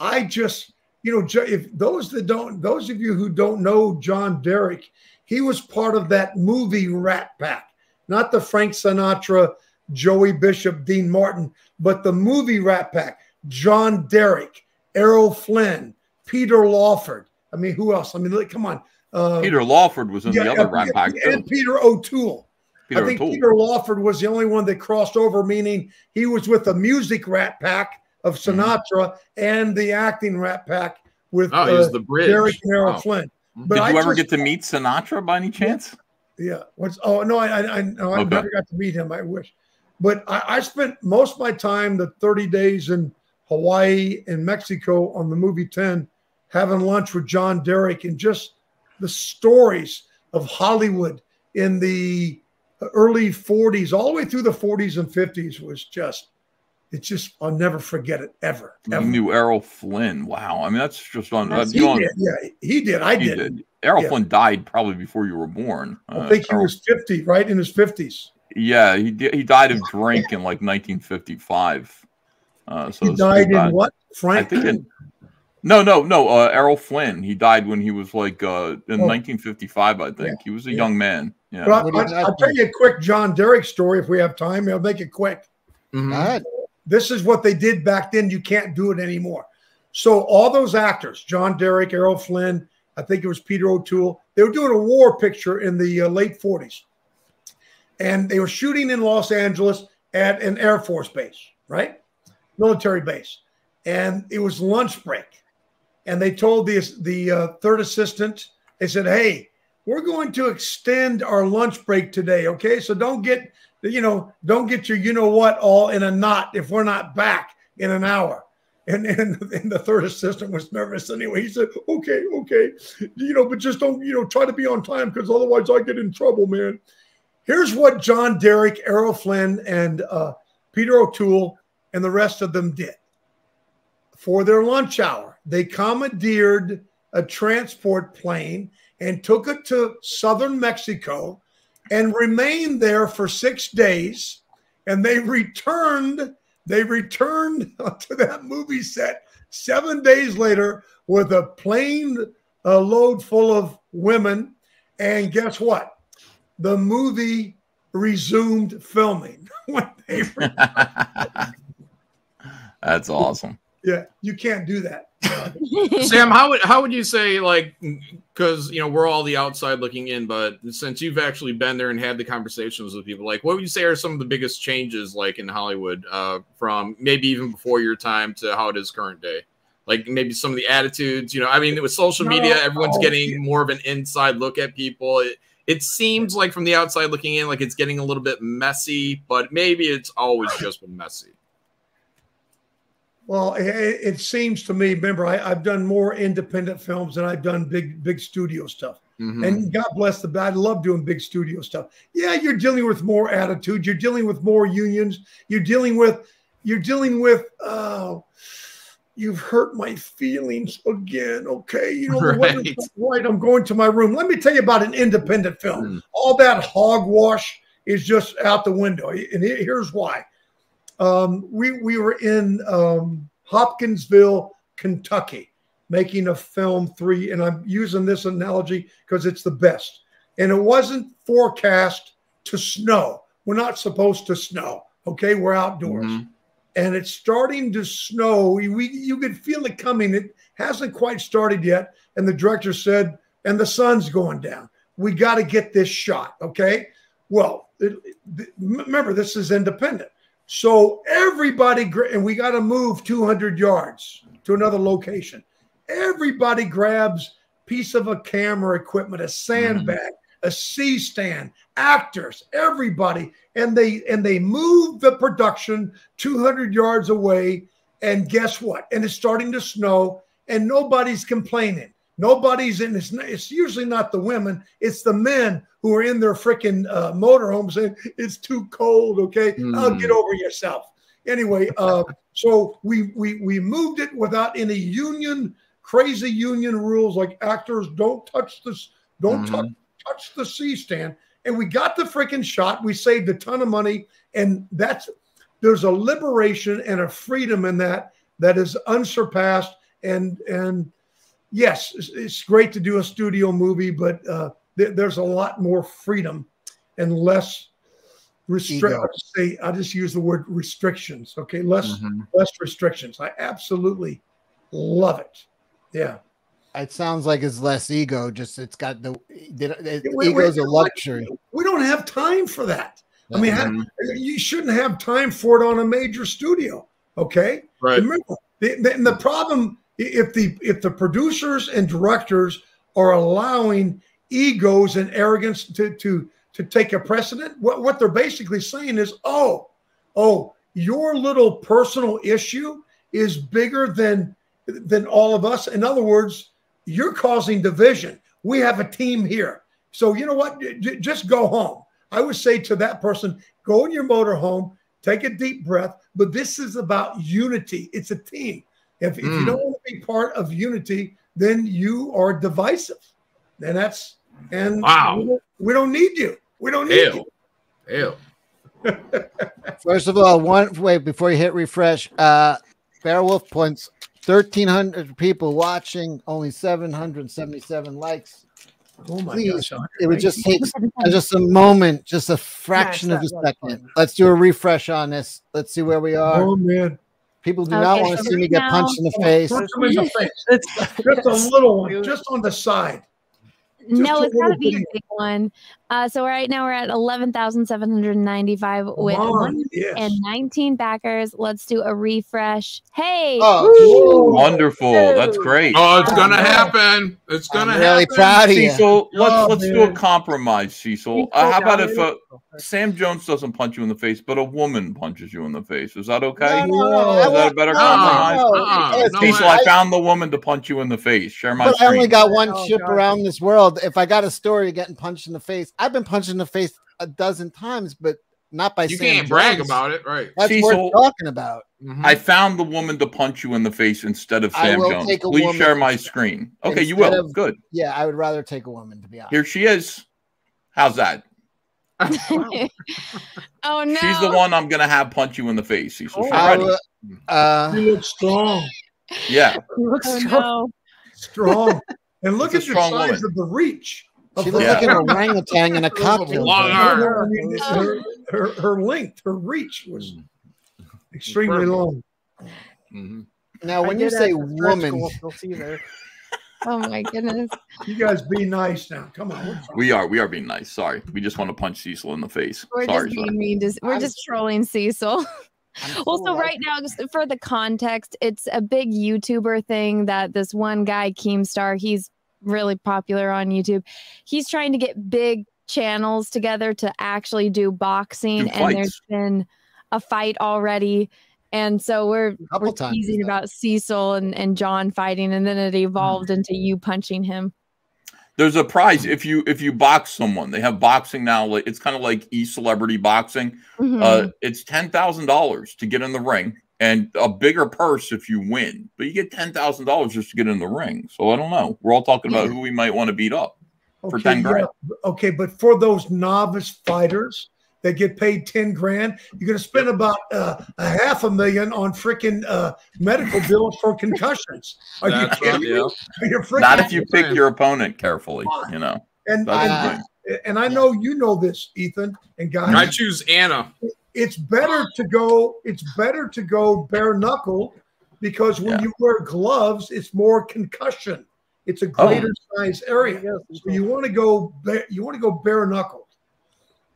Speaker 11: I just, you know, if those that don't, those of you who don't know John Derek, he was part of that movie Rat Pack, not the Frank Sinatra, Joey Bishop, Dean Martin, but the movie Rat Pack. John Derek, Errol Flynn, Peter Lawford. I mean, who else? I mean, come on. Uh,
Speaker 8: Peter Lawford was in the other
Speaker 11: uh,
Speaker 8: Rat Pack
Speaker 11: and
Speaker 8: too.
Speaker 11: Peter O'Toole.
Speaker 8: Peter
Speaker 11: I think
Speaker 8: O'Toole.
Speaker 11: Peter Lawford was the only one that crossed over, meaning he was with the music Rat Pack of
Speaker 8: Mm-hmm.
Speaker 11: Sinatra and the acting Rat Pack with
Speaker 6: Oh, he
Speaker 11: uh,
Speaker 6: the bridge.
Speaker 11: Derek and Errol
Speaker 6: Wow.
Speaker 11: Flynn.
Speaker 8: Did you
Speaker 11: I
Speaker 8: ever
Speaker 11: just-
Speaker 8: get to meet Sinatra by any chance?
Speaker 11: Yeah. What's oh no, I I, I, no, I
Speaker 8: Okay.
Speaker 11: never got to meet him. I wish, but I, I spent most of my time, the thirty days in Hawaii and Mexico on the movie Ten, having lunch with John Derek and just the stories of Hollywood in the early '40s, all the way through the '40s and '50s was just. It's just I'll never forget it ever.
Speaker 8: You knew Errol Flynn. Wow. I mean, that's just on.
Speaker 11: He
Speaker 8: that's going-
Speaker 11: did, yeah, he did. I
Speaker 8: he
Speaker 11: did.
Speaker 8: did. Errol
Speaker 11: Yeah.
Speaker 8: Flynn died probably before you were born.
Speaker 11: I
Speaker 8: Uh,
Speaker 11: think he
Speaker 8: Errol-
Speaker 11: was 50, right in his 50s.
Speaker 8: Yeah, he he died of drink in like 1955. Uh, so
Speaker 11: He died in
Speaker 8: bad.
Speaker 11: what?
Speaker 8: I
Speaker 11: Frank.
Speaker 8: think in, no, no, no. Uh, Errol Flynn. He died when he was like uh, in
Speaker 11: Oh.
Speaker 8: 1955. I think he was a
Speaker 11: yeah.
Speaker 8: young man. Yeah.
Speaker 11: But
Speaker 3: What
Speaker 11: I, I'll tell you a quick John Derek story if we have time. I'll make it quick.
Speaker 6: Mhm.
Speaker 11: This is what they did back then. You can't do it anymore. So all those actors, John Derek, Errol Flynn, I think it was Peter O'Toole, they were doing a war picture in the uh, late 40s. And they were shooting in Los Angeles at an Air Force base, right? Military base. And it was lunch break. And they told the, the uh, third assistant, they said, hey, we're going to extend our lunch break today. Okay. So don't get, you know, don't get your, you know what, all in a knot if we're not back in an hour. And, and, and the third assistant was nervous anyway. He said, okay, okay, you know, but just don't, you know, try to be on time because otherwise I get in trouble, man. Here's what John Derek, Errol Flynn, and uh, Peter O'Toole and the rest of them did. For their lunch hour, they commandeered a transport plane and took it to southern Mexico and remained there for six days. And they returned, they returned to that movie set seven days later with a plane a load full of women. And guess what? The movie resumed filming when they
Speaker 8: That's awesome.
Speaker 11: Yeah you can't do that
Speaker 6: Sam, how would how would you say like because you know we're all the outside looking in, but since you've actually been there and had the conversations with people, like what would you say are some of the biggest changes like in Hollywood uh, from maybe even before your time to how it is current day? Like maybe some of the attitudes, you know, I mean, with social media, everyone's getting more of an inside look at people. It, it seems like from the outside looking in, like it's getting a little bit messy, but maybe it's always just been messy.
Speaker 11: Well it, it seems to me remember I, i've done more independent films than i've done big big studio stuff.
Speaker 6: Mhm.
Speaker 11: and god bless the bad i love doing big studio stuff. Yeah you're dealing with more attitude. You're dealing with more unions. You're dealing with you're dealing with uh you've hurt my feelings again okay? You know
Speaker 6: Right.
Speaker 11: right i'm going to my room. Let me tell you about an independent film.
Speaker 6: Mm.
Speaker 11: all that hogwash is just out the window. And here's why um, we we were in um, Hopkinsville, Kentucky, making a film three, and I'm using this analogy because it's the best. And it wasn't forecast to snow. We're not supposed to snow. Okay, we're outdoors,
Speaker 6: Mhm.
Speaker 11: and it's starting to snow. We, we you could feel it coming. It hasn't quite started yet, and the director said, "And the sun's going down. We got to get this shot." Okay, well, it, it- remember this is independent. So everybody, and we got to move 200 yards to another location. Everybody grabs piece of a camera equipment, a sandbag, a C stand, actors, everybody, and they and they move the production 200 yards away. And guess what? And it's starting to snow, and nobody's complaining. Nobody's in. It's, it's usually not the women. It's the men who are in their freaking uh, motorhomes saying it's too cold. Okay, I'll
Speaker 6: Mm.
Speaker 11: get over yourself. Anyway, uh, so we we we moved it without any union crazy union rules like actors don't touch this, don't touch touch the C stand, and we got the freaking shot. We saved a ton of money, and that's there's a liberation and a freedom in that that is unsurpassed. And and yes, it's, it's great to do a studio movie, but uh, there- there's a lot more freedom and less restrict.
Speaker 3: Ego.
Speaker 11: I'll just say I'll just use the word restrictions. Okay, less
Speaker 6: Mhm.
Speaker 11: less restrictions. I absolutely love it. Yeah.
Speaker 3: It sounds like it's less ego. Just it's got the, the, the
Speaker 11: Wait,
Speaker 3: ego's
Speaker 11: wait,
Speaker 3: a luxury.
Speaker 11: We don't have time for that. I mean, ha-
Speaker 6: Mhm.
Speaker 11: you shouldn't have time for it on a major studio. Okay.
Speaker 6: Right.
Speaker 11: Remember, the, the, and the problem i- if the if the producers and directors are allowing egos and arrogance to to to take a precedent, what what they're basically saying is, oh, oh, your little personal issue is bigger than than all of us. In other words, you're causing division. We have a team here. So you know what? J- just go home. I would say to that person, go in your motorhome, take a deep breath. But this is about unity. It's a team. If, if you
Speaker 6: Mm.
Speaker 11: don't want to be part of unity, then you are divisive. And that's and
Speaker 6: Wow.
Speaker 11: we, don't, we don't need you. We don't need
Speaker 6: Ew.
Speaker 11: you.
Speaker 6: Ew.
Speaker 3: First of all, one wait before you hit refresh. Uh, Beowulf points thirteen hundred people watching, only seven hundred seventy-seven likes.
Speaker 11: Oh my
Speaker 3: Please,
Speaker 11: gosh.
Speaker 3: it would just take just a moment, just a fraction of a
Speaker 9: that like
Speaker 3: second. Let's do a refresh on this. Let's see where we are.
Speaker 11: Oh man.
Speaker 3: People do not
Speaker 4: Okay,
Speaker 3: want to
Speaker 4: so
Speaker 3: see me
Speaker 4: right
Speaker 3: get punched in the face.
Speaker 11: Punch him in the face. Just a little one, just on the side.
Speaker 4: no,
Speaker 11: a
Speaker 4: it's got to be a big one. Uh, so right now we're at eleven thousand seven hundred ninety-five with
Speaker 11: on,
Speaker 4: one
Speaker 11: yes.
Speaker 4: and nineteen backers. Let's do a refresh. Hey,
Speaker 3: Oh,
Speaker 8: Wonderful. That's great.
Speaker 6: Oh, it's gonna happen. It's gonna
Speaker 3: I'm really
Speaker 6: happen.
Speaker 3: proud of you.
Speaker 8: Cecil, let's
Speaker 11: Oh,
Speaker 8: let's do a compromise, Cecil.
Speaker 9: Cecil
Speaker 8: Uh, how about if uh. Sam Jones doesn't punch you in the face, but a woman punches you in the face? Is that okay?
Speaker 3: No, no, no,
Speaker 11: Is
Speaker 8: that a better
Speaker 3: no,
Speaker 8: compromise?
Speaker 3: no,
Speaker 6: Uh-uh,
Speaker 3: because
Speaker 8: Cecil,
Speaker 6: way.
Speaker 8: I found the woman to punch you in the face. Share my
Speaker 3: But I only got one
Speaker 9: Oh,
Speaker 3: ship
Speaker 9: God.
Speaker 3: around this world. If I got a story of getting punched in the face, I've been punched in the face a dozen times, but not by
Speaker 6: You
Speaker 3: Sam
Speaker 6: can't brag
Speaker 3: Jones.
Speaker 6: about it, right?
Speaker 3: That's
Speaker 8: Cecil-
Speaker 3: worth talking about.
Speaker 6: Mhm.
Speaker 8: I found the woman to punch you in the face instead of
Speaker 3: I
Speaker 8: Sam
Speaker 3: will
Speaker 8: Jones.
Speaker 3: take a
Speaker 8: Please
Speaker 3: woman
Speaker 8: share my screen. Okay, you will.
Speaker 3: of-
Speaker 8: Good.
Speaker 3: Yeah, I would rather take a woman to be honest.
Speaker 8: Here she is. How's that?
Speaker 4: oh no,
Speaker 8: She's the one I'm gonna have punch you in the face. She's
Speaker 3: I
Speaker 8: ready.
Speaker 3: will- uh,
Speaker 11: You look strong,
Speaker 8: Yeah.
Speaker 4: Oh no.
Speaker 11: strong, and look
Speaker 8: It's
Speaker 11: at the size
Speaker 8: woman.
Speaker 11: of the reach. Of
Speaker 3: she
Speaker 11: the-
Speaker 3: looks like an orangutan in a cocktail.
Speaker 6: Long
Speaker 3: drink.
Speaker 6: arm.
Speaker 11: Her, her, her length, her reach was extremely
Speaker 6: Perfect.
Speaker 11: long.
Speaker 6: Mhm.
Speaker 3: Now, when you say
Speaker 9: have to stretch
Speaker 3: woman,
Speaker 9: goals, you'll see there.
Speaker 4: Oh my goodness.
Speaker 11: You guys be nice now. Come on.
Speaker 8: We are. We are being nice. Sorry. We just want to punch Cecil in the face.
Speaker 4: We're
Speaker 8: Sorry.
Speaker 4: just
Speaker 8: sorry.
Speaker 4: being mean. To, we're
Speaker 3: I'm-
Speaker 4: just trolling Cecil.
Speaker 3: I'm
Speaker 4: Well,
Speaker 3: so
Speaker 4: so right now, just for the context, it's a big YouTuber thing that this one guy, Keemstar, he's really popular on YouTube. He's trying to get big channels together to actually do boxing,
Speaker 8: Do
Speaker 4: and there's been a fight already. And so we're, we're
Speaker 3: times,
Speaker 4: teasing
Speaker 3: yeah.
Speaker 4: about Cecil and, and John fighting, and then it evolved into you punching him.
Speaker 8: There's a prize if you if you box someone. They have boxing now. Like it's kind of like e celebrity boxing.
Speaker 4: Mhm.
Speaker 8: Uh, it's ten thousand dollars to get in the ring, and a bigger purse if you win. But you get ten thousand dollars just to get in the ring. So I don't know. We're all talking about who we might want to beat up. for 10 grand.
Speaker 11: Okay, but for those novice fighters that get paid 10 grand, you're going to spend about uh, a half a million on freaking uh, medical bills for concussions. Are you kidding me?
Speaker 6: yeah.
Speaker 11: You're freaking
Speaker 8: Not if you pick your opponent carefully. You know.
Speaker 11: and,
Speaker 8: That's
Speaker 11: and, and I know you know this, Ethan and guys.
Speaker 6: I choose Anna.
Speaker 11: It's better to go it's better to go bare knuckle because when
Speaker 8: Yeah.
Speaker 11: you wear gloves it's more concussion it's a
Speaker 8: Oh.
Speaker 11: greater size area so you want to go bare, you want to go bare knuckle.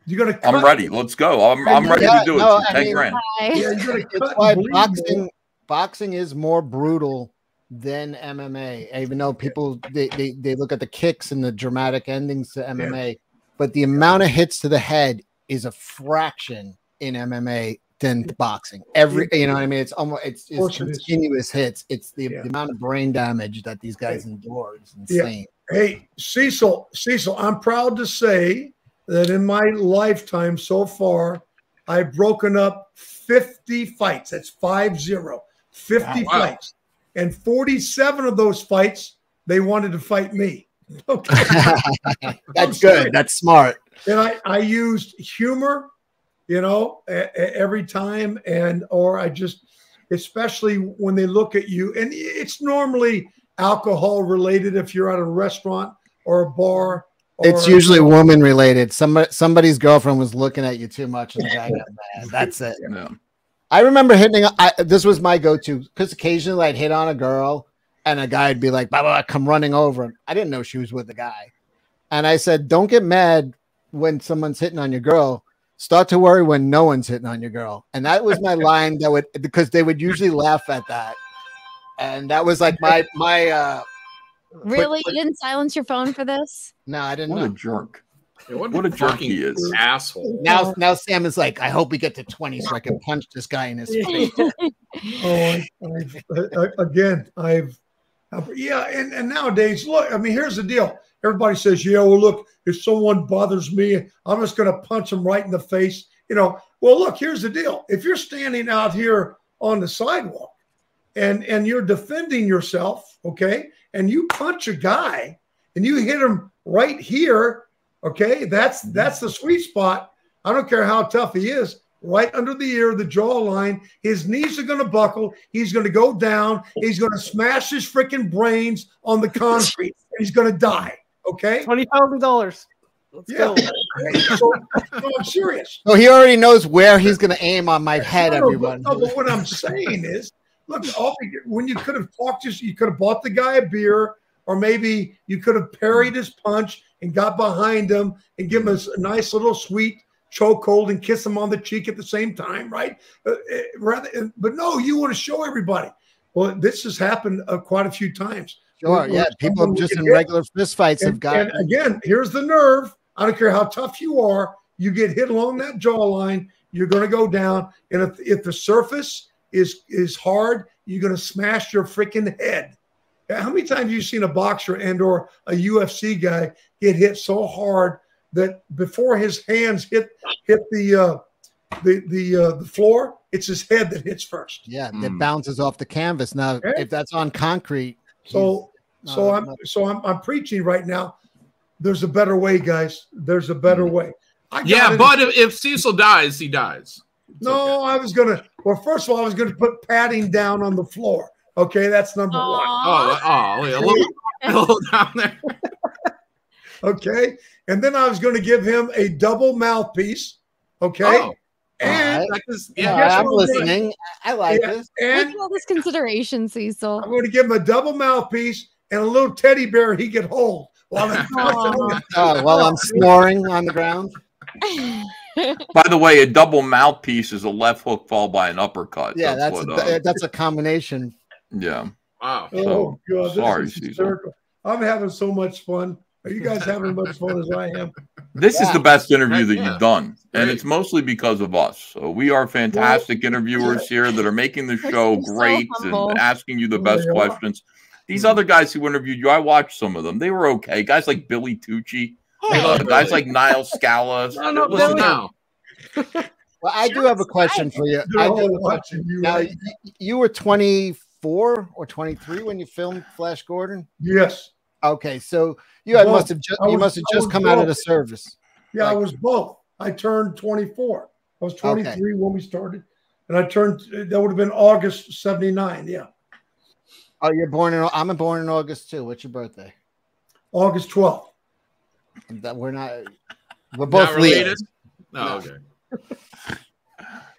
Speaker 11: you're gonna cut,
Speaker 8: I'm ready. Let's go. I'm, I'm ready
Speaker 3: Yeah,
Speaker 8: to do it.
Speaker 3: no,
Speaker 8: for
Speaker 3: I
Speaker 8: ten
Speaker 3: mean-
Speaker 8: grand.
Speaker 11: Yeah, you're gonna
Speaker 3: it's
Speaker 11: cut
Speaker 3: why boxing
Speaker 11: more.
Speaker 3: boxing is more brutal than MMA. Even though people they, they, they look at the kicks and the dramatic endings to MMA, but the amount of hits to the head is a fraction in MMA than boxing. Every you know what I mean? It's almost it's, it's
Speaker 11: course it is.
Speaker 3: continuous hits. It's the,
Speaker 11: Yeah.
Speaker 3: the amount of brain damage that these guys endure is
Speaker 11: Yeah. hey cecil cecil i'm proud to say that in my lifetime so far i've broken up 50 fights that's five zero 50
Speaker 6: Wow.
Speaker 11: fights and 47 of those fights they wanted to fight me okay
Speaker 3: That's good. That's smart.
Speaker 11: and I, I used humor, you know, every time, and or I just, especially when they look at you, and it's normally alcohol related if you're at a restaurant or a bar.
Speaker 3: It's
Speaker 11: or-
Speaker 3: usually woman related. Somebody somebody's girlfriend was looking at you too much, and the guy got mad. That's it.
Speaker 8: Yeah.
Speaker 3: I remember hitting. I, this was my go-to because occasionally I'd hit on a girl, and a guy'd be like, "Blah blah," come running over. I didn't know she was with the guy, and I said, "Don't get mad when someone's hitting on your girl. Start to worry when no one's hitting on your girl." And that was my line. That would because they would usually laugh at that, and that was like my my. uh
Speaker 4: Really?
Speaker 3: quick-
Speaker 4: You didn't silence your phone for this?
Speaker 3: No, I didn't
Speaker 8: What a jerk.
Speaker 6: Yeah, what,
Speaker 8: What a jerk he is.
Speaker 6: Asshole.
Speaker 3: Now, now Sam is like, I hope we get to twenty so I can punch this guy in his face.
Speaker 11: Oh, I, I've, I, again, I've, I've- yeah, and, and nowadays, look, I mean, here's the deal. Everybody says, yeah, well, look, if someone bothers me, I'm just going to punch them right in the face. You know, well, look, here's the deal. If you're standing out here on the sidewalk and and you're defending yourself, okay, and you punch a guy and you hit him right here, okay, that's that's the sweet spot. I don't care how tough he is, right under the ear, the jawline. His knees are going to buckle. He's going to go down. He's going to smash his freaking brains on the concrete. he's going to die. Okay.
Speaker 9: Twenty thousand dollars. Let's
Speaker 11: Yeah.
Speaker 9: go.
Speaker 11: so, no, I'm serious.
Speaker 3: So he already knows where he's going to aim on my head,
Speaker 11: No, no,
Speaker 3: everyone.
Speaker 11: But, no, but what I'm saying is, look, when you could have talked, just you could have bought the guy a beer, or maybe you could have parried his punch and got behind him and give him a nice little sweet chokehold and kiss him on the cheek at the same time, right? Uh, uh, rather, uh, but no, you want to show everybody. Well, this has happened uh, quite a few times.
Speaker 3: Sure,
Speaker 11: Where-
Speaker 3: yeah.
Speaker 11: where
Speaker 3: People
Speaker 11: someone
Speaker 3: just in
Speaker 11: hit.
Speaker 3: regular fistfights have
Speaker 11: And,
Speaker 3: got.
Speaker 11: and again, here's the nerve. I don't care how tough you are. You get hit along that jawline, you're going to go down. And if, if the surface is is hard, you're going to smash your freaking head. How many times have you seen a boxer and or a UFC guy get hit so hard that before his hands hit hit the uh, the the uh, the floor, it's his head that hits first.
Speaker 3: Yeah,
Speaker 8: Hmm.
Speaker 3: that bounces off the canvas. Now,
Speaker 11: Okay.
Speaker 3: if that's on concrete,
Speaker 11: So
Speaker 3: he's
Speaker 11: so I'm
Speaker 3: not-
Speaker 11: so I'm I'm preaching right now. There's a better way, guys. There's a better way. I got
Speaker 6: Yeah,
Speaker 11: into-
Speaker 6: but if, if Cecil dies, he dies.
Speaker 11: No, I was gonna. Well, first of all, I was gonna put padding down on the floor. Okay, that's number one.
Speaker 6: Oh, oh, yeah, a little, a little down there.
Speaker 11: Okay, and then I was gonna give him a double mouthpiece. Okay,
Speaker 6: Oh.
Speaker 11: And
Speaker 3: Alright.
Speaker 6: Like
Speaker 3: Yeah,
Speaker 11: guess
Speaker 3: I'm
Speaker 11: what I'm doing?
Speaker 3: listening. I like
Speaker 11: Yeah,
Speaker 3: this.
Speaker 11: and
Speaker 4: Look at all this consideration, Cecil.
Speaker 11: I'm gonna give him a double mouthpiece and a little teddy bear he could hold while I'm
Speaker 4: Aw.
Speaker 3: Oh, while I'm snoring on the ground.
Speaker 8: By the way, a double mouthpiece is a left hook followed by an uppercut.
Speaker 3: Yeah, that's
Speaker 8: what,
Speaker 3: a,
Speaker 8: uh,
Speaker 3: that's a combination.
Speaker 8: yeah.
Speaker 6: Wow.
Speaker 11: Oh
Speaker 8: So,
Speaker 11: god,
Speaker 8: sorry, Cecil.
Speaker 11: I'm having so much fun. Are you guys having as much fun as I am?
Speaker 8: This is the best interview that
Speaker 6: Yeah.
Speaker 8: you've done, and
Speaker 6: Great.
Speaker 8: it's mostly because of us. So we are fantastic interviewers here that are making the show
Speaker 4: You're so
Speaker 8: great and asking you the
Speaker 11: Oh,
Speaker 8: best
Speaker 11: they are.
Speaker 8: questions. These other guys who interviewed you, I watched some of them. They were okay. Guys like Billy Tucci, uh, guys like Niall Scala.
Speaker 6: No, no,
Speaker 8: Listen,
Speaker 6: Billy now.
Speaker 3: Well, I do have a question for you.
Speaker 11: They're
Speaker 3: I do have a
Speaker 11: watching you.
Speaker 3: Now,
Speaker 11: right?
Speaker 3: you, you were 24 or 23 when you filmed Flash Gordon.
Speaker 11: Yes.
Speaker 3: Okay, so you had,
Speaker 11: Both.
Speaker 3: must have just you
Speaker 11: was-
Speaker 3: must have just
Speaker 11: was
Speaker 3: come out of the service.
Speaker 11: Yeah, I was both. I turned 24. I was
Speaker 3: Okay.
Speaker 11: 23 when we started, and I turned. That would have been August '79. Yeah,
Speaker 3: Oh, you're born in. I'm born in August too. What's your birthday?
Speaker 11: August 12th.
Speaker 3: That we're not. We're both
Speaker 6: Not related.
Speaker 3: Leos.
Speaker 6: No,
Speaker 3: No.
Speaker 6: okay.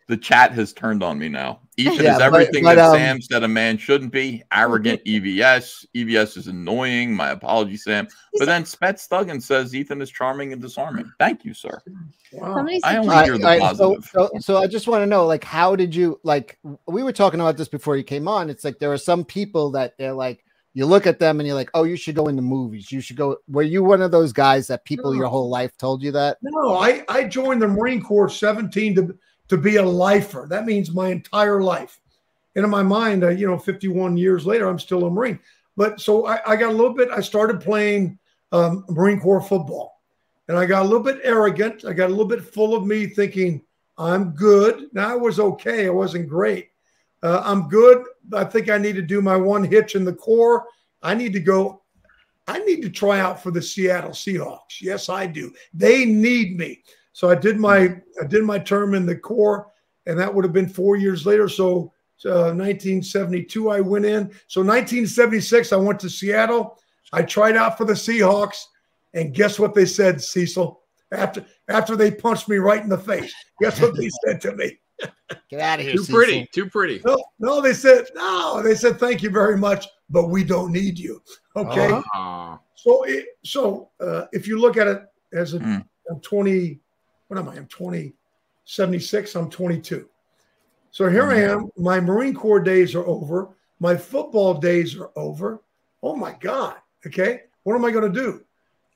Speaker 8: the chat has turned on me now. Ethan
Speaker 3: Yeah,
Speaker 8: is everything
Speaker 3: but,
Speaker 8: that
Speaker 3: um,
Speaker 8: Sam said a man shouldn't be. Arrogant EVS. EVS is annoying. My apologies, Sam. But then Spet Stuggin says Ethan is charming and disarming. Thank you, sir.
Speaker 11: Wow.
Speaker 8: I only
Speaker 3: All right,
Speaker 8: hear the
Speaker 3: all right, so,
Speaker 8: positive.
Speaker 3: so, so I just want to know, like, how did you like? We were talking about this before you came on. It's like there are some people that they're like, you look at them and you're like, oh, you should go into movies. You should go. Were you one of those guys that people your whole life told you that?
Speaker 11: No, I I joined the Marine Corps 17 to to be a lifer. That means my entire life. And in my mind, uh, you know, 51 years later, I'm still a Marine. But so I, I got a little bit. I started playing um, Marine Corps football, and I got a little bit arrogant. I got a little bit full of me, thinking I'm good. Now I was okay. I wasn't great. Uh, I'm good. I think I need to do my one hitch in the Corps. I need to go. I need to try out for the Seattle Seahawks. Yes, I do. They need me. So I did my I did my term in the Corps, and that would have been four years later. So uh, 1972, I went in. So 1976, I went to Seattle. I tried out for the Seahawks, and guess what they said, Cecil? After after they punched me right in the face, guess what they said to me?
Speaker 3: Get out of here.
Speaker 6: Too
Speaker 3: Cecil.
Speaker 6: pretty. Too pretty.
Speaker 11: No, no, they said no. They said thank you very much, but we don't need you. Okay.
Speaker 3: Uh-huh.
Speaker 11: So, it, so uh, if you look at it as a,
Speaker 8: Mm.
Speaker 11: I'm 20, what am I? I'm 20, 76. I'm 22. So here I mm-hmm. am. My Marine Corps days are over. My football days are over. Oh my God. Okay. What am I going to do?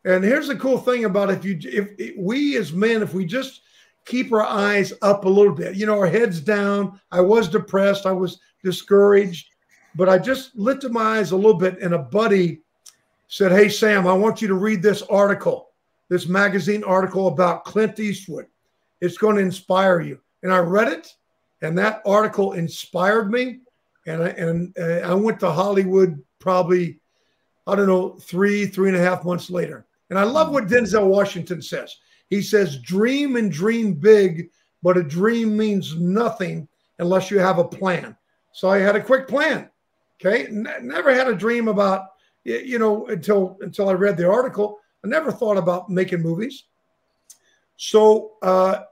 Speaker 11: And here's the cool thing about if you, if, if we as men, if we just keep our eyes up a little bit, you know, our heads down. I was depressed. I was discouraged, but I just lifted my eyes a little bit and a buddy said, Hey, Sam, I want you to read this article, this magazine article about Clint Eastwood. It's going to inspire you. And I read it, and that article inspired me. And I, and uh, I went to Hollywood probably, I don't know, three, three and a half months later. And I love what Denzel Washington says. He says, Dream and dream big, but a dream means nothing unless you have a plan. So I had a quick plan. Okay. N- never had a dream about you know until until i read the article I never thought about making movies. So, uh,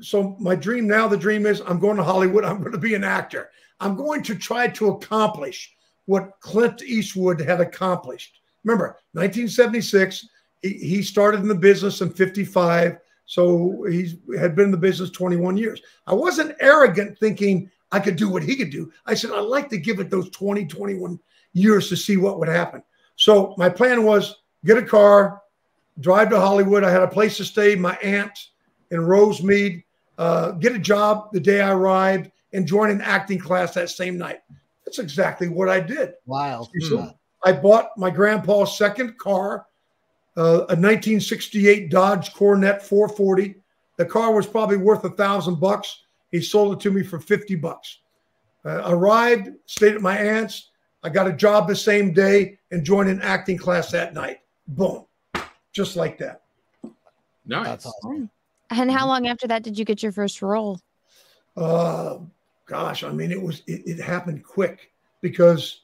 Speaker 11: so my dream now, the dream is I'm going to Hollywood. I'm going to be an actor. I'm going to try to accomplish what Clint Eastwood had accomplished. Remember, 1976, he, he started in the business in 55. So he had been in the business 21 years. I wasn't arrogant thinking I could do what he could do. I said, I'd like to give it those 20, 21 years to see what would happen. So my plan was get a car, drive to Hollywood. I had a place to stay, my aunt in Rosemead, uh, get a job the day I arrived, and join an acting class that same night. That's exactly what I did.
Speaker 3: Wow.
Speaker 11: So I bought my grandpa's second car, uh, a 1968 Dodge Coronet 440. The car was probably worth a thousand bucks. He sold it to me for 50 bucks. Uh, arrived, stayed at my aunt's. I got a job the same day and joined an acting class that night. Boom. Just like that.
Speaker 6: Nice.
Speaker 4: And how long after that did you get your first role?
Speaker 11: Uh, gosh, I mean, it was it, it happened quick because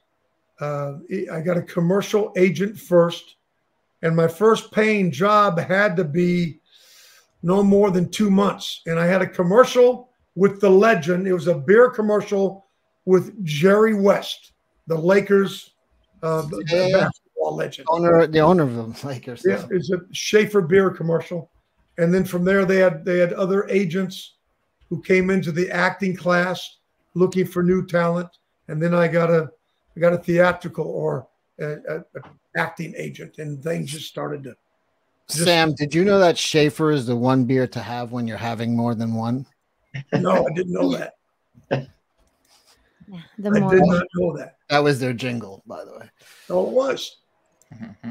Speaker 11: uh, it- I got a commercial agent first, and my first paying job had to be no more than two months. And I had a commercial with the legend. It was a beer commercial with Jerry West, the Lakers uh, the- the
Speaker 3: Yeah.
Speaker 11: Basketball legend.
Speaker 3: Owner, the owner of the Lakers.
Speaker 11: Yeah, it's a Schaefer beer commercial, and then from there they had they had other agents who came into the acting class looking for new talent, and then I got a I got a theatrical or a, a, a acting agent, and things just started to. just-
Speaker 3: Sam, did you know that Schaefer is the one beer to have when you're having more than one?
Speaker 11: No, I didn't know that.
Speaker 4: Yeah, the
Speaker 11: I
Speaker 4: more
Speaker 11: did not know that.
Speaker 3: That was their jingle, by the way.
Speaker 11: Oh, it was.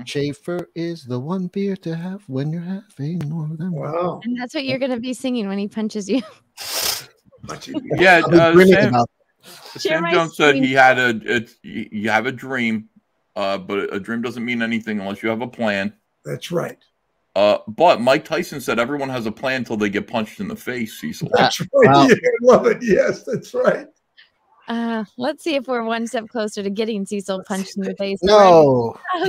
Speaker 3: Schaefer is the one beer to have when you're having more than one.
Speaker 11: Wow.
Speaker 4: and that's what you're gonna be singing when he punches you.
Speaker 8: Yeah, uh, Sam, Sam Jones said he had a it's you you have a dream, uh, but a dream doesn't mean anything unless you have a plan.
Speaker 11: That's right.
Speaker 8: Uh, but Mike Tyson said everyone has a plan until they get punched in the face, Cecil.
Speaker 11: That's right.
Speaker 3: Wow.
Speaker 11: Yeah, I love it. Yes, that's right.
Speaker 4: Uh, let's see if we're one step closer to getting Cecil punched in the face.
Speaker 3: No.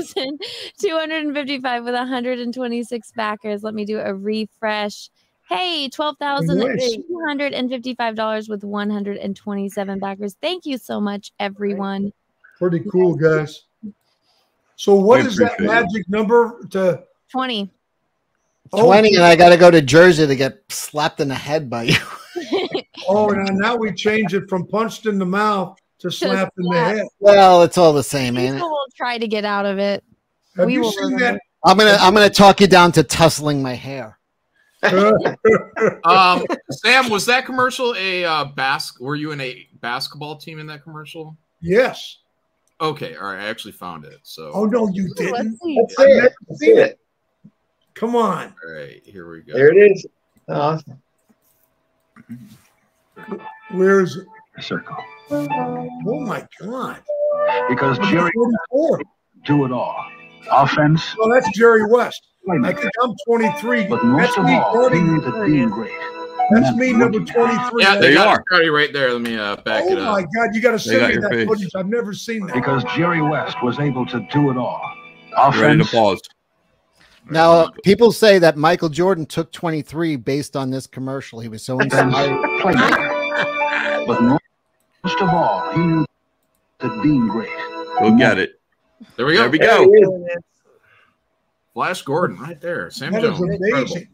Speaker 4: 255 with 126 backers. Let me do a refresh. Hey, $12,255 with 127 backers. Thank you so much, everyone.
Speaker 11: Pretty cool, guys. So, what is that
Speaker 8: appreciate it.
Speaker 11: magic number to
Speaker 4: 20.
Speaker 3: 20, and I got to go to Jersey to get slapped in the head by you.
Speaker 11: Oh, now, now we change it from punched in the mouth to slapped in the
Speaker 4: slap.
Speaker 11: head.
Speaker 3: Well, it's all the same, ain't
Speaker 4: Cecil
Speaker 3: it?
Speaker 4: will try to get out of it.
Speaker 11: Have
Speaker 4: We
Speaker 11: you
Speaker 4: will
Speaker 11: seen
Speaker 4: remember.
Speaker 3: I'm gonna I'm gonna talk you down to tussling my hair.
Speaker 6: Um, Sam, was that commercial a uh, bas? Were you in a basketball team in that commercial?
Speaker 11: yes.
Speaker 6: Okay, all right. I actually found it. So,
Speaker 11: Oh no, you didn't.
Speaker 4: let's see.
Speaker 10: Let's see it. Let's see it.
Speaker 11: Come on.
Speaker 6: all right, here we go.
Speaker 10: There it is. Awesome.
Speaker 11: Where is it?
Speaker 14: circle.
Speaker 11: Oh my God.
Speaker 14: Because Jerry do it all. Offense,
Speaker 11: Well, that's Jerry West. I think I'm 23.
Speaker 14: But
Speaker 11: That's
Speaker 14: most of
Speaker 11: me
Speaker 14: all, he
Speaker 11: guarding.
Speaker 14: knew being great.
Speaker 11: That's me, number 23.
Speaker 6: Yeah,
Speaker 8: There
Speaker 6: they
Speaker 8: you are.
Speaker 6: it Scotty, right there. Let me uh, back
Speaker 11: Oh
Speaker 6: it
Speaker 11: my
Speaker 6: up.
Speaker 11: God, you got to send
Speaker 8: got
Speaker 11: me that
Speaker 8: face.
Speaker 11: footage. I've never seen that.
Speaker 14: Because Jerry West was able to do it all.
Speaker 8: You ready to pause?
Speaker 3: Now, uh, people say that Michael Jordan took 23 based on this commercial. He was so
Speaker 14: defense,
Speaker 3: inspired.
Speaker 14: playmaker. But most of all, he knew that being great.
Speaker 8: Go get it.
Speaker 6: There we go.
Speaker 8: There we go.
Speaker 10: it is.
Speaker 6: Flash Gordon, right there. Sam
Speaker 11: That is
Speaker 6: Jones. Incredible.
Speaker 11: amazing.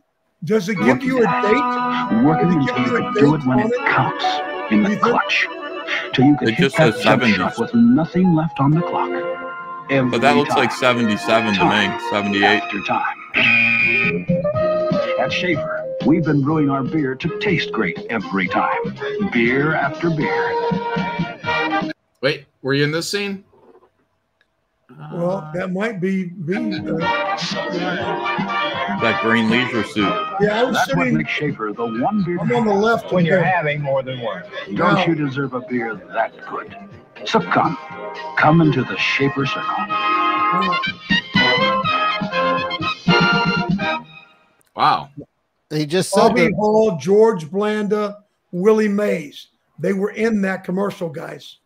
Speaker 11: Does it give you a date?
Speaker 14: Working
Speaker 11: Did it
Speaker 14: until
Speaker 11: give
Speaker 14: you
Speaker 11: you a
Speaker 14: do it
Speaker 11: date
Speaker 14: when it
Speaker 11: it?
Speaker 14: counts in the clutch. Till you could
Speaker 8: It
Speaker 14: hit
Speaker 8: just
Speaker 14: that
Speaker 8: says
Speaker 14: jump
Speaker 8: 70s.
Speaker 14: shot with nothing left on the clock. Every
Speaker 8: But that looks like
Speaker 14: time.
Speaker 8: 77 to me. 78.
Speaker 14: after time. At Schaefer, we've been brewing our beer to taste great every time. Beer after beer.
Speaker 6: Wait, were you in this scene?
Speaker 11: Well, that might be. be uh,
Speaker 8: That green leisure suit.
Speaker 11: yeah, I was
Speaker 14: That's what
Speaker 11: sitting.
Speaker 14: makes Schaefer the one beer.
Speaker 11: I'm on the left
Speaker 13: When you're
Speaker 11: him.
Speaker 13: having more than one.
Speaker 14: Don't
Speaker 11: Wow.
Speaker 14: you deserve a beer that good? So come, come into the Schaefer Circle.
Speaker 6: Wow.
Speaker 3: He just said
Speaker 11: Bobby
Speaker 3: that.
Speaker 11: Hall, George Blanda, Willie Mays. They were in that commercial, guys.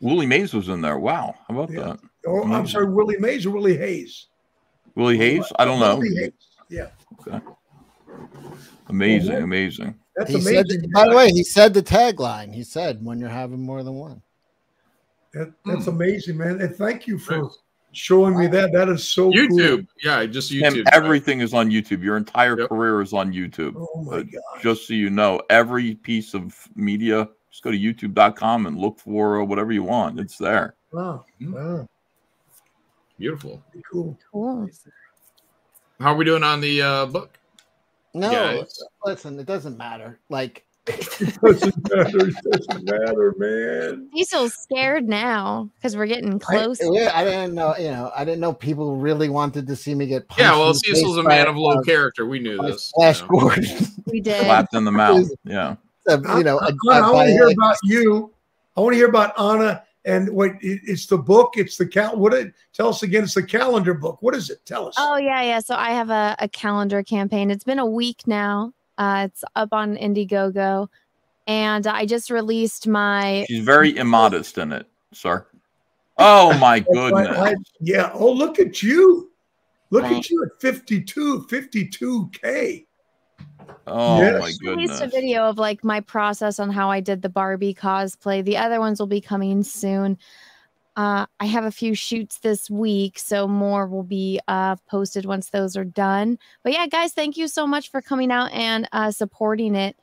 Speaker 8: Willie Mays was in there. Wow. How about
Speaker 11: Yeah.
Speaker 8: that?
Speaker 11: Oh, I'm sorry, Willie Mays or Willie Hayes?
Speaker 8: Willie Hayes? I don't know.
Speaker 11: Willie Hayes. Yeah.
Speaker 8: Okay. Amazing, amazing.
Speaker 11: That's
Speaker 3: he said,
Speaker 11: amazing.
Speaker 3: by the way, he said the tagline. He said, "When you're having more than one."
Speaker 11: That, that's amazing, man. And thank you for showing me that. That is so
Speaker 6: YouTube.
Speaker 11: cool.
Speaker 6: Yeah, just
Speaker 8: Tim,
Speaker 6: YouTube.
Speaker 8: everything is on YouTube. Your entire career is on YouTube.
Speaker 11: Oh my
Speaker 8: Uh, Just so you know, every piece of media, just go to youtube.com and look for uh, whatever you want. It's there.
Speaker 11: Wow. Wow.
Speaker 6: Beautiful.
Speaker 11: Cool.
Speaker 4: Cool.
Speaker 6: How are we doing on the uh, book?
Speaker 3: No,
Speaker 6: Guys.
Speaker 3: listen, it doesn't matter. Like, it
Speaker 11: doesn't matter. It doesn't matter, man.
Speaker 4: Cecil's scared now because we're getting
Speaker 3: I,
Speaker 4: close.
Speaker 3: yeah, I didn't know. You know, I didn't know people really wanted to see me get.
Speaker 6: Yeah,
Speaker 3: punched in
Speaker 6: well,
Speaker 3: the
Speaker 6: Cecil's a man of low
Speaker 3: uh,
Speaker 6: character. We knew
Speaker 3: by
Speaker 6: this.
Speaker 3: Flash
Speaker 6: you know.
Speaker 3: Gordon.
Speaker 4: We did.
Speaker 8: Slapped in the mouth. Yeah.
Speaker 3: Uh, you know,
Speaker 11: I,
Speaker 3: a-
Speaker 11: I,
Speaker 3: a-
Speaker 11: want to hear
Speaker 3: by-
Speaker 11: about you. I want to hear about Anna and what It's the book. It's the cal. What? It, tell us again. It's the calendar book. What is it? Tell us.
Speaker 4: Oh yeah, yeah. So I have a, a calendar campaign. It's been a week now. Uh, it's up on Indiegogo, and I just released my.
Speaker 8: She's very immodest in it, sir. Oh my goodness.
Speaker 11: I- yeah. Oh, look at you. Look
Speaker 4: Thanks.
Speaker 11: at you at 52, 52K.
Speaker 8: Oh
Speaker 11: Yes.
Speaker 8: my
Speaker 4: released a video of like my process on how I did the Barbie cosplay. The other ones will be coming soon. Uh, I have a few shoots this week, so more will be uh, posted once those are done. But yeah, guys, thank you so much for coming out and uh, supporting it.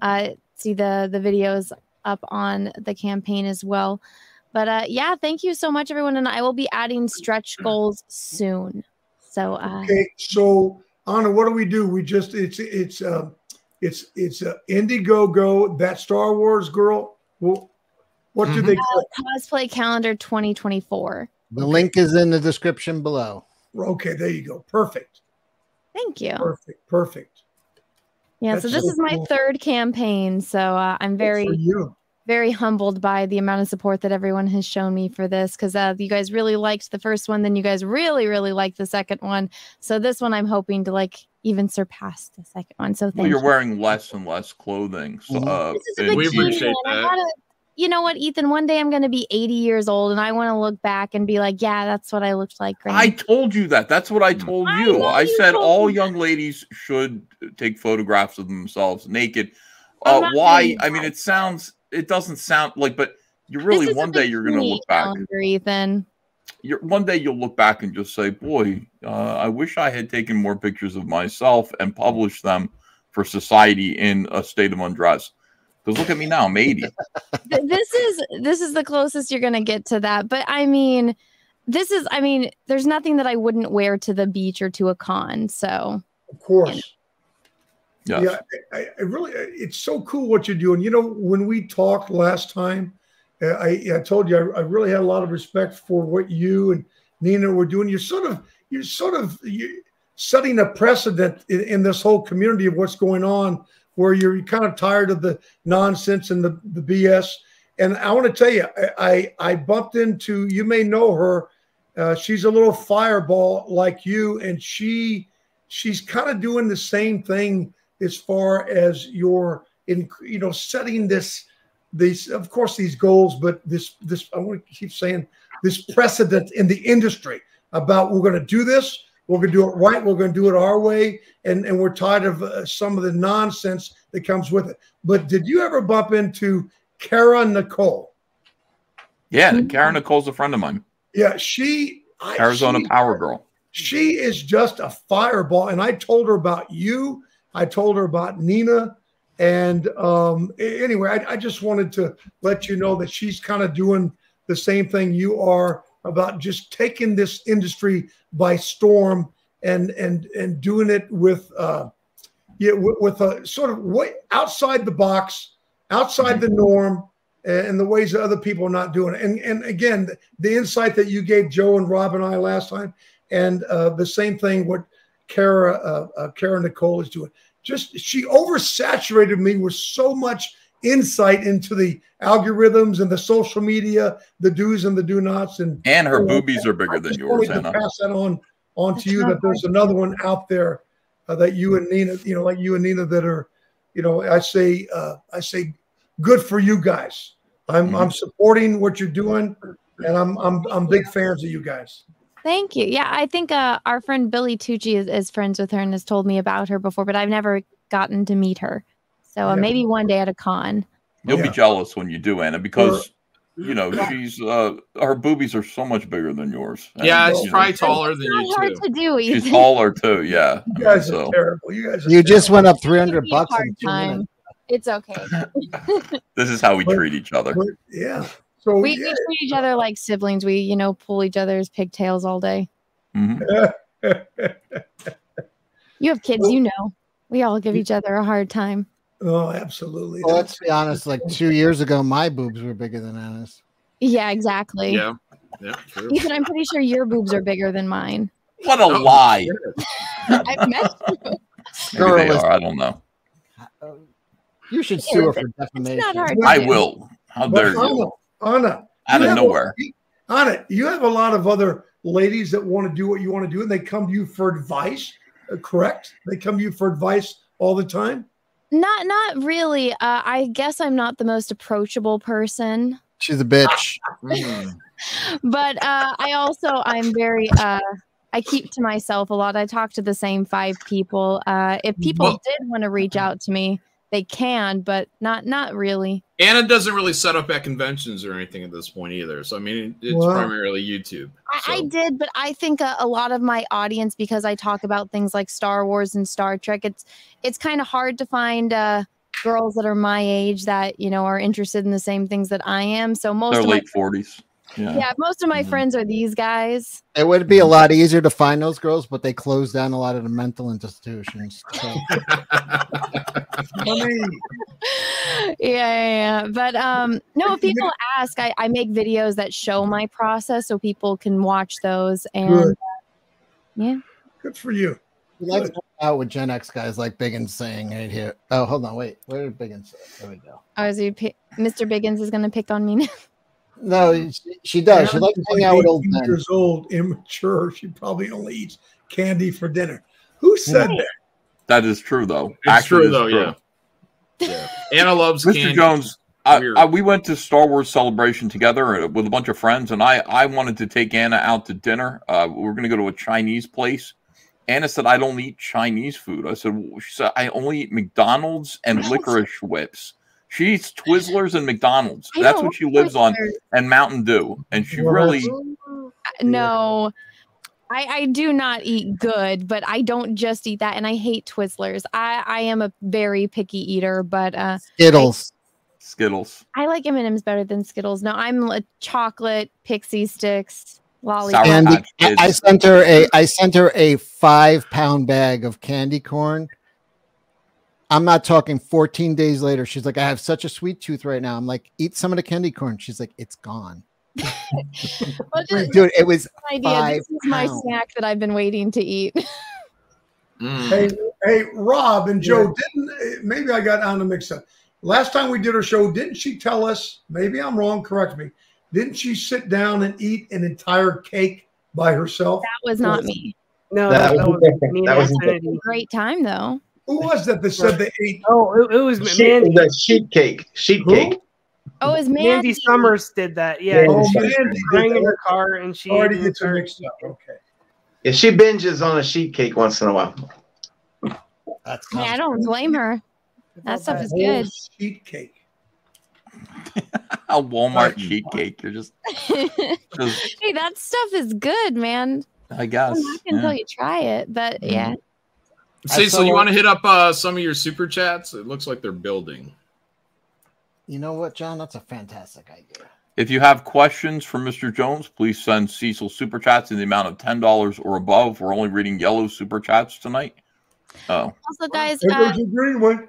Speaker 4: Uh, see the the videos up on the campaign as well. But uh, yeah, thank you so much, everyone, and I will be adding stretch goals soon. So uh,
Speaker 11: Okay. So Anna, what do we do? We just it's it's um it's it's uh, Indiegogo. That Star Wars girl. Well, what do they call?
Speaker 4: uh, cosplay calendar 2024.
Speaker 3: The link is in the description below.
Speaker 11: Okay, there you go. Perfect.
Speaker 4: Thank you.
Speaker 11: Perfect. Perfect.
Speaker 4: Yeah, so this
Speaker 11: so
Speaker 4: is my
Speaker 11: cool.
Speaker 4: third campaign. So uh, I'm
Speaker 11: Good for
Speaker 4: very,
Speaker 11: you.
Speaker 4: Very humbled by the amount of support that everyone has shown me for this because uh, you guys really liked the first one, then you guys really, really liked the second one. So this one, I'm hoping to like even surpass the second one. So
Speaker 8: Well, you're
Speaker 4: you.
Speaker 8: wearing less and less clothing. So, uh,
Speaker 4: This is a big
Speaker 6: We appreciate
Speaker 4: deal, I
Speaker 6: that.
Speaker 4: gotta- you know what, Ethan? One day I'm going to be 80 years old, and I want to look back and be like, yeah, that's what I looked like.
Speaker 8: I
Speaker 4: Grandma."
Speaker 8: told you that. That's what I told
Speaker 4: I
Speaker 8: you.
Speaker 4: know
Speaker 8: I
Speaker 4: you
Speaker 8: said all
Speaker 4: me
Speaker 8: young ladies should take photographs of themselves naked. Uh, why? I mean, it sounds. It doesn't sound like, but you
Speaker 4: This
Speaker 8: really one day you're going to look back.
Speaker 4: Ethan.
Speaker 8: You're, one day you'll look back and just say, "Boy, uh, I wish I had taken more pictures of myself and published them for society in a state of undress." Because look at me now, I'm 80.
Speaker 4: This is this is the closest you're gonna get to that. But I mean, this is I mean, there's nothing that I wouldn't wear to the beach or to a con. So
Speaker 11: Of course.
Speaker 8: Yes.
Speaker 11: Yeah, I, I really, it's so cool what you're doing. You know, when we talked last time, uh, I, I told you I, I really had a lot of respect for what you and Nina were doing. You're sort of, you're sort of you're setting a precedent in, in this whole community of what's going on, where you're kind of tired of the nonsense and the, the BS. And I want to tell you, I, I, I bumped into, you may know her. Uh, she's a little fireball like you, and she, she's kind of doing the same thing as far as your in you know setting this these of course these goals but this this i want to keep saying this precedent in the industry about we're going to do this we're going to do it right we're going to do it our way and and we're tired of uh, some of the nonsense that comes with it but did you ever bump into kara nicole
Speaker 8: Yeah, Kara Nicole's a friend of mine.
Speaker 11: yeah she I-
Speaker 8: Arizona
Speaker 11: she-
Speaker 8: Power Girl.
Speaker 11: she is just a fireball. And I told her about you. I told her about Nina. And um, anyway, I, I just wanted to let you know that she's kind of doing the same thing you are about just taking this industry by storm and and and doing it with uh, yeah with, with a sort of way outside the box, outside the norm, and the ways that other people are not doing it. And and again, the, insight that you gave Joe and Rob and I last time, and uh, the same thing what Kara uh, uh, Kara Nicole is doing. Just she oversaturated me with so much insight into the algorithms and the social media, the do's and the do nots, and
Speaker 8: And her
Speaker 11: you know,
Speaker 8: boobies are bigger
Speaker 11: I
Speaker 8: than yours,
Speaker 11: wanted to
Speaker 8: Anna.
Speaker 11: pass that on on to you that there's another one out there uh, that you and Nina, you know, like you and Nina that are, you know, I say uh, I say good for you guys. I'm I'm supporting what you're doing, and I'm I'm I'm big fans of you guys.
Speaker 4: Thank you. Yeah, I think uh, our friend Billy Tucci is, is friends with her and has told me about her before, but I've never gotten to meet her. So uh,
Speaker 8: Yeah.
Speaker 4: maybe one day at a con.
Speaker 8: You'll be jealous when you do, Anna, because you know she's uh her boobies are so much bigger than yours.
Speaker 6: Yeah,
Speaker 8: And,
Speaker 6: it's
Speaker 8: you know,
Speaker 6: probably taller than
Speaker 4: Not
Speaker 6: you
Speaker 4: hard
Speaker 6: too.
Speaker 4: to do.
Speaker 8: She's
Speaker 4: Ethan.
Speaker 8: taller too. Yeah.
Speaker 11: You guys are
Speaker 8: So
Speaker 11: terrible. You guys are
Speaker 3: You just went up 300 bucks in two
Speaker 4: time.
Speaker 3: minutes.
Speaker 4: It's okay.
Speaker 8: this is how we
Speaker 11: But-
Speaker 8: treat each other.
Speaker 11: But, yeah. So
Speaker 4: we, we treat each other like siblings. We, you know, pull each other's pigtails all day.
Speaker 8: Mhm.
Speaker 4: You have kids, you know. We all give each other a hard time.
Speaker 11: oh, absolutely.
Speaker 3: Well, let's be honest. Like two years ago, my boobs were bigger than Anna's.
Speaker 4: Yeah, exactly.
Speaker 6: Yeah. Yeah, true.
Speaker 4: Ethan, I'm pretty sure your boobs are bigger than mine.
Speaker 8: What a
Speaker 6: Oh,
Speaker 8: lie.
Speaker 4: I've met you.
Speaker 8: Maybe they are. I don't know.
Speaker 3: You should sue her for
Speaker 4: It's
Speaker 3: defamation.
Speaker 4: not hard to
Speaker 8: I
Speaker 4: do.
Speaker 8: will. How dare you?
Speaker 11: Anna, Anna,
Speaker 8: Out of
Speaker 11: have a-
Speaker 8: nowhere.
Speaker 11: Anna, you have a lot of other ladies that want to do what you want to do, and they come to you for advice. uh, correct? They come to you for advice all the time.
Speaker 4: Not not really. Uh, I guess I'm not the most approachable person,
Speaker 3: She's a bitch.
Speaker 6: Mm.
Speaker 4: but uh, I also I'm very uh, I keep to myself a lot. I talk to the same five people. Uh, if people
Speaker 6: Well-
Speaker 4: did want to reach out to me, they can, but not not really.
Speaker 6: Anna doesn't really set up at conventions or anything at this point either. So I mean, it's
Speaker 11: Wow.
Speaker 6: primarily YouTube.
Speaker 4: I, I did, but I think a, a lot of my audience, because I talk about things like Star Wars and Star Trek, it's it's kind of hard to find uh, girls that are my age that you know are interested in the same things that I am. So most
Speaker 8: They're
Speaker 4: of
Speaker 8: late forties. Yeah.
Speaker 4: yeah, most of my
Speaker 8: Mhm.
Speaker 4: friends are these guys.
Speaker 3: It would be a lot easier to find those girls, but they closed down a lot of the mental institutions. So
Speaker 4: yeah, yeah, yeah. But um, no, people ask, I, I make videos that show my process so people can watch those. And
Speaker 11: Good.
Speaker 4: uh, yeah,
Speaker 11: Good for you.
Speaker 3: we like out with Gen X guys like Biggins saying right here. Oh, hold on, wait. Where did Biggins say? There we go.
Speaker 4: I was Mr. Biggins is gonna pick on me now.
Speaker 3: No, she, she does. She likes to hang out with old
Speaker 11: 18
Speaker 3: men.
Speaker 11: Years old, immature. She probably only eats candy for dinner. Who said
Speaker 4: Right.
Speaker 11: that?
Speaker 8: That is true though.
Speaker 6: It's
Speaker 8: Actually,
Speaker 6: true though,
Speaker 8: true.
Speaker 6: yeah. Yeah. Anna loves
Speaker 8: Mr.
Speaker 6: candy.
Speaker 8: Jones, I, I, we went to Star Wars Celebration together uh, with a bunch of friends, and I, I wanted to take Anna out to dinner. Uh, we were going to go to a Chinese place. Anna said, "I don't eat Chinese food." I said, well, "She said I only eat McDonald's and licorice whips." She eats Twizzlers and McDonald's.
Speaker 4: I
Speaker 8: That's
Speaker 4: know,
Speaker 8: what she lives on, and Mountain Dew. And she
Speaker 11: Well,
Speaker 8: really,
Speaker 4: No, I, I do not eat good, but I don't just eat that, and I hate Twizzlers. I, I am a very picky eater, but uh,
Speaker 3: Skittles.
Speaker 8: Skittles,
Speaker 4: I like M and M's better than Skittles. No, I'm a chocolate pixie sticks
Speaker 8: Sour
Speaker 4: lollipop.
Speaker 3: Candy. I, I sent her a I sent her a five pound bag of candy corn. I'm not talking 14 days later. She's like, I have such a sweet tooth right now. I'm like, eat some of the candy corn. She's like, it's gone.
Speaker 4: Well, just-
Speaker 3: Dude, it was
Speaker 4: idea. This is my
Speaker 3: pounds.
Speaker 4: snack that I've been waiting to eat.
Speaker 6: Mm.
Speaker 11: Hey, hey, Rob and Joe, didn't eh, maybe I got on the mix up. Last time we did her show, didn't she tell us? Maybe I'm wrong. Correct me. Didn't she sit down and eat an entire cake by herself?
Speaker 4: That was not me.
Speaker 9: No,
Speaker 10: That
Speaker 9: that,
Speaker 10: was
Speaker 9: was me
Speaker 10: That was
Speaker 9: Infinity.
Speaker 4: Great time though.
Speaker 11: Who was that that said they ate?
Speaker 9: Oh, it, it was
Speaker 10: Sheet,
Speaker 9: Mandy.
Speaker 10: the sheet cake. Sheet
Speaker 11: Who?
Speaker 10: cake.
Speaker 4: Oh, it was
Speaker 9: Mandy
Speaker 4: Mandy.
Speaker 9: Summers did that. Yeah,
Speaker 10: Mandy
Speaker 11: Oh,
Speaker 9: she
Speaker 11: Mandy did
Speaker 9: crying in
Speaker 11: that.
Speaker 9: her car and she
Speaker 11: Already
Speaker 9: ate
Speaker 11: gets her
Speaker 9: her-
Speaker 11: mixed up. Okay.
Speaker 10: Yeah, she binges on a sheet cake once in a while.
Speaker 3: That's
Speaker 4: Yeah, I don't blame her. That stuff is
Speaker 11: Whole
Speaker 4: good.
Speaker 11: Sheet cake.
Speaker 8: a Walmart sheet cake. You're just,
Speaker 4: hey, that stuff is good, man.
Speaker 8: I guess.
Speaker 4: I'm not
Speaker 8: yeah.
Speaker 4: until you try it, but yeah.
Speaker 6: Cecil,
Speaker 3: saw
Speaker 6: you want to hit up uh, some of your super chats? It looks like they're building.
Speaker 3: You know what, John? That's a fantastic idea.
Speaker 8: If you have questions for Mr. Jones, please send Cecil super chats in the amount of ten dollars or above. We're only reading yellow super chats tonight. Oh,
Speaker 4: Also, guys,
Speaker 11: There
Speaker 4: uh,
Speaker 11: green one.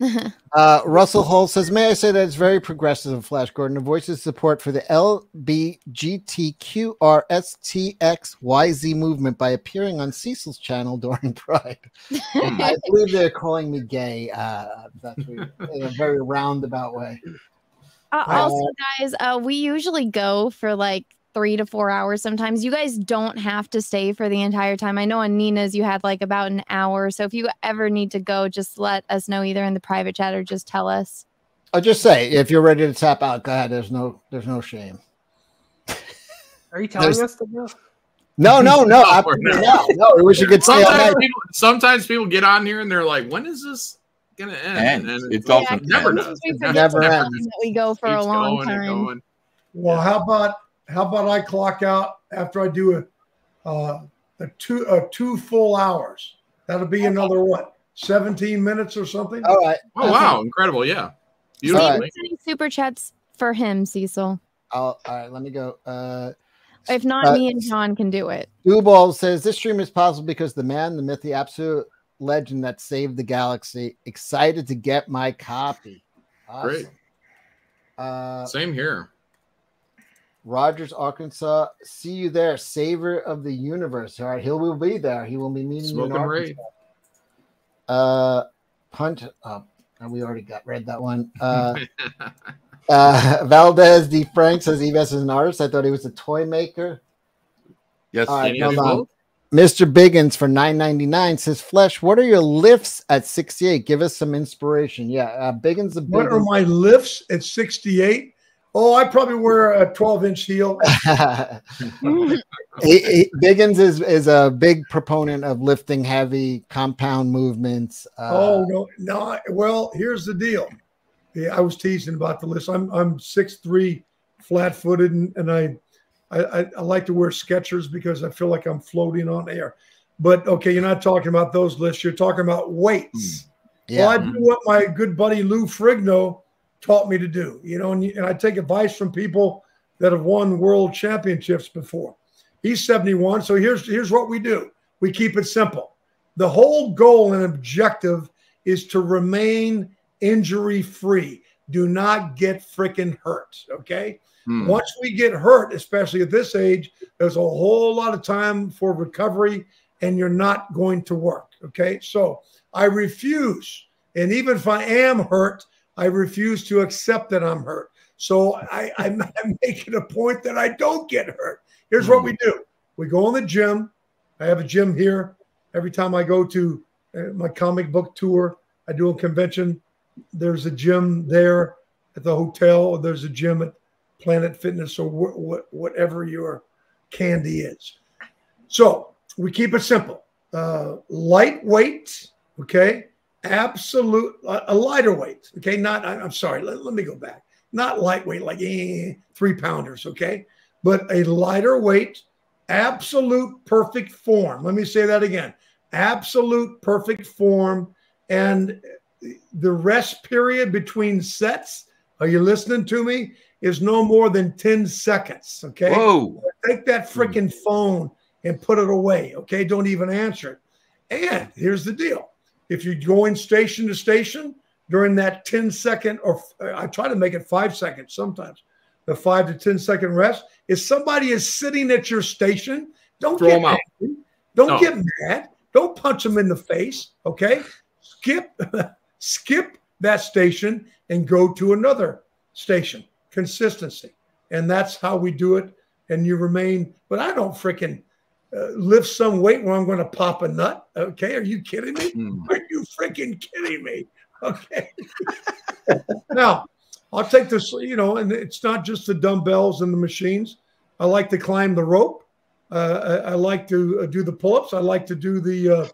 Speaker 3: Uh, Russell Hull says, May I say that it's very progressive of Flash Gordon to voice his support for the LBGTQRSTXYZ movement by appearing on Cecil's channel during Pride. I believe they're calling me gay. Uh, that's weird. in a very roundabout way.
Speaker 4: Uh, also, guys, uh, we usually go for like three to four hours sometimes. You guys don't have to stay for the entire time. I know on Nina's you had like about an hour. So if you ever need to go, just let us know either in the private chat or just tell us.
Speaker 3: I'll just say, if you're ready to tap out, go ahead. There's no, there's no shame.
Speaker 9: Are you telling
Speaker 3: There's-
Speaker 9: us to go?
Speaker 3: No, no, no.
Speaker 6: No,
Speaker 3: I,
Speaker 6: we're
Speaker 3: no,
Speaker 6: not.
Speaker 3: no. We wish you could stay
Speaker 6: Sometimes people, sometimes people get on here and they're like, "When is this gonna end?" And it's like,
Speaker 8: doesn't
Speaker 6: never does.
Speaker 4: We
Speaker 6: It
Speaker 3: Never
Speaker 4: sometimes
Speaker 3: ends.
Speaker 4: we go for a long
Speaker 6: going
Speaker 4: time.
Speaker 6: going.
Speaker 11: Well, how about how about I clock out after I do a uh, a two uh, two full hours? That'll be another what? Seventeen minutes or something.
Speaker 3: All right.
Speaker 6: Oh wow, incredible! Yeah, beautiful.
Speaker 3: All right.
Speaker 4: Sending super chats for him, Cecil.
Speaker 3: I'll, all right. Let me go. Uh,
Speaker 4: If not,
Speaker 3: Uh,
Speaker 4: me and John can do it.
Speaker 3: Ball says this stream is possible because the man, the myth, the absolute legend that saved the galaxy. Excited to get my copy. Awesome.
Speaker 6: Great.
Speaker 3: Uh,
Speaker 6: Same here.
Speaker 3: Rogers, Arkansas. See you there, savior of the universe. All right, he will be there. He will be meeting you in Arkansas.
Speaker 6: Ray.
Speaker 3: Uh, punt. Oh, we already got read that one. Uh, uh, Valdez D. Frank says Eves is an artist. I thought he was a toy maker.
Speaker 8: Yes,
Speaker 3: All right, hold on.
Speaker 6: both?
Speaker 3: Mr. Biggins for nine ninety nine says, "Flesh, what are your lifts at sixty eight? Give us some inspiration." Yeah, uh, Biggins the
Speaker 11: What are my lifts at sixty-eight? Oh, I probably wear a twelve-inch heel.
Speaker 3: He- he- Biggins is is a big proponent of lifting heavy compound movements. Uh,
Speaker 11: oh no, no. Well, here's the deal. Yeah, I was teasing about the list. I'm I'm six three, flat footed, and, and I, I I I like to wear Skechers because I feel like I'm floating on air. But okay, you're not talking about those lists. You're talking about weights.
Speaker 3: yeah.
Speaker 11: Well, I do what my good buddy Lou Ferrigno taught me to do, you know, and, and I take advice from people that have won world championships before. He's 71. So here's here's what we do. We keep it simple. The whole goal and objective is to remain injury free. Do not get freaking hurt. Okay.
Speaker 8: Hmm.
Speaker 11: Once we get hurt, especially at this age, there's a whole lot of time for recovery and you're not going to work. Okay. So I refuse. And even if I am hurt, I refuse to accept that I'm hurt. So I, I'm, I'm making a point that I don't get hurt. Here's what we do we go in the gym. I have a gym here. Every time I go to uh, my comic book tour, I do a convention. There's a gym there at the hotel. Or there's a gym at Planet Fitness or wh- wh- whatever your candy is. So we keep it simple. Uh, lightweight, okay? Absolute, a lighter weight, okay? Not, I'm sorry, let, let me go back. Not lightweight, like eh, three pounders, okay? But a lighter weight, absolute perfect form. Let me say that again absolute perfect form. And the rest period between sets, are you listening to me? Is no more than 10 seconds, okay?
Speaker 8: Whoa.
Speaker 11: Take that freaking phone and put it away. Okay. Don't even answer it. And here's the deal if you're going station to station during that 10 second, or I try to make it five seconds sometimes, the five to 10 second rest, if somebody is sitting at your station, don't
Speaker 6: Throw
Speaker 11: get angry. Don't
Speaker 6: No.
Speaker 11: get mad. Don't punch them in the face. Okay. Skip, skip that station and go to another station. Consistency. And that's how we do it. And you remain, but I don't freaking uh, lift some weight where I'm going to pop a nut. Okay. Are you kidding me?
Speaker 8: Hmm.
Speaker 11: Are you freaking kidding me? Okay. now, I'll take this, you know, and it's not just the dumbbells and the machines. I like to climb the rope. Uh, I, I like to uh, do the pull-ups. I like to do the. Uh,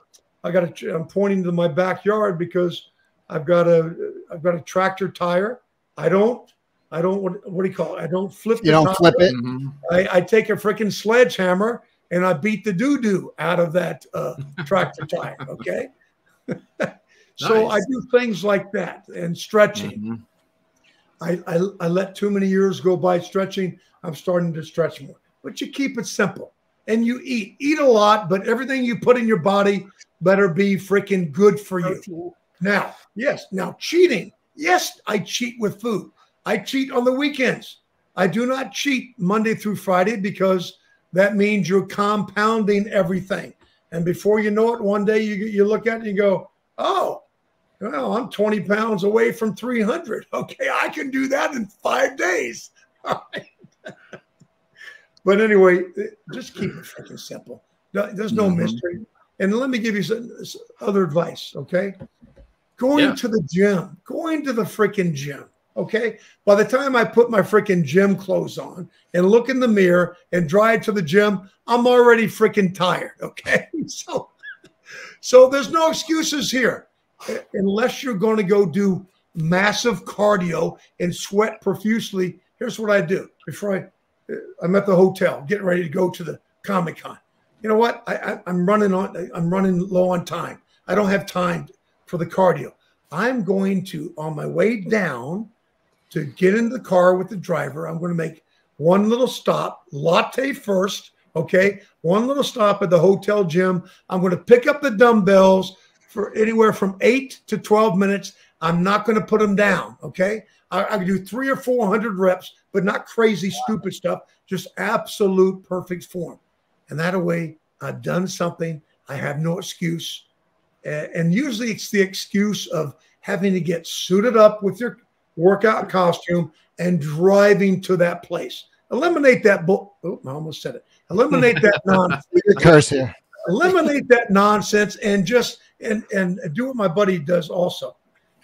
Speaker 11: I got to. I'm pointing to my backyard because I've got a. I've got a tractor tire. I don't. I don't. What, what do you call it? I don't flip.
Speaker 3: You
Speaker 11: the
Speaker 3: don't
Speaker 11: tire.
Speaker 3: flip it.
Speaker 8: Mhm.
Speaker 11: I, I take a freaking sledgehammer and I beat the doo doo out of that uh, tractor tire. Okay. so I do things like that and stretching.
Speaker 8: Mhm.
Speaker 11: I, I, I let too many years go by stretching. I'm starting to stretch more. But you keep it simple and you eat. Eat a lot, but everything you put in your body better be freaking good for you. Now, yes, now cheating. Yes, I cheat with food. I cheat on the weekends. I do not cheat Monday through Friday because that means you're compounding everything. And before you know it, one day you, you look at it and you go, oh, well, I'm 20 pounds away from 300. Okay, I can do that in five days. Right. but anyway, just keep it freaking simple. There's no
Speaker 8: Mhm.
Speaker 11: mystery. And let me give you some, some other advice. Okay, going
Speaker 6: Yeah.
Speaker 11: to the gym, going to the freaking gym. Okay. By the time I put my freaking gym clothes on and look in the mirror and drive to the gym, I'm already freaking tired. Okay. So, so there's no excuses here uh, unless you're going to go do massive cardio and sweat profusely. Here's what I do before I, uh, I'm at the hotel getting ready to go to the Comic Con. You know what? I, I, I'm running on. I'm running low on time. I don't have time for the cardio. I'm going to on my way down to get into the car with the driver. I'm going to make one little stop, latte first. Okay, one little stop at the hotel gym. I'm going to pick up the dumbbells for anywhere from eight to 12 minutes. I'm not going to put them down. Okay. I, I can do three or 400 reps, but not crazy, stupid stuff, just absolute perfect form. And that way, I've done something. I have no excuse. And usually it's the excuse of having to get suited up with your workout costume and driving to that place. Eliminate that bull. Oh, I almost said it. Eliminate that nonsense
Speaker 3: Curse here.
Speaker 11: eliminate that nonsense and just and and do what my buddy does also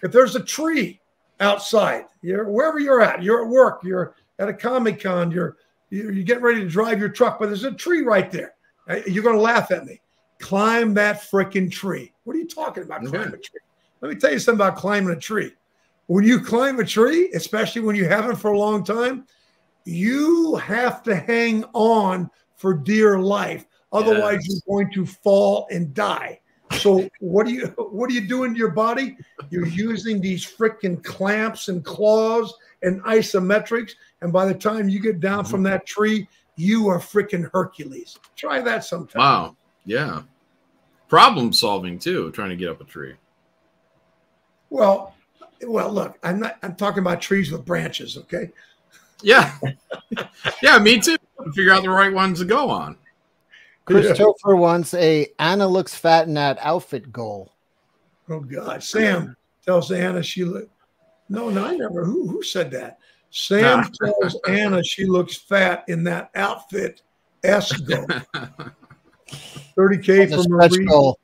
Speaker 11: if there's a tree outside you're wherever you're at you're at work you're at a comic con you're you're, you're getting ready to drive your truck but there's a tree right there Uh, you're going to laugh at me climb that freaking tree what are you talking about climbing a tree let me tell you something about climbing a tree when you climb a tree especially when you haven't for a long time you have to hang on for dear life otherwise
Speaker 6: Yes.
Speaker 11: you're going to fall and die so what do you what are you doing to your body you're using these freaking clamps and claws and isometrics and by the time you get down mm-hmm. from that tree you are freaking hercules try that sometime
Speaker 6: Wow. Yeah. Problem solving too, trying to get up a tree.
Speaker 11: well well look i'm not i'm talking about trees with branches okay
Speaker 6: Yeah. yeah, me too. Figure out the right ones to go on.
Speaker 3: Christopher wants a Anna looks fat in that outfit goal.
Speaker 11: Oh God, Sam tells Anna she look. No, no, I never. Who who said that? Sam
Speaker 6: Ah.
Speaker 11: tells Anna she looks fat in that outfit. S go. Thirty k
Speaker 3: from a stretch
Speaker 11: Marie.
Speaker 3: goal.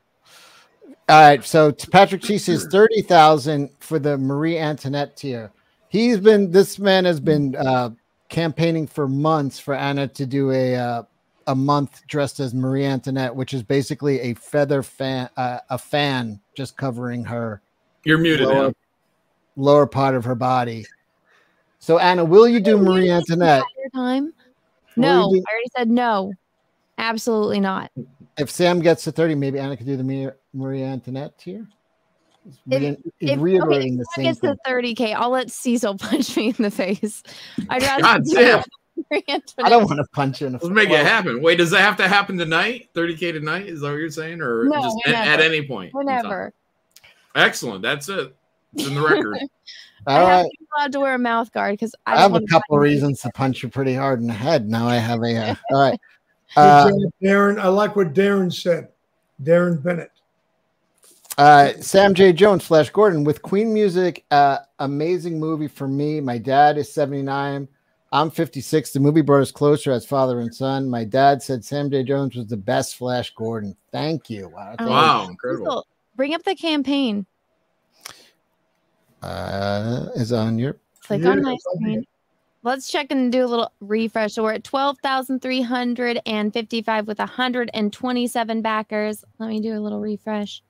Speaker 3: All right, so Patrick T says thirty thousand for the Marie Antoinette tier. He's been this man has been uh, campaigning for months for Anna to do a uh, a month dressed as Marie Antoinette, which is basically a feather fan, uh, a fan just covering her
Speaker 6: You're muted.
Speaker 3: lower,
Speaker 6: Em.
Speaker 3: lower part of her body. So Anna, will you do Marie Antoinette?
Speaker 4: Your time? No,
Speaker 3: do-
Speaker 4: I already said no. Absolutely not.
Speaker 3: If Sam gets to thirty, maybe Anna could do the Marie, Marie Antoinette here. He's
Speaker 4: If-
Speaker 3: re- he's
Speaker 4: If, okay,
Speaker 3: reiterating the same
Speaker 4: gets
Speaker 3: thing.
Speaker 4: to 30k, I'll let Cecil punch me in the face. I'd rather
Speaker 6: God damn.
Speaker 3: I don't want to punch you in the
Speaker 6: Let's make it happen. Wait, does that have to happen tonight? 30k tonight? Is that what you're saying? Or
Speaker 4: No,
Speaker 6: just at, at any point?
Speaker 4: Whenever.
Speaker 6: Excellent. That's it. It's in the record.
Speaker 4: I
Speaker 3: All
Speaker 4: have
Speaker 3: right.
Speaker 4: to be allowed to wear a mouth guard because I,
Speaker 3: I have a couple
Speaker 4: fight
Speaker 3: reasons to punch you pretty hard in the head. Now I have a. Uh, all right. Uh,
Speaker 11: Darren, I like what Darren said. Darren Bennett.
Speaker 3: Uh, Sam J. Jones, Flash Gordon with Queen music. Uh, amazing movie for me. My dad is 79. I'm 56. The movie brought us closer as father and son. My dad said Sam J. Jones was the best Flash Gordon. Thank you. Wow.
Speaker 4: Oh,
Speaker 6: Wow, incredible.
Speaker 4: Bring up the campaign.
Speaker 3: Uh, is on your.
Speaker 4: Click
Speaker 11: Yeah,
Speaker 4: on my screen. Let's check and do a little refresh. So we're at 12,355 with 127 backers. Let me do a little refresh.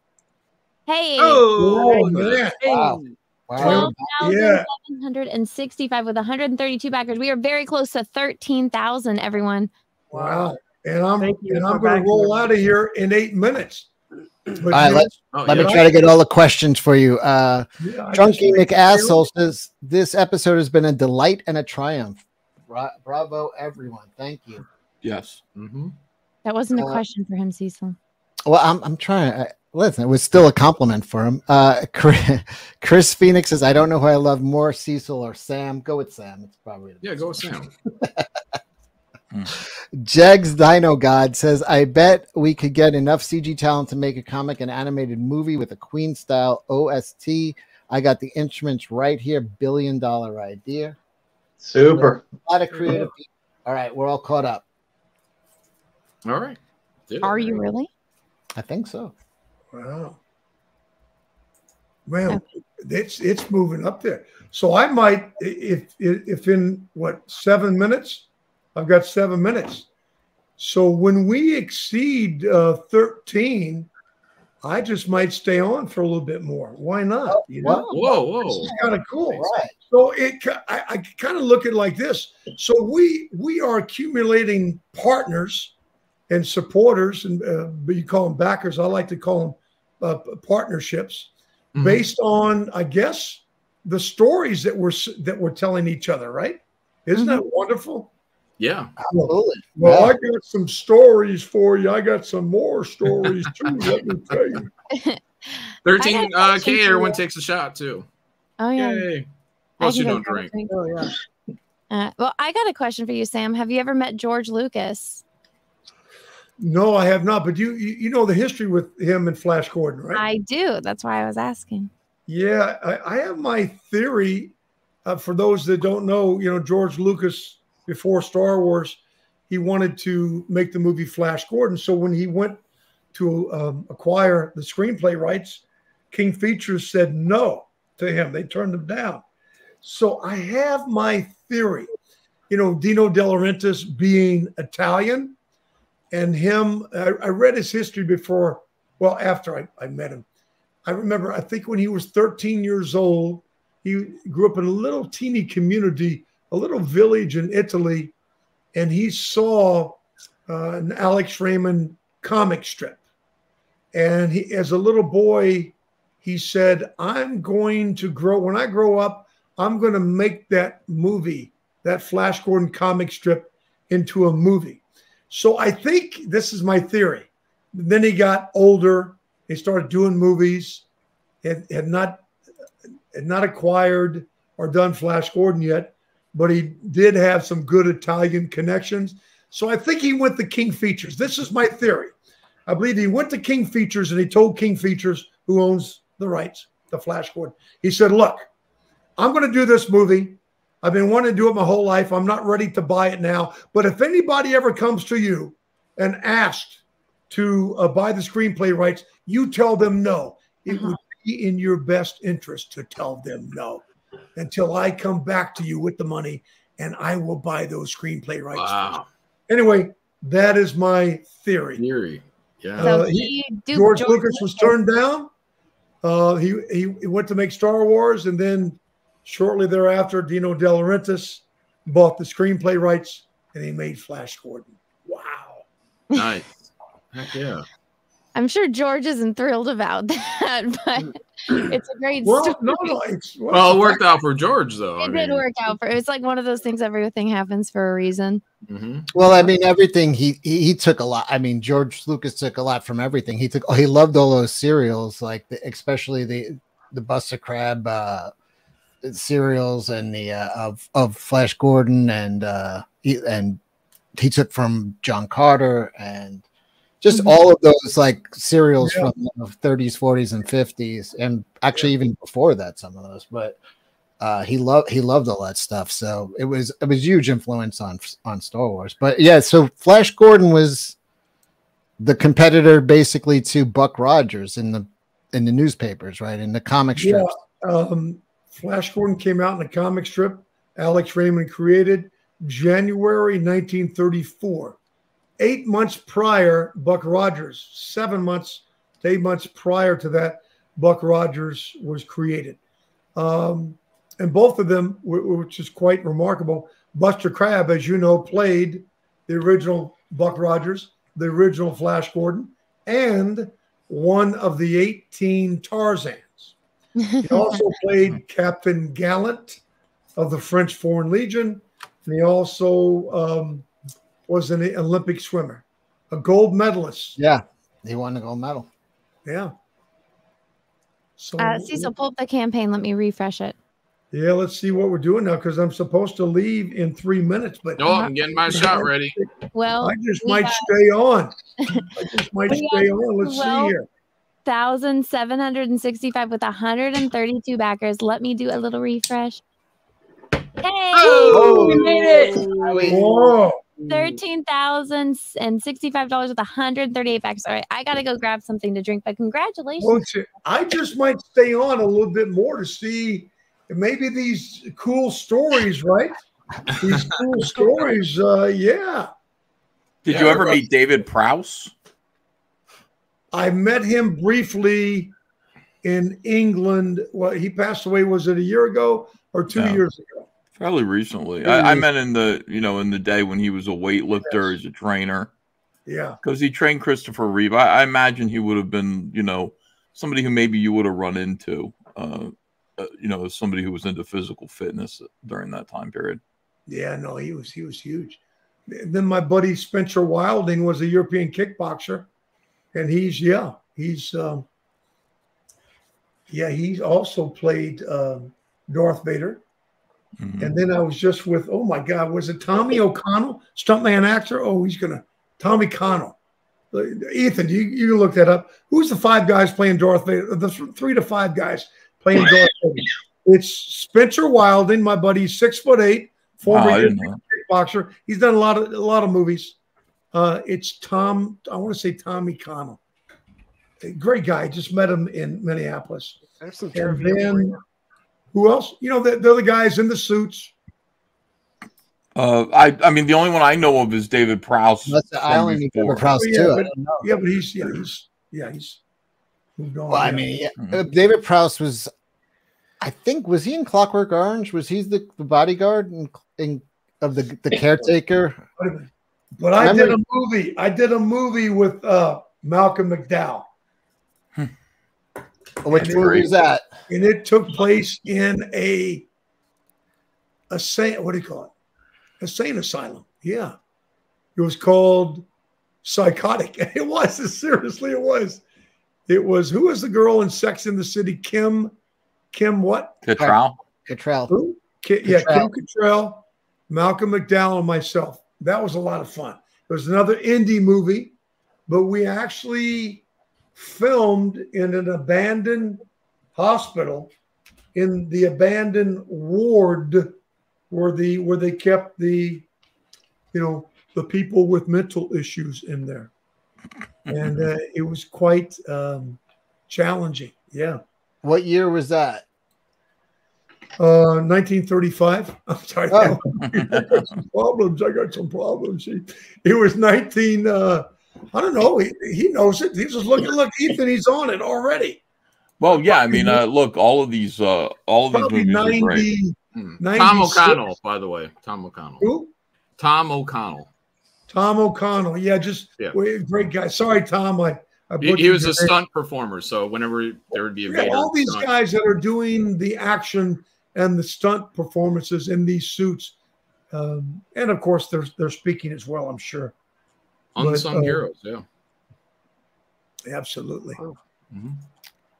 Speaker 4: Hey,
Speaker 11: Oh, man.
Speaker 3: Wow. Wow.
Speaker 4: 12,765 with 132 backers. We are very close to 13,000, everyone.
Speaker 11: Wow. And I'm
Speaker 9: Thank
Speaker 11: and I'm going to roll out of here in eight minutes. But
Speaker 3: All right, let's,
Speaker 6: Oh,
Speaker 3: let
Speaker 6: yeah.
Speaker 3: me try to get all the questions for you. Uh,
Speaker 11: yeah,
Speaker 3: Drunky
Speaker 11: just-
Speaker 3: McAsshole says this episode has been a delight and a triumph. Bra- bravo, everyone! Thank you.
Speaker 8: Yes.
Speaker 6: hmm
Speaker 4: That wasn't a
Speaker 3: Uh,
Speaker 4: question for him, Cecil.
Speaker 3: Well, I'm I'm trying. I, listen, it was still a compliment for him. Uh, Chris, Chris Phoenix says, "I don't know who I love more, Cecil or Sam. Go with Sam. It's probably the
Speaker 6: Yeah, go with Sam.
Speaker 3: Jegs Dino God says, I bet we could get enough CG talent to make a comic and animated movie with a Queen style OST. I got the instruments right here. Billion dollar idea.
Speaker 10: Super.
Speaker 3: A lot of creative people. All right, we're all caught up.
Speaker 6: All right. Did it.
Speaker 4: Are you really?
Speaker 3: I think so.
Speaker 11: Wow. Man, it's it's moving up there. So I might if if in what seven minutes, I've got seven minutes. So when we exceed uh, thirteen, I just might stay on for a little bit more. Why not? You know,
Speaker 6: Whoa, whoa.
Speaker 11: It's kind of cool. So it, I, I kind of look at it like this. So we we are accumulating partners and supporters, and uh, but you call them backers. I like to call them uh, p- partnerships,
Speaker 6: Mhm.
Speaker 11: based on I guess the stories that we're that we're telling each other. Right? Isn't that wonderful?
Speaker 6: Yeah.
Speaker 3: Absolutely.
Speaker 11: Well, I got some stories for you. I got some more stories too. let me tell you.
Speaker 6: 13
Speaker 4: I
Speaker 6: uh,
Speaker 4: question
Speaker 6: K, everyone
Speaker 4: you.
Speaker 6: takes a shot too.
Speaker 4: Oh yeah.
Speaker 6: Yay.
Speaker 4: I
Speaker 6: Plus, you don't
Speaker 4: grab a
Speaker 6: drink.
Speaker 11: Oh yeah.
Speaker 4: Uh, well, I got a question for you, Sam. Have you ever met George Lucas?
Speaker 11: No, I have not. But you you, know the history with him and Flash Gordon, right?
Speaker 4: I do. That's why I was asking.
Speaker 11: Yeah, I, I have my theory. Uh, for those that don't know, you know George Lucas before Star Wars, he wanted to make the movie Flash Gordon. So when he went to um, acquire the screenplay rights, King Features said no to him. They turned him down. So I have my theory. You know, Dino De Laurentiis being Italian, and him. I, I read his history before. Well, after I, I met him, I remember. I think when he was 13 years old, he grew up in a little teeny community, a little village in Italy, and he saw uh, an Alex Raymond comic strip. And he, as a little boy, he said, "I'm going to grow. When I grow up, I'm going to make that movie, that Flash Gordon comic strip, into a movie." So I think this is my theory. Then he got older. He started doing movies. Had, had not had not acquired or done Flash Gordon yet, but he did have some good Italian connections. So I think he went to King Features. This is my theory. I believe he went to King Features and he told King Features, who owns the rights, the Flash Gordon, he said, Look, I'm going to do this movie. I've been wanting to do it my whole life. I'm not ready to buy it now. But if anybody ever comes to you and asks to uh, buy the screenplay rights, you tell them no. It would be in your best interest to tell them no until I come back to you with the money and I will buy those screenplay rights.
Speaker 6: Wow.
Speaker 11: Anyway, that is my theory.
Speaker 6: Theory. Yeah.
Speaker 4: So
Speaker 11: Uh,
Speaker 4: he,
Speaker 11: George,
Speaker 4: George
Speaker 11: Lucas was turned down. Uh, he, he he went to make Star Wars, and then shortly thereafter, Dino De Laurentiis bought the screenplay rights, and he made Flash Gordon. Wow!
Speaker 6: Nice. Heck yeah.
Speaker 4: I'm sure George isn't thrilled about that, but it's a great
Speaker 11: Well,
Speaker 4: story.
Speaker 11: no, no, it's
Speaker 6: Well, it worked out for George, though. I
Speaker 4: It did
Speaker 6: mean,
Speaker 4: work out for it's like one of those things everything happens for a reason.
Speaker 6: mhm.
Speaker 3: Well, I mean, everything he, he he took a lot. I mean, George Lucas took a lot from everything. He took. Oh, he loved all those serials, like the, especially the the Buster Crabbe uh, serials and the uh, of of Flash Gordon and uh, he, and he took from John Carter and just
Speaker 11: Mhm.
Speaker 3: all of those like serials
Speaker 11: Yeah.
Speaker 3: from the 30s, 40s, and 50s, and actually even before that, some of those. But uh, he loved he loved all that stuff. So it was it was huge influence on on Star Wars. But yeah, so Flash Gordon was the competitor basically to Buck Rogers in the in the newspapers, right? In the comic
Speaker 11: Yeah,
Speaker 3: strips.
Speaker 11: um, Flash Gordon came out in a comic strip. Alex Raymond created January 1934. Eight months prior, Buck Rogers. Seven months, eight months prior to that, Buck Rogers was created. Um, and both of them, which is quite remarkable. Buster Crabbe, as you know, played the original Buck Rogers, the original Flash Gordon, and one of the 18 Tarzans. He also played Captain Gallant of the French Foreign Legion, and he also um, was an Olympic swimmer, a gold medalist.
Speaker 3: Yeah, he won the gold medal.
Speaker 11: Yeah. So
Speaker 4: Uh, Cecil, pull up the campaign. Let me refresh it.
Speaker 11: yeah, let's see what we're doing now because I'm supposed to leave in three minutes, but
Speaker 6: no, I'm getting my shot ready.
Speaker 4: Well,
Speaker 11: I just
Speaker 4: we
Speaker 11: might
Speaker 4: got
Speaker 11: stay on. I just might stay
Speaker 4: got
Speaker 11: on. Let's see here.
Speaker 4: 1,765 with 132 backers. Let me do a little refresh. Hey!
Speaker 10: Oh, we made it.
Speaker 11: Whoa!
Speaker 4: thirteen thousand and sixty-five dollars with hundred thirty-eight backers. All right, I gotta go grab something to drink. But congratulations!
Speaker 11: Well, it's- I just might stay on a little bit more to see maybe these cool stories, right? These cool stories, uh, yeah.
Speaker 8: Did you ever meet David Prowse?
Speaker 11: I met him briefly in England. Well, he passed away. Was it a year ago or two
Speaker 8: Yeah.
Speaker 11: years ago?
Speaker 8: Fairly recently. I, I met in the you know in the day when he was a weightlifter as a trainer
Speaker 11: Yeah.
Speaker 8: because he trained Christopher Reeve. I, I imagine he would have been you know somebody who maybe you would have run into. Uh, uh, you know, somebody who was into physical fitness during that time period.
Speaker 11: Yeah, no, he was he was huge. Then my buddy Spencer Wilding was a European kickboxer, and he's yeah, he's um, yeah, he's also played um, Darth Vader. And then I was just with oh my God, was it Tommy O'Connell, stuntman actor? Oh, he's gonna Tommy Connell. Uh, Ethan, you you look that up. Who's the five guys playing Darth Vader? The three to five guys playing Darth Vader. It's Spencer Wilding, my buddy, six foot eight, former
Speaker 8: didn't
Speaker 11: European kickboxer. He's done a lot of a lot of movies. Uh, it's Tom. I want to say Tommy Connell. A great guy. Just met him in Minneapolis.
Speaker 9: There's some
Speaker 11: And then who else? You know, they're, they're the guys in the suits.
Speaker 8: Uh, I I mean the only one I know of is David Prowse.
Speaker 3: That's- I
Speaker 8: from
Speaker 3: only
Speaker 8: before.
Speaker 3: David Prowse
Speaker 11: Oh, yeah,
Speaker 3: too.
Speaker 11: But, yeah, but he's yeah he's yeah he's moved on.
Speaker 3: Well, I mean, yeah, uh, David Prowse was, I think, was he in Clockwork Orange? Was he the, the bodyguard in, in, of the the caretaker?
Speaker 11: But I did
Speaker 3: Remember-
Speaker 11: a movie. I did a movie with uh, Malcolm McDowell.
Speaker 3: Which
Speaker 11: And
Speaker 3: movie
Speaker 11: it-
Speaker 3: was that?
Speaker 11: And it took place in a a saint. What do you call it? A sane asylum. Yeah, it was called Psychotic. It was seriously. It was. It was. Who was the girl in Sex in the City? Kim. Kim. What?
Speaker 8: Cattrall.
Speaker 3: Cattrall.
Speaker 11: Who? Ki- yeah, Kim Cattrall, Malcolm McDowell, and myself. That was a lot of fun. It was another indie movie, but we actually filmed in an abandoned hospital in the abandoned ward where the where they kept the you know the people with mental issues in there and uh, it was quite um, challenging yeah
Speaker 3: What year was that?
Speaker 11: Uh, 1935. I'm sorry.
Speaker 3: Oh.
Speaker 11: I got some problems. I got some problems. He- It was 19. Uh, I don't know. He, he knows it. He's just looking. Look, Ethan, he's on it already.
Speaker 8: Well, yeah, I mean, uh, look, all of these, uh, all of these
Speaker 11: Probably
Speaker 8: movies are
Speaker 11: 90.
Speaker 8: great.
Speaker 6: Hmm. Tom O'Connell, by the way. Tom O'Connell.
Speaker 11: Who?
Speaker 6: Tom O'Connell.
Speaker 11: Tom O'Connell. Yeah, just
Speaker 6: Yeah.
Speaker 11: wait, great guy. Sorry, Tom. I, I
Speaker 6: He, he was a
Speaker 11: name.
Speaker 6: stunt performer, so whenever there would be a
Speaker 11: Yeah,
Speaker 6: Vader
Speaker 11: all these
Speaker 6: stunt-
Speaker 11: guys that are doing the action and the stunt performances in these suits, um, and of course they're they're speaking as well. I'm sure. But,
Speaker 6: unsung
Speaker 11: uh,
Speaker 6: heroes. Yeah.
Speaker 11: Absolutely.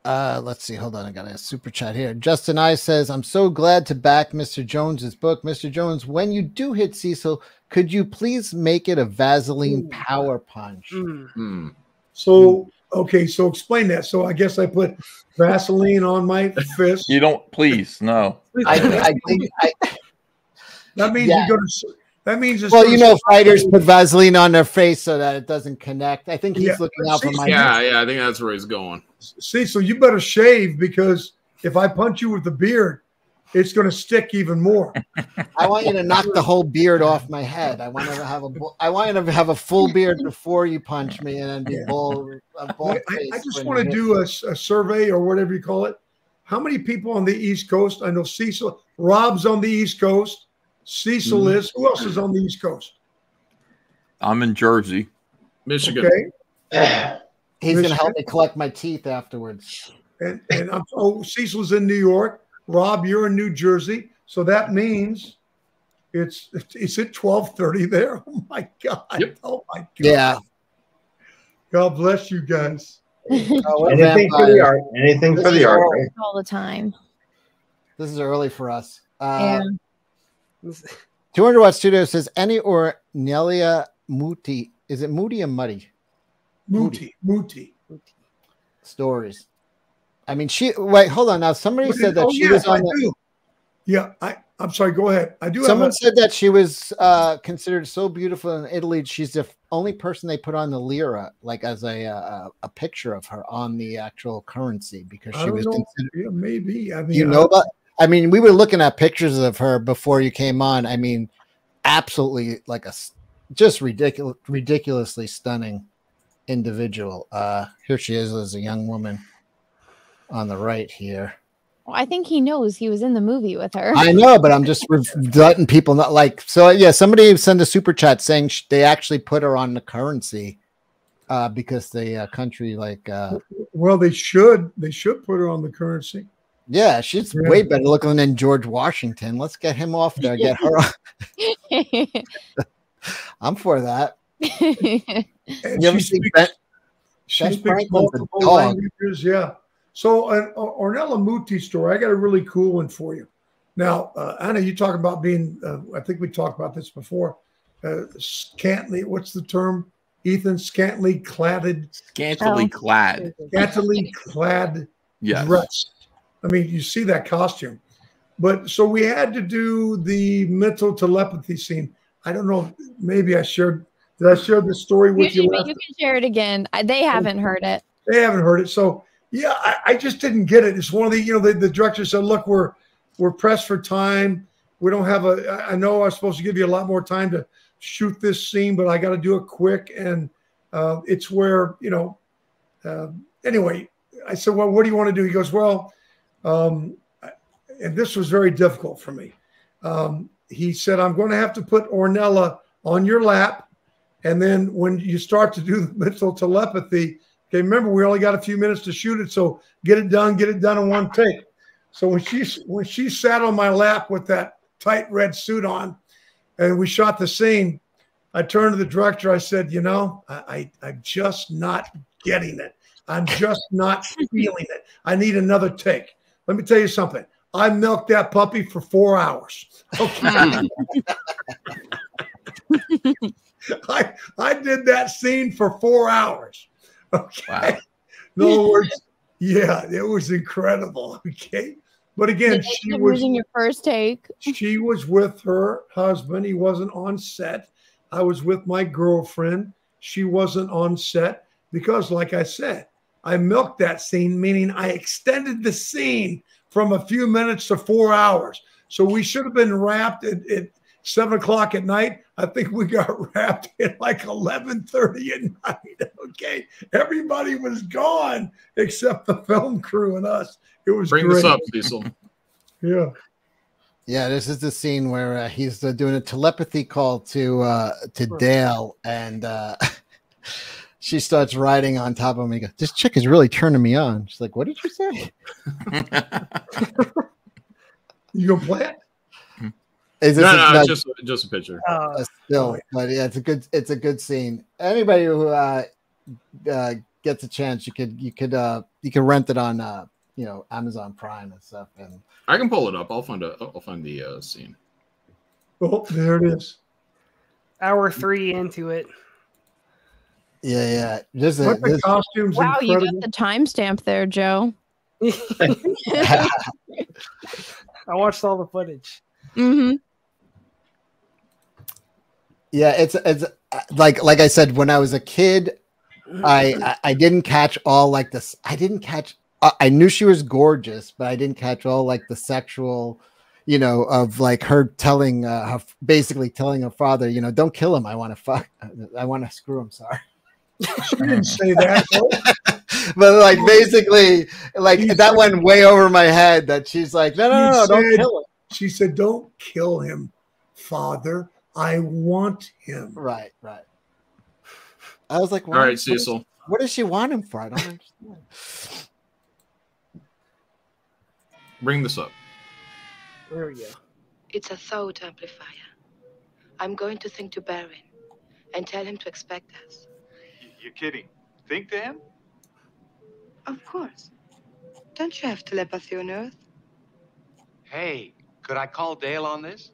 Speaker 3: Uh, let's see. Hold on. I got a super chat here. Justin I says, I'm so glad to back Mr. Jones's book. Mr. Jones, when you do hit Cecil, could you please make it a Vaseline power punch?
Speaker 6: Hmm.
Speaker 11: So okay, so explain that. So I guess I put Vaseline on my fist.
Speaker 8: You don't, please, no.
Speaker 3: I, I think I,
Speaker 11: That means
Speaker 3: Yeah.
Speaker 11: you're gonna. That means it's
Speaker 3: well, you know, fighters put Vaseline on their face so that it doesn't connect. I think he's
Speaker 11: Yeah,
Speaker 3: looking out for my.
Speaker 6: Yeah, yeah, I think that's where he's going.
Speaker 11: See, so you better shave because if I punch you with the beard, it's gonna stick even more.
Speaker 3: I want you to knock the whole beard off my head. I want to have a. bu- I want you to have a full beard before you punch me, and then be
Speaker 11: Yeah.
Speaker 3: bald. a bald
Speaker 11: I, I- I just want to
Speaker 3: you hit
Speaker 11: do a, s- a survey or whatever you call it. How many people on the East Coast? I know Cecil, Rob's on the East Coast. Cecil
Speaker 8: Mhm.
Speaker 11: is. Who else is on the East Coast?
Speaker 8: I'm in Jersey.
Speaker 6: Michigan.
Speaker 11: Okay.
Speaker 3: He's going to help me collect my teeth afterwards.
Speaker 11: And and I'm oh Cecil's in New York. Rob, you're in New Jersey. So that means it's it's at 12:30 there. Oh my God. Oh my God.
Speaker 3: Yeah.
Speaker 11: God bless you guys.
Speaker 3: Oh, what
Speaker 10: Anything for the
Speaker 3: vampires.
Speaker 10: art. Anything
Speaker 3: This
Speaker 10: for
Speaker 3: is
Speaker 10: the art.
Speaker 3: early.
Speaker 10: right?
Speaker 4: all the time.
Speaker 3: This is early for us. Uh,
Speaker 4: Yeah.
Speaker 3: 200 Watt Studio says any or Nelia Muti. Is it Moody or Muddy?
Speaker 11: Muti, Muti.
Speaker 3: Stories. I mean, she. Wait, hold on. Now, somebody said that
Speaker 11: oh,
Speaker 3: she was on
Speaker 11: I. Yeah, I I'm sorry. Go ahead. I do.
Speaker 3: Someone
Speaker 11: a,
Speaker 3: said that she was uh, considered so beautiful in Italy. She's the only person they put on the lira, like as a uh, a picture of her on the actual currency, because she was.
Speaker 11: know.
Speaker 3: Considered,
Speaker 11: Yeah, maybe. I mean,
Speaker 3: you
Speaker 11: I-
Speaker 3: know about? I mean, we were looking at pictures of her before you came on. I mean, absolutely like a just ridiculous, ridiculously stunning individual. Uh, here she is as a young woman on the right here.
Speaker 4: Well, I think he knows he was in the movie with her.
Speaker 3: I know, but I'm just re- letting people not like. So yeah, somebody send a super chat saying sh- they actually put her on the currency uh, because the uh, country like uh,
Speaker 11: Well, they should. They should put her on the currency.
Speaker 3: yeah, she's
Speaker 11: Yeah.
Speaker 3: way better looking than George Washington. Let's get him off there. Get her. on. I'm for that. You ever
Speaker 11: she
Speaker 3: seen
Speaker 11: speaks,
Speaker 3: Ben?
Speaker 11: she
Speaker 3: Ben
Speaker 11: speaks
Speaker 3: Franklin's
Speaker 11: multiple languages. Yeah. So an uh, Ornella Muti story. I got a really cool one for you. Now, uh, Anna, you talk about being? Uh, I think we talked about this before. Uh, scantily. What's the term? Ethan scantily cladded.
Speaker 8: Scantily
Speaker 4: Oh.
Speaker 8: clad.
Speaker 11: Scantily clad
Speaker 8: Yes.
Speaker 11: dress. I mean, you see that costume. But so we had to do the mental telepathy scene. I don't know. Maybe I shared. Did I share the story with you?
Speaker 4: should-
Speaker 11: last
Speaker 4: you can share it again. They haven't heard it.
Speaker 11: they haven't heard it. So yeah, I, I just didn't get it. It's one of the, you know, the, the director said, look, we're we're pressed for time. We don't have a. I know I was supposed to give you a lot more time to shoot this scene, but I got to do it quick. And uh, it's where, you know, uh, anyway, I said, well, what do you want to do? He goes, well, um, and this was very difficult for me. Um, he said, I'm going to have to put Ornella on your lap. And then when you start to do the mental telepathy, okay, remember we only got a few minutes to shoot it, so get it done, get it done in one take. So when she when she sat on my lap with that tight red suit on, and we shot the scene, I turned to the director. I said, "You know, I, I I'm just not getting it. I'm just not feeling it. I need another take." Let me tell you something. I milked that puppy for four hours. Okay. Hmm. I I did that scene for four hours. Okay. In other words, yeah, it was incredible. Okay. But again,
Speaker 4: Thanks
Speaker 11: she was
Speaker 4: losing your first take.
Speaker 11: she was with her husband. He wasn't on set. I was with my girlfriend. She wasn't on set because, like I said, I milked that scene, meaning I extended the scene from a few minutes to four hours. So we should have been wrapped at, at seven o'clock at night. I think we got wrapped at like eleven thirty at night. Okay, everybody was gone except the film crew and us. It was
Speaker 6: Bring
Speaker 11: great.
Speaker 6: this up, Cecil.
Speaker 11: Yeah.
Speaker 3: Yeah, this is the scene where uh, he's uh, doing a telepathy call to uh, to Dale, and uh, she starts riding on top of him. He goes, "This chick is really turning me on." She's like, "What did you say?"
Speaker 11: You gonna play it?
Speaker 3: Is
Speaker 6: no,
Speaker 3: this a-
Speaker 6: no,
Speaker 3: no,
Speaker 6: it's just just a picture.
Speaker 11: Uh,
Speaker 3: a still, but yeah, it's a good it's a good scene. Anybody who uh, uh, gets a chance, you could you could uh, you can rent it on uh, you know Amazon Prime and stuff. And
Speaker 6: I can pull it up. I'll find a. I'll find the uh, scene.
Speaker 11: Oh, there it is.
Speaker 9: Hour three into it.
Speaker 3: yeah, yeah, this is
Speaker 11: What the
Speaker 3: this,
Speaker 11: costumes
Speaker 4: Wow, you got the timestamp there, Joe.
Speaker 9: I watched all the footage.
Speaker 4: Mm-hmm.
Speaker 3: Yeah it's it's uh, like like i said when i was a kid i i, didn't catch all like this i didn't catch I, I knew she was gorgeous but i didn't catch all like the sexual you know of like her telling uh her, basically telling her father you know don't kill him i want to fuck i want to screw him sorry
Speaker 11: She didn't say that.
Speaker 3: but like basically like that went way over my head that she's like no no no, no
Speaker 11: She
Speaker 3: don't
Speaker 11: said-
Speaker 3: kill him
Speaker 11: She said, "Don't kill him, father. I want him."
Speaker 3: right right i was like
Speaker 6: All right,
Speaker 3: what-
Speaker 6: Cecil.
Speaker 3: what does she want him for i don't understand
Speaker 6: Bring this up.
Speaker 9: There we go.
Speaker 15: It's a thought amplifier. I'm going to think to Barin and tell him to expect us.
Speaker 16: You're kidding. Think to him?
Speaker 15: Of course. Don't you have telepathy on Earth?
Speaker 16: Hey, could I call Dale on this?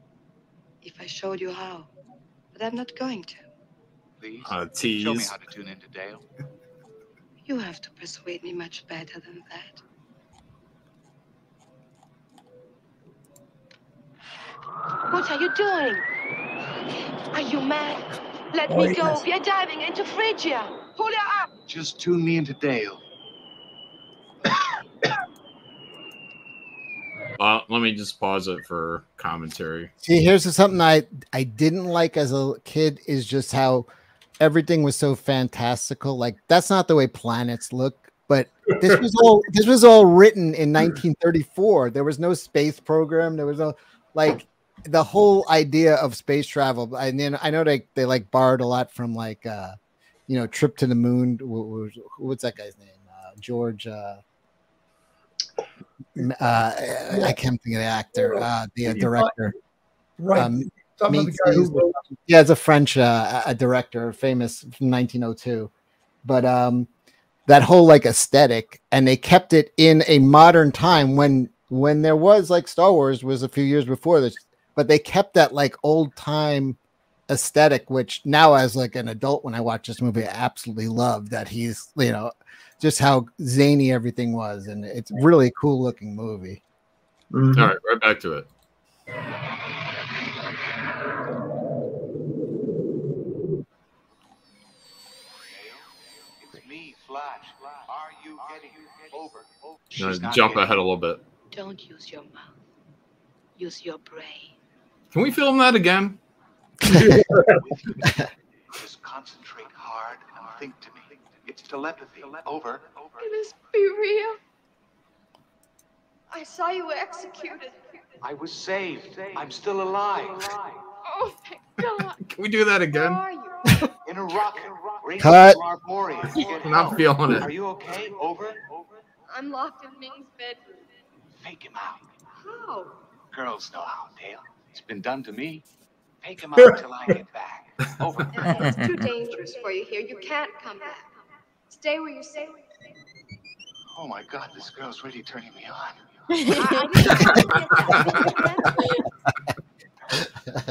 Speaker 15: If I showed you how. But I'm not going to.
Speaker 16: Please?
Speaker 6: Uh,
Speaker 16: Show me how to tune into Dale.
Speaker 15: You have to persuade me much better than that. What are you doing? Are you mad? Let
Speaker 16: Oh,
Speaker 15: me go.
Speaker 16: yes.
Speaker 15: We are diving into Frigia. Pull her up.
Speaker 16: Just tune me into Dale.
Speaker 6: Uh, let me just pause it for commentary.
Speaker 3: See, here's something I I didn't like as a kid is just how everything was so fantastical. Like that's not the way planets look. But this was all this was all written in 1934. There was no space program. There was no like the whole idea of space travel. And then I know they they like borrowed a lot from like uh you know trip to the moon. Wh- wh- What's that guy's name? Uh, George. Uh, uh, I can't think of the actor, uh, the uh, director.
Speaker 11: Right.
Speaker 3: Um, meets
Speaker 11: the guy who
Speaker 3: yeah, it's a French uh, a director, famous from 1902. But um, that whole like aesthetic, and they kept it in a modern time when when there was like Star Wars was a few years before this, but they kept that like old time aesthetic, which now as like an adult, when I watch this movie, I absolutely love that he's you know just how zany everything was, and it's really a cool looking movie. Mm-hmm.
Speaker 6: All right, right back to it.
Speaker 16: It's me, Flash. Are you getting over? She's not
Speaker 6: jump ahead a little bit.
Speaker 15: Don't use your mouth. Use your brain.
Speaker 6: Can we film that again?
Speaker 16: Just concentrate hard and think to me. It's telepathy. Over.
Speaker 17: Can this be real? I saw you executed.
Speaker 16: I was saved. I'm still alive.
Speaker 17: Oh, thank God.
Speaker 6: Can we do that again?
Speaker 16: In a rocket. racing
Speaker 3: Cut.
Speaker 16: to Arboria to get
Speaker 6: I'm not feeling it.
Speaker 16: Are you okay? Over.
Speaker 17: I'm locked in Ming's bedroom.
Speaker 16: Fake him out.
Speaker 17: How?
Speaker 16: Girls know how, Dale. It's been done to me. Fake him out till I get back. Over.
Speaker 17: It's too dangerous for you here. You can't come back. Stay where you're safe.
Speaker 16: Oh my God, this girl's really turning me on.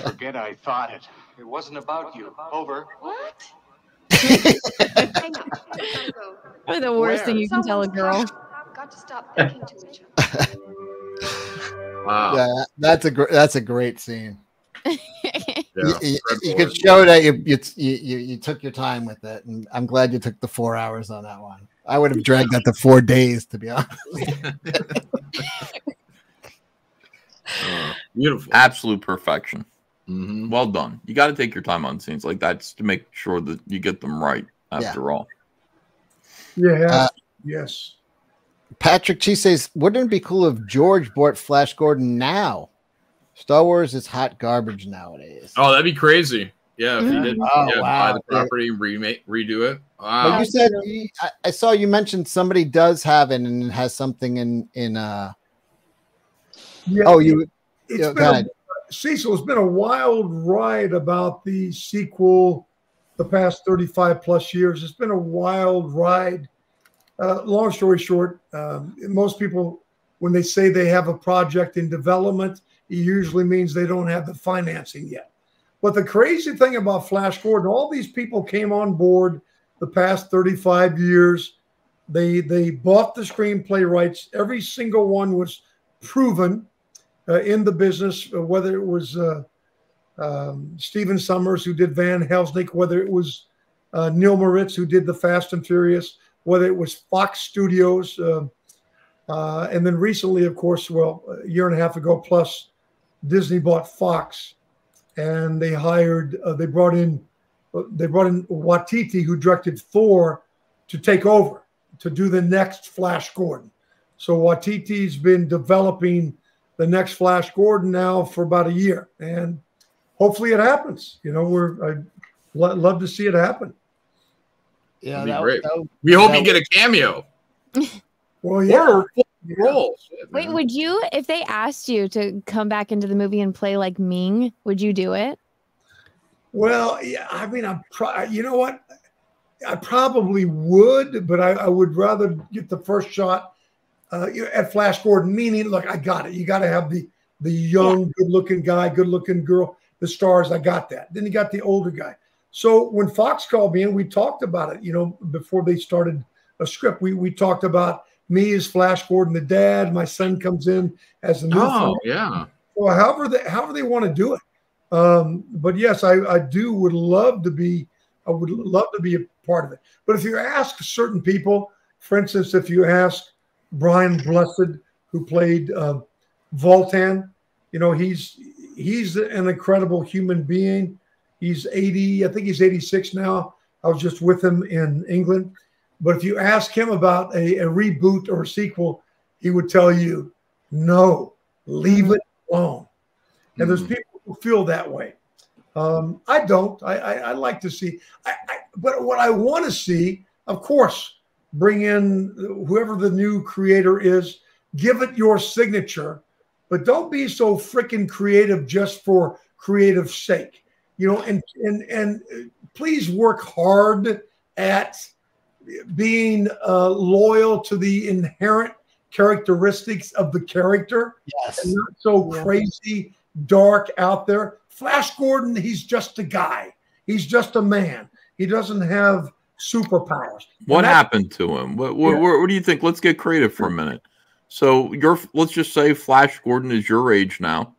Speaker 16: Forget I thought it. It wasn't about you. Over.
Speaker 17: What? Hang on. Go.
Speaker 4: Probably the worst thing you can tell a girl.
Speaker 17: Got to stop thinking too much.
Speaker 6: Wow.
Speaker 3: Yeah, that's a great that's a great scene.
Speaker 6: Yeah,
Speaker 3: you, you-
Speaker 6: Red
Speaker 3: you
Speaker 6: Bull.
Speaker 3: could show that you, you you you you took your time with it, and I'm glad you took the four hours on that one. I would have dragged that to four days, to be honest.
Speaker 6: Uh, beautiful.
Speaker 8: Absolute perfection.
Speaker 6: Mm-hmm.
Speaker 8: Well done. You got to take your time on scenes like that just to make sure that you get them right. After all,
Speaker 11: Yeah.
Speaker 3: Uh,
Speaker 11: yes.
Speaker 3: Patrick Chi says, "Wouldn't it be cool if George bought Flash Gordon now? Star Wars is hot garbage nowadays."
Speaker 6: Oh, that'd be crazy. Yeah, if you
Speaker 3: Yeah.
Speaker 6: did
Speaker 3: Oh,
Speaker 6: yeah, buy the property, remake, redo it.
Speaker 3: But
Speaker 6: Wow.
Speaker 3: you said I, I saw you mentioned somebody does have it and it has something in in uh.
Speaker 11: Yeah,
Speaker 3: Oh, you.
Speaker 11: It's
Speaker 3: yeah,
Speaker 11: been a- Cecil, it's been a wild ride about the sequel the past 35 plus years. It's been a wild ride. Uh, long story short, um, most people, when they say they have a project in development, it usually means they don't have the financing yet. But the crazy thing about Flash Gordon, all these people came on board the past 35 years. They they bought the screenplay rights. Every single one was proven uh, in the business, uh, whether it was uh, um, Sommers who did Van Helsing, whether it was uh, Neil Moritz who did the Fast and Furious, whether it was Fox Studios, uh, uh, and then recently, of course, well, a year and a half ago plus, Disney bought Fox, and they hired, uh, they brought in, uh, they brought in Waititi who directed Thor to take over to do the next Flash Gordon. So Waititi's been developing the next Flash Gordon now for about a year, and hopefully it happens. You know, we're I'd lo- love to see it happen.
Speaker 3: Yeah,
Speaker 6: That'd be
Speaker 3: that-
Speaker 6: great.
Speaker 3: that-
Speaker 6: we hope
Speaker 3: that-
Speaker 6: you get a cameo.
Speaker 11: Well,
Speaker 6: yeah. Or a full role. Shit,
Speaker 4: Wait, would you, if they asked you to come back into the movie and play like Ming, would you do it?
Speaker 11: Well, yeah, I mean, I'm pro- you know what? I probably would, but I, I would rather get the first shot uh, at Flash Gordon. Meaning, look, I got it. You got to have the the young, good-looking guy, good-looking girl, the stars. I got that. Then you got the older guy. So when Fox called me and we talked about it, you know, before they started a script, we we talked about me as Flash Gordon, the dad. My son comes in as the new
Speaker 6: Oh, yeah.
Speaker 11: Well, however they however they want to do it. Um, but yes, I, I do would love to be I would love to be a part of it. But if you ask certain people, for instance, if you ask Brian Blessed, who played uh, Vultan, you know he's he's an incredible human being. He's 80, I think he's 86 now. I was just with him in England. But if you ask him about a, a reboot or a sequel, he would tell you, no, leave mm-hmm. it alone. And there's mm-hmm. people who feel that way. Um, I don't. I, I, I like to see. I, I, but what I want to see, of course, bring in whoever the new creator is, give it your signature, but don't be so freaking creative just for creative sake. You know, and and and uh, please work hard at being uh, loyal to the inherent characteristics of the character.
Speaker 3: Yes.
Speaker 11: And not so crazy, dark out there. Flash Gordon, he's just a guy. He's just a man. He doesn't have superpowers.
Speaker 8: What happened to him? What, what,
Speaker 11: Yeah.
Speaker 8: what, what do you think? Let's get creative for a minute. So you're let's just say Flash Gordon is your age now.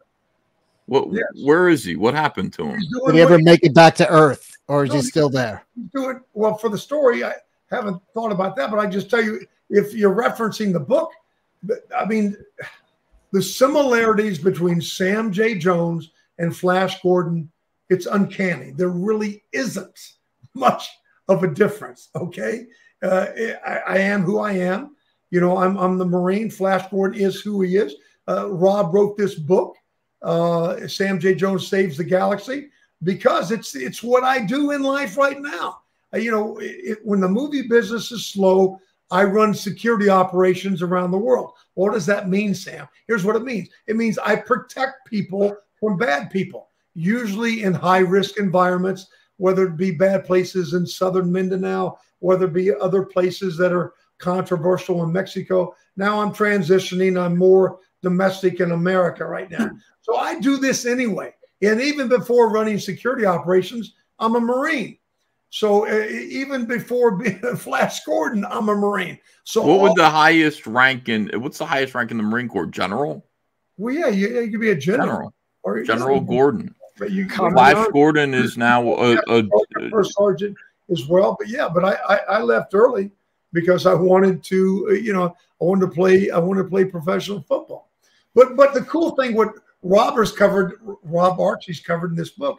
Speaker 8: What where is he? What happened to him?
Speaker 3: Did he ever make it back to Earth, or is he still there?
Speaker 11: do it well for the story. I haven't thought about that, but I just tell you, if you're referencing the book, I mean, the similarities between Sam J. Jones and Flash Gordon, it's uncanny. There really isn't much of a difference. Okay, uh, I, I am who I am. You know, I'm I'm the Marine. Flash Gordon is who he is. Uh, Rob wrote this book. Uh, Sam J. Jones saves the galaxy because it's it's what I do in life right now. Uh, you know, it, it- when the movie business is slow, I run security operations around the world. What does that mean, Sam? Here's what it means. It means I protect people from bad people, usually in high risk environments, whether it be bad places in southern Mindanao, whether it be other places that are controversial in Mexico. Now I'm transitioning. I'm more domestic in America right now. So I do this anyway. And even before running security operations, I'm a Marine. So uh, even before being a Flash Gordon, I'm a Marine. So
Speaker 8: What would the highest rank in what's the highest rank in the Marine Corps? General?
Speaker 11: well, yeah, you, you could be a general.
Speaker 8: General.
Speaker 11: Or
Speaker 8: General Gordon.
Speaker 11: But you
Speaker 8: Flash Gordon is now a, a,
Speaker 11: first sergeant as well. But yeah, but I, I I left early because I wanted to, uh, you know, I wanted to play I wanted to play professional football. But but the cool thing, what Robert's covered, Rob Archie's covered in this book,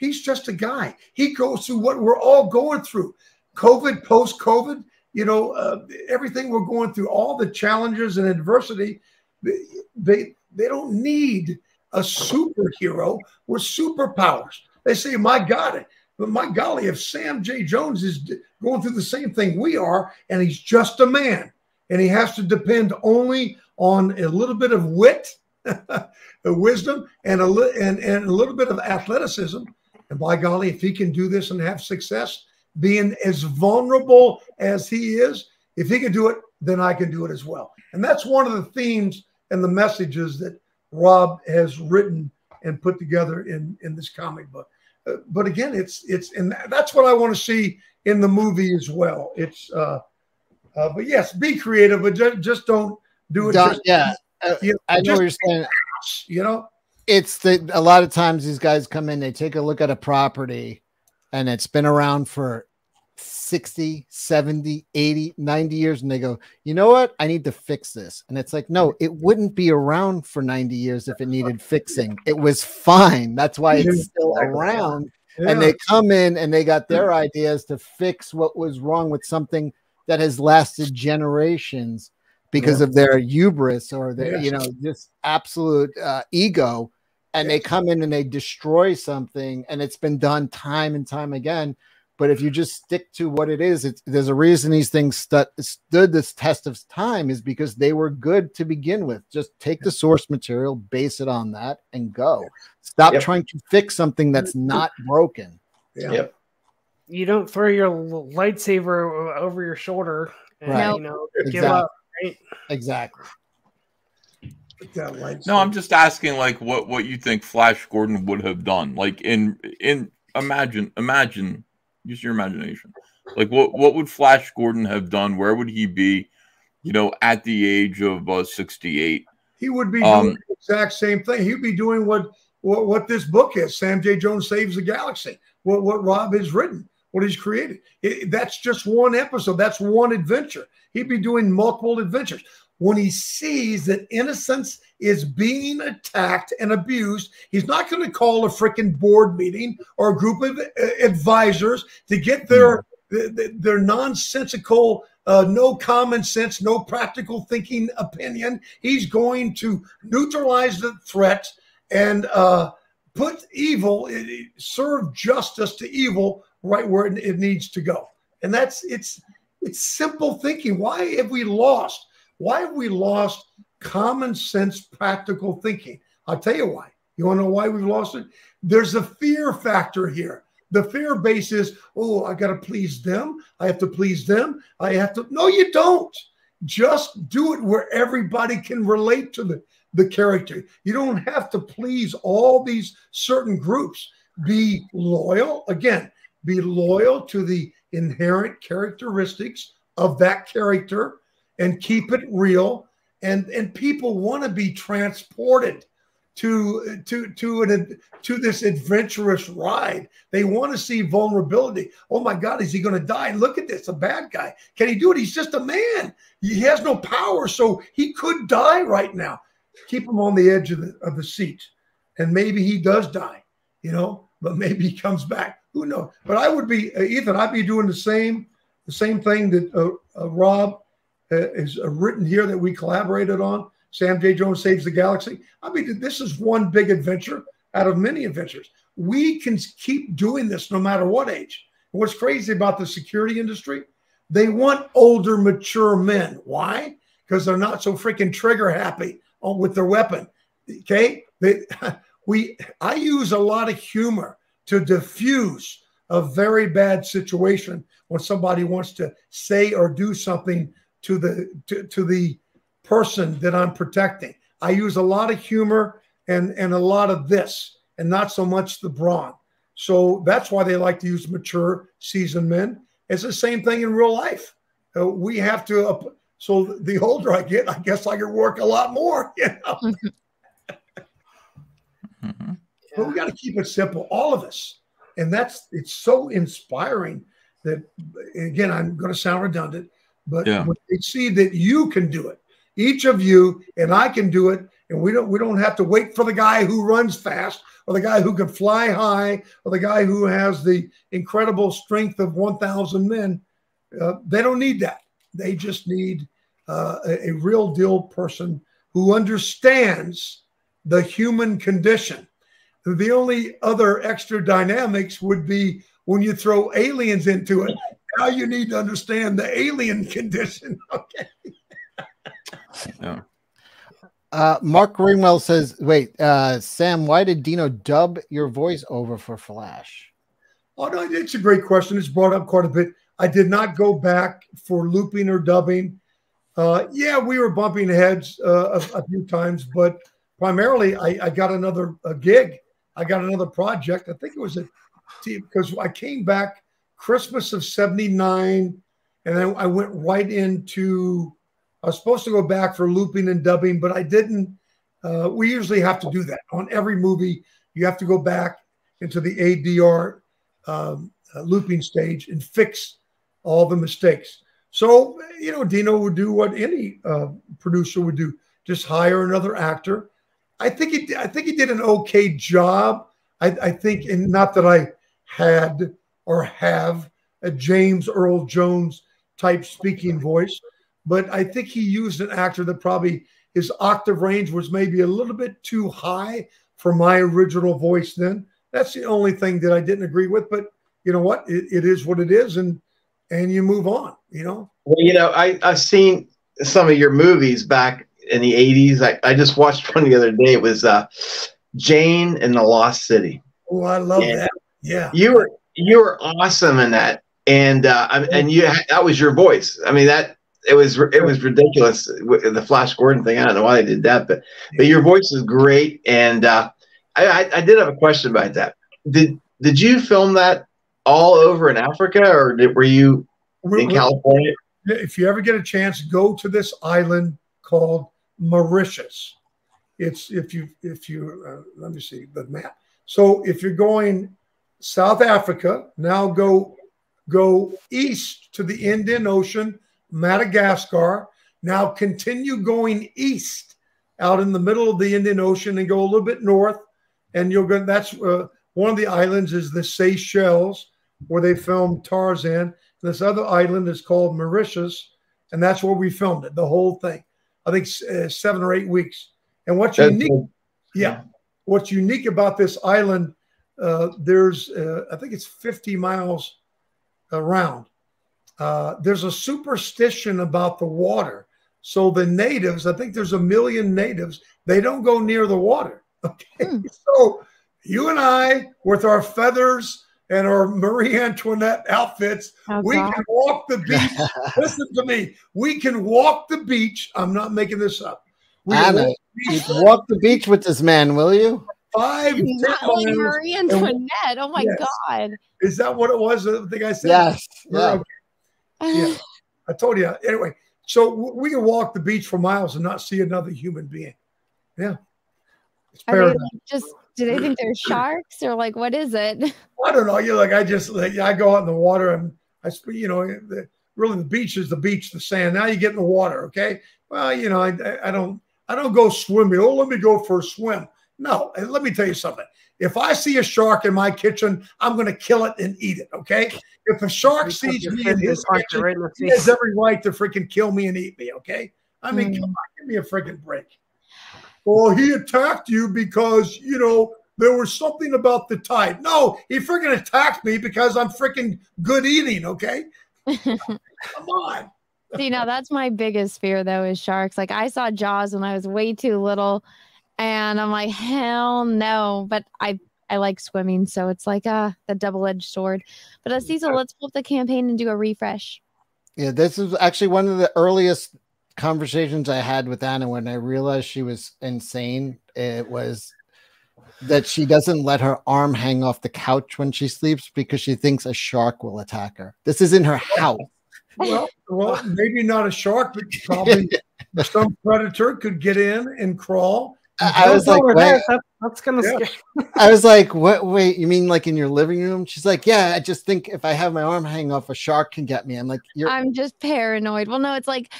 Speaker 11: he's just a guy. He goes through what we're all going through, COVID, post COVID. You know, uh, everything we're going through, all the challenges and adversity. They they, don't need a superhero with superpowers. They say, my God, but my golly, if Sam J. Jones is going through the same thing we are, and he's just a man, and he has to depend only on a little bit of wit, wisdom, and a li- and, and a little bit of athleticism, and by golly, if he can do this and have success, being as vulnerable as he is, if he can do it, then I can do it as well. And that's one of the themes and the messages that Rob has written and put together in in this comic book. Uh, but again, it's it's and that's what I want to see in the movie as well. It's uh, uh but yes, be creative, but just, just don't do it.
Speaker 3: Don't-
Speaker 11: just,
Speaker 3: yeah, uh,
Speaker 11: you know,
Speaker 3: I know
Speaker 11: just-
Speaker 3: what you're saying.
Speaker 11: You know,
Speaker 3: It's the a lot of times these guys come in, they take a look at a property, and it's been around for 60, 70, 80, 90 years, and they go, you know what? I need to fix this. And it's like, no, it wouldn't be around for 90 years if it needed fixing. It was fine. That's why it's still around. And they come in and they got their ideas to fix what was wrong with something that has lasted generations because
Speaker 18: Yeah.
Speaker 3: of their hubris or their, you know, just absolute uh, ego. And they come in and they destroy something, and it's been done time and time again. But if you just stick to what it is, it's, there's a reason these things stu- stood this test of time is because they were good to begin with. Just take the source material, base it on that, and go. Stop
Speaker 9: Yep.
Speaker 3: trying to fix something that's not broken.
Speaker 11: Yeah.
Speaker 9: You don't throw your lightsaber over your shoulder and
Speaker 3: Right.
Speaker 9: you know give
Speaker 3: Exactly.
Speaker 9: up. Right?
Speaker 3: Exactly.
Speaker 8: No, I'm just asking like what what you think Flash Gordon would have done. Like in in imagine imagine use your imagination. Like what what would Flash Gordon have done? Where would he be? You know, at the age of uh, 68.
Speaker 11: He would be
Speaker 8: Um,
Speaker 11: doing the exact same thing. He'd be doing what what, what this book is. Sam J. Jones saves the galaxy. What what Rob has written, what he's created. It- that's just one episode. That's one adventure. He'd be doing multiple adventures. When he sees that innocence is being attacked and abused, he's not going to call a freaking board meeting or a group of uh, advisors to get their th- th- their nonsensical, uh, no common sense, no practical thinking opinion. He's going to neutralize the threat and uh, put evil, serve justice to evil right where it, it needs to go. And that's it's it's simple thinking. Why have we lost? Why have we lost common sense, practical thinking? I'll tell you why. You want to know why we've lost it? There's a fear factor here. The fear base is, oh, I got to please them. I have to please them. I have to. No, you don't. Just do it where everybody can relate to the, the character. You don't have to please all these certain groups. Be loyal. Again, be loyal to the inherent characteristics of that character and keep it real. And, and people want to be transported to to to an to this adventurous ride. They want to see vulnerability. Oh my God, is he going to die? Look at this, a bad guy. Can he do it? He's just a man. He has no power, so he could die right now. Keep him on the edge of the of the seat, and maybe he does die. You know, but maybe he comes back. Who knows? But I would be uh, Ethan. I'd be doing the same the same thing that uh, uh, Rob is uh, written here that we collaborated on. Sam J. Jones Saves the Galaxy. I mean, this is one big adventure out of many adventures. We can keep doing this no matter what age. What's crazy about the security industry? They want older, mature men. Why? Because they're not so freaking trigger happy with their weapon. Okay, they, we. I use a lot of humor to diffuse a very bad situation when somebody wants to say or do something to the to, to the person that I'm protecting. I use a lot of humor and and a lot of this, and not so much the brawn. So that's why they like to use mature, seasoned men. It's the same thing in real life. Uh, we have to. Uh, so the older I get, I guess I can work a lot more. You know. But we got to keep it simple, all of us. And that's it's so inspiring that again, I'm going to sound redundant, but
Speaker 8: Yeah.
Speaker 11: when they see that you can do it, each of you, and I can do it, and we don't we don't have to wait for the guy who runs fast or the guy who can fly high or the guy who has the incredible strength of 1,000 men. Uh, they don't need that. They just need uh, a, a real deal person who understands the human condition. The only other extra dynamics would be when you throw aliens into it. Now you need to understand the alien condition. Okay.
Speaker 8: Yeah.
Speaker 3: Uh, Mark Greenwell says, "Wait, uh, Sam, why did Dino dub your voice over for Flash?"
Speaker 11: Oh no, it's a great question. It's brought up quite a bit. I did not go back for looping or dubbing. Uh, yeah, we were bumping heads uh, a, a few times, but primarily I, I got another a gig. I got another project. I think it was a because I came back Christmas of '79, and then I went right into. I was supposed to go back for looping and dubbing, but I didn't. Uh, we usually have to do that on every movie. You have to go back into the ADR um, uh, looping stage and fix all the mistakes. So, you know, Dino would do what any uh, producer would do: just hire another actor. I think he, I think he did an okay job. I, I think, and not that I had or have a James Earl Jones type speaking voice, but I think he used an actor that probably his octave range was maybe a little bit too high for my original voice. Then that's the only thing that I didn't agree with. But you know what? It, it is what it is, and and you move on. You know.
Speaker 10: Well, you know, I, I've seen some of your movies back in the 80s. I, I just watched one the other day. It was uh, Jane and the Lost City.
Speaker 11: Oh, I love
Speaker 10: Yeah.
Speaker 11: that. Yeah.
Speaker 10: You were you were awesome in that, and uh, and you that was your voice. I mean that it was it was ridiculous the Flash Gordon thing. I don't know why they did that, but but your voice is great. And uh, I, I did have a question about that. Did did you film that all over in Africa, or did, were you in California?
Speaker 11: If you ever get a chance, go to this island called Mauritius. It's if you if you uh, let me see the map. So if you're going South Africa, now go go east to the Indian Ocean, Madagascar. Now continue going east out in the middle of the Indian Ocean and go a little bit north, and you'll go. That's uh, one of the islands is the Seychelles, where they filmed Tarzan. This other island is called Mauritius, and that's where we filmed it, the whole thing. I think uh, seven or eight weeks. And what's
Speaker 10: That's
Speaker 11: unique,
Speaker 10: cool.
Speaker 11: yeah, what's unique about this island, uh, there's, uh, I think it's 50 miles around. Uh, there's a superstition about the water. So the natives, I think there's a million natives, they don't go near the water. Okay. So you and I, with our feathers and our Marie Antoinette outfits,
Speaker 4: Oh,
Speaker 11: we can walk the beach. Listen to me. We can walk the beach. I'm not making this up. We
Speaker 3: Anna,
Speaker 11: walk the
Speaker 3: you
Speaker 11: beach
Speaker 3: can walk the beach with this man, will you?
Speaker 11: Five, ten
Speaker 4: Not like Marie
Speaker 11: and-
Speaker 4: Antoinette. Oh my
Speaker 11: Yes.
Speaker 4: God.
Speaker 11: Is that what it was? I thing I said.
Speaker 3: Yes, yeah.
Speaker 11: okay. Yeah. I told you. Anyway, so we can walk the beach for miles and not see another human being. Yeah. It's
Speaker 4: Are they
Speaker 11: paradise.
Speaker 4: like just do they think they're sharks or like what is it?
Speaker 11: I don't know. You like I just like I go out in the water and I you know the, really the beach is the beach, the sand. Now you get in the water, okay? Well, you know I I- I don't I don't go swimming. Oh, let me go for a swim. No, and let me tell you something. If I see a shark in my kitchen, I'm going to kill it and eat it. Okay. If a shark
Speaker 9: You
Speaker 11: sees me in his
Speaker 9: and punch it
Speaker 11: kitchen,
Speaker 9: right in
Speaker 11: he has every right to freaking kill me and eat me. Okay. I mean, come on, give me a freaking break. Well, he attacked you because you know there was something about the tide. No, he freaking attacked me because I'm freaking good eating. Okay. Come on.
Speaker 4: See, now that's my biggest fear though is sharks. Like I saw Jaws when I was way too little, and I'm like, hell no. But I I like swimming, so it's like uh the double edged sword. But uh, let's pull up the campaign and do a refresh.
Speaker 3: Yeah, this is actually one of the earliest conversations I had with Anna when I realized she was insane. It was that she doesn't let her arm hang off the couch when she sleeps because she thinks a shark will attack her. This is in her house.
Speaker 11: Well, well, maybe not a shark, but probably some predator could get in and crawl.
Speaker 3: I I was like, wait,
Speaker 9: there. That, that's gonna
Speaker 11: Yeah.
Speaker 9: scare.
Speaker 3: I was like, what? Wait, you mean like in your living room? She's like, yeah. I just think if I have my arm hanging off, a shark can get me. I'm like, you're.
Speaker 4: I'm just paranoid. Well, no, it's like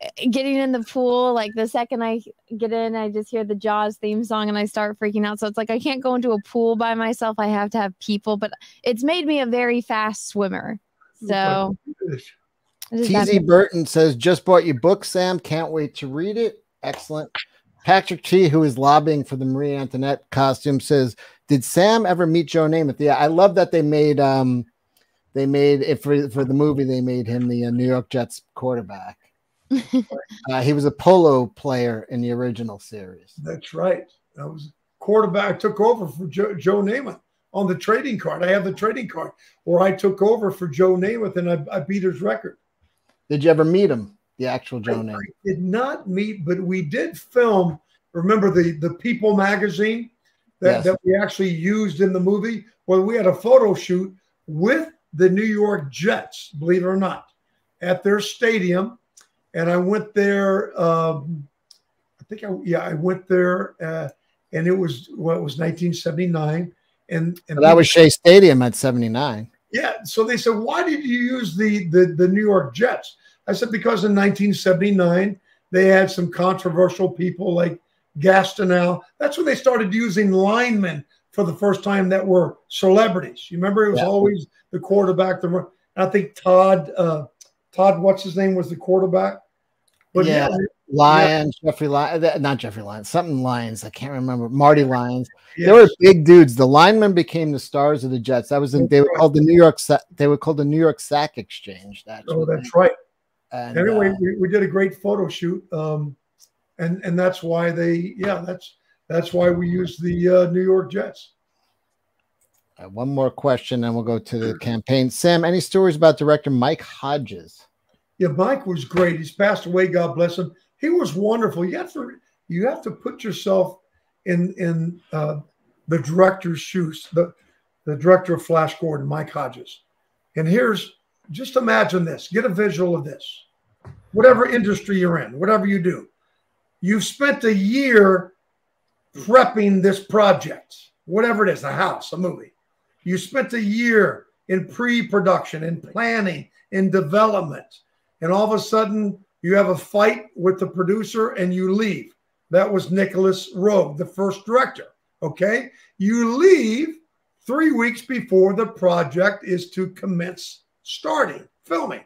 Speaker 4: eh, getting in the pool. Like the second I get in, I just hear the Jaws theme song and I start freaking out. So it's like I can't go into a pool by myself. I have to have people, but it's made me a very fast swimmer. So it is
Speaker 3: TZ Burton says, just bought your book, Sam. Can't wait to read it. Excellent. Patrick T, who is lobbying for the Marie Antoinette costume, says, Did Sam ever meet Joe Namath? Yeah, I love that they made um they made it for, for the movie, they made him the uh, New York Jets quarterback. uh, he was a polo player in the original series.
Speaker 11: That's right. That was quarterback took over for Joe, Joe Namath on the trading card. I have the trading card where I took over for Joe Namath and I, I beat his record.
Speaker 3: Did you ever meet him? The actual Joe
Speaker 11: I did not meet, but we did film. Remember the the People magazine that,
Speaker 3: Yes.
Speaker 11: that we actually used in the movie? Well, we had a photo shoot with the New York Jets, believe it or not, at their stadium. And I went there. Um, I think I yeah I went there, uh, and it was well it was 1979, and and
Speaker 3: that was Shea Stadium at 79.
Speaker 11: yeah. So they said, why did you use the, the, the New York Jets? I said, because in 1979, they had some controversial people like Gastineau. That's when they started using linemen for the first time that were celebrities. You remember it was
Speaker 3: Yeah.
Speaker 11: always the quarterback. The, I think Todd, uh, Todd, what's his name, was the quarterback. But
Speaker 3: yeah,
Speaker 11: yeah,
Speaker 3: Lyons, Jeffrey Lyons, not Jeffrey Lyons, something Lyons. I can't remember. Marty Lyons.
Speaker 11: Yes.
Speaker 3: They were big dudes. The linemen became the stars of the Jets. That was in, they were called the New York. They were called the New York Sack Exchange. That's
Speaker 11: Oh, that's right.
Speaker 3: And,
Speaker 11: anyway,
Speaker 3: uh,
Speaker 11: we, we did a great photo shoot, um, and and that's why they, yeah, that's that's why we used the uh, New York Jets.
Speaker 3: one more question, and we'll go to the campaign. Sam, any stories about director Mike Hodges?
Speaker 11: Yeah, Mike was great. He's passed away. God bless him. He was wonderful. You have to you have to put yourself in in uh, the director's shoes. The the director of Flash Gordon, Mike Hodges. And here's just imagine this. Get a visual of this. Whatever industry you're in, whatever you do, you've spent a year prepping this project, whatever it is, a house, a movie. You spent a year in pre-production, in planning, in development, and all of a sudden you have a fight with the producer and you leave. That was Nicolas Roeg, the first director. Okay, you leave three weeks before the project is to commence starting filming.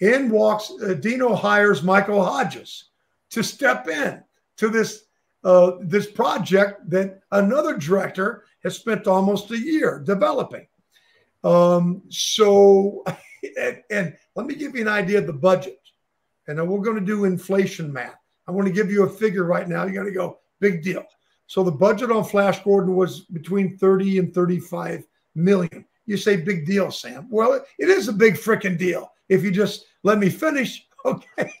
Speaker 11: In walks uh, Dino hires Michael Hodges to step in to this uh, this project that another director has spent almost a year developing. Um, so, and, and let me give you an idea of the budget. And then we're going to do inflation math. I want to give you a figure right now. You got to go big deal. So the budget on Flash Gordon was between 30 and 35 million. You say big deal, Sam. Well, it is a big freaking deal. If you just let me finish, okay.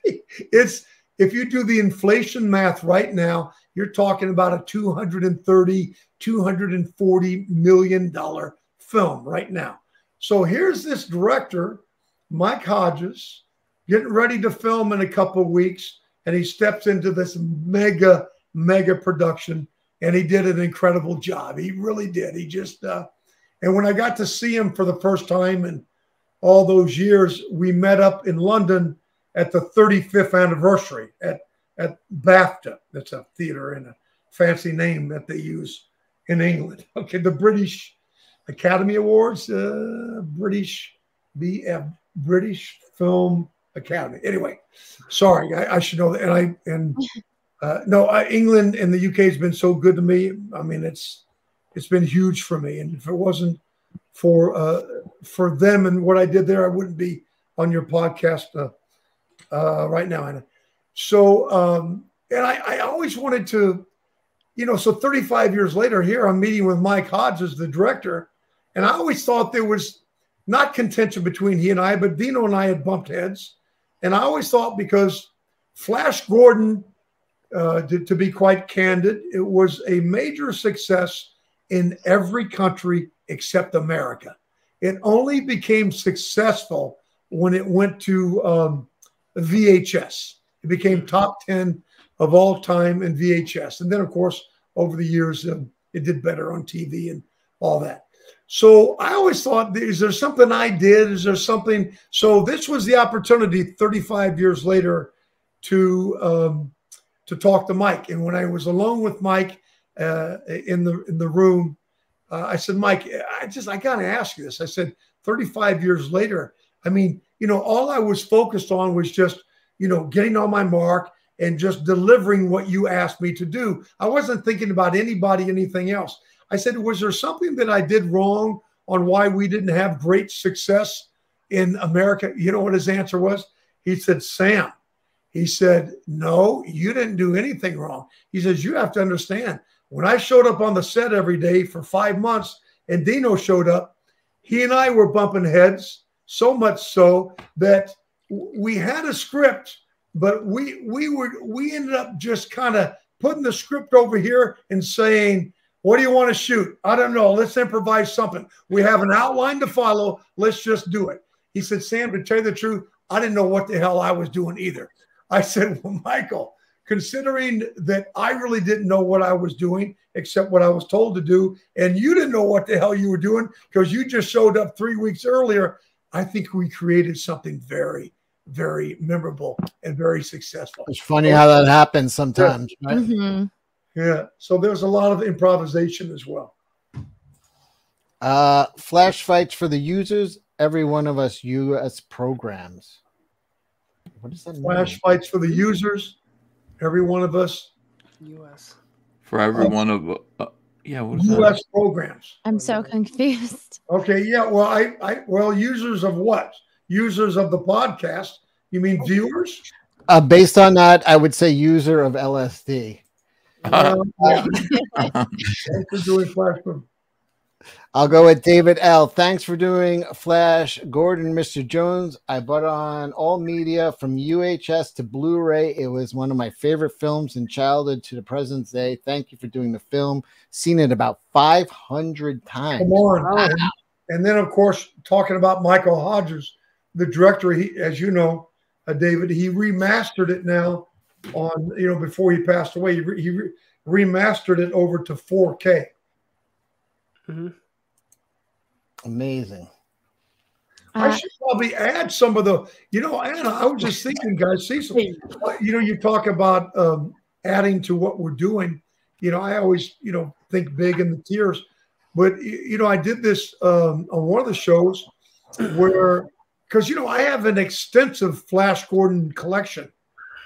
Speaker 11: It's if you do the inflation math right now, you're talking about a 230, 240 million dollar film right now. So here's this director, Mike Hodges, getting ready to film in a couple weeks, and he steps into this mega, mega production, and he did an incredible job. He really did. He just, uh, and when I got to see him for the first time in all those years, we met up in London at the 35th anniversary at at BAFTA. That's a theater and a fancy name that they use in England. Okay, the British Academy Awards, uh, British BF British Film Academy. Anyway, sorry, I, I should know that. And I and uh, no, I, England and the UK has been so good to me. I mean, it's it's been huge for me. And if it wasn't for uh, for them and what I did there, I wouldn't be on your podcast uh, uh, right now. And so, um, and I, I always wanted to, you know, so 35 years later, here I'm meeting with Mike Hodges, the director, and I always thought there was not contention between he and I, but Dino and I had bumped heads. And I always thought because Flash Gordon, uh, to, to be quite candid, it was a major success in every country except America. It only became successful when it went to um, VHS. It became top 10 of all time in VHS. And then, of course, over the years, uh, it did better on TV and all that. So I always thought, is there something I did? Is there something? So this was the opportunity 35 years later to um, to talk to Mike. And when I was alone with Mike uh, in the in the room, uh, I said, Mike, I just I got to ask you this. I said, 35 years later, I mean, you know, all I was focused on was just you know getting on my mark and just delivering what you asked me to do. I wasn't thinking about anybody, anything else. I said, Was there something that I did wrong on why we didn't have great success in America? You know what his answer was? He said, Sam, he said, No, you didn't do anything wrong. He says, You have to understand, when I showed up on the set every day for five months and Dino showed up, he and I were bumping heads so much so that we had a script, but we we were we ended up just kind of putting the script over here and saying, what do you want to shoot? I don't know. Let's improvise something. We have an outline to follow. Let's just do it. He said, Sam, to tell you the truth, I didn't know what the hell I was doing either. I said, Well, Michael, considering that I really didn't know what I was doing except what I was told to do, and you didn't know what the hell you were doing because you just showed up three weeks earlier, I think we created something very, very memorable and very successful.
Speaker 3: It's funny how that happens sometimes, right?
Speaker 4: Mm-hmm.
Speaker 11: Yeah. So there's a lot of improvisation as well.
Speaker 3: Uh, flash fights for the users. Every one of us US programs. What does that mean?
Speaker 11: Flash fights for the users. Every one of us.
Speaker 9: U.S.
Speaker 8: For every one of uh, yeah, what is
Speaker 11: U.S.
Speaker 8: that?
Speaker 11: programs.
Speaker 4: I'm so confused.
Speaker 11: Okay. Yeah. Well, I, I, well, users of what? Users of the podcast. You mean viewers?
Speaker 3: Uh, based on that, I would say user of LSD.
Speaker 11: Um, yeah.
Speaker 3: I'll go with David L. Thanks for doing Flash Gordon, Mr. Jones. I bought on all media from VHS to Blu ray. It was one of my favorite films in childhood to the present day. Thank you for doing the film. Seen it about 500 times.
Speaker 11: Come on. And, and then, of course, talking about Michael Hodges, the director, he, as you know, uh, David, he remastered it now on you know before he passed away. He, re, he re, remastered it over to 4K.
Speaker 9: Mm-hmm.
Speaker 3: Amazing.
Speaker 11: I
Speaker 4: Uh,
Speaker 11: should probably add some of the, you know, Anna, I was just thinking, guys, see some, you know, you talk about um, adding to what we're doing. You know, I always, you know, think big in the tiers, but, you know, I did this um, on one of the shows where, because, you know, I have an extensive Flash Gordon collection.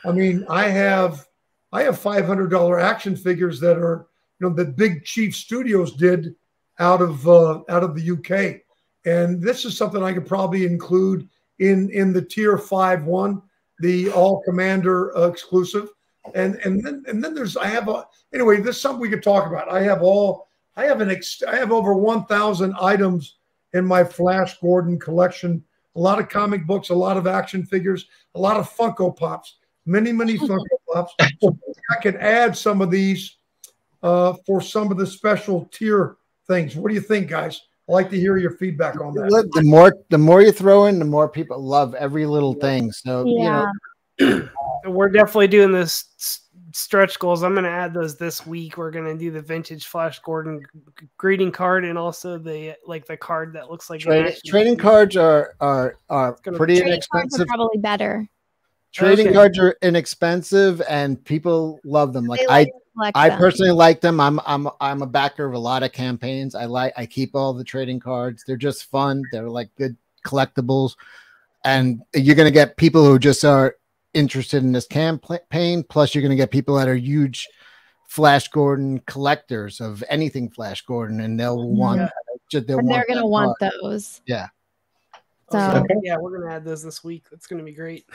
Speaker 11: I mean, I have, I have $500 action figures that are, you know, that Big Chief Studios did out of, uh, out of the UK and this is something I could probably include in in the tier five one, the all commander uh, exclusive, and and then and then there's I have a anyway. This is something we could talk about. I have all I have an ex, I have over one thousand items in my Flash Gordon collection. A lot of comic books, a lot of action figures, a lot of Funko Pops, many many Funko Pops. So I can add some of these uh, for some of the special tier things. What do you think, guys? I'd like to hear your feedback on that.
Speaker 3: Look, the more the more you throw in, the more people love every little thing. So you know,
Speaker 9: We're definitely doing this stretch goals. I'm going to add those this week. We're going to do the vintage Flash Gordon greeting card and also the like the card that looks like an
Speaker 3: trading,
Speaker 9: action
Speaker 3: trading cards are are are pretty
Speaker 4: trading cards are probably better.
Speaker 3: Trading
Speaker 9: Okay.
Speaker 3: cards are inexpensive, and people love them. Like
Speaker 4: They
Speaker 3: I,
Speaker 4: like to collect
Speaker 3: I
Speaker 4: them.
Speaker 3: personally like them. I'm I'm I'm a backer of a lot of campaigns. I like I keep all the trading cards. They're just fun. They're like good collectibles, and you're gonna get people who just are interested in this campaign. Plus, you're gonna get people that are huge Flash Gordon collectors of anything Flash Gordon, and they'll mm-hmm. want.
Speaker 9: Yeah.
Speaker 3: just- they'll
Speaker 4: and they're gonna want
Speaker 3: card.
Speaker 4: those.
Speaker 3: Yeah.
Speaker 4: So
Speaker 9: Okay. Yeah, we're going to add those this week. That's going to be great.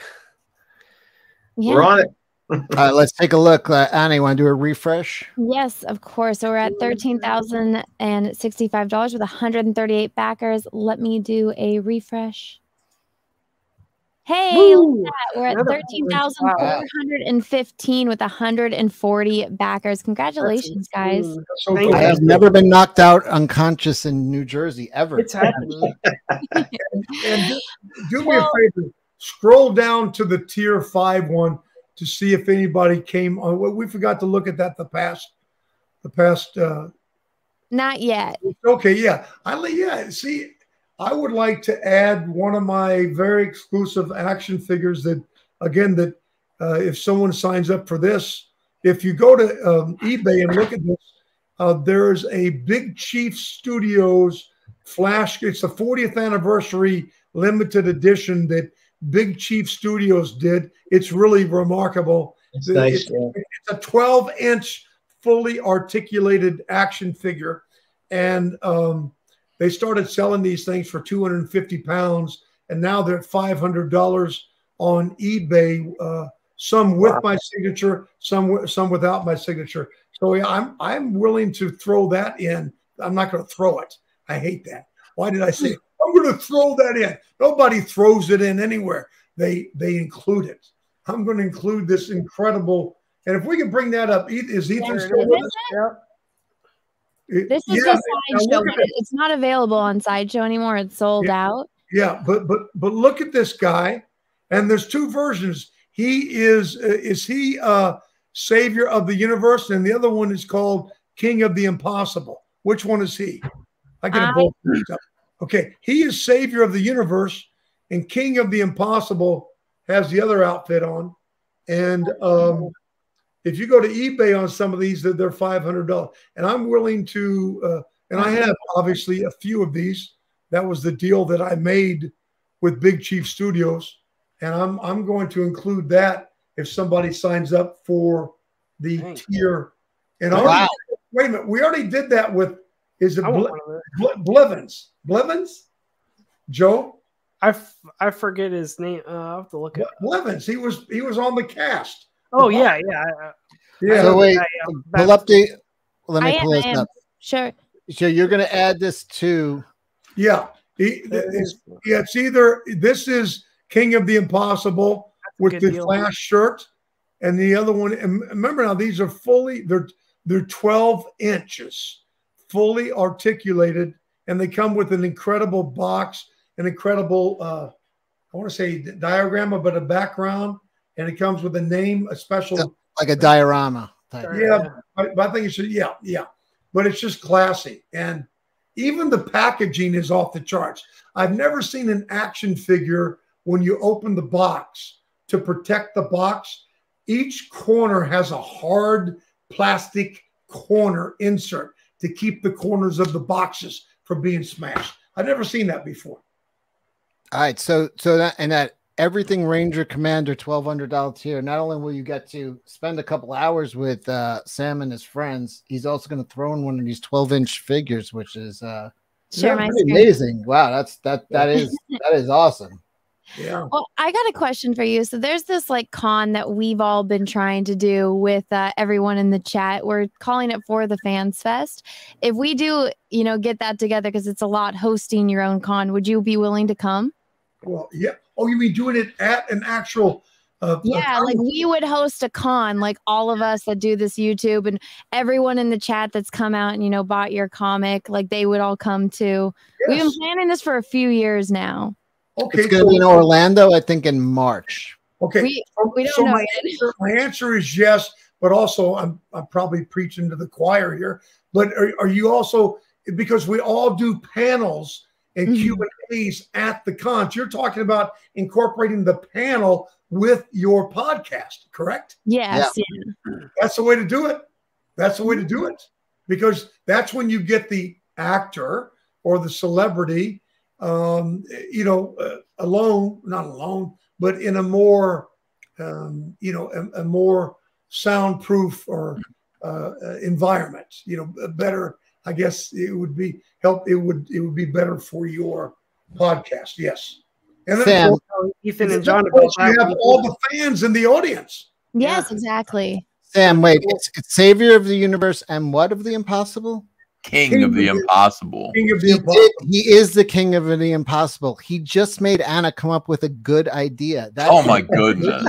Speaker 4: yeah.
Speaker 10: We're on it.
Speaker 3: All right, let's take a look. Uh, Annie, want to do a refresh?
Speaker 4: Yes, of course. So we're at thirteen thousand and sixty-five dollars with one hundred and thirty-eight backers. Let me do a refresh. Hey, look at that. We're at
Speaker 9: Another
Speaker 4: thirteen thousand four hundred and fifteen with hundred and forty backers. Congratulations, guys!
Speaker 11: So cool.
Speaker 3: I have never been knocked out unconscious in New Jersey ever.
Speaker 9: It's happening.
Speaker 11: And do, do me a favor, scroll down to the tier five one to see if anybody came on. well, We forgot to look at that the past, the past. uh
Speaker 4: Not yet.
Speaker 11: Okay, yeah, I yeah. See, I would like to add one of my very exclusive action figures that, again, that uh, if someone signs up for this, if you go to um, eBay and look at this, uh, there's a Big Chief Studios flash. It's the 40th anniversary limited edition that Big Chief Studios did. It's really remarkable.
Speaker 10: It's nice,
Speaker 11: It's,
Speaker 10: yeah.
Speaker 11: it's a 12 inch fully articulated action figure. And um, they started selling these things for 250 pounds. And now they're at $500 on eBay. Uh, some with my signature, some some without my signature. So yeah, I'm I'm willing to throw that in. I'm not going to throw it. I hate that. Why did I say it? I'm going to throw that in? Nobody throws it in anywhere. They they include it. I'm going to include this incredible. And if we can bring that up, is Ethan
Speaker 4: There it
Speaker 11: still
Speaker 4: is.
Speaker 11: with us? Yeah.
Speaker 4: This is
Speaker 11: Yeah,
Speaker 4: just
Speaker 11: now
Speaker 4: sideshow.
Speaker 11: look at
Speaker 4: but It's not available on sideshow anymore. It's sold out.
Speaker 11: Yeah, but but but look at this guy, and there's two versions. He is uh, is he uh savior of the universe, and the other one is called King of the Impossible. Which one is he? I get
Speaker 4: I-
Speaker 11: them both mixed up. Okay, he is savior of the universe, and King of the Impossible has the other outfit on. And um, if you go to eBay on some of these, they're, they're five hundred dollars. And I'm willing to, uh, and I have obviously a few of these. That was the deal that I made with Big Chief Studios, and I'm I'm going to include that if somebody signs up for the tier. And
Speaker 9: Wow.
Speaker 11: already, wait a minute, we already did that with is it
Speaker 9: I want
Speaker 11: Ble-
Speaker 9: one of those.
Speaker 11: Ble- Blevins? Blevins? Joe?
Speaker 9: I, f- I forget his name. Uh, I'll have to look at.
Speaker 11: Blevins. He was he was on the cast.
Speaker 9: Oh yeah, yeah. I- I-
Speaker 11: Yeah.
Speaker 3: So wait,
Speaker 9: I, uh,
Speaker 3: pull up the. Let me
Speaker 4: am,
Speaker 3: pull
Speaker 4: I
Speaker 3: this up.
Speaker 4: Sure.
Speaker 3: So you're going to add this to.
Speaker 11: Yeah. He, it's, yeah, it's either this is King of the Impossible with the
Speaker 9: deal.
Speaker 11: flash shirt, and the other one. And remember now, these are fully they're they're 12 inches, fully articulated, and they come with an incredible box, an incredible uh, I want to say diagram, but a background, and it comes with a name, a special
Speaker 3: like a diorama type.
Speaker 11: yeah, but, but I think it should. Yeah, yeah, but it's just classy, and even the packaging is off the charts. I've never seen an action figure when you open the box to protect the box. Each corner has a hard plastic corner insert to keep the corners of the boxes from being smashed. I've never seen that before.
Speaker 3: All right, so so that and that everything Ranger Commander twelve hundred dollar tier. Not only will you get to spend a couple hours with uh, Sam and his friends, he's also going to throw in one of these twelve inch figures, which is uh,
Speaker 4: Share my
Speaker 3: pretty
Speaker 4: screen.
Speaker 3: amazing. Wow, that's that that is that is awesome.
Speaker 11: Yeah.
Speaker 4: Well, I got a question for you. So there's this like con that we've all been trying to do with uh, everyone in the chat. We're calling it for the Fans Fest. If we do, you know, get that together because it's a lot hosting your own con, would you be willing to come?
Speaker 11: Well, yeah. Oh, you mean doing it at an actual? Uh,
Speaker 4: Yeah, like we would host a con, like all of us that do this YouTube and everyone in the chat that's come out and you know bought your comic, like they would all come too. We've been planning this for a few years now.
Speaker 11: Okay,
Speaker 3: It's going to be in Orlando, I think, in March.
Speaker 11: Okay.
Speaker 4: We- we don't
Speaker 11: so
Speaker 4: know
Speaker 11: my answer, my answer is yes, but also I'm I'm probably preaching to the choir here. But are, are you also because we all do panels and
Speaker 4: Mm-hmm.
Speaker 11: Q and A's at the cons? You're talking about incorporating the panel with your podcast, correct?
Speaker 4: Yes, yeah.
Speaker 11: That's the way to do it. That's the way to do it because that's when you get the actor or the celebrity, um, you know, uh, alone, not alone, but in a more, um, you know, a, a more soundproof or uh, uh, environment. You know, a better. I guess it would be help. It would it would be better for your podcast. Yes. And then
Speaker 3: Sam.
Speaker 11: course,
Speaker 9: Ethan and Jon
Speaker 11: of course, you have all the fans in the audience.
Speaker 4: Yes, exactly.
Speaker 3: Sam, wait, it's, it's Savior of the Universe and what of the Impossible?
Speaker 8: King of the Impossible.
Speaker 11: King of
Speaker 3: He, did, he is the king of the impossible. He just made Anna come up with a good idea. That-
Speaker 8: Oh my goodness.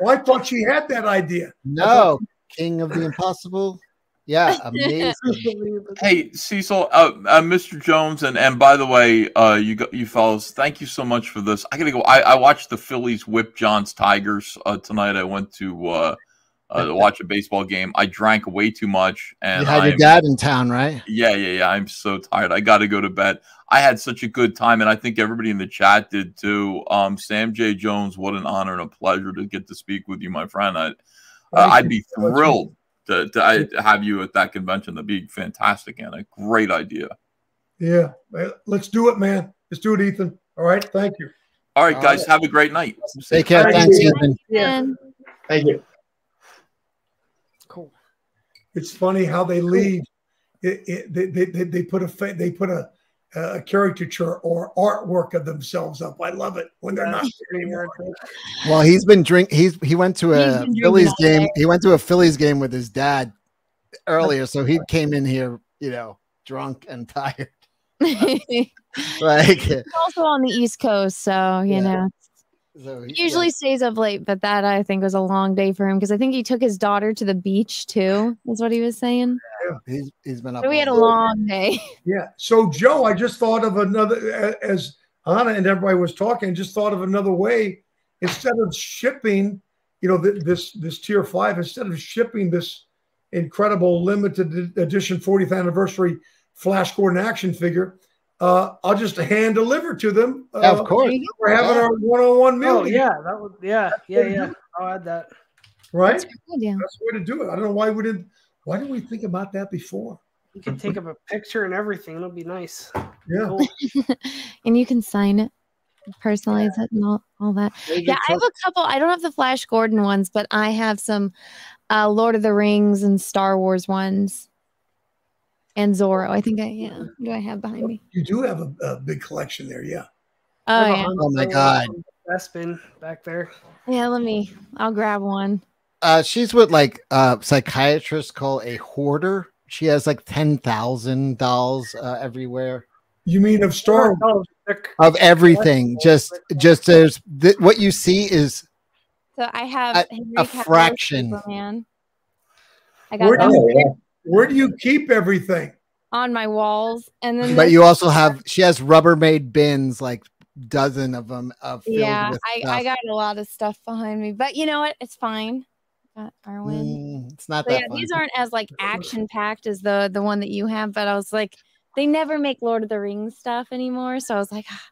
Speaker 11: Well, I thought she had that idea.
Speaker 3: No, king of the impossible. Yeah, amazing.
Speaker 8: Hey, Cecil, uh, uh, Mr. Jones, and and by the way, uh, you go, you fellas, thank you so much for this. I gotta go. I, I watched the Phillies whip Jon's Tigers uh, tonight. I went to uh, to watch a baseball game. I drank way too much, and
Speaker 3: you had your
Speaker 8: I'm-
Speaker 3: dad in town, right?
Speaker 8: Yeah, yeah, yeah. I'm so tired. I got to go to bed. I had such a good time, and I think everybody in the chat did too. Um, Sam J. Jones, what an honor and a pleasure to get to speak with you, my friend. I, uh, I'd be thrilled to, to to have you at that convention. That'd be fantastic, Anna. Great idea.
Speaker 11: Yeah, let's do it, man. Let's do it, Ethan. All right, thank you.
Speaker 8: All right, guys,
Speaker 3: right.
Speaker 8: have a great night.
Speaker 3: Take care.
Speaker 11: Thank
Speaker 3: Thanks,
Speaker 11: you.
Speaker 3: Ethan.
Speaker 9: Yeah.
Speaker 10: Thank you.
Speaker 9: Cool.
Speaker 11: It's funny how they leave. It, it, they, they, they- they put a they put a a caricature or artwork of themselves up. I love it when they're not anymore.
Speaker 3: Well, he's been drink. He's he went to a Phillies game.
Speaker 4: day.
Speaker 3: He went to a Phillies game with his dad earlier, so he came in here, you know, drunk and tired.
Speaker 4: He's
Speaker 3: Like,
Speaker 4: also on the East Coast, so you
Speaker 3: Yeah.
Speaker 4: know.
Speaker 3: So he-
Speaker 4: He usually stays up late, but that I think was a long day for him because I think he took his daughter to the beach too. Is what he was saying.
Speaker 3: Yeah, he's he's been up.
Speaker 4: So we had a long day.
Speaker 11: Yeah. So Joe, I just thought of another as Anna and everybody was talking. Just thought of another way instead of shipping, you know, this this tier five instead of shipping this incredible limited edition 40th anniversary Flash Gordon action figure. Uh, I'll just hand deliver to them. Uh,
Speaker 3: Yeah, of course.
Speaker 11: We're having our one-on-one meal.
Speaker 9: Oh yeah, that would yeah, yeah, yeah. I'll add that.
Speaker 11: right.
Speaker 4: That's a idea.
Speaker 11: That's the way to do it. I don't know why we didn't. Why didn't we think about that before?
Speaker 9: You can take up a picture and everything. It'll be nice.
Speaker 11: Yeah.
Speaker 9: Cool.
Speaker 4: and you can sign it, personalize it, and all, all that. Yeah, I have a couple. I don't have the Flash Gordon ones, but I have some uh, Lord of the Rings and Star Wars ones, and Zorro. I think I yeah. Do I have behind me?
Speaker 11: You do have a, a big collection there. Yeah.
Speaker 4: Oh
Speaker 9: I have a
Speaker 4: yeah,
Speaker 3: Oh my God.
Speaker 9: from Bespin back there.
Speaker 4: yeah. Let me. I'll grab one.
Speaker 3: Uh, she's what like uh psychiatrists call a hoarder. She has like ten thousand dolls uh, everywhere
Speaker 11: You mean of Star?
Speaker 9: Oh, they're-
Speaker 3: of everything. Just just there's th- what you see is
Speaker 4: So I have
Speaker 3: A- a fraction.
Speaker 4: Superman. I got
Speaker 11: Where do
Speaker 4: that
Speaker 11: you keep, where do you keep everything?
Speaker 4: on my walls, and then
Speaker 3: but you also have she has rubbermaid bins like dozen of them. Uh,
Speaker 4: Yeah,
Speaker 3: with
Speaker 4: I,
Speaker 3: stuff.
Speaker 4: I got a lot of stuff behind me, but you know what? It's fine. Got Arwen.
Speaker 3: Mm, it's not
Speaker 4: So
Speaker 3: that
Speaker 4: yeah,
Speaker 3: fun.
Speaker 4: these aren't as like action packed as the the one that you have, but I was like, they never make Lord of the Rings stuff anymore, so I was like, "Ah,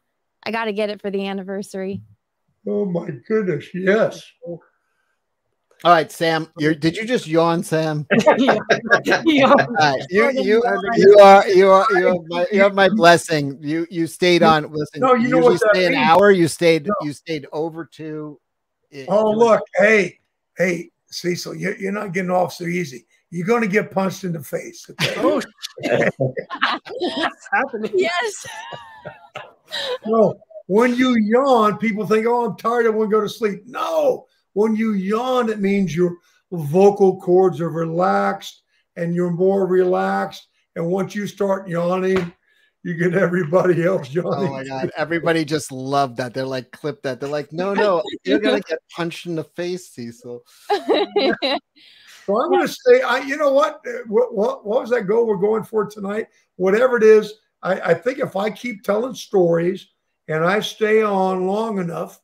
Speaker 4: I got to get it for the anniversary.
Speaker 11: Oh my goodness, yes.
Speaker 3: All right, Sam. You're, did you just yawn, Sam?
Speaker 9: Yeah.
Speaker 3: All right, you you you are you are you have my, you have my blessing. You you stayed on. Listen,
Speaker 11: No, you know what
Speaker 3: stay an
Speaker 11: means?
Speaker 3: hour. You stayed you stayed over two. It-
Speaker 11: Oh, look, hey, hey, Cecil, you're, you're not getting off so easy. You're going to get punched in the face. Okay?
Speaker 9: Oh, What's happening?
Speaker 4: Yes.
Speaker 11: no, when you yawn, people think, oh, I'm tired. I want to go to sleep. No, when you yawn, it means your vocal cords are relaxed and you're more relaxed. And once you start yawning, you get everybody else yawning.
Speaker 3: Oh my god! Everybody just loved that. They're like, clip that. They're like, no, no, you're gonna get punched in the face, Cecil.
Speaker 11: So I'm going to say, I, you know what? Uh, what? What what was that goal we're going for tonight? Whatever it is, I, I think if I keep telling stories and I stay on long enough,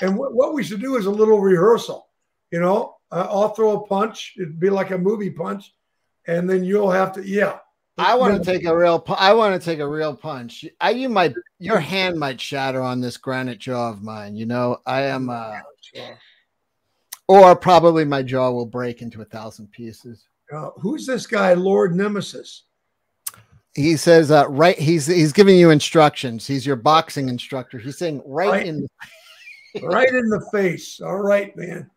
Speaker 11: and what, what we should do is a little rehearsal. You know, uh, I'll throw a punch. It'd be like a movie punch, and then you'll have to, yeah.
Speaker 3: I want to take a real. pu- I want to take a real punch. I, you might, your hand might shatter on this granite jaw of mine. You know, I am, uh, or probably my jaw will break into a thousand pieces.
Speaker 11: Uh, who's this guy, Lord Nemesis?
Speaker 3: He says, uh, right. He's he's giving you instructions. He's your boxing instructor. He's saying right,
Speaker 11: Right.
Speaker 3: in.
Speaker 11: Right in the face. All right, man.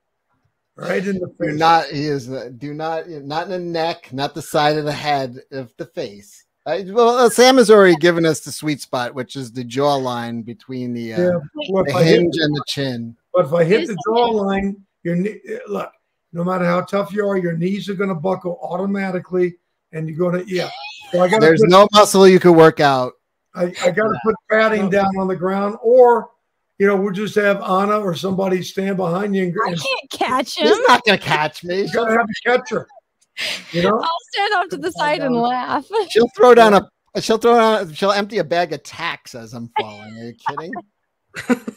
Speaker 11: Right in the face.
Speaker 3: Do
Speaker 11: face.
Speaker 3: not. He is. Uh, do not. Not in the neck. Not the side of the head. Of the face. Uh, well, uh, Sam has already given us the sweet spot, which is the jawline between the, uh,
Speaker 11: Yeah, well,
Speaker 3: the
Speaker 11: I hit-
Speaker 3: hinge and the chin.
Speaker 11: But if I hit the jawline, your knee, look, no matter how tough you are, your knees are going to buckle automatically, and you're going to yeah. So I
Speaker 3: There's
Speaker 11: put,
Speaker 3: no muscle you could work out.
Speaker 11: I, I got to put padding down on the ground, or you know, we'll just have Anna or somebody stand behind you and,
Speaker 4: I
Speaker 11: and
Speaker 4: can't catch him.
Speaker 3: He's not gonna catch me.
Speaker 11: you got to have a catcher. You know,
Speaker 4: I'll stand off to the side and laugh.
Speaker 3: She'll throw down a. She'll throw down. She'll empty a bag of tacks as I'm falling. Are you kidding?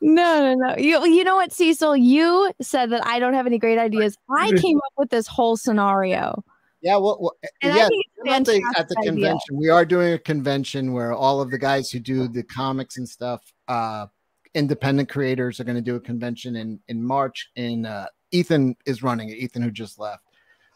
Speaker 4: No, no, no. You you know what, Cecil? You said that I don't have any great ideas. I came up with this whole scenario.
Speaker 3: Yeah, well, well
Speaker 4: And
Speaker 3: yeah,
Speaker 4: think it's a
Speaker 3: we're not the- at the
Speaker 4: idea.
Speaker 3: convention. We are doing a convention where all of the guys who do the comics and stuff, uh, independent creators, are going to do a convention in in March. And uh, Ethan is running it. Ethan, who just left.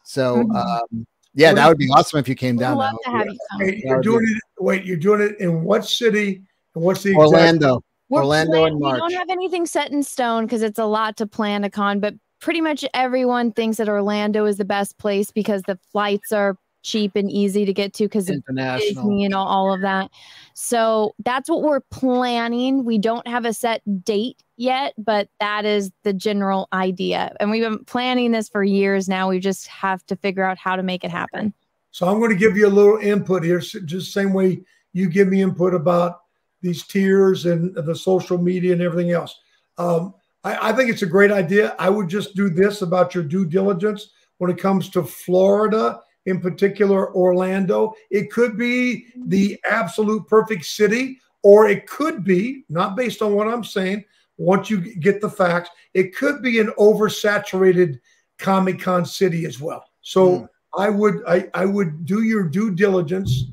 Speaker 3: So,
Speaker 11: Mhm.
Speaker 3: um, yeah, that would be awesome if you came down.
Speaker 4: love to have
Speaker 3: would-
Speaker 4: you come.
Speaker 11: Wait, you're
Speaker 3: would be-
Speaker 11: doing it. Wait, you're doing it in what city? And what's the exact-
Speaker 3: Orlando.
Speaker 4: We're
Speaker 3: Orlando
Speaker 4: plan-
Speaker 3: in
Speaker 4: We
Speaker 3: March.
Speaker 4: don't have anything set in stone because it's a lot to plan a con, but pretty much everyone thinks that Orlando is the best place because the flights are cheap and easy to get to because of
Speaker 3: International.
Speaker 4: Disney and all, all of that. So that's what we're planning. We don't have a set date yet, but that is the general idea. And we've been planning this for years now. We just have to figure out how to make it happen.
Speaker 11: So I'm going to give you a little input here, s- just same way you give me input about these tiers and the social media and everything else. Um, I, I think it's a great idea. I would just do this about your due diligence when it comes to Florida, in particular Orlando. It could be the absolute perfect city, or it could be not based on what I'm saying. Once you get the facts, it could be an oversaturated Comic Con city as well. So I would I, I would do your due diligence,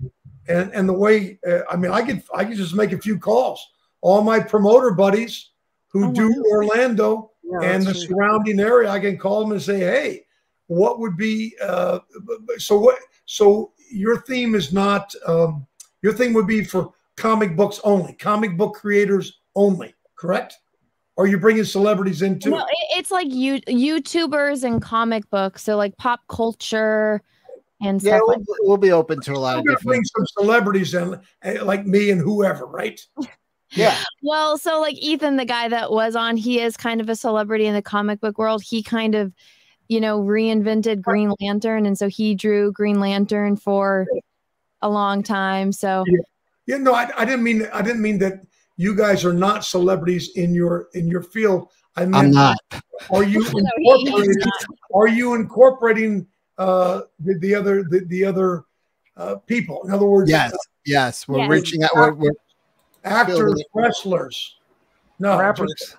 Speaker 11: and and the way uh, I mean I could I could just make a few calls. All my promoter buddies who do Orlando and the
Speaker 9: true.
Speaker 11: surrounding area, I can call them and say, hey, what would be uh, b- b- so what so your theme is not um, your theme would be for comic books only, comic book creators only, correct? Or are you bringing celebrities into
Speaker 4: No,
Speaker 11: it?
Speaker 4: it, it's like you YouTubers and comic books, so like pop culture and
Speaker 3: Yeah,
Speaker 4: stuff
Speaker 3: we'll,
Speaker 4: like
Speaker 3: we'll be open to a lot
Speaker 11: I'm
Speaker 3: of
Speaker 11: going to bring some celebrities in, eh, like me and whoever, right?
Speaker 3: Yeah,
Speaker 4: Well, so like Ethan, the guy that was on, he is kind of a celebrity in the comic book world. He kind of, you know, reinvented Green Lantern, and so he drew Green Lantern for a long time. So
Speaker 11: Yeah, no, I, I didn't mean I didn't mean that you guys are not celebrities in your in your field. I meant
Speaker 3: I'm not.
Speaker 11: Are you
Speaker 4: No, he-
Speaker 11: incorporating? are you incorporating uh, the, the other the, the other uh, people? In other words,
Speaker 3: Yes, yes, we're
Speaker 4: Yes.
Speaker 3: reaching out. We're, we're
Speaker 11: actors, wrestlers, no
Speaker 9: Rappers.
Speaker 11: just-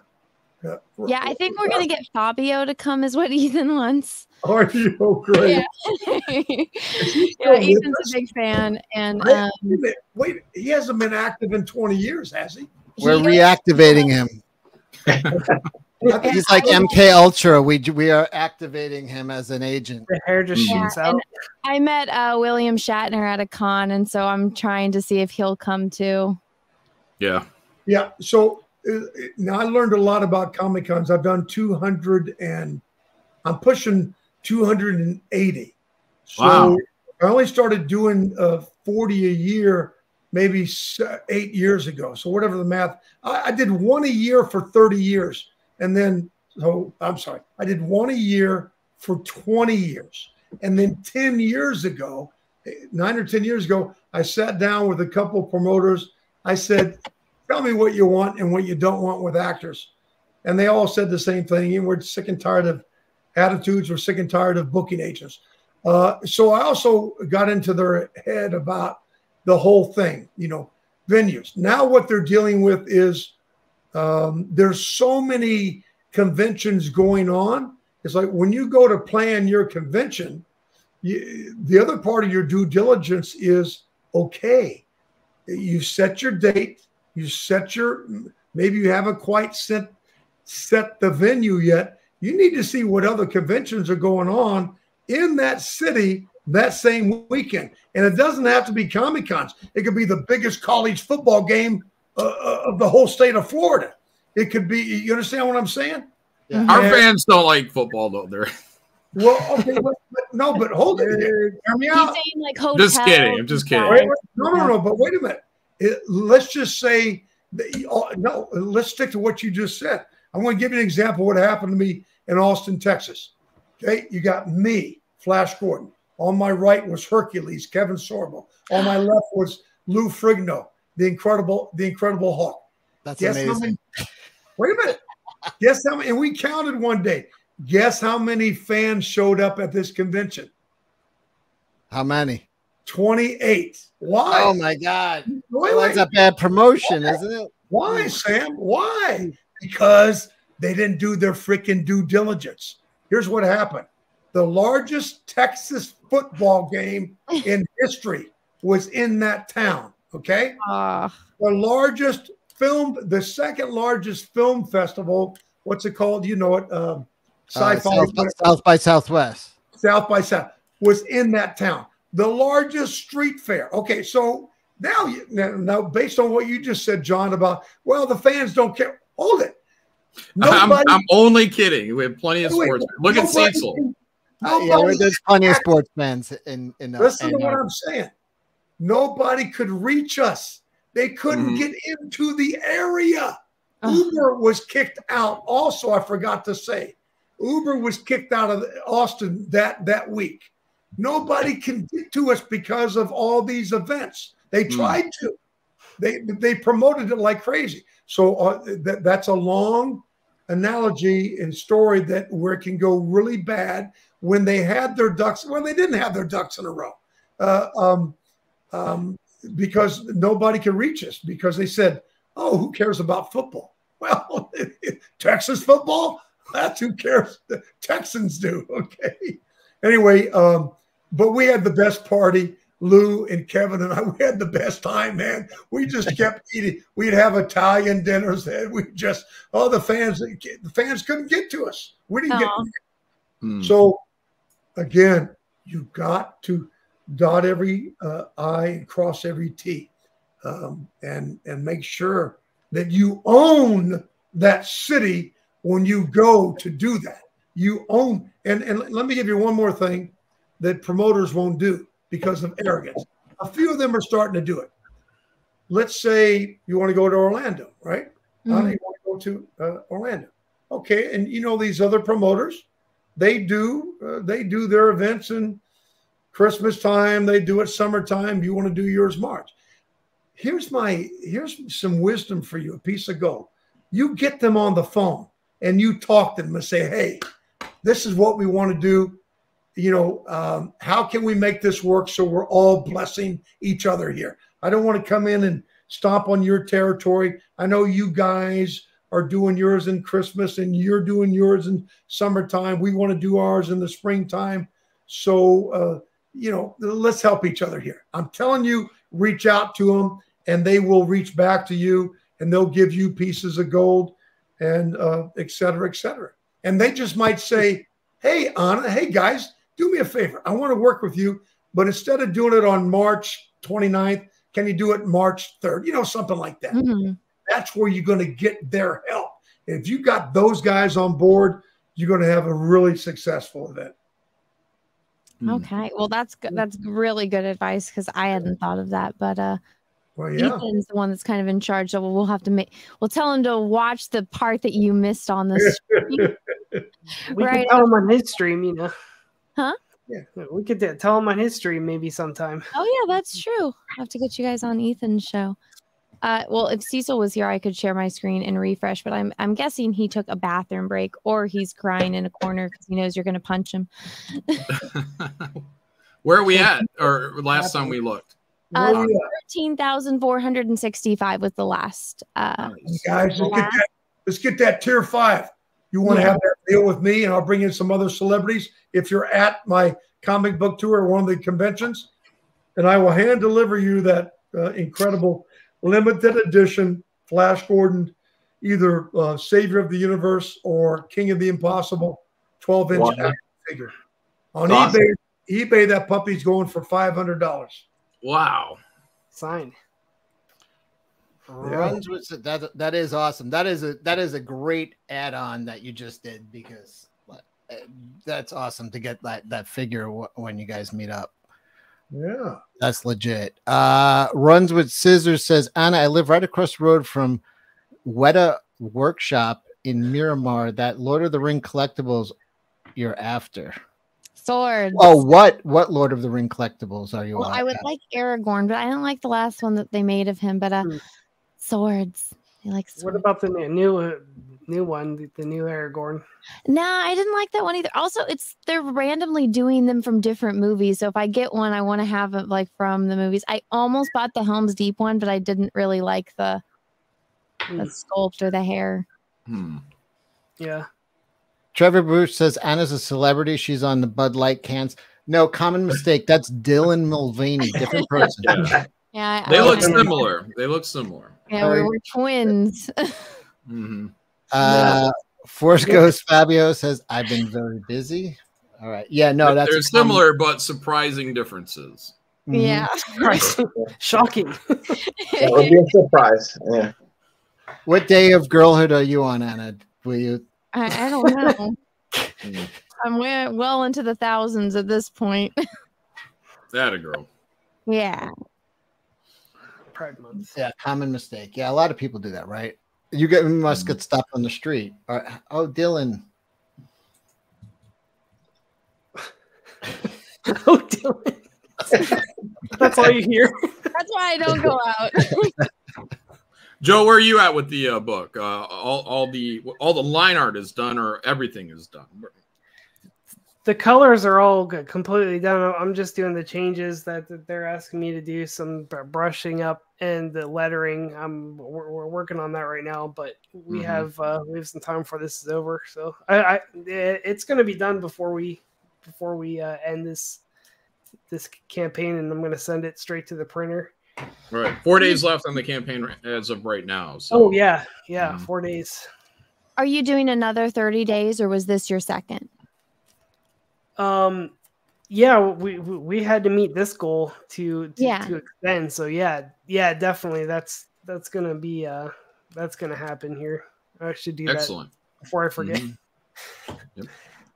Speaker 11: uh,
Speaker 4: Yeah, I think we're gonna get Fabio to come, is what Ethan wants.
Speaker 11: Are you oh, great?
Speaker 4: Yeah, yeah Ethan's a big fan, and
Speaker 11: Wait,
Speaker 4: um,
Speaker 11: wait, wait, he hasn't been active in 20 years, has he?
Speaker 3: We're reactivating him. He's like MK Ultra. We we are activating him as an agent.
Speaker 9: The hair just
Speaker 4: Yeah,
Speaker 9: shoots out.
Speaker 4: I met uh, William Shatner at a con, and so I'm trying to see if he'll come too.
Speaker 6: Yeah.
Speaker 11: Yeah. So now I learned a lot about Comic Cons. I've done 200 and I'm pushing 280. So
Speaker 6: Wow.
Speaker 11: I only started doing uh, 40 a year maybe eight years ago. So whatever the math, I, I did one a year for 30 years. And then, so I'm sorry, I did one a year for 20 years. And then 10 years ago, eh, nine or 10 years ago, I sat down with a couple of promoters. I said, tell me what you want and what you don't want with actors. And they all said the same thing. We're sick and tired of attitudes. We're sick and tired of booking agents. Uh, so I also got into their head about the whole thing, you know, venues. Now what they're dealing with is um, there's so many conventions going on. It's like when you go to plan your convention, you, the other part of your due diligence is okay. You set your date, you set your maybe you haven't quite set set the venue yet. You need to see what other conventions are going on in that city that same weekend. And it doesn't have to be Comic Cons. It could be the biggest college football game uh, uh, of the whole state of Florida. It could be. You understand what I'm saying?
Speaker 6: Our
Speaker 11: And-
Speaker 6: fans don't like football though. They're
Speaker 11: Well, okay, but, but no, but hold it. Hear me out.
Speaker 4: saying like
Speaker 6: Just kidding. I'm just kidding.
Speaker 11: Wait, wait, no, no, no. But wait a minute. It- let's just say that no. Let's stick to what you just said. I'm going to give you an example of what happened to me in Austin, Texas. Okay, you got me, Flash Gordon. On my right was Hercules, Kevin Sorbo. On my left was Lou Ferrigno, the incredible, the incredible Hulk.
Speaker 3: That's
Speaker 11: Guess how
Speaker 3: amazing.
Speaker 11: many- wait a minute. Guess how many? And we counted one day. Guess how many fans showed up at this convention?
Speaker 3: How many?
Speaker 11: 28. Why?
Speaker 3: Oh my God.
Speaker 11: Wait,
Speaker 3: Well, that's a bad promotion, isn't it?
Speaker 11: Why, Sam? Why? Because they didn't do their freaking due diligence. Here's what happened the largest Texas football game in history was in that town. Okay.
Speaker 4: Ah.
Speaker 11: The largest film, the second largest film festival, what's it called? You know it. Um,
Speaker 3: Uh,
Speaker 11: sci-fi.
Speaker 3: South, South by Southwest.
Speaker 11: South by South was in that town. The largest street fair. Okay, so now, you, now, now based on what you just said, Jon, about well, the fans don't care. Hold it.
Speaker 6: I'm,
Speaker 11: Nobody-
Speaker 6: I'm only kidding. We have plenty of
Speaker 11: Wait,
Speaker 6: sports. Look at
Speaker 11: nobody-
Speaker 6: Cecil.
Speaker 3: Uh, yeah,
Speaker 11: nobody-
Speaker 3: there's plenty of sports fans in in. Uh,
Speaker 11: Listen to what
Speaker 3: uh,
Speaker 11: I'm saying. Nobody could reach us. They couldn't
Speaker 6: Mhm.
Speaker 11: get into the area. Uber was kicked out. Also, I forgot to say, Uber was kicked out of Austin that that week. Nobody can get to us because of all these events. They
Speaker 6: Hmm.
Speaker 11: tried to. They they promoted it like crazy. So uh, that that's a long analogy and story that where it can go really bad when they had their ducks. Well, they didn't have their ducks in a row. Uh, um, um, because nobody could reach us because they said, "Oh, who cares about football?" Well, Texas football. That's who cares. The Texans do. Okay. Anyway, um, but we had the best party. Lou and Kevin and I, we had the best time, man. We just kept eating. We'd have Italian dinners. And we just, oh, the fans, the fans couldn't get to us. We didn't get.
Speaker 4: Aw.
Speaker 6: Hmm.
Speaker 11: So, again, you got to dot every uh, I and cross every T, um, and and make sure that you own that city when you go to do that. You own, and and let me give you one more thing that promoters won't do because of arrogance. A few of them are starting to do it. Let's say you want to go to Orlando, right? Do you want to go to uh, Orlando? Okay, and you know these other promoters, they do uh, they do their events in Christmas time. They do it summertime. You want to do yours March. Here's my here's some wisdom for you, a piece of gold. You get them on the phone and you talk to them and say, "Hey, this is what we want to do. You know, um, how can we make this work so we're all blessing each other here? I don't want to come in and stomp on your territory. I know you guys are doing yours in Christmas and you're doing yours in summertime. We want to do ours in the springtime. So, uh, you know, let's help each other here. I'm telling you, reach out to them and they will reach back to you and they'll give you pieces of gold and uh, et cetera, et cetera. And they just might say, Hey, Anna, hey guys, do me a favor. I want to work with you, but instead of doing it on March 29th, can you do it March 3rd? You know, something like that.
Speaker 4: Mm-hmm.
Speaker 11: That's where you're going to get their help. If you got those guys on board, you're going to have a really successful event.
Speaker 4: Okay. Well, that's good. That's really good advice because I hadn't thought of that. But uh,
Speaker 11: Well, yeah.
Speaker 4: Ethan's the one that's kind of in charge. So we'll have to make. We'll tell him to watch the part that you missed on the stream.
Speaker 9: We
Speaker 4: Right.
Speaker 9: could tell him on his stream, you know.
Speaker 4: Huh?
Speaker 11: Yeah.
Speaker 9: We could tell him on his stream maybe sometime.
Speaker 4: Oh yeah, that's true. I have to get you guys on Ethan's show. Uh, well, if Cecil was here, I could share my screen and refresh. But I'm I'm guessing he took a bathroom break or he's crying in a corner because he knows you're going to punch him.
Speaker 6: Where are we at? Or last time we looked?
Speaker 4: Uh,
Speaker 11: Where we at?
Speaker 4: Thirteen thousand four hundred and sixty-five was the last. Uh,
Speaker 11: guys, let's get that, let's get that tier five. You want to
Speaker 4: Yeah.
Speaker 11: have that deal with me, and I'll bring in some other celebrities if you're at my comic book tour or one of the conventions, and I will hand deliver you that uh, incredible limited edition Flash Gordon, either uh, Savior of the Universe or King of the Impossible, 12 inch
Speaker 10: Wow.
Speaker 11: figure. On
Speaker 6: Awesome.
Speaker 11: eBay, eBay that puppy's going for five hundred dollars.
Speaker 6: Wow.
Speaker 9: Sign.
Speaker 3: Runs with that. That is awesome. That is a that is a great add-on that you just did because uh, that's awesome to get that that figure wh- when you guys meet up.
Speaker 11: Yeah.
Speaker 3: That's legit. Uh, runs with scissors says Anna. I live right across the road from Weta Workshop in Miramar. That Lord of the Ring collectibles you're after.
Speaker 4: Swords.
Speaker 3: Oh, what what Lord of the Ring collectibles are you?
Speaker 4: Well, I
Speaker 3: after?
Speaker 4: would like Aragorn, but I don't like the last one that they made of him. But uh, swords. I like swords.
Speaker 9: What about the new new, uh, new one, the, the new Aragorn?
Speaker 4: Nah, I didn't like that one either. Also, it's they're randomly doing them from different movies. So if I get one, I want to have it like from the movies. I almost bought the Helm's Deep one, but I didn't really like the the sculpt or the hair.
Speaker 6: Hmm.
Speaker 9: Yeah.
Speaker 3: Trevor Bruce says Anna's a celebrity. She's on the Bud Light cans. No, common mistake. That's Dylan Mulvaney, different person.
Speaker 4: Yeah, I-
Speaker 6: They
Speaker 4: I
Speaker 6: look
Speaker 4: like-
Speaker 6: similar. They look similar.
Speaker 4: Yeah, we're, we're twins.
Speaker 6: hmm
Speaker 3: Uh, Force Ghost Fabio says, I've been very busy. All right. Yeah, no, that's
Speaker 6: they're
Speaker 3: a common-
Speaker 6: similar but surprising differences.
Speaker 3: Mhm.
Speaker 4: yeah.
Speaker 9: Shocking.
Speaker 10: That would be a surprise. Yeah.
Speaker 3: What day of girlhood are you on, Anna? Will you?
Speaker 4: I, I don't know. Mm. I'm way, well into the thousands at this point.
Speaker 6: That a girl.
Speaker 4: yeah.
Speaker 9: Pride Month.
Speaker 3: Yeah, common mistake. Yeah, a lot of people do that, right? You get you must mm. get stopped on the street. Or, oh, Dylan.
Speaker 9: oh, Dylan. That's all you hear.
Speaker 4: That's why I don't go out.
Speaker 6: Joe, where are you at with the uh, book? Uh, all, all the all the line art is done, or everything is done.
Speaker 9: The colors are all completely done. I'm just doing the changes that, that they're asking me to do, some brushing up and the lettering. I'm we're, we're working on that right now, but we
Speaker 6: Mhm.
Speaker 9: have uh, we have some time before this is over. So I, I it's going to be done before we before we uh, end this this campaign, and I'm going to send it straight to the printer.
Speaker 6: Right, four days left on the campaign as of right now. So
Speaker 9: Oh yeah, yeah, four days.
Speaker 4: Are you doing another 30 days or was this your second?
Speaker 9: Um, yeah, we we we had to meet this goal to to,
Speaker 4: Yeah.
Speaker 9: to extend. So yeah, yeah, definitely. That's that's gonna be uh that's gonna happen here. I should do
Speaker 6: Excellent.
Speaker 9: that before I forget.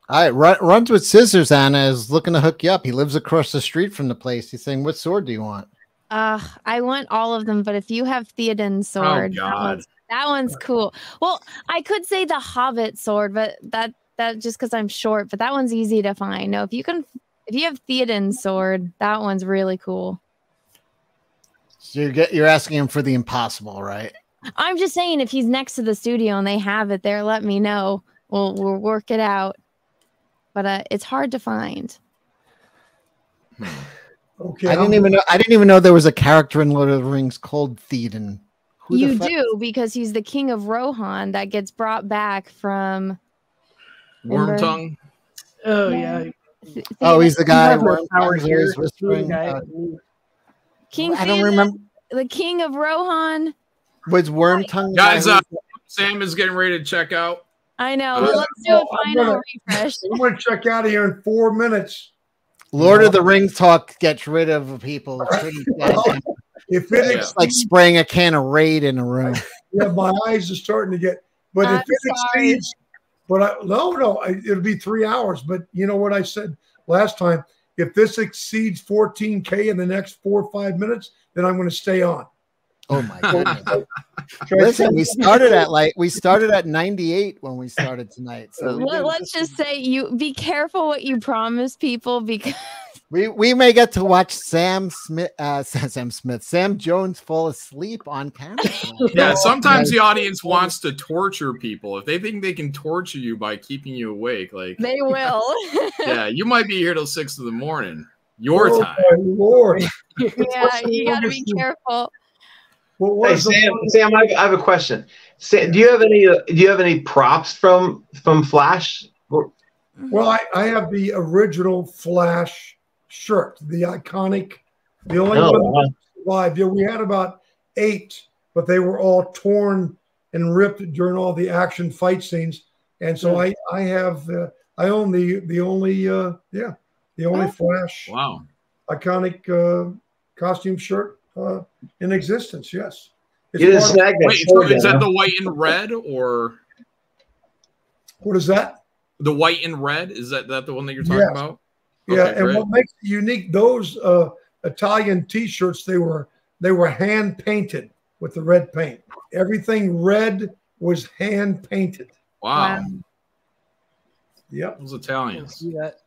Speaker 3: All right, run, runs with scissors. Anna is looking to hook you up. He lives across the street from the place. He's saying, "What sword do you want?"
Speaker 4: Uh, I want all of them, but if you have Theoden's sword, that,
Speaker 3: God.
Speaker 4: one's, that one's cool. Well, I could say the Hobbit sword, but that that just because I'm short, but that one's easy to find. No, if you can, if you have Theoden's sword, that one's really cool.
Speaker 3: So you get you're asking him for the impossible, right?
Speaker 4: I'm just saying, if he's next to the studio and they have it there, let me know. We'll we'll work it out. But uh, it's hard to find.
Speaker 11: Okay.
Speaker 3: I didn't even know. I didn't even know there was a character in Lord of the Rings called Theoden. Who
Speaker 4: you
Speaker 3: fuck-
Speaker 4: do because he's the king of Rohan that gets brought back from.
Speaker 6: Wormtongue.
Speaker 9: Oh yeah.
Speaker 4: Th-
Speaker 3: Oh, he's the guy.
Speaker 9: has no
Speaker 3: Worm
Speaker 9: power
Speaker 3: Tongue's
Speaker 9: here.
Speaker 3: always
Speaker 9: He's the
Speaker 3: whispering.
Speaker 9: guy-
Speaker 3: uh,
Speaker 4: King.
Speaker 3: I don't remember.
Speaker 4: The king of Rohan.
Speaker 3: Was Wormtongue
Speaker 6: Guys,
Speaker 3: who-
Speaker 6: uh, Sam is getting ready to check out.
Speaker 4: I know.
Speaker 6: Uh,
Speaker 4: but let's do a
Speaker 11: I'm
Speaker 4: final
Speaker 11: gonna-
Speaker 4: refresh.
Speaker 11: I'm going to check out of here in four minutes.
Speaker 3: Lord of the Rings talk gets rid of people. pretty. Oh,
Speaker 11: if it
Speaker 3: It's like spraying a can of Raid in a room.
Speaker 11: yeah, my eyes are starting to get. But if
Speaker 4: I'm
Speaker 11: it
Speaker 4: sorry.
Speaker 11: exceeds, but I, no, no, I, it'll be three hours. But you know what I said last time? If this exceeds 14k in the next four or five minutes, then I'm going to stay on.
Speaker 3: Oh my goodness. Listen, we started at like we started at 98 when we started tonight. So we,
Speaker 4: Let,
Speaker 3: did-
Speaker 4: let's just say you be careful what you promise people because
Speaker 3: we we may get to watch Sam Smith uh Sam Smith, Sam Jones fall asleep on camera.
Speaker 6: Yeah, sometimes the audience wants to torture people. If they think they can torture you by keeping you awake, like
Speaker 4: they will.
Speaker 6: yeah, you might be here till six in the morning. Your
Speaker 11: Oh,
Speaker 6: time.
Speaker 11: my Lord.
Speaker 4: yeah, you got to be careful.
Speaker 11: What what
Speaker 10: Hey
Speaker 11: the
Speaker 10: Sam,
Speaker 11: longest-
Speaker 10: Sam, I, I have a question. Sam, do you have any? Uh, do you have any props from from Flash?
Speaker 11: Well, I, I have the original Flash shirt, the iconic, the only
Speaker 10: Oh,
Speaker 11: one
Speaker 10: wow.
Speaker 11: that survived. Yeah, we had about eight, but they were all torn and ripped during all the action fight scenes. And so I I have uh, I own the the only uh yeah the only Flash
Speaker 6: Wow.
Speaker 11: iconic uh, costume shirt uh, in existence. Yes. It's
Speaker 10: You didn't
Speaker 11: of-
Speaker 10: snag
Speaker 6: Wait, so is that the white and red or
Speaker 11: What is that?
Speaker 6: the white and red? Is that that the one that you're talking
Speaker 11: Yes.
Speaker 6: about?
Speaker 11: Yeah,
Speaker 6: Okay,
Speaker 11: and
Speaker 6: great.
Speaker 11: what makes it unique, those uh, Italian T-shirts, they were they were hand painted with the red paint. Everything red was hand painted.
Speaker 6: Wow.
Speaker 11: Yep.
Speaker 6: Those Italians.
Speaker 9: See that?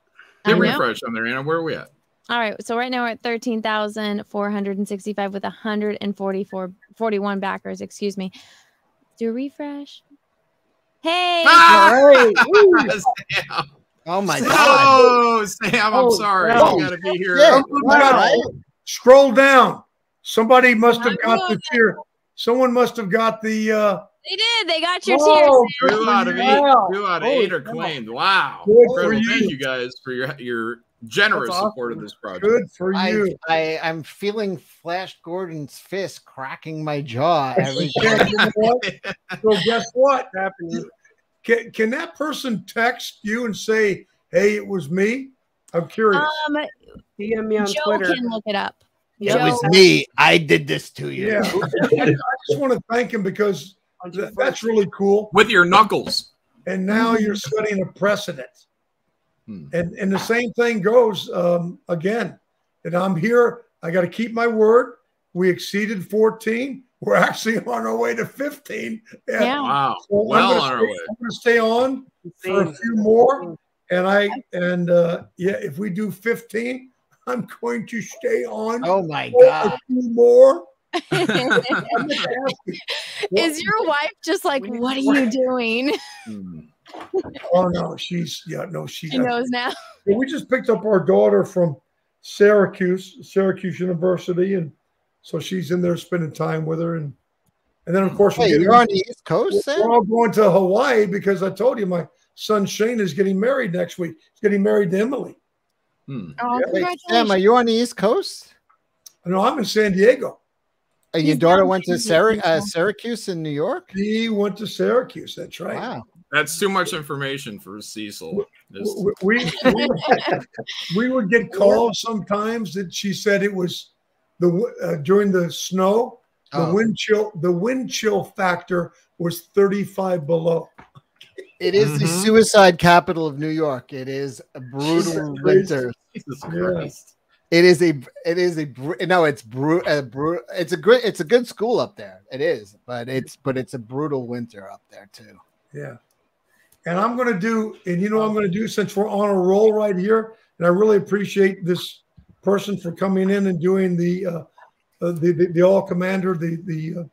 Speaker 4: I
Speaker 6: refresh on there, Anna. Where are we at?
Speaker 4: All right, so right now we're at 13,465 with 144 41 backers, excuse me. Do a refresh. Hey,
Speaker 6: Ah! Sam.
Speaker 3: Oh my god.
Speaker 6: Oh, Sam, I'm
Speaker 11: Oh,
Speaker 6: sorry.
Speaker 11: no.
Speaker 6: You gotta be here.
Speaker 3: Yeah.
Speaker 11: Someone Scroll down. Somebody must have got the cheer. Someone must have got the. Uh,
Speaker 4: they did. They got your
Speaker 11: Oh,
Speaker 4: tears.
Speaker 6: Two out of eight.
Speaker 11: Wow.
Speaker 6: Two out of
Speaker 11: Holy
Speaker 6: eight are claimed. Wow.
Speaker 11: Good for you.
Speaker 6: Thank you guys for your your generous
Speaker 11: awesome.
Speaker 6: support of this project.
Speaker 11: good for
Speaker 3: I,
Speaker 11: you.
Speaker 3: I I'm feeling Flash Gordon's fist cracking my jaw every time.
Speaker 11: you know what? So guess what?
Speaker 9: Happening.
Speaker 11: Can, can that person text you and say, "Hey, it was me"? I'm curious.
Speaker 4: Um,
Speaker 9: DM me on
Speaker 4: Joe
Speaker 9: Twitter.
Speaker 4: can look it up.
Speaker 3: It
Speaker 4: Joe,
Speaker 3: was me. I did this to you.
Speaker 11: Yeah, I, I just want to thank him because that's really cool.
Speaker 6: With your knuckles.
Speaker 11: And now you're setting a precedent.
Speaker 6: Hmm.
Speaker 11: And and the same thing goes um, again. And I'm here. I got to keep my word. We exceeded 14. We're actually on our way to 15. And
Speaker 4: Yeah.
Speaker 6: Wow.
Speaker 11: so I'm
Speaker 6: Well
Speaker 11: gonna
Speaker 6: on our
Speaker 11: stay-
Speaker 6: way.
Speaker 11: I'm going to stay on for a few more. And I and uh, yeah, if we do 15, I'm going to stay on.
Speaker 3: Oh my
Speaker 11: for
Speaker 3: god.
Speaker 11: A few more.
Speaker 4: is your wife just like, what are you doing?
Speaker 11: Oh no, she's yeah, no, she,
Speaker 4: She knows now.
Speaker 11: Yeah, we just picked up our daughter from Syracuse, Syracuse University, and so she's in there spending time with her, and and then of course we're
Speaker 3: Hey, you're on the East Coast,
Speaker 11: we're
Speaker 3: Sam?
Speaker 11: all going to Hawaii because I told you my son Shane is getting married next week. He's getting married to Emily.
Speaker 6: Hmm.
Speaker 4: Oh,
Speaker 3: Wait, Sam, are you on the East Coast?
Speaker 11: No, I'm in San Diego.
Speaker 3: Uh, your daughter went to
Speaker 4: there.
Speaker 3: Syra- uh, Syracuse in New York.
Speaker 11: He went to Syracuse. That's right.
Speaker 3: Wow.
Speaker 6: That's too much information for Cecil. Just-
Speaker 11: We, we, we, we would get calls sometimes that she said it was the uh, during the snow. The
Speaker 3: Oh.
Speaker 11: wind chill, the wind chill factor was 35 below.
Speaker 3: It is the
Speaker 6: Mhm.
Speaker 3: suicide capital of New York. It is a brutal winter.
Speaker 6: Jesus Christ.
Speaker 3: It is a. It is a. No, it's bru- a bru- It's a great. It's a good school up there. It is, but it's but it's a brutal winter up there too.
Speaker 11: Yeah. And I'm going to do, and you know, what I'm going to do since we're on a roll right here, and I really appreciate this person for coming in and doing the uh, uh, the, the the all commander, the the uh,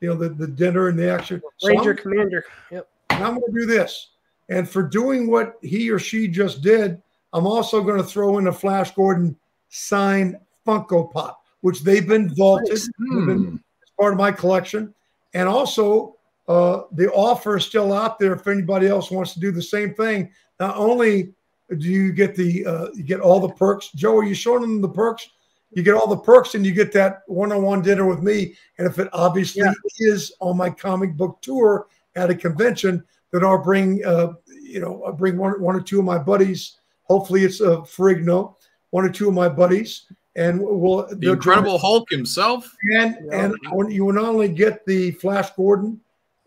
Speaker 11: you know the the dinner and the action.
Speaker 9: Ranger
Speaker 11: I'm-
Speaker 9: Commander. Yep.
Speaker 11: And I'm going to do this. And for doing what he or she just did, I'm also going to throw in a Flash Gordon signed Funko Pop, which they've been vaulted. Been
Speaker 8: Hmm.
Speaker 11: as part of my collection. And also, uh, the offer is still out there if anybody else wants to do the same thing. Not only do you get the uh, you get all the perks, Joe, are you showing them the perks? You get all the perks, and you get that one-on-one dinner with me. And if it obviously is on my comic book tour at a convention, then I'll bring uh, you know I'll bring one one or two of my buddies. Hopefully, it's a uh, Ferrigno, one or two of my buddies, and we'll
Speaker 6: The Incredible Hulk himself.
Speaker 11: and and you will not only get the Flash Gordon,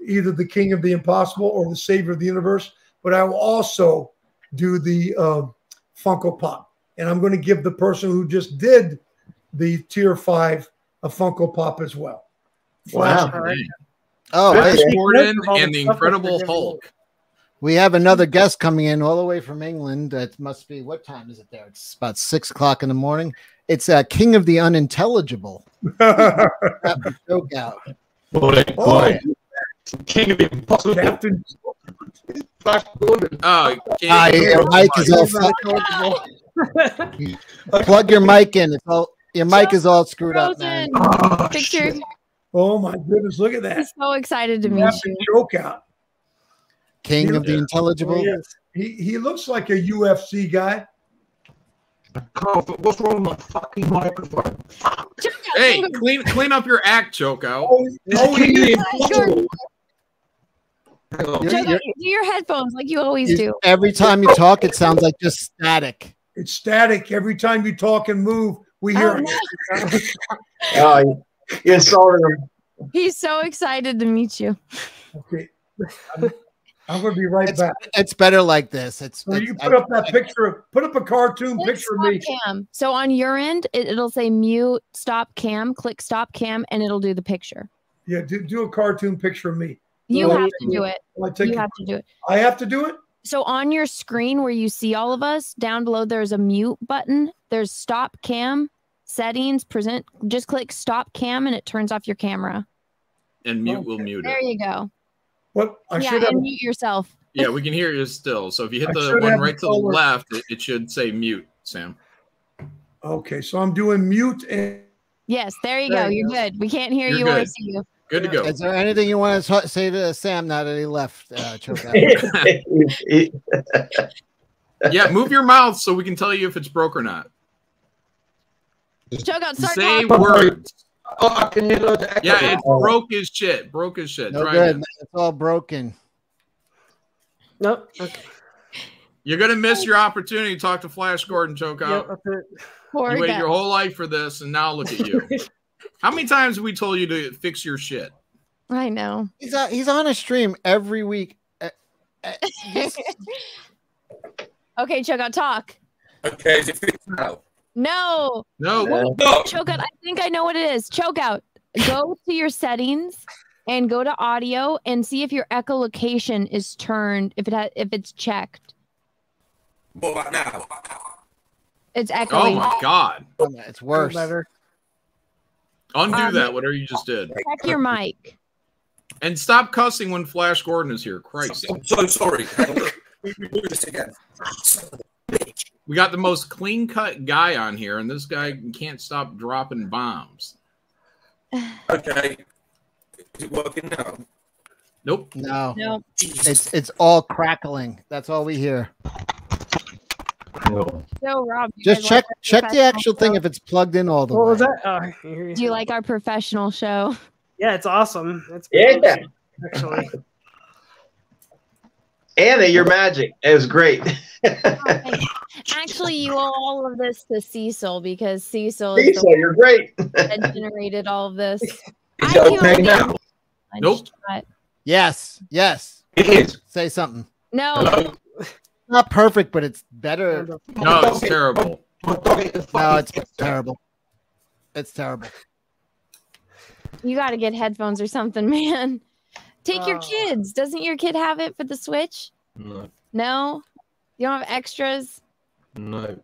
Speaker 11: either the King of the Impossible or the Savior of the Universe, but I will also do the uh, Funko Pop, and I'm going to give the person who just did the Tier Five a Funko Pop as well.
Speaker 10: Wow.
Speaker 3: Oh,
Speaker 6: Flash Gordon and the Incredible Hulk.
Speaker 3: we have another guest coming in all the way from England. It must be what time is it there? It's about six o'clock in the morning. It's uh, King of the Unintelligible. Joke out.
Speaker 11: Oh,
Speaker 18: King of the Impossible.
Speaker 11: Captain.
Speaker 6: Oh,
Speaker 3: Ah, your mic is all fucked. Plug your mic in. It's all your mic is all screwed up, man.
Speaker 4: Picture.
Speaker 11: Oh my goodness! Look at that.
Speaker 4: He's so excited to meet you.
Speaker 11: Choke out.
Speaker 3: King of the
Speaker 11: Oh,
Speaker 3: Intelligible.
Speaker 11: yes. He he looks like a UFC guy.
Speaker 18: What's wrong with my fucking microphone?
Speaker 6: Hey, clean clean up your act, choke out.
Speaker 11: Oh, oh,
Speaker 18: King of the
Speaker 11: he-
Speaker 18: Impossible. Hang on.
Speaker 4: Joe, do your headphones like you always do.
Speaker 3: Every time you talk, it sounds like just static.
Speaker 11: It's static every time you talk and move. We hear
Speaker 4: Oh,
Speaker 11: it.
Speaker 10: Oh, you, you insulted him.
Speaker 4: He's so excited to meet you.
Speaker 11: Okay. I'm, I'm going to be right back.
Speaker 3: It's better like this. It's,
Speaker 11: So
Speaker 3: it's-
Speaker 11: you put up that picture. Put up a cartoon picture of me.
Speaker 4: cam. So on your end, it, it'll say mute stop cam. Click stop cam, and it'll do the picture.
Speaker 11: Yeah, do, do a cartoon picture of me.
Speaker 4: You
Speaker 11: So
Speaker 4: have to do it.
Speaker 11: I take
Speaker 4: You
Speaker 11: it-
Speaker 4: have to do it.
Speaker 11: I have to do it.
Speaker 4: So on your screen where you see all of us, down below there's a mute button. There's stop cam, settings, present. Just click stop cam and it turns off your camera.
Speaker 6: And mute will mute
Speaker 4: There
Speaker 6: it.
Speaker 4: There you go.
Speaker 11: What I
Speaker 4: yeah,
Speaker 11: should have.
Speaker 4: and mute yourself.
Speaker 6: Yeah, we can hear you still. So if you hit the one right to the left, it, it should say mute, Sam.
Speaker 11: Okay, so I'm doing mute and
Speaker 4: Yes, there you
Speaker 11: There
Speaker 4: go.
Speaker 11: you
Speaker 4: You're
Speaker 11: go.
Speaker 4: good. We can't hear
Speaker 6: You're
Speaker 4: you or see you.
Speaker 6: Good to go.
Speaker 3: Is there anything you want to say to Sam now that he left? Uh,
Speaker 6: yeah, move your mouth so we can tell you if it's broke or not.
Speaker 4: Choke out. Start
Speaker 6: Say
Speaker 4: talking.
Speaker 6: words.
Speaker 18: Oh, can hear loads of echo.
Speaker 6: Yeah, it's broke as shit. Broke as shit.
Speaker 3: No
Speaker 6: Try
Speaker 3: good.
Speaker 6: again.
Speaker 3: Man. It's all broken.
Speaker 9: Nope. Okay.
Speaker 6: You're gonna miss your opportunity to talk to Flash Gordon choke out.
Speaker 9: that's it.
Speaker 6: You waited your whole life for this, and now look at you. How many times have we told you to fix your shit?
Speaker 4: I know.
Speaker 3: He's on, he's on a stream every week. Uh, uh, this-
Speaker 4: okay, choke out. Talk.
Speaker 18: Okay, is it fixed now?
Speaker 4: No.
Speaker 6: No.
Speaker 18: No.
Speaker 4: Choke out. I think I know what it is. Choke out. Go to your settings and go to audio and see if your echo cancellation is turned. If it has, if it's checked,
Speaker 18: What about now?
Speaker 4: it's echoing.
Speaker 6: Oh my god.
Speaker 3: it's worse.
Speaker 9: Better.
Speaker 6: Undo
Speaker 4: Um,
Speaker 6: that, whatever you just did.
Speaker 4: Check your mic.
Speaker 6: And stop cussing when Flash Gordon is here. Christ.
Speaker 18: I'm so sorry. Do this again.
Speaker 6: We got the most clean cut guy on here, and this guy can't stop dropping bombs.
Speaker 18: Okay. Is it working now?
Speaker 6: Nope.
Speaker 3: No.
Speaker 4: No.
Speaker 3: It's it's all crackling. That's all we hear.
Speaker 4: So Rob,
Speaker 3: Just check
Speaker 4: like
Speaker 3: check the
Speaker 4: professional
Speaker 3: actual thing if it's plugged in all the
Speaker 9: What
Speaker 3: way.
Speaker 9: was that? Oh, I can hear you.
Speaker 4: Do you like our professional show?
Speaker 9: Yeah, it's awesome. It's
Speaker 10: Yeah.
Speaker 9: actually.
Speaker 10: Anna, you're magic. It was great.
Speaker 4: Actually, you owe all of this to Cecil because Cecil
Speaker 10: Cecil,
Speaker 4: the
Speaker 10: you're great.
Speaker 4: that generated all of this.
Speaker 18: Is
Speaker 4: I
Speaker 18: it okay now?
Speaker 6: Nope.
Speaker 4: But-
Speaker 3: Yes, yes.
Speaker 18: It is.
Speaker 3: Say something.
Speaker 4: No,
Speaker 18: Hello?
Speaker 3: Not perfect, but it's better.
Speaker 6: No, it's terrible.
Speaker 18: My dog ate the
Speaker 3: No, it's terrible. It's terrible.
Speaker 4: you got to get headphones or something, man. Take your
Speaker 9: Oh.
Speaker 4: kids. Doesn't your kid have it for the Switch?
Speaker 18: No,
Speaker 4: No, you don't have extras.
Speaker 18: no.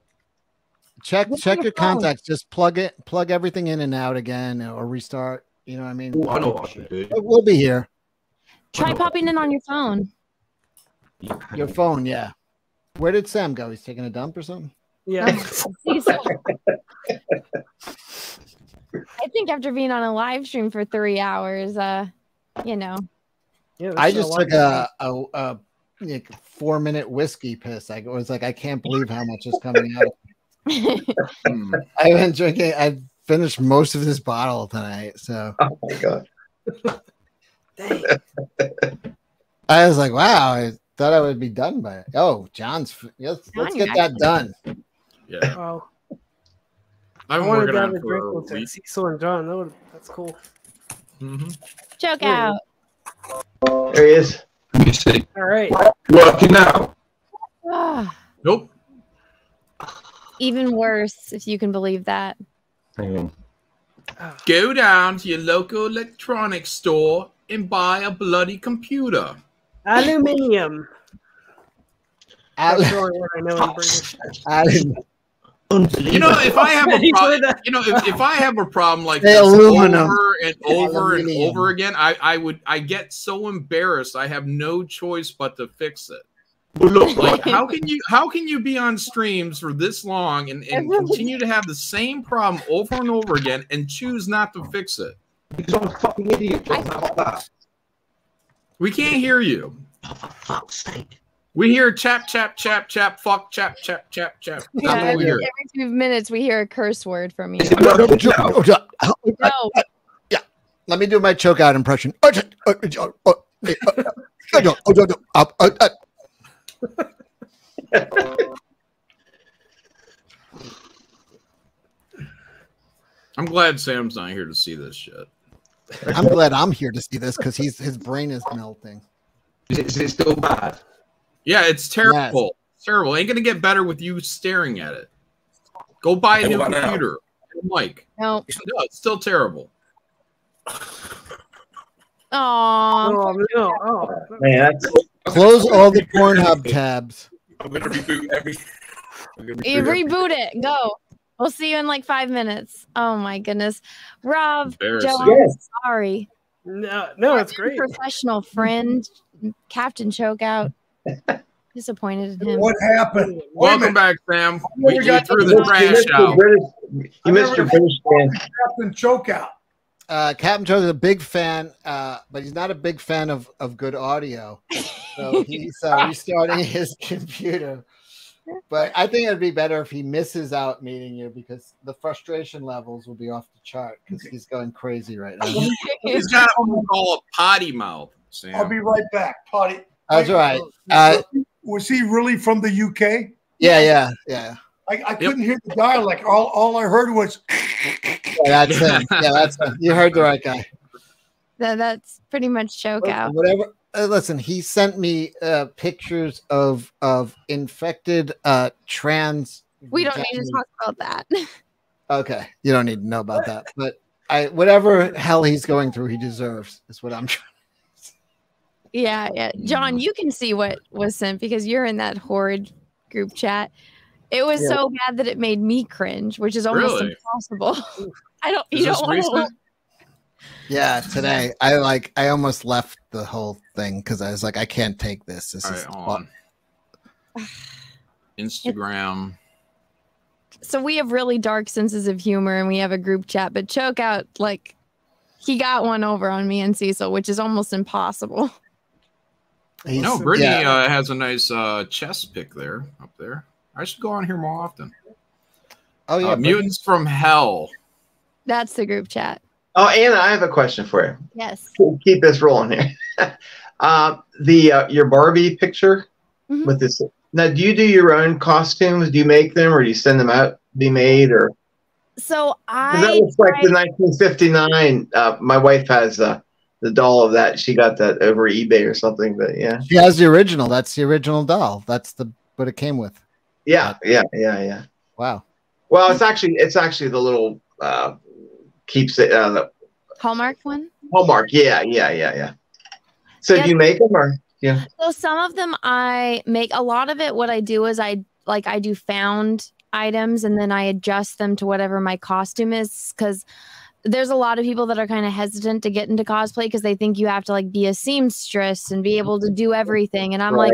Speaker 3: Check
Speaker 4: What's
Speaker 3: check
Speaker 4: your
Speaker 3: your contacts. Just plug it, plug everything in and out again, or restart. You know what I mean?
Speaker 18: Oh, I know what I should do.
Speaker 3: We'll be here.
Speaker 4: Try popping in on your phone.
Speaker 3: Your phone, yeah. Where did Sam go? He's taking a dump or something.
Speaker 9: Yeah.
Speaker 4: I think after being on a live stream for three hours, uh, you know.
Speaker 9: Yeah,
Speaker 3: I just took a, a, a like four minute whiskey piss. I was like, I can't believe how much is coming out. I've been drinking. I finished most of this bottle tonight. So,
Speaker 10: oh my god,
Speaker 3: I was like, wow. I thought I would be done by it. Oh, Jon's. Let's, let's get that done.
Speaker 6: Yeah.
Speaker 9: Oh,
Speaker 6: I've
Speaker 9: I
Speaker 6: been
Speaker 9: wanted
Speaker 6: working
Speaker 9: to
Speaker 6: on
Speaker 9: have a drink
Speaker 6: a
Speaker 9: with
Speaker 6: week.
Speaker 9: Cecil and Jon. That would, that's cool. Mm-hmm.
Speaker 4: Choke
Speaker 9: Yeah.
Speaker 4: out.
Speaker 10: there he is.
Speaker 18: Let me see.
Speaker 9: All right.
Speaker 18: Working out.
Speaker 6: Nope.
Speaker 4: even worse, if you can believe that.
Speaker 18: Hang on.
Speaker 6: Go down to your local electronics store and buy a bloody computer.
Speaker 9: Aluminium.
Speaker 3: Al-
Speaker 9: That's the only word I know in British.
Speaker 3: Alan-
Speaker 6: You know, if I have a problem, you know, if, if I have a problem like this
Speaker 3: aluminum.
Speaker 6: over and over and over again, I, I would I get so embarrassed. I have no choice but to fix it. Like how can you how can you be on streams for this long and, and continue to have the same problem over and over again and choose not to fix it?
Speaker 18: Because I'm a fucking idiot. Jon. How about that?
Speaker 6: We can't hear you.
Speaker 18: Oh, for fuck's sake.
Speaker 6: We hear chap chap chap chap fuck chap chap chap chap.
Speaker 4: Yeah, every,
Speaker 6: hear.
Speaker 4: every few minutes we hear a curse word from you.
Speaker 18: Is it working now?
Speaker 3: Oh, Jon- oh,
Speaker 4: No,
Speaker 3: Yeah. Let me do my choke out impression.
Speaker 6: I'm glad Sam's not here to see this shit.
Speaker 3: I'm glad I'm here to see this because he's his brain is melting.
Speaker 18: Is it, is it still bad?
Speaker 6: Yeah, it's terrible. It's terrible. Ain't gonna get better with you staring at it. Go buy a new computer. Mike.
Speaker 4: no.
Speaker 6: No, it's still terrible.
Speaker 4: Aw.
Speaker 9: Oh, no. Oh.
Speaker 10: Man, that's
Speaker 3: Close all the Pornhub tabs.
Speaker 18: I'm gonna reboot every. I'm gonna
Speaker 4: You
Speaker 18: reboot
Speaker 4: reboot it. Go. We'll see you in like five minutes. Oh my goodness. Rob, Joe,
Speaker 10: Yes.
Speaker 4: sorry.
Speaker 9: No, no, it's great.
Speaker 4: Professional friend, Captain Chokeout. Disappointed in him.
Speaker 11: What happened?
Speaker 6: Welcome
Speaker 11: minute.
Speaker 6: back, Sam.
Speaker 11: never
Speaker 6: We, we
Speaker 11: got through
Speaker 6: the
Speaker 11: this.
Speaker 6: trash
Speaker 10: you missed
Speaker 6: out.
Speaker 10: your British, you missed your British fan.
Speaker 11: Captain Chokeout.
Speaker 3: Uh, Captain Joe's a big fan, uh, but he's not a big fan of, of good audio. So he's uh, restarting his computer. But I think it'd be better if he misses out meeting you because the frustration levels will be off the chart because he's going crazy right now.
Speaker 6: He's got what we call a potty mouth, Sam.
Speaker 11: I'll be right back. Potty.
Speaker 3: That's right. Uh,
Speaker 11: Was he really from the UK?
Speaker 3: yeah, yeah, yeah.
Speaker 11: I, I couldn't hear the dialect. All, all I heard was
Speaker 3: Yeah, that's him. Yeah, that's him. You heard the right guy.
Speaker 4: That, that's pretty much Chokeout.
Speaker 3: Whatever. Uh, listen, he sent me uh, pictures of of infected uh, trans.
Speaker 4: We don't need to talk about that.
Speaker 3: Okay, you don't need to know about that, but I whatever hell he's going through, he deserves. Is what I'm trying.
Speaker 4: Yeah, yeah. Jon, you can see what was sent because you're in that horrid group chat. It was
Speaker 3: Yeah.
Speaker 4: so bad that it made me cringe, which is almost
Speaker 6: Really?
Speaker 4: impossible. I don't.
Speaker 6: Is
Speaker 4: You don't want to.
Speaker 6: Recent?
Speaker 3: Yeah, today I like I almost left the whole thing because I was like, I can't take this. This
Speaker 6: All
Speaker 3: is
Speaker 6: right, on. Instagram.
Speaker 4: So we have really dark senses of humor, and we have a group chat. But choke out like, he got one over on me and Cecil, which is almost impossible.
Speaker 3: He's-
Speaker 6: No, Brittany
Speaker 3: yeah.
Speaker 6: uh, has a nice uh, chest pick there, up there. I should go on here more often.
Speaker 3: oh yeah,
Speaker 6: Uh, Mutants from Hell.
Speaker 4: That's the group chat.
Speaker 10: Oh, Anna, I have a question for you.
Speaker 4: Yes.
Speaker 10: Keep this rolling here. uh, the uh, your Barbie picture
Speaker 4: Mhm.
Speaker 10: with this. Now, do you do your own costumes? Do you make them, or do you send them out to be made? Or
Speaker 4: So I
Speaker 10: that looks like the 1959. Uh, my wife has uh, the doll of that. She got that over eBay or something. But yeah,
Speaker 3: She has the original. That's the original doll. That's the what it came with.
Speaker 10: yeah, yeah, yeah, yeah.
Speaker 3: Wow.
Speaker 10: Well, it's actually it's actually the little uh, keeps it uh,
Speaker 4: Hallmark one.
Speaker 10: Hallmark. Yeah, yeah, yeah, yeah. So
Speaker 4: Yeah.
Speaker 10: do you make them or yeah?
Speaker 4: So some of them I make. A lot of it, what I do is I like I do found items and then I adjust them to whatever my costume is because there's a lot of people that are kind of hesitant to get into cosplay because they think you have to like be a seamstress and be able to do everything. And I'm like,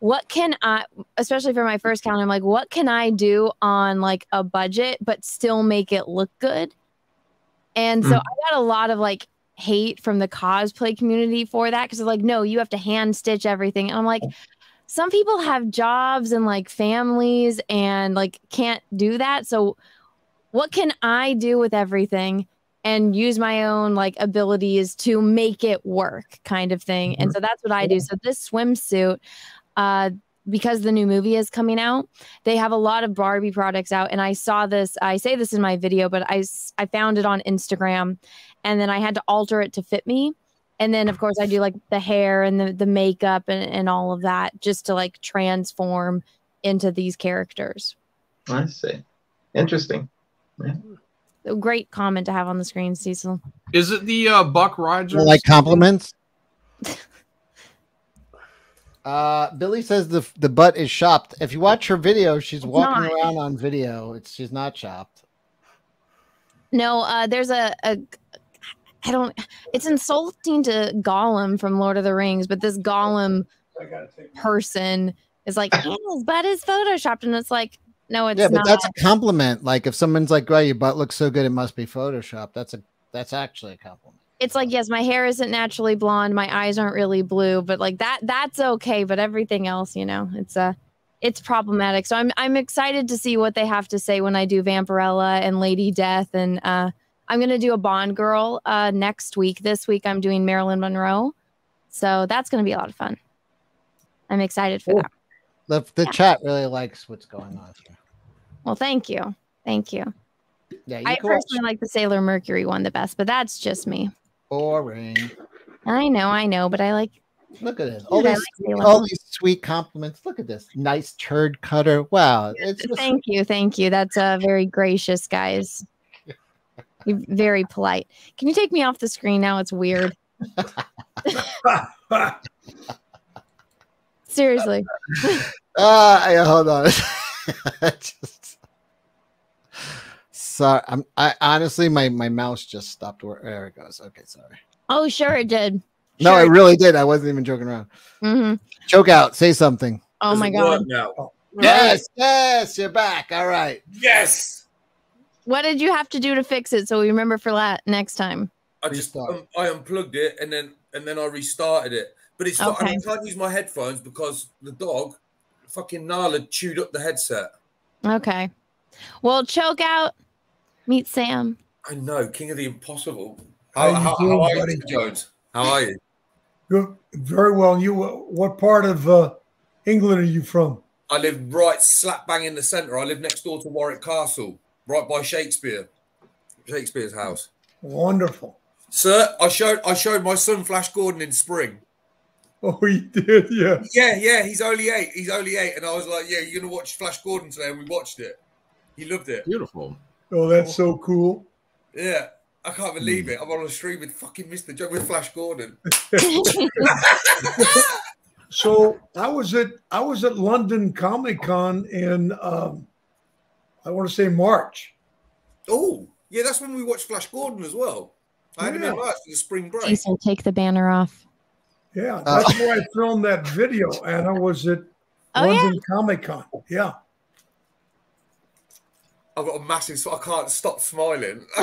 Speaker 4: what can I, especially for my first count, I'm like, what can I do on like a budget but still make it look good? And so
Speaker 19: Mm.
Speaker 4: I got a lot of like hate from the cosplay community for that because like, no, you have to hand stitch everything. And I'm like, some people have jobs and like families and like can't do that. So what can I do with everything and use my own like abilities to make it work kind of thing. And so that's what I do. So this swimsuit, uh, because the new movie is coming out, they have a lot of Barbie products out. And I saw this, I say this in my video, but I, I found it on Instagram and then I had to alter it to fit me. And then of course I do like the hair and the, the makeup and, and all of that just to like transform into these characters.
Speaker 10: I see. Interesting.
Speaker 4: A great comment to have on the screen, Cecil.
Speaker 6: Is it the uh, Buck Rogers?
Speaker 3: You like compliments? Uh, Billy says the the butt is chopped. If you watch her video, she's walking
Speaker 4: not.
Speaker 3: around on video. It's she's not chopped.
Speaker 4: No, uh, there's a, a I don't it's insulting to Gollum from Lord of the Rings, but this Gollum person is like, "Oh, his butt is photoshopped, and it's like, no, it's
Speaker 3: yeah, but
Speaker 4: not.
Speaker 3: that's a compliment. Like if someone's like, "Wow, your butt looks so good, it must be photoshopped." That's a that's actually a compliment.
Speaker 4: It's like, yes, my hair isn't naturally blonde, my eyes aren't really blue, but like that that's okay. But everything else, you know, it's a it's problematic. So I'm I'm excited to see what they have to say when I do Vampirella and Lady Death, and uh, I'm gonna do a Bond girl uh, next week. This week I'm doing Marilyn Monroe, so that's gonna be a lot of fun. I'm excited for that.
Speaker 3: The the chat really likes what's going on here.
Speaker 4: Well, thank you, thank you.
Speaker 3: Yeah, you
Speaker 4: I
Speaker 3: watch
Speaker 4: personally like the Sailor Mercury one the best, but that's just me.
Speaker 3: Boring.
Speaker 4: I know, I know, but I like.
Speaker 3: Look at this. All these
Speaker 4: like
Speaker 3: all these sweet compliments. Look at this. Nice turd cutter. Wow. It's just,
Speaker 4: Thank you, thank you. That's uh, very gracious, guys. You're very polite. Can you take me off the screen now? It's weird. Seriously.
Speaker 3: uh yeah, hold on. just sorry. I'm I honestly my my mouse just stopped work. There it goes. Okay, sorry.
Speaker 4: Oh, sure it did.
Speaker 3: No, I really did. I wasn't even joking around.
Speaker 4: Mm-hmm.
Speaker 3: Choke out. Say something.
Speaker 4: Oh my god.
Speaker 18: now.
Speaker 3: Yes, yes, you're back. All right.
Speaker 18: Yes.
Speaker 4: What did you have to do to fix it so we remember for that next time?
Speaker 18: I just um, I unplugged it and then and then I restarted it. But it's not,
Speaker 4: Okay.
Speaker 18: I can't use my headphones because the dog, fucking Nala, chewed up the headset.
Speaker 4: Okay. Well, choke out. Meet Sam.
Speaker 18: I know, King of the Impossible.
Speaker 11: How
Speaker 18: How, how, how are you,
Speaker 11: buddy?
Speaker 18: Jones? How are you?
Speaker 11: Good. Very well. And you, what part of uh, England are you from?
Speaker 18: I live right slap bang in the centre. I live next door to Warwick Castle, right by Shakespeare, Shakespeare's house.
Speaker 11: Wonderful.
Speaker 18: Sir, I showed I showed my son Flash Gordon in spring.
Speaker 11: Oh, he did, yeah.
Speaker 18: Yeah, yeah, he's only eight. He's only eight, and I was like, "Yeah, you're gonna watch Flash Gordon today," and we watched it. He loved it.
Speaker 6: Beautiful.
Speaker 11: Oh, that's so cool.
Speaker 18: Yeah, I can't believe it. I'm on a stream with fucking Mr. Joe with Flash Gordon.
Speaker 11: So I was at I was at London Comic Con in um, I want to say March.
Speaker 18: Oh, yeah, that's when we watched Flash Gordon as well. I had him in March for the spring break.
Speaker 4: Cecil, take the banner off.
Speaker 11: Yeah,
Speaker 3: Uh,
Speaker 11: that's where I filmed that video, and I was at
Speaker 4: Oh, yeah?
Speaker 11: London Comic Con. Yeah.
Speaker 18: I've got a massive. so I can't stop smiling.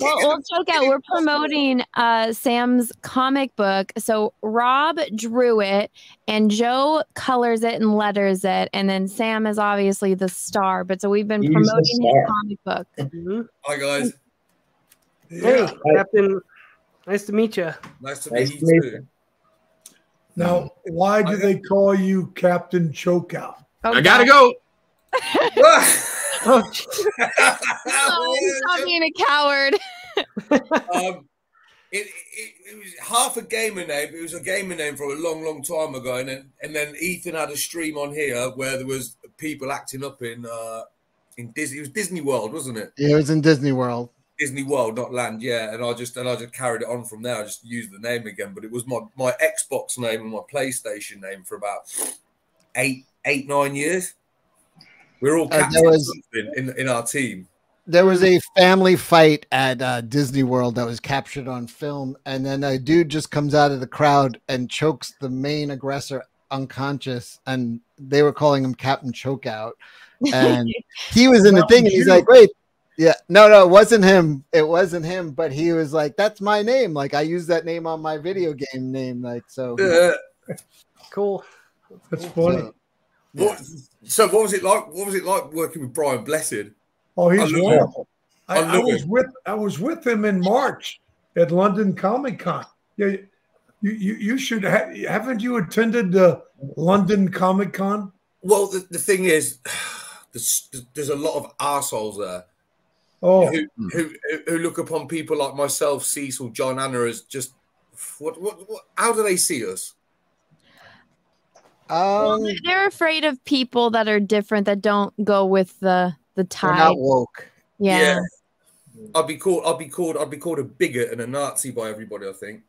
Speaker 4: well, well, choke out. We're promoting uh, Sam's comic book. So Rob drew it, and Joe colors it and letters it, and then Sam is obviously the star. But so we've been
Speaker 10: He's the
Speaker 4: promoting his comic book.
Speaker 9: Mm-hmm.
Speaker 18: Hi guys,
Speaker 9: Hey, Captain. Nice to meet you.
Speaker 18: nice to
Speaker 10: Nice
Speaker 18: meet
Speaker 10: to
Speaker 18: you
Speaker 10: meet
Speaker 18: too.
Speaker 11: Now, why do they call you Captain Chokeout?
Speaker 4: Oh,
Speaker 6: I gotta go.
Speaker 9: Oh,
Speaker 4: Oh, stop being a coward.
Speaker 18: um, it, it, it was half a gamer name. It was a gamer name for a long, long time ago, and then and then Ethan had a stream on here where there was people acting up in uh in Disney. It was Disney World, wasn't it?
Speaker 3: Yeah, It was in Disney World.
Speaker 18: Disney World, not Land. Yeah, and I just and I just carried it on from there. I just used the name again, but it was my my Xbox name and my PlayStation name for about eight eight nine years. We're all
Speaker 3: Uh,
Speaker 18: captains
Speaker 3: there was-
Speaker 18: in, in in our team.
Speaker 3: there was a family fight at uh, Disney World that was captured on film, and then a dude just comes out of the crowd and chokes the main aggressor unconscious, and they were calling him Captain Chokeout, and he was in the thing, and he's like, "Wait, yeah, no, no, it wasn't him. It wasn't him, but he was like, "That's my name. Like I use that name on my video game name. Like so."
Speaker 9: Cool.
Speaker 11: That's funny.
Speaker 18: What, so what was it like? What was it like working with Brian Blessed?
Speaker 11: Oh, he's wonderful. I,
Speaker 18: I
Speaker 11: I was with I was with him in March at London Comic Con. Yeah, you you, you should ha- haven't you attended the London Comic Con?
Speaker 18: Well, the, the thing is, there's, there's a lot of assholes there
Speaker 11: Oh,
Speaker 18: who, who who look upon people like myself, Cecil, Jon Anna as just what what, what how do they see us?
Speaker 4: Well,
Speaker 3: Um,
Speaker 4: they- they're afraid of people that are different that don't go with the the
Speaker 3: they're
Speaker 4: tide.
Speaker 3: not woke.
Speaker 4: Yeah.
Speaker 18: I'll be called I'll be called I'll be called a bigot and a Nazi by everybody. I think.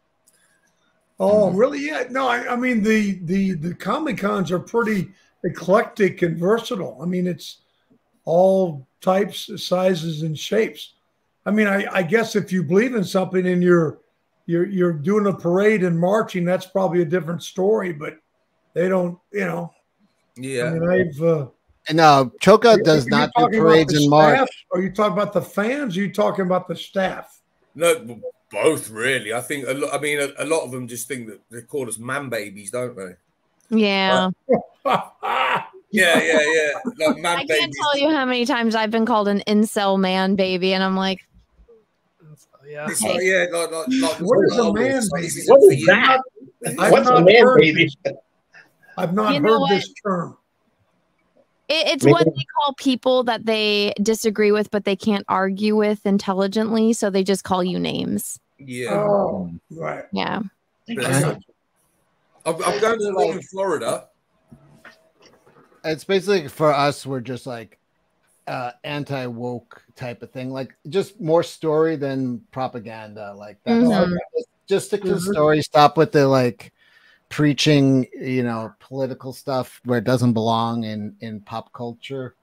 Speaker 11: oh, really? Yeah. No, I, I mean the the the Comic Cons are pretty eclectic and versatile. I mean, it's all types, sizes, and shapes. I mean, I, I guess if you believe in something and you're you're you're doing a parade and marching, that's probably a different story. But they don't, you know.
Speaker 18: Yeah.
Speaker 11: I mean, I've. Uh,
Speaker 3: No, Chokeout
Speaker 11: Are
Speaker 3: does not do parades in March.
Speaker 11: staff? Are you talking about the fans? Or are you talking about the staff?
Speaker 18: No, both really. I think a lot. I mean, a, a lot of them just think that they call us man babies, don't they?
Speaker 4: Yeah.
Speaker 18: Yeah, yeah, yeah. Like man
Speaker 4: I can't
Speaker 18: babies.
Speaker 4: tell you how many times I've been called an incel man baby, and I'm like,
Speaker 9: Yeah.
Speaker 18: It's like, yeah, like, like, like
Speaker 11: What is a man
Speaker 18: it's
Speaker 11: baby?
Speaker 18: this
Speaker 11: What
Speaker 18: for
Speaker 11: is
Speaker 18: you.
Speaker 11: that?
Speaker 19: What's a man baby?
Speaker 11: This- I've not
Speaker 4: You know
Speaker 11: heard
Speaker 4: what?
Speaker 11: this term.
Speaker 4: it, it's
Speaker 19: Me
Speaker 4: what they call people that they disagree with, but they can't argue with intelligently, so they just call you names.
Speaker 18: Yeah.
Speaker 11: Oh, right.
Speaker 4: Yeah.
Speaker 18: I'm, I'm going to one in Florida.
Speaker 3: It's basically for us, we're just like uh anti woke type of thing, like just more story than propaganda. Like that's
Speaker 4: Mhm.
Speaker 3: just, just stick to the
Speaker 11: Mhm.
Speaker 3: story. Stop with the like preaching, you know, political stuff where it doesn't belong in in pop culture.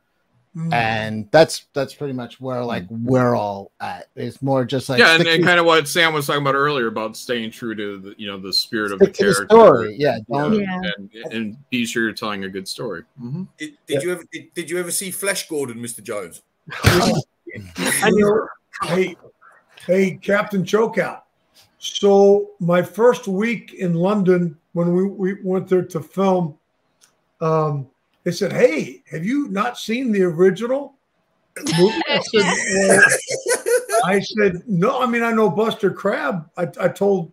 Speaker 11: Mm.
Speaker 3: And that's that's pretty much where like we're all at. It's more just like
Speaker 6: yeah, and, and kind of what Sam was talking about earlier about staying true to the you know the spirit of the
Speaker 3: Stick to the
Speaker 6: character.
Speaker 3: story, yeah,
Speaker 6: you
Speaker 3: don't-
Speaker 4: Yeah.
Speaker 6: and, and be sure you're telling a good story. Mhm.
Speaker 18: Did, did you ever did, did you ever see Flesh Gordon, Mr. Jones?
Speaker 11: Hey, hey, Captain Chokeout. So my first week in London, when we, we went there to film, um, they said, "Hey, have you not seen the original?" movie?" I said, "Well," I said, "No. I mean, I know Buster Crabbe. I, I told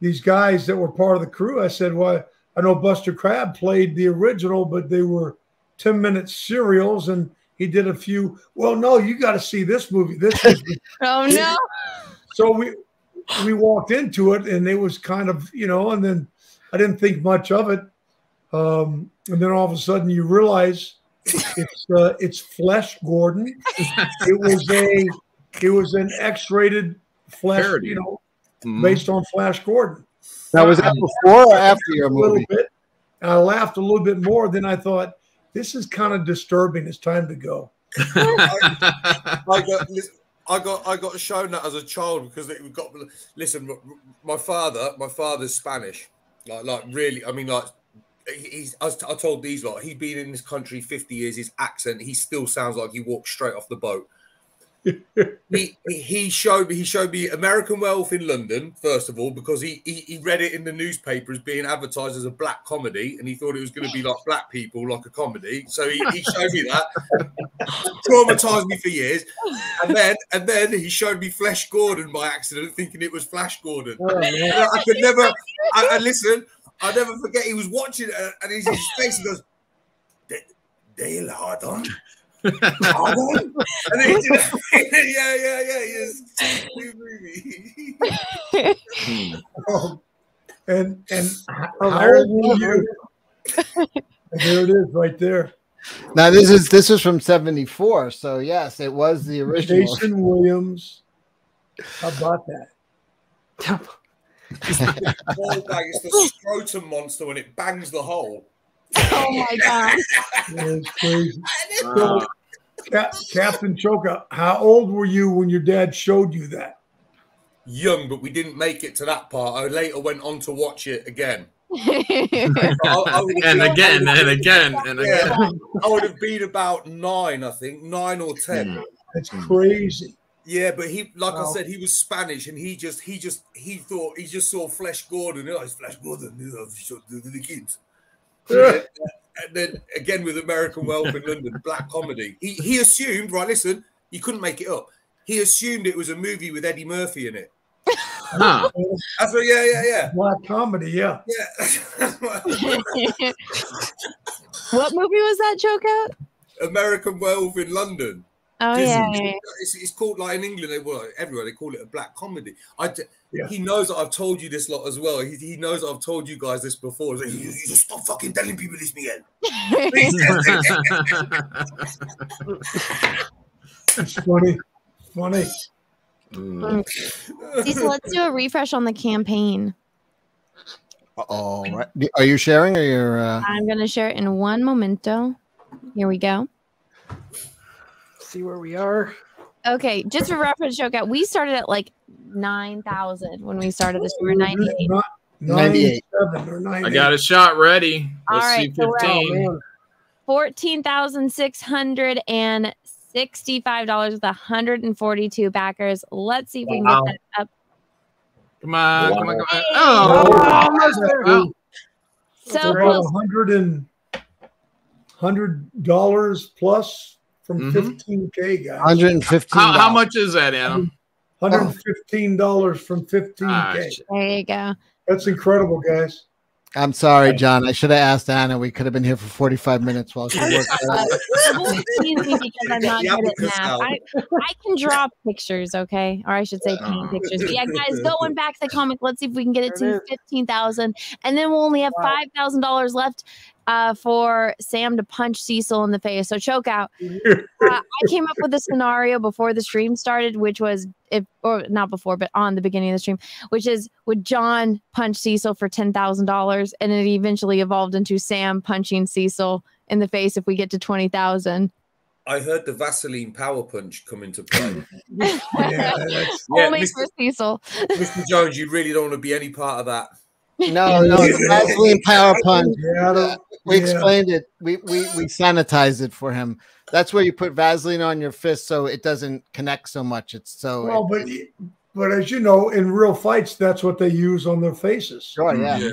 Speaker 11: these guys that were part of the crew. I said, "Well, I know Buster Crabbe played the original, but they were ten minute serials, and he did a few. Well, no, you got to see this movie. This is
Speaker 4: Oh no.
Speaker 11: so we we walked into it and it was kind of you know and then i didn't think much of it um and then all of a sudden you realize it's uh, it's flesh gordon it was a it was an x-rated flesh
Speaker 6: Parody.
Speaker 11: you know
Speaker 6: Mhm.
Speaker 11: based on flash gordon
Speaker 3: Now, was that before or after your movie?
Speaker 11: a little bit and i laughed a little bit more then i thought this is kind of disturbing it's time to go
Speaker 18: I got I got I got shown that as a child because it got listen. My father, my father's Spanish, like like really. I mean, like he's. I, was, I told these lot he's been in this country fifty years. His accent, he still sounds like he walked straight off the boat. He he showed me he showed me American Werewolf in London first of all because he, he he read it in the newspaper as being advertised as a black comedy and he thought it was going to be like black people like a comedy. So he, he showed me that. Traumatized me for years. And then and then he showed me Flesh Gordon by accident thinking it was Flash Gordon.
Speaker 11: Oh.
Speaker 18: And I, could never I, I listen I never forget he was watching it and his, his face he goes "De- Dale Hardon Hardon and then he did yeah yeah yeah yes new movie
Speaker 11: Oh, and and how old were you? And there it is, right there.
Speaker 3: Now this is this is from '74, so yes, it was the original.
Speaker 11: Jason Williams. How about that?
Speaker 18: ball bag it's the scrotum monster when it bangs the hole
Speaker 4: Oh my god.
Speaker 11: That is crazy.
Speaker 18: So,
Speaker 11: Cap- Captain Choka, how old were you when your dad showed you that?
Speaker 18: Young, but we didn't make it to that part. I later went on to watch it again. I- I would have
Speaker 6: and
Speaker 18: been-
Speaker 6: again, and again, and again.
Speaker 18: I would have been about nine, I think, nine or ten. Hmm.
Speaker 11: That's crazy.
Speaker 18: Yeah, but he, like
Speaker 11: Wow.
Speaker 18: I said, he was Spanish, and he just, he just, he thought he just saw Flesh Gordon. Oh, it's Flesh Gordon. You know, the, the kids.
Speaker 11: Yeah.
Speaker 18: and then again with American Werewolf in London, black comedy. He he assumed, right? Listen, you couldn't make it up. He assumed it was a movie with Eddie Murphy in it.
Speaker 6: Huh.
Speaker 18: That's what, yeah, yeah, yeah.
Speaker 11: Black comedy, yeah.
Speaker 18: Yeah.
Speaker 4: what movie was that choke out?
Speaker 18: American Werewolf in London.
Speaker 4: Oh
Speaker 18: Disney.
Speaker 4: yeah, yeah, yeah.
Speaker 18: It's, it's called like in England, they, well, everywhere they call it a black comedy. I, d- he knows that I've told you this lot as well. He, he knows that I've told you guys this before. He's like, you, you just stop fucking telling people this, Miguel.
Speaker 11: It's funny. Funny.
Speaker 4: Cecil, let's do a refresh on the campaign.
Speaker 3: All right. Are you sharing or you're uh
Speaker 4: I'm gonna share it in one momento. Here we go.
Speaker 9: See where we are.
Speaker 4: Okay, just for reference, choke out. We started at like nine thousand when we started this. We were ninety eight.
Speaker 11: Not-
Speaker 3: 98.
Speaker 11: 97 or 98.
Speaker 6: I got a shot ready.
Speaker 4: All
Speaker 6: Let's
Speaker 4: right,
Speaker 6: see
Speaker 4: so we're
Speaker 6: 15.
Speaker 4: fourteen thousand six hundred and sixty-five dollars with hundred and forty-two backers. Let's see if we can
Speaker 6: Wow.
Speaker 4: get that up.
Speaker 6: Come on, come on, come on.
Speaker 11: Oh,
Speaker 6: Oh,
Speaker 11: almost there.
Speaker 6: Oh.
Speaker 4: So
Speaker 11: about
Speaker 4: close.
Speaker 11: a hundred and hundred dollars plus from
Speaker 6: Mhm.
Speaker 11: fifteen K guys.
Speaker 3: 115
Speaker 6: How, how much is that, Adam?
Speaker 11: Hundred and fifteen dollars from fifteen
Speaker 6: Ah,
Speaker 11: K.
Speaker 6: shit.
Speaker 4: There you go.
Speaker 11: That's incredible, guys.
Speaker 3: I'm sorry, Jon. I should have asked Anna. We could have been here for 45 minutes while she worked it out.
Speaker 4: Don't tease me because I'm not
Speaker 18: The
Speaker 4: good at math. I, I can draw pictures, okay, or I should say paint pictures. But yeah, guys, going back to the comic. Let's see if we can get it to
Speaker 9: it is.
Speaker 4: fifteen thousand, and then we'll only have five thousand dollars left uh, for Sam to punch Cecil in the face. So choke out. Uh, I came up with a scenario before the stream started, which was if or not before, but on the beginning of the stream, which is would Jon punch Cecil for ten thousand dollars, and it eventually evolved into Sam punching Cecil in the face if we get to twenty thousand.
Speaker 18: I heard the Vaseline power punch come into play.
Speaker 11: Yeah,
Speaker 18: Yeah,
Speaker 4: Only
Speaker 18: Mr.
Speaker 4: for Cecil.
Speaker 18: Mr. Jones, you really don't want to be any part of that.
Speaker 3: No, no, the Vaseline Power Punch.
Speaker 11: yeah, I don't-
Speaker 3: We
Speaker 11: yeah.
Speaker 3: explained it. We, we we sanitized it for him. That's where you put Vaseline on your fist so it doesn't connect so much. It's so
Speaker 11: Well, but but as you know, in real fights, that's what they use on their faces.
Speaker 3: sure, yeah.
Speaker 18: Yeah.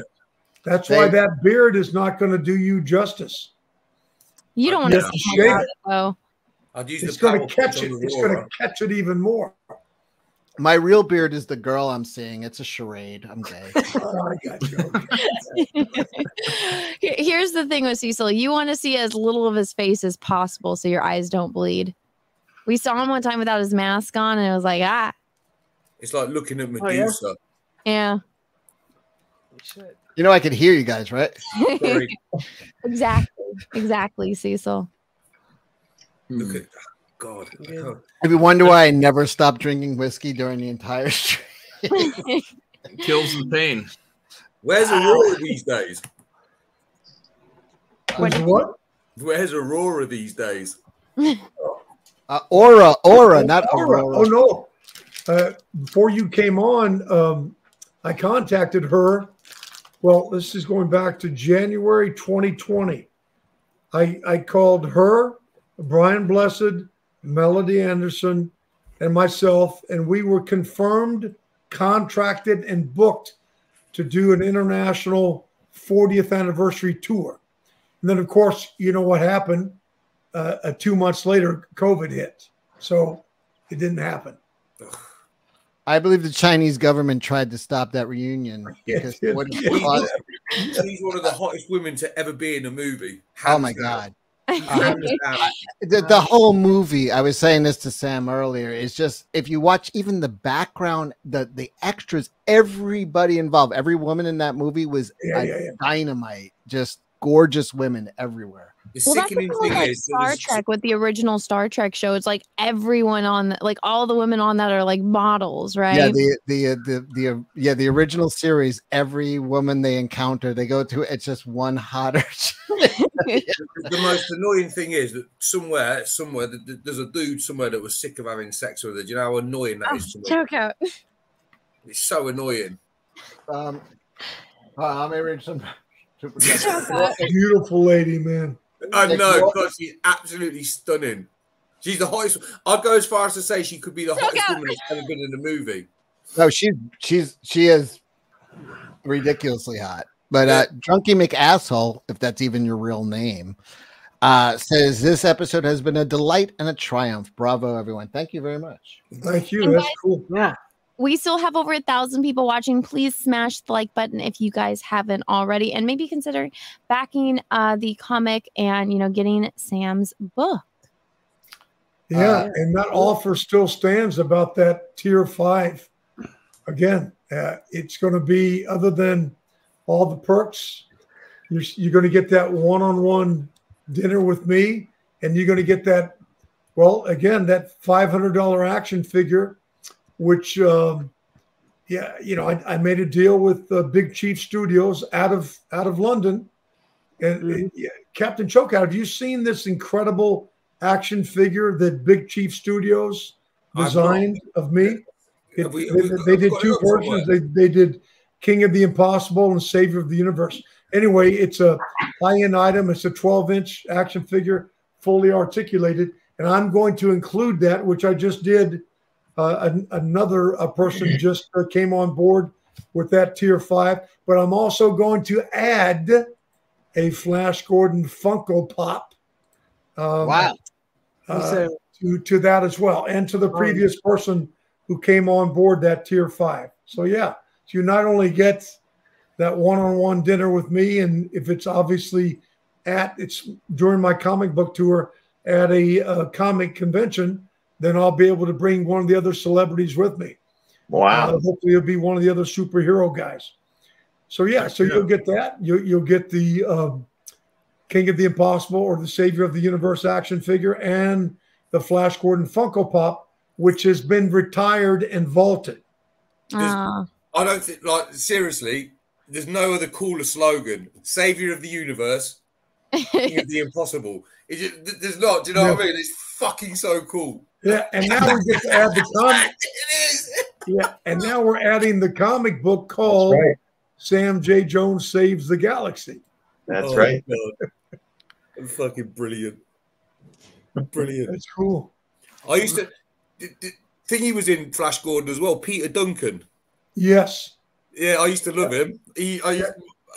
Speaker 11: That's
Speaker 3: They-
Speaker 11: why that beard is not going to do you justice.
Speaker 4: You don't want to see
Speaker 11: Shave it.
Speaker 4: though.
Speaker 18: I'd use
Speaker 11: It's going to catch it. It's going to catch it even more.
Speaker 3: My real beard is the girl I'm seeing. It's a charade. I'm gay.
Speaker 11: Oh, I got you.
Speaker 4: Here- Here's the thing with Cecil. You want to see as little of his face as possible so your eyes don't bleed. We saw him one time without his mask on, and it was like, ah,
Speaker 18: It's like looking at
Speaker 9: Oh, yeah?
Speaker 18: Medusa.
Speaker 4: yeah,
Speaker 3: You know I can hear you guys, right?
Speaker 4: Exactly, exactly, Cecil.
Speaker 18: Look at God. I
Speaker 9: Yeah.
Speaker 3: If you wonder why I never stopped drinking whiskey during the entire stream.
Speaker 6: Kills the pain.
Speaker 18: Where's Aurora these days?
Speaker 11: Is what?
Speaker 18: Where's Aurora these days?
Speaker 3: Uh, aura, aura, not
Speaker 11: Aurora.
Speaker 3: aurora.
Speaker 11: Oh no! Uh, before you came on, um, I contacted her. Well, this is going back to January 2020. I I called her, Brian Blessed, Melody Anderson, and myself, and we were confirmed, contracted, and booked to do an international 40th anniversary tour. And then, of course, you know what happened. Uh, uh, two months later, COVID hit, so it didn't happen.
Speaker 3: I believe the Chinese government tried to stop that reunion because
Speaker 11: Yes,
Speaker 3: what
Speaker 11: yes,
Speaker 3: caused-
Speaker 18: She's one of the hottest women to ever be in a movie.
Speaker 3: oh my god.
Speaker 18: Hands down.
Speaker 3: the, the whole movie i was saying this to sam earlier is just if you watch even the background the the extras everybody involved every woman in that movie was
Speaker 11: Yeah, yeah, yeah.
Speaker 3: dynamite just gorgeous women everywhere
Speaker 18: The
Speaker 4: Well, that's the
Speaker 18: sickening
Speaker 4: thing
Speaker 18: thing
Speaker 4: like
Speaker 18: is,
Speaker 4: Star
Speaker 18: there's-
Speaker 4: Trek with the original Star Trek show. It's like everyone on, the, like all the women on that are like models, right?
Speaker 3: Yeah, the the uh, the the uh, yeah the original series. Every woman they encounter, they go to. It's just one hotter.
Speaker 18: the most annoying thing is that somewhere, somewhere, th- th- there's a dude somewhere that was sick of having sex with her. Do you know how annoying that is to me?
Speaker 4: Choke out.
Speaker 18: It's so annoying.
Speaker 3: Um, uh, let me read some.
Speaker 11: Beautiful lady, man.
Speaker 18: I
Speaker 3: Like,
Speaker 18: know
Speaker 3: what-
Speaker 18: because she's absolutely stunning. She's the hottest. I'd go as far as to say she could be the hottest woman that's ever been in a movie.
Speaker 3: No, she's she's she is ridiculously hot. But uh Drunky McAsshole, if that's even your real name, uh says this episode has been a delight and a triumph. Bravo, everyone. Thank you very much.
Speaker 11: Thank you.
Speaker 4: And
Speaker 11: That's
Speaker 4: guys-
Speaker 11: cool.
Speaker 9: Yeah.
Speaker 4: We still have over a thousand people watching. Please smash the like button if you guys haven't already, and maybe consider backing uh, the comic and you know getting Sam's book.
Speaker 11: Yeah, and that offer still stands about that tier five. Again, uh, it's going to be other than all the perks. You're, you're going to get that one-on-one dinner with me, and you're going to get that. Well, again, that five hundred dollar action figure, which, um, yeah, you know, I, I made a deal with uh, Big Chief Studios out of out of London, and uh, yeah, Captain Chokeout. Have you seen this incredible action figure that Big Chief Studios designed of me? It-
Speaker 18: we-
Speaker 11: they,
Speaker 18: we've
Speaker 11: they did two versions. They, they did King of the Impossible and Savior of the Universe. Anyway, it's a high-end item. It's a 12-inch action figure, fully articulated, and I'm going to include that, which I just did. Uh, an, another a person just uh, came on board with that tier five, but I'm also going to add a Flash Gordon Funko Pop. Um,
Speaker 3: Wow.
Speaker 11: uh, to to that as well, and to the previous person who came on board that tier five. So yeah, so you not only get that one-on-one dinner with me, and if it's obviously at it's during my comic book tour at a, uh comic convention, then I'll be able to bring one of the other celebrities with me.
Speaker 10: Wow.
Speaker 11: Uh, hopefully, it'll be one of the other superhero guys. So yeah, so you'll get that. You, you'll get the um, King of the Impossible or the Savior of the Universe action figure and the Flash Gordon Funko Pop, which has been retired and vaulted.
Speaker 4: Ah.
Speaker 18: I don't think, like, seriously, there's no other cooler slogan. Savior of the universe, King of the impossible. It just, there's not. Do you know what I mean? It's fucking so cool.
Speaker 11: Yeah, and now we get to add the comic. Yeah, and now we're adding the comic book called
Speaker 10: right.
Speaker 11: Sam J. Jones Saves the Galaxy.
Speaker 10: That's
Speaker 18: Oh,
Speaker 10: right.
Speaker 18: God. fucking brilliant. Brilliant.
Speaker 11: That's cool.
Speaker 18: I used to the, the thing he was in Flash Gordon as well, Peter Duncan.
Speaker 11: Yes.
Speaker 18: Yeah, I used to love him. He, I,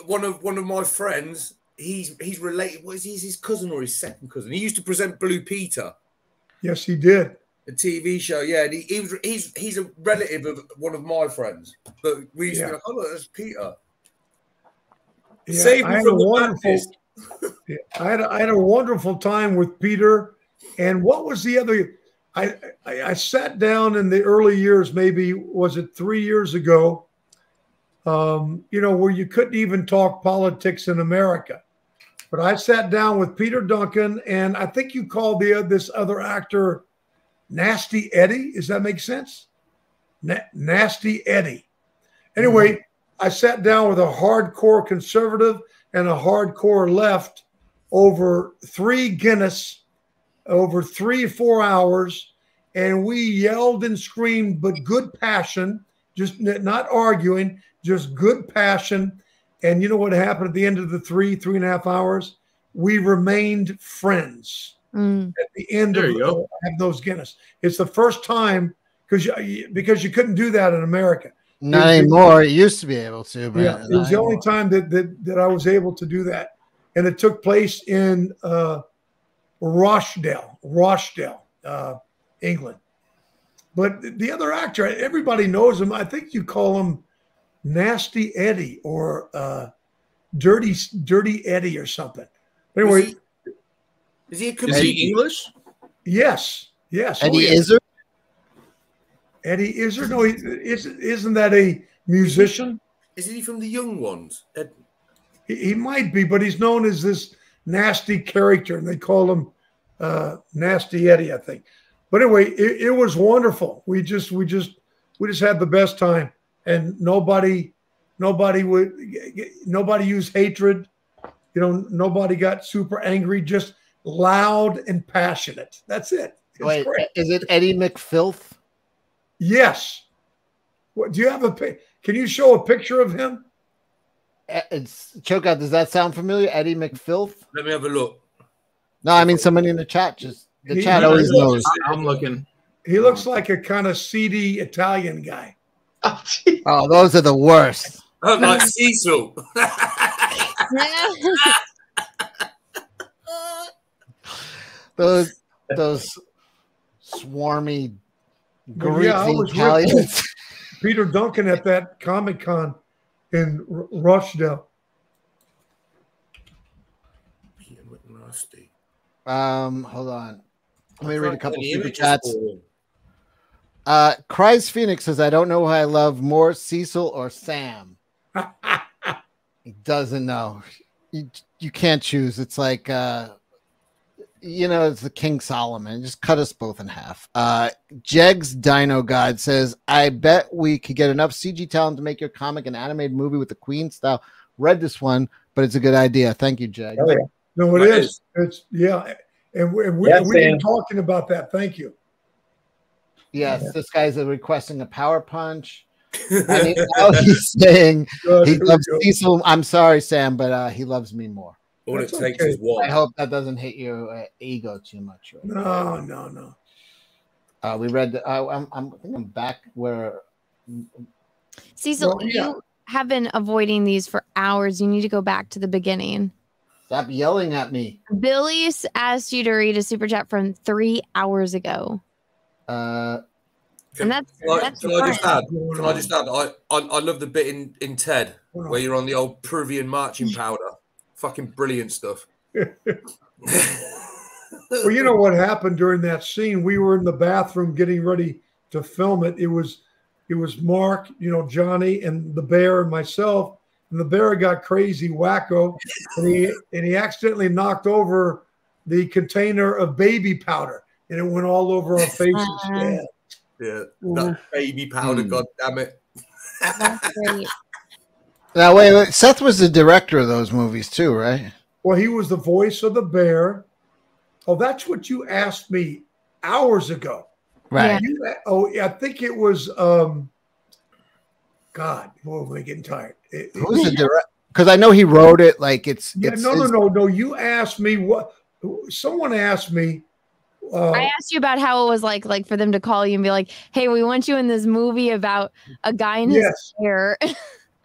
Speaker 18: one of one of my friends. He's he's related. What is he? He's his cousin or his second cousin? He used to present Blue Peter,
Speaker 11: Yes, he did.
Speaker 18: a TV show. Yeah, and he, he was he's he's a relative of one of my friends. But we used to
Speaker 11: Yeah.
Speaker 18: be like, oh look, that's Peter.
Speaker 11: Yeah,
Speaker 18: Save
Speaker 11: I
Speaker 18: me
Speaker 11: had
Speaker 18: from
Speaker 11: a
Speaker 18: the
Speaker 11: wonderful. Yeah, I had a, I had a wonderful time with Peter. And what was the other? I, I I sat down in the early years, maybe was it three years ago? Um, you know, where you couldn't even talk politics in America. But I sat down with Peter Duncan, and I think you called the this other actor Nasty Eddie. Does that make sense? Na- Nasty Eddie. Anyway, mm-hmm. I sat down with a hardcore conservative and a hardcore left over three Guinness, over three, four hours. And we yelled and screamed, but good passion, just not arguing, just good passion. And you know what happened at the end of the three, three and a half hours? We remained friends
Speaker 4: Mm.
Speaker 11: at the end
Speaker 6: There
Speaker 11: of,
Speaker 6: you go.
Speaker 11: of those Guinness. It's the first time because you, because you couldn't do that in America.
Speaker 3: Not
Speaker 11: It- it-
Speaker 3: anymore. It used to be able to, but
Speaker 11: yeah, it was the only time that, that that I was able to do that, and it took place in uh, Rochdale, Rochdale, uh, England. But the other actor, everybody knows him. I think you call him Nasty Eddie or uh, Dirty Dirty Eddie or something. Anyway,
Speaker 18: Is he a
Speaker 6: Is
Speaker 18: comedian?
Speaker 6: he English?
Speaker 11: yes, yes, oh,
Speaker 3: Eddie
Speaker 11: yes.
Speaker 3: Izzard.
Speaker 11: Eddie Izzard. No, he, isn't isn't that a musician?
Speaker 18: Is he from the young ones? Ed-
Speaker 11: He, he might be, but he's known as this nasty character, and they call him uh, Nasty Eddie, I think. But anyway, it, it was wonderful. We just we just we just had the best time, and nobody nobody would nobody used hatred. You know, nobody got super angry. Just loud and passionate. That's it. It's
Speaker 3: Wait,
Speaker 11: great.
Speaker 3: is it Eddie McFilth?
Speaker 11: Yes. What do you have a pic? Can you show a picture of him?
Speaker 3: Eh, It's choke out. Does that sound familiar? Eddie McFilth?
Speaker 18: Let me have a look.
Speaker 3: No, I mean somebody in the chat. Just the
Speaker 11: He-
Speaker 3: chat
Speaker 11: he-
Speaker 3: always knows.
Speaker 6: I'm looking.
Speaker 11: He looks like a kind of seedy Italian guy.
Speaker 3: Oh, those are the worst.
Speaker 18: Oh, like Cecil.
Speaker 3: Those those swarmy,
Speaker 11: But
Speaker 3: greasy
Speaker 11: yeah, I was with
Speaker 3: Italians.
Speaker 11: Peter Duncan at that Comic Con in R- Rochdale.
Speaker 3: Um, hold on. Let me read a couple
Speaker 18: any
Speaker 3: super chats.
Speaker 18: for him.
Speaker 3: Uh, Christ Phoenix says, "I don't know who I love more, Cecil or Sam." he doesn't know. You you can't choose. It's like uh, you know, it's the King Solomon. Just cut us both in half. Uh, Jegs Dino God says, "I bet we could get enough CG talent to make your comic an animated movie with the Queen style." Read this one, but it's a good idea. Thank you, Jegs.
Speaker 11: Oh, yeah. No, it is.
Speaker 3: That
Speaker 11: is. It's yeah, and, we, and we,
Speaker 3: Yeah,
Speaker 11: we've been talking about that. Thank you.
Speaker 3: Yes, this guy's requesting a power punch. I mean, now he's saying
Speaker 11: God,
Speaker 3: he loves Cecil. I'm sorry, Sam, but uh, he loves me more.
Speaker 18: All it takes
Speaker 11: okay.
Speaker 18: is one.
Speaker 3: I hope that doesn't hit your uh, ego too much. Right?
Speaker 11: No, no, no.
Speaker 3: Uh, we read. The, uh, I'm, I'm, I think I'm back where.
Speaker 4: Cecil,
Speaker 3: Well, yeah.
Speaker 4: you have been avoiding these for hours. You need to go back to the beginning.
Speaker 3: Stop yelling at me.
Speaker 4: Billy asked you to read a super chat from three hours ago.
Speaker 3: Uh,
Speaker 4: and that's
Speaker 18: Can I, can I just add? Can I just add? I, I, I love the bit in, in Ted where you're on the old Peruvian marching powder. Fucking brilliant stuff.
Speaker 11: Well, you know what happened during that scene? We were in the bathroom getting ready to film it. It was, it was Mark, you know, Johnny, and the bear, and myself. And the bear got crazy, wacko, and he and he accidentally knocked over the container of baby powder, and it went all over our faces. Yeah.
Speaker 18: Yeah, that baby powder.
Speaker 3: Hmm.
Speaker 18: God damn it.
Speaker 3: now wait, wait. Seth was the director of those movies too, right?
Speaker 11: Well, he was the voice of the bear. Oh, that's what you asked me hours ago.
Speaker 3: Right.
Speaker 11: You, oh, I think it was. um God, oh, I'm getting tired. It- it-
Speaker 3: Who's the director? Because I know he wrote it. Like it's.
Speaker 11: Yeah,
Speaker 3: it's
Speaker 11: no, no,
Speaker 3: it's-
Speaker 11: no, no. You asked me what. Someone asked me. Uh,
Speaker 4: I asked you about how it was like, like for them to call you and be like, "Hey, we want you in this movie about a guy in his
Speaker 11: Yes.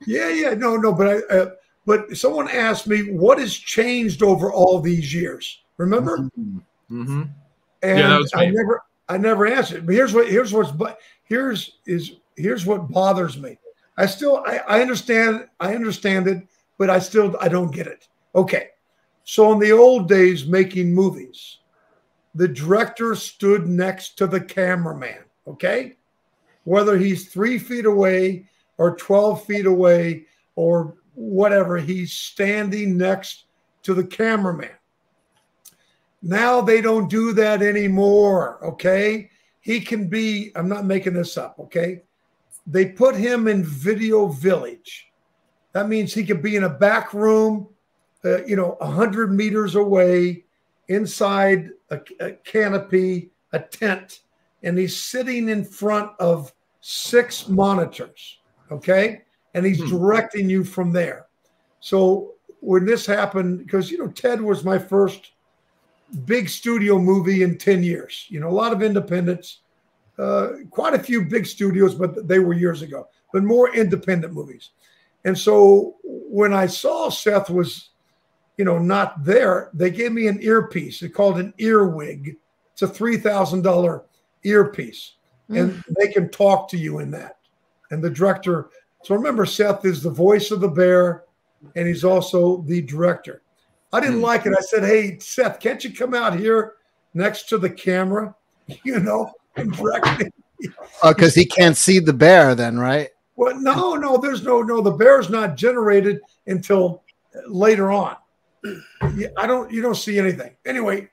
Speaker 11: Yeah, yeah, no, no, but I, uh, but someone asked me what has changed over all these years. Remember?
Speaker 6: Mm-hmm.
Speaker 11: And
Speaker 6: Yeah, that was
Speaker 11: I never, I never answered. But here's what, here's what's, but here's is here's what bothers me. I still, I, I understand, I understand it, but I still, I don't get it. Okay, so in the old days, making movies, the director stood next to the cameraman. Okay, whether he's three feet away or 12 feet away or whatever, he's standing next to the cameraman. Now they don't do that anymore. Okay. He can be, I'm not making this up. Okay. They put him in Video Village. That means he could be in a back room, uh, you know, 100 meters away inside a, a canopy, a tent, and he's sitting in front of six monitors. Okay. And he's directing you from there. So when this happened, because, you know, Ted was my first big studio movie in 10 years. You know, a lot of independents, uh, quite a few big studios, but they were years ago, but more independent movies. And so when I saw Seth was, you know, not there, they gave me an earpiece. They called an earwig. It's a $3,000 earpiece. Hmm. And they can talk to you in that. And the director, so remember, Seth is the voice of the bear, and he's also the director. I didn't hmm. like it. I said, "Hey, Seth, can't you come out here next to the camera, you know, and direct me?"
Speaker 3: Oh, because he can't see the bear, then, right?
Speaker 11: Well, no, no, there's no, no. The bear's not generated until later on. I don't. You don't see anything. Anyway,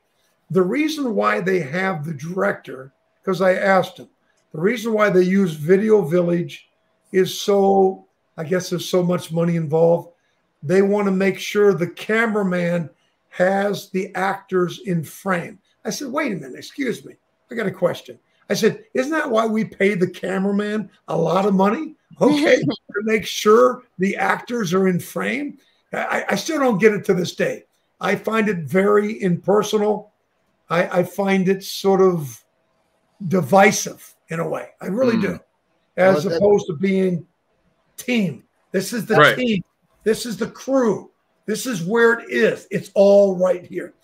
Speaker 11: the reason why they have the director, because I asked him, the reason why they use Video Village is so. I guess there's so much money involved. They want to make sure the cameraman has the actors in frame. I said, wait a minute, excuse me. I got a question. I said, isn't that why we pay the cameraman a lot of money? Okay, to make sure the actors are in frame. I, I still don't get it to this day. I find it very impersonal. I, I find it sort of divisive in a way. I really
Speaker 6: Hmm.
Speaker 11: do, as
Speaker 3: Well,
Speaker 11: opposed to being team. This is the
Speaker 6: Right.
Speaker 11: team. This is the crew. This is where it is. It's all right here.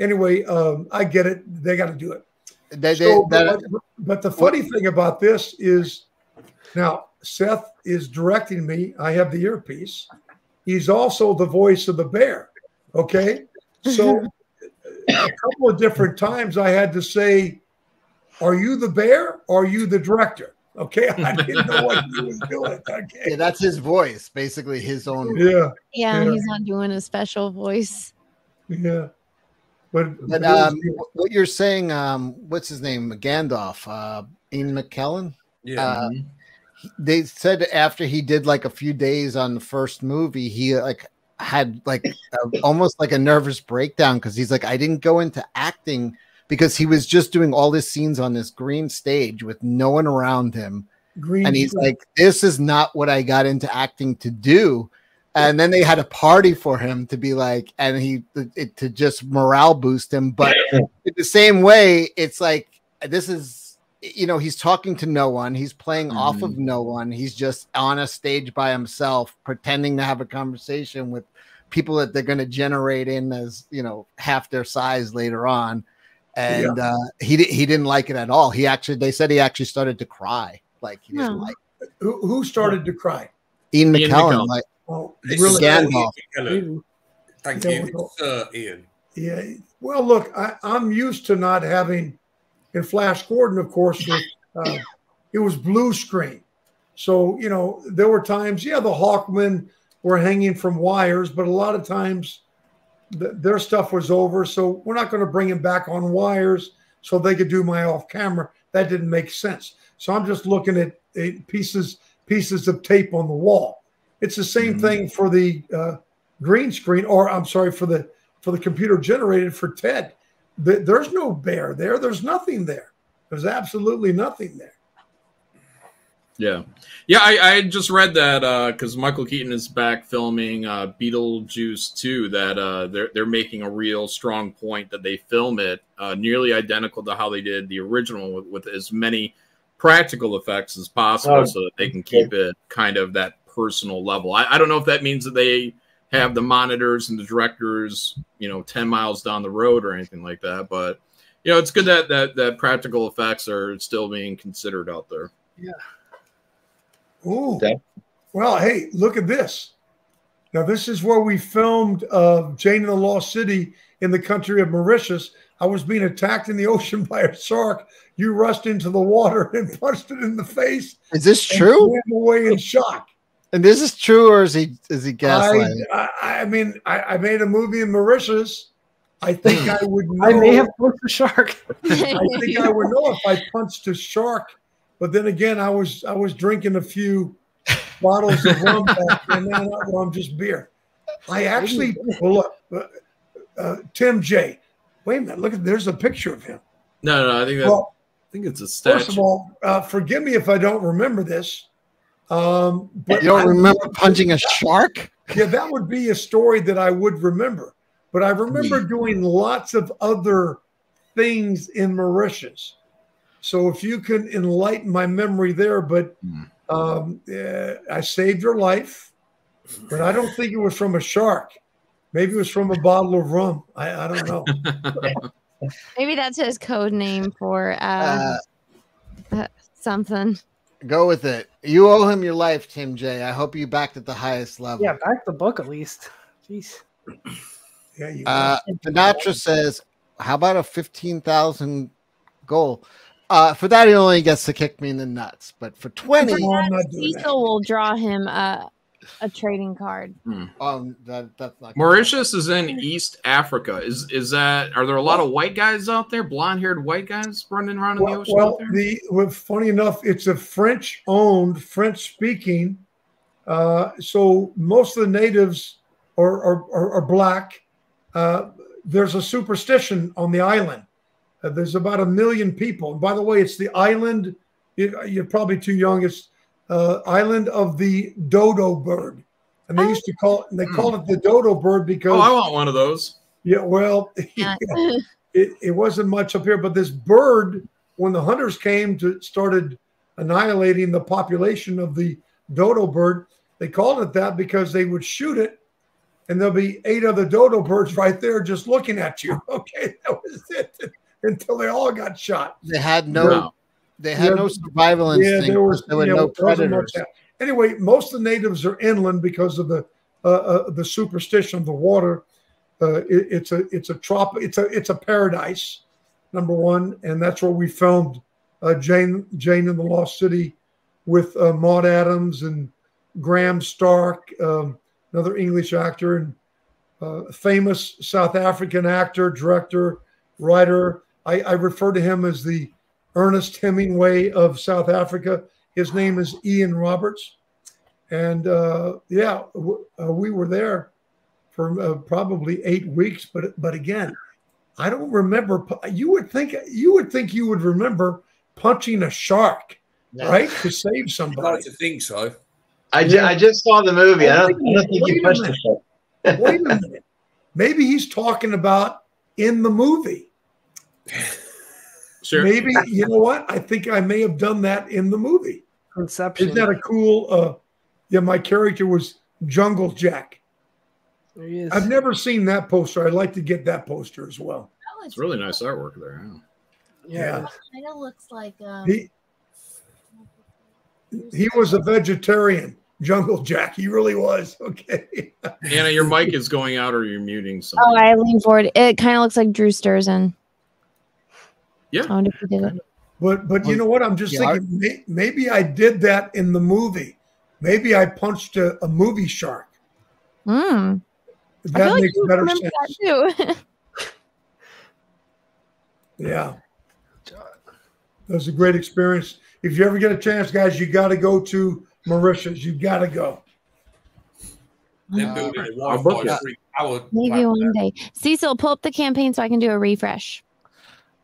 Speaker 11: Anyway, um, I get it. They got to do it.
Speaker 3: They, they,
Speaker 11: So,
Speaker 3: that,
Speaker 11: but, but the funny thing about this is now Seth is directing me. I have the earpiece. He's also the voice of the bear. Okay. So a couple of different times I had to say, Are you the bear or are you the director? Okay. I didn't know what he was doing. Okay.
Speaker 3: yeah, that's his voice, basically his own.
Speaker 11: Yeah.
Speaker 4: Yeah,
Speaker 11: Yeah.
Speaker 4: he's not doing a special voice.
Speaker 11: Yeah. But,
Speaker 3: But um, what you're saying, um, what's his name? Gandalf, uh, Ian McKellen.
Speaker 18: Yeah.
Speaker 3: Uh, he- they said after he did like a few days on the first movie, he like had like a, almost like a nervous breakdown because he's like, I didn't go into acting because he was just doing all his scenes on this green stage with no one around him.
Speaker 11: green
Speaker 3: and he's
Speaker 11: screen.
Speaker 3: like, This is not what I got into acting to do. And then they had a party for him to be like, and he it, to just morale boost him. But in the same way, it's like this is you know he's talking to no one he's playing off of no one he's just on a stage by himself pretending to have a conversation with people that they're going to generate in as you know half their size later on and uh he he didn't like it at all he actually they said he actually started to cry like he didn't
Speaker 11: No.
Speaker 3: like
Speaker 11: who, who started to cry?
Speaker 3: Ian
Speaker 6: Ian
Speaker 3: McKellen,
Speaker 6: McKellen.
Speaker 3: like
Speaker 11: Oh,
Speaker 18: It's
Speaker 11: really?
Speaker 3: Gandalf.
Speaker 18: Hello. Thank you,
Speaker 11: well-
Speaker 18: Sir Ian.
Speaker 11: Yeah. Well, look, I, I'm used to not having in Flash Gordon, of course, uh, it was blue screen. So, you know, there were times, yeah, the Hawkmen were hanging from wires, but a lot of times th- their stuff was over. So we're not going to bring him back on wires so they could do my off camera. That didn't make sense. So I'm just looking at uh, pieces pieces of tape on the wall. It's the same thing for the uh, green screen, or I'm sorry for the for the computer generated for Ted. Th- There's no bear there. There's nothing there. There's absolutely nothing there.
Speaker 6: Yeah, yeah. I, I just read that because Michael Keaton is back filming uh, Beetlejuice 2. That uh, they're they're making a real strong point that they film it uh, nearly identical to how they did the original with, with as many practical effects as possible,
Speaker 19: Oh,
Speaker 6: so that they can keep it kind of that personal level. I, I don't know if that means that they have the monitors and the directors, you know, ten miles down the road or anything like that, but you know, it's good that that that practical effects are still being considered out there.
Speaker 11: Yeah. Ooh. Well, hey, look at this. Now, this is where we filmed uh, Jane in the Lost City in the country of Mauritius. I was being attacked in the ocean by a shark. You rushed into the water and punched it in the face.
Speaker 3: Is this true?
Speaker 11: swam away in shock.
Speaker 3: And this is true or is he is he
Speaker 11: I,
Speaker 3: gaslighting
Speaker 11: I, I mean, I, I made a movie in Mauritius. I think I would know.
Speaker 9: I may have punched a shark.
Speaker 11: I think I would know if I punched a shark, but then again, I was I was drinking a few bottles of rum back then. No, not rum, just beer. I actually well look, uh, uh, Tim J. Wait a minute, look at there's a picture of him.
Speaker 6: No, no, I think that
Speaker 11: Well,
Speaker 6: I think it's a statue.
Speaker 11: First of all, uh, forgive me if I don't remember this. Um, but
Speaker 3: you don't
Speaker 11: I-
Speaker 3: remember punching a shark
Speaker 11: yeah, that would be a story that I would remember. But I remember
Speaker 3: Hmm.
Speaker 11: doing lots of other things in Mauritius. So if you can enlighten my memory there, but
Speaker 3: Hmm.
Speaker 11: um, uh, I saved your life, but I don't think it was from a shark. Maybe it was from a bottle of rum. I, I don't know.
Speaker 4: Maybe that's his code name for uh, uh, something.
Speaker 3: Go with it. You owe him your life, Tim J. I hope you backed at the highest level.
Speaker 9: Yeah, back the book at least. Jeez.
Speaker 11: Yeah, you
Speaker 3: Uh, Sinatra says, "How about a fifteen thousand goal?" Uh, for that, he only gets to kick me in the nuts. But for twenty,
Speaker 4: For Cecil will draw him uh, a trading card.
Speaker 3: Um, that that's not.
Speaker 6: Mauritius is in East Africa. Is is that? Are there a lot of white guys out there? Blonde haired white guys running around in the ocean?
Speaker 11: well
Speaker 6: out there?
Speaker 11: the well, funny enough, it's a French-owned, French-speaking. Uh, so most of the natives are are, are, are black. Uh, there's a superstition on the island. Uh, there's about a million people. And by the way, it's the island. you- You're probably too young. It's uh, island of the dodo bird, and they used to call it. they call it the dodo bird because
Speaker 6: oh, I want one of those.
Speaker 11: yeah, well, it, it wasn't much up here, but this bird, when the hunters came to started annihilating the population of the dodo bird, they called it that because they would shoot it, and there'll be eight other dodo birds right there just looking at you. Okay, that was it until they all got shot.
Speaker 3: They had no.
Speaker 11: Wow.
Speaker 3: They had
Speaker 11: Yeah,
Speaker 3: no survival
Speaker 11: yeah,
Speaker 3: instinct.
Speaker 11: there was,
Speaker 3: there were
Speaker 11: yeah,
Speaker 3: no
Speaker 11: there wasn't much
Speaker 3: predators.
Speaker 11: Anyway, most of the natives are inland because of the uh, uh, the superstition of the water. Uh, it- it's a it's a trop it's a it's a paradise, number one, and that's where we filmed uh, Jane Jane in the Lost City with uh, Maud Adams and Graham Stark, um, another English actor and uh, famous South African actor, director, writer. I, I refer to him as the Ernest Hemingway of South Africa. His name is Ian Roberts. And uh, yeah, w- uh, we were there for uh, probably eight weeks. But but again, I don't remember. You would think you would think you would remember punching a shark,
Speaker 18: Yeah.
Speaker 11: right, to save
Speaker 18: I'd
Speaker 11: somebody.
Speaker 18: to think so.
Speaker 10: I, ju- I just saw the movie. I don't, I don't think you
Speaker 11: Wait a
Speaker 10: pushed
Speaker 11: minute.
Speaker 10: it.
Speaker 11: Wait a minute. Maybe he's talking about in the movie.
Speaker 6: Sure.
Speaker 11: Maybe you know what? I think I may have done that in the movie.
Speaker 9: Conception.
Speaker 11: Isn't that a cool? Uh, yeah, my character was Jungle Jack.
Speaker 9: There he is.
Speaker 11: I've never seen that poster. I'd like to get that poster as well.
Speaker 6: It's really nice artwork there. yeah.
Speaker 11: Yeah,
Speaker 4: Kind of looks like um,
Speaker 11: he he was a vegetarian. Jungle Jack. He really was. Okay.
Speaker 6: Anna, your mic is going out, or you're muting something.
Speaker 4: Oh, I lean forward. It kind of looks like Drew Struzan.
Speaker 6: Yeah.
Speaker 4: I wonder if he did it.
Speaker 11: But but you know what? I'm just
Speaker 3: Yeah, I-
Speaker 11: thinking may, maybe I did that in the movie. Maybe I punched a, a movie shark.
Speaker 4: Mm.
Speaker 11: That
Speaker 4: feel like
Speaker 11: makes
Speaker 4: you
Speaker 11: better sense.
Speaker 4: that too.
Speaker 11: Yeah. That was a great experience. If you ever get a chance, guys, you got to go to Mauritius. You got to go.
Speaker 18: They're building a
Speaker 6: I'll book
Speaker 18: Wi-Fi
Speaker 6: it.
Speaker 18: free power
Speaker 4: Maybe one day. Cecil, pull up the campaign so I can do a refresh.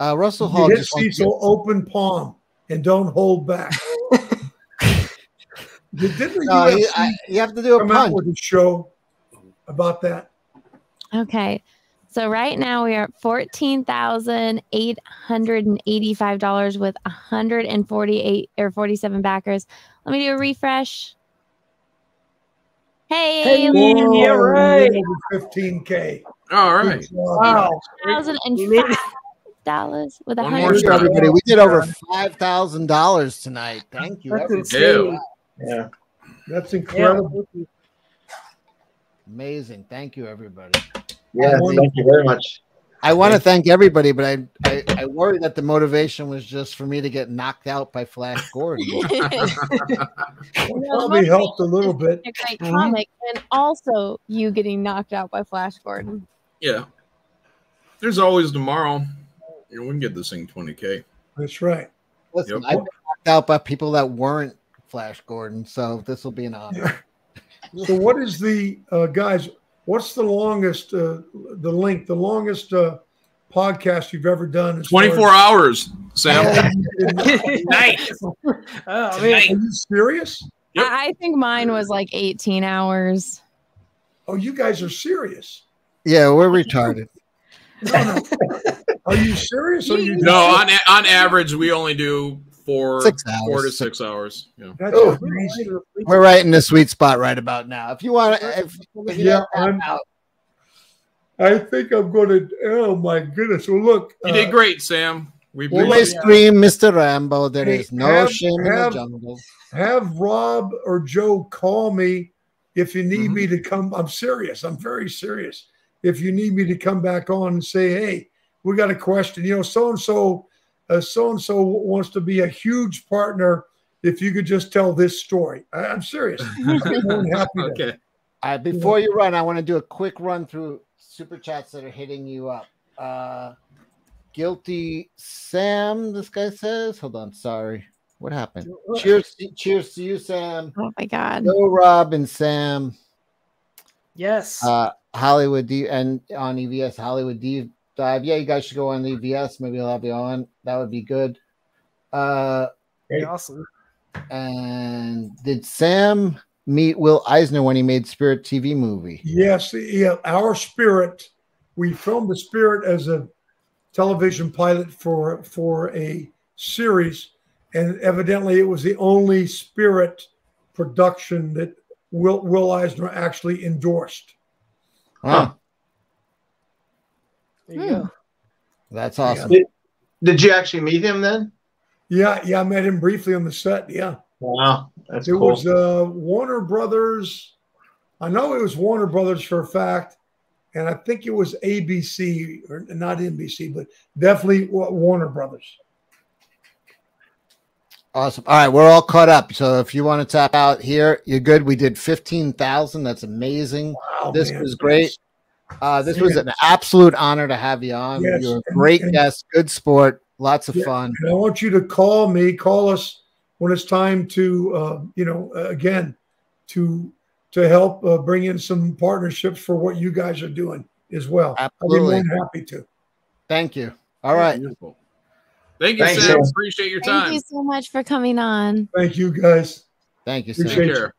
Speaker 3: Uh, Russell
Speaker 11: You
Speaker 3: Hall
Speaker 11: hit
Speaker 3: just wants
Speaker 11: Cecil open palm and don't hold back. Did- Didn't the
Speaker 3: No, you,
Speaker 11: UFC
Speaker 3: I, you have to do a
Speaker 11: come
Speaker 3: punch.
Speaker 11: with a show about that?
Speaker 4: Okay. So right now we are at fourteen thousand eight hundred and eighty-five dollars with hundred and forty-eight or forty-seven backers. Let me do a refresh. Hey,
Speaker 9: Hey, yeah, right.
Speaker 11: 15K.
Speaker 6: All right.
Speaker 11: Wow.
Speaker 4: thousand and
Speaker 9: You need-
Speaker 4: five dollars with a
Speaker 6: One more
Speaker 4: hundred.
Speaker 6: shot.
Speaker 3: Everybody, we did over five thousand dollars tonight. Thank you.
Speaker 9: That's
Speaker 3: everybody.
Speaker 9: insane.
Speaker 10: Yeah.
Speaker 11: That's
Speaker 9: Yeah.
Speaker 11: incredible.
Speaker 3: Amazing. Thank you, everybody.
Speaker 10: Yeah, thank you very much.
Speaker 3: I want to thank everybody, but I, I I worry that the motivation was just for me to get knocked out by Flash Gordon.
Speaker 11: Probably helped a little bit.
Speaker 4: A great mm-hmm. comic, and also you getting knocked out by Flash Gordon.
Speaker 6: Yeah. There's always tomorrow. Yeah, we can get this thing 20k.
Speaker 11: That's right.
Speaker 3: Listen,
Speaker 6: Yep.
Speaker 3: I've been knocked out by people that weren't Flash Gordon, so this will be an honor.
Speaker 11: So, what is the uh, guys? What's the longest, uh, the length, the longest uh, podcast you've ever done? as
Speaker 6: 24
Speaker 11: as-
Speaker 6: hours, Sam.
Speaker 9: nice. Oh
Speaker 11: Are you serious?
Speaker 6: Yep.
Speaker 4: I I think mine was like 18 hours.
Speaker 11: Oh, you guys are serious.
Speaker 3: Yeah, we're retarded.
Speaker 11: Are you serious? Or you
Speaker 6: No, on on average, we only do four, to
Speaker 3: hours.
Speaker 6: six hours. Yeah.
Speaker 11: That's
Speaker 10: Oh.
Speaker 3: We're right in the sweet spot right about now. If you want to, if, if
Speaker 11: Yeah, I'm-
Speaker 3: out,
Speaker 11: I think I'm going to. Oh my goodness! Well, look,
Speaker 6: You
Speaker 11: uh,
Speaker 6: did great, Sam. We
Speaker 11: well,
Speaker 3: you may scream, Mr. Rambo. There
Speaker 11: Hey,
Speaker 3: is no
Speaker 11: have-
Speaker 3: shame in the jungle.
Speaker 11: have Rob or Joe call me if you need
Speaker 6: Mhm.
Speaker 11: me to come. I'm serious. I'm very serious. If you need me to come back on and say, hey, we got a question. You know, so and so, so and so wants to be a huge partner if you could just tell this story. I, I'm serious. I'd be more than happy.
Speaker 6: Okay.
Speaker 3: All right, before you run, I want to do a quick run through super chats that are hitting you up. Uh, guilty Sam, this guy says. Hold on, sorry. What happened? Cheers, cheers to you, Sam.
Speaker 4: Oh my god.
Speaker 3: No, Rob and Sam.
Speaker 9: Yes.
Speaker 3: Uh, Hollywood D and on EVS Hollywood Deep Dive. Yeah, you guys should go on the EVS. Maybe I'll have you on. That would be good. Uh,
Speaker 9: Pretty awesome.
Speaker 3: and did Sam meet Will Eisner when he made Spirit TV movie?
Speaker 11: Yes, yeah. Our spirit. We filmed the spirit as a television pilot for for a series, and evidently it was the only spirit production that Will Will Eisner actually endorsed.
Speaker 3: Huh.
Speaker 9: There you go.
Speaker 3: That's awesome.
Speaker 10: Did, did you actually meet him then?
Speaker 11: Yeah, yeah. I met him briefly on the set. Yeah.
Speaker 10: Wow, that's
Speaker 11: it
Speaker 10: cool.
Speaker 11: was uh, Warner Brothers. I know it was Warner Brothers for a fact, and I think it was ABC or not NBC, but definitely Warner Brothers.
Speaker 3: Awesome. All right, we're all caught up. So if you want to tap out here, you're good. We did fifteen thousand. That's amazing.
Speaker 11: Wow,
Speaker 3: this
Speaker 11: man.
Speaker 3: was great. Uh, this was an absolute honor to have you on.
Speaker 11: Yes,
Speaker 3: You're a great
Speaker 11: and-
Speaker 3: guest, good sport, lots of
Speaker 11: Yeah,
Speaker 3: fun.
Speaker 11: And I want you to call me, call us when it's time to, uh, you know, uh, again, to to help uh, bring in some partnerships for what you guys are doing as well. I'll be more
Speaker 3: Absolutely.
Speaker 11: happy to.
Speaker 3: Thank you. All right.
Speaker 6: Beautiful. Thank you,
Speaker 11: Thanks,
Speaker 6: Sam.
Speaker 11: Sam.
Speaker 6: Appreciate your time.
Speaker 4: Thank you so much for coming on.
Speaker 11: Thank you, guys.
Speaker 3: Thank you,
Speaker 6: Take
Speaker 11: Appreciate you.
Speaker 6: care.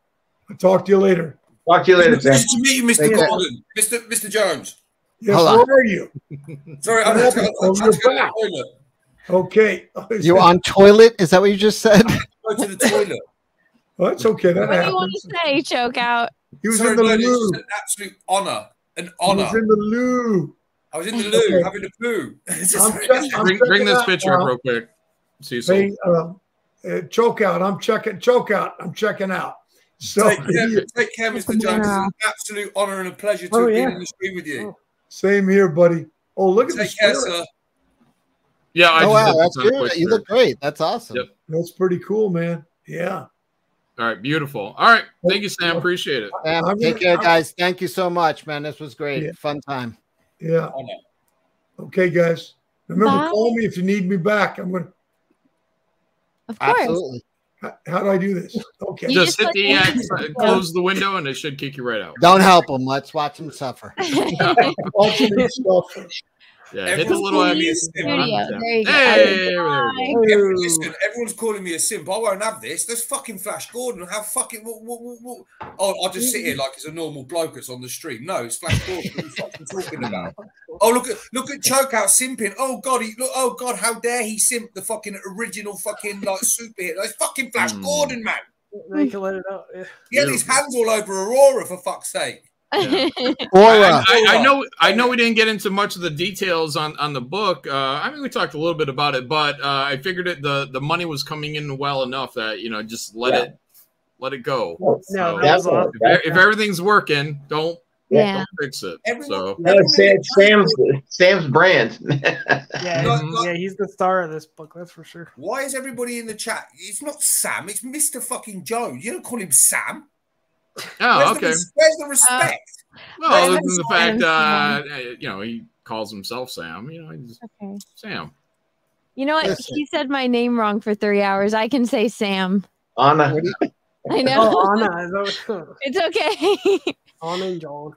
Speaker 11: I'll talk to you later.
Speaker 10: Talk to you later, Sam.
Speaker 18: Nice to meet you, Mr.
Speaker 11: Take care.
Speaker 18: Gordon. Mr. Mr. Jones.
Speaker 11: Yes,
Speaker 3: Hold
Speaker 11: where are you?
Speaker 18: Sorry, I'm,
Speaker 11: What
Speaker 18: I'm,
Speaker 11: happened?
Speaker 18: I'm
Speaker 11: Oh,
Speaker 18: trying to go to the toilet.
Speaker 11: Okay.
Speaker 3: You on toilet? Is that what you just said?
Speaker 18: Go to the toilet.
Speaker 11: Well, that's okay. That
Speaker 4: What do you want to say, choke out?
Speaker 11: He was
Speaker 18: Sorry,
Speaker 11: in the
Speaker 18: no,
Speaker 11: loo.
Speaker 18: is an absolute honor. An
Speaker 11: He
Speaker 18: honor.
Speaker 11: was in the loo.
Speaker 18: I was in the loo
Speaker 11: Okay.
Speaker 18: having a poo. It's just
Speaker 11: I'm
Speaker 18: very-
Speaker 11: check-
Speaker 6: Bring, bring this picture up real quick. Cecil.
Speaker 11: Hey, um, uh, choke out. I'm checking. Choke out. I'm checking out. So
Speaker 18: Take care, take care, Mr. Jones. It's an absolute honor and a pleasure to
Speaker 11: Oh,
Speaker 18: have
Speaker 11: yeah.
Speaker 18: been in the stream with you. Oh.
Speaker 11: same here, buddy. Oh, look at the
Speaker 18: Take care, sir.
Speaker 6: Yeah, I
Speaker 3: oh
Speaker 6: just
Speaker 3: wow,
Speaker 6: did
Speaker 3: that's
Speaker 6: this on
Speaker 3: good.
Speaker 6: quick
Speaker 3: You look great. That's awesome.
Speaker 6: Yep.
Speaker 11: That's pretty cool, man. Yeah.
Speaker 6: All right, beautiful. All right, thank you, Sam. Appreciate it.
Speaker 3: Sam,
Speaker 11: I'm
Speaker 3: take
Speaker 11: gonna-
Speaker 3: care, guys. Thank you so much, man. This was great.
Speaker 11: Yeah.
Speaker 3: Fun time.
Speaker 11: Yeah. Okay, guys. Remember,
Speaker 4: Bye.
Speaker 11: call me if you need me back. I'm gonna.
Speaker 4: Of course.
Speaker 3: Absolutely.
Speaker 11: How, how do I do this? Okay.
Speaker 4: You
Speaker 6: Just
Speaker 4: just
Speaker 6: hit the X, close the window, and it should kick you right out.
Speaker 3: Don't help them. Let's watch them suffer.
Speaker 11: Watching this stuff.
Speaker 6: Yeah, hit the
Speaker 18: Everyone's
Speaker 6: little
Speaker 18: calling me a
Speaker 6: X.
Speaker 18: simp.
Speaker 4: Studio. There you go.
Speaker 6: Hey, there we go.
Speaker 18: Every- listen, everyone's calling me a simp. I won't have this. There's fucking Flash Gordon. How fucking what, what, what, what? Oh, I'll just sit here like it's a normal bloke that's on the street. No, it's Flash Gordon. What are you fucking talking about? Oh, look at look at chokeout simping. Oh god, he look. Oh god, how dare he simp the fucking original fucking like superhero? It's fucking Flash
Speaker 6: Mm.
Speaker 18: Gordon, man.
Speaker 9: They can let it out. Yeah.
Speaker 18: He had his hands all over Aurora for fuck's sake.
Speaker 3: Aura.
Speaker 6: I, I, I know. I know we didn't get into much of the details on on the book. Uh, I mean, we talked a little bit about it, but uh, I figured it the the money was coming in well enough that you know just let
Speaker 10: Yeah.
Speaker 6: it let it go.
Speaker 9: No,
Speaker 6: So,
Speaker 9: that was awesome.
Speaker 6: if, if everything's working, don't
Speaker 4: Yeah.
Speaker 6: don't fix it.
Speaker 18: Everyone-
Speaker 6: So
Speaker 10: No, Sam, Sam's Sam's brand.
Speaker 9: Yeah,
Speaker 18: No,
Speaker 9: he's-
Speaker 18: no.
Speaker 9: yeah, he's the star of this book. That's for sure.
Speaker 18: Why is everybody in the chat? It's not Sam. It's Mister fucking Joe. You don't call him Sam.
Speaker 6: Oh,
Speaker 18: where's,
Speaker 6: okay.
Speaker 18: the, where's the respect?
Speaker 6: Well,
Speaker 4: I
Speaker 6: other than the fact, uh, you know, he calls himself Sam. You know, he's
Speaker 4: Okay.
Speaker 6: Sam.
Speaker 4: You know what?
Speaker 3: Listen.
Speaker 4: He said my name wrong for three hours. I can say Sam.
Speaker 10: Anna.
Speaker 4: I know.
Speaker 9: Oh, Anna.
Speaker 4: It's okay.
Speaker 9: Anna and John.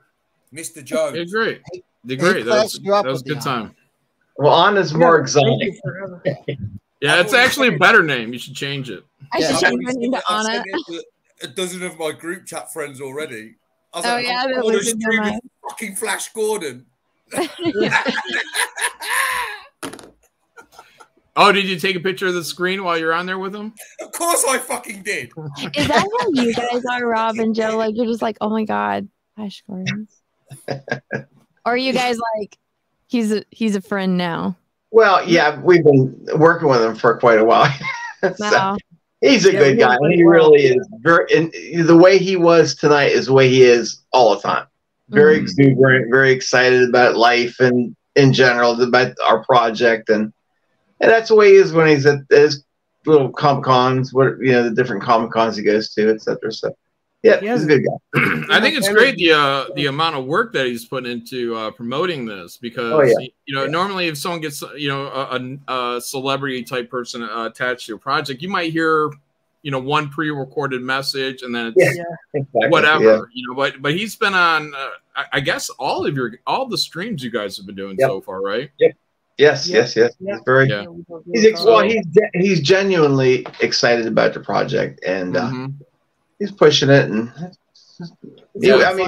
Speaker 18: Mr.
Speaker 6: Did
Speaker 18: Jones.
Speaker 6: great. Did
Speaker 3: Hey,
Speaker 6: great. That was,
Speaker 3: Flash, you up
Speaker 6: that was a good
Speaker 3: the
Speaker 6: time.
Speaker 10: Well, Anna's more
Speaker 9: Thank
Speaker 10: exotic.
Speaker 9: you
Speaker 6: Yeah, it's actually a better name. You should change it.
Speaker 4: I
Speaker 3: Yeah.
Speaker 4: should
Speaker 18: I've
Speaker 4: change my name to Anna.
Speaker 18: Said it to a dozen of my group chat friends already. I was
Speaker 4: Oh,
Speaker 18: like,
Speaker 4: yeah,
Speaker 18: I'm
Speaker 4: that
Speaker 18: on a
Speaker 4: was in your
Speaker 18: stream with fucking Flash Gordon.
Speaker 6: Oh, did you take a picture of the screen while you're on there with him?
Speaker 18: Of course I fucking did.
Speaker 4: Is that how you guys are, Rob and Joe? Like you're just like, oh my god, Flash Gordon. or are you guys like, he's a he's a friend now?
Speaker 10: Well, yeah, we've been working with him for quite a while. So,
Speaker 4: Wow.
Speaker 10: He's a
Speaker 9: Yeah,
Speaker 10: good guy. He really is. Very, and the way he was tonight is the way he is all the time. Very
Speaker 4: Mhm.
Speaker 10: exuberant, very excited about life and in general about our project, and and that's the way he is when he's at his little comic cons, what you know, the different comic cons he goes to, etc. So, yeah, he's a good guy.
Speaker 6: I think it's great the uh, the amount of work that he's put into uh, promoting this because
Speaker 10: Oh, yeah.
Speaker 6: you know normally if someone gets you know a, a, a celebrity type person uh, attached to a project, you might hear you know one pre-recorded message and then it's
Speaker 10: Yeah, exactly,
Speaker 6: whatever
Speaker 10: yeah.
Speaker 6: you know. But but he's been on uh, I, I guess all of your all the streams you guys have been doing
Speaker 10: Yep.
Speaker 6: so far, right?
Speaker 10: Yep. Yes, yes, yes. He's very.
Speaker 6: Yeah.
Speaker 10: He's ex- well, he's he's genuinely excited about the project, and uh,
Speaker 6: Mhm.
Speaker 10: He's pushing it. And he. I mean,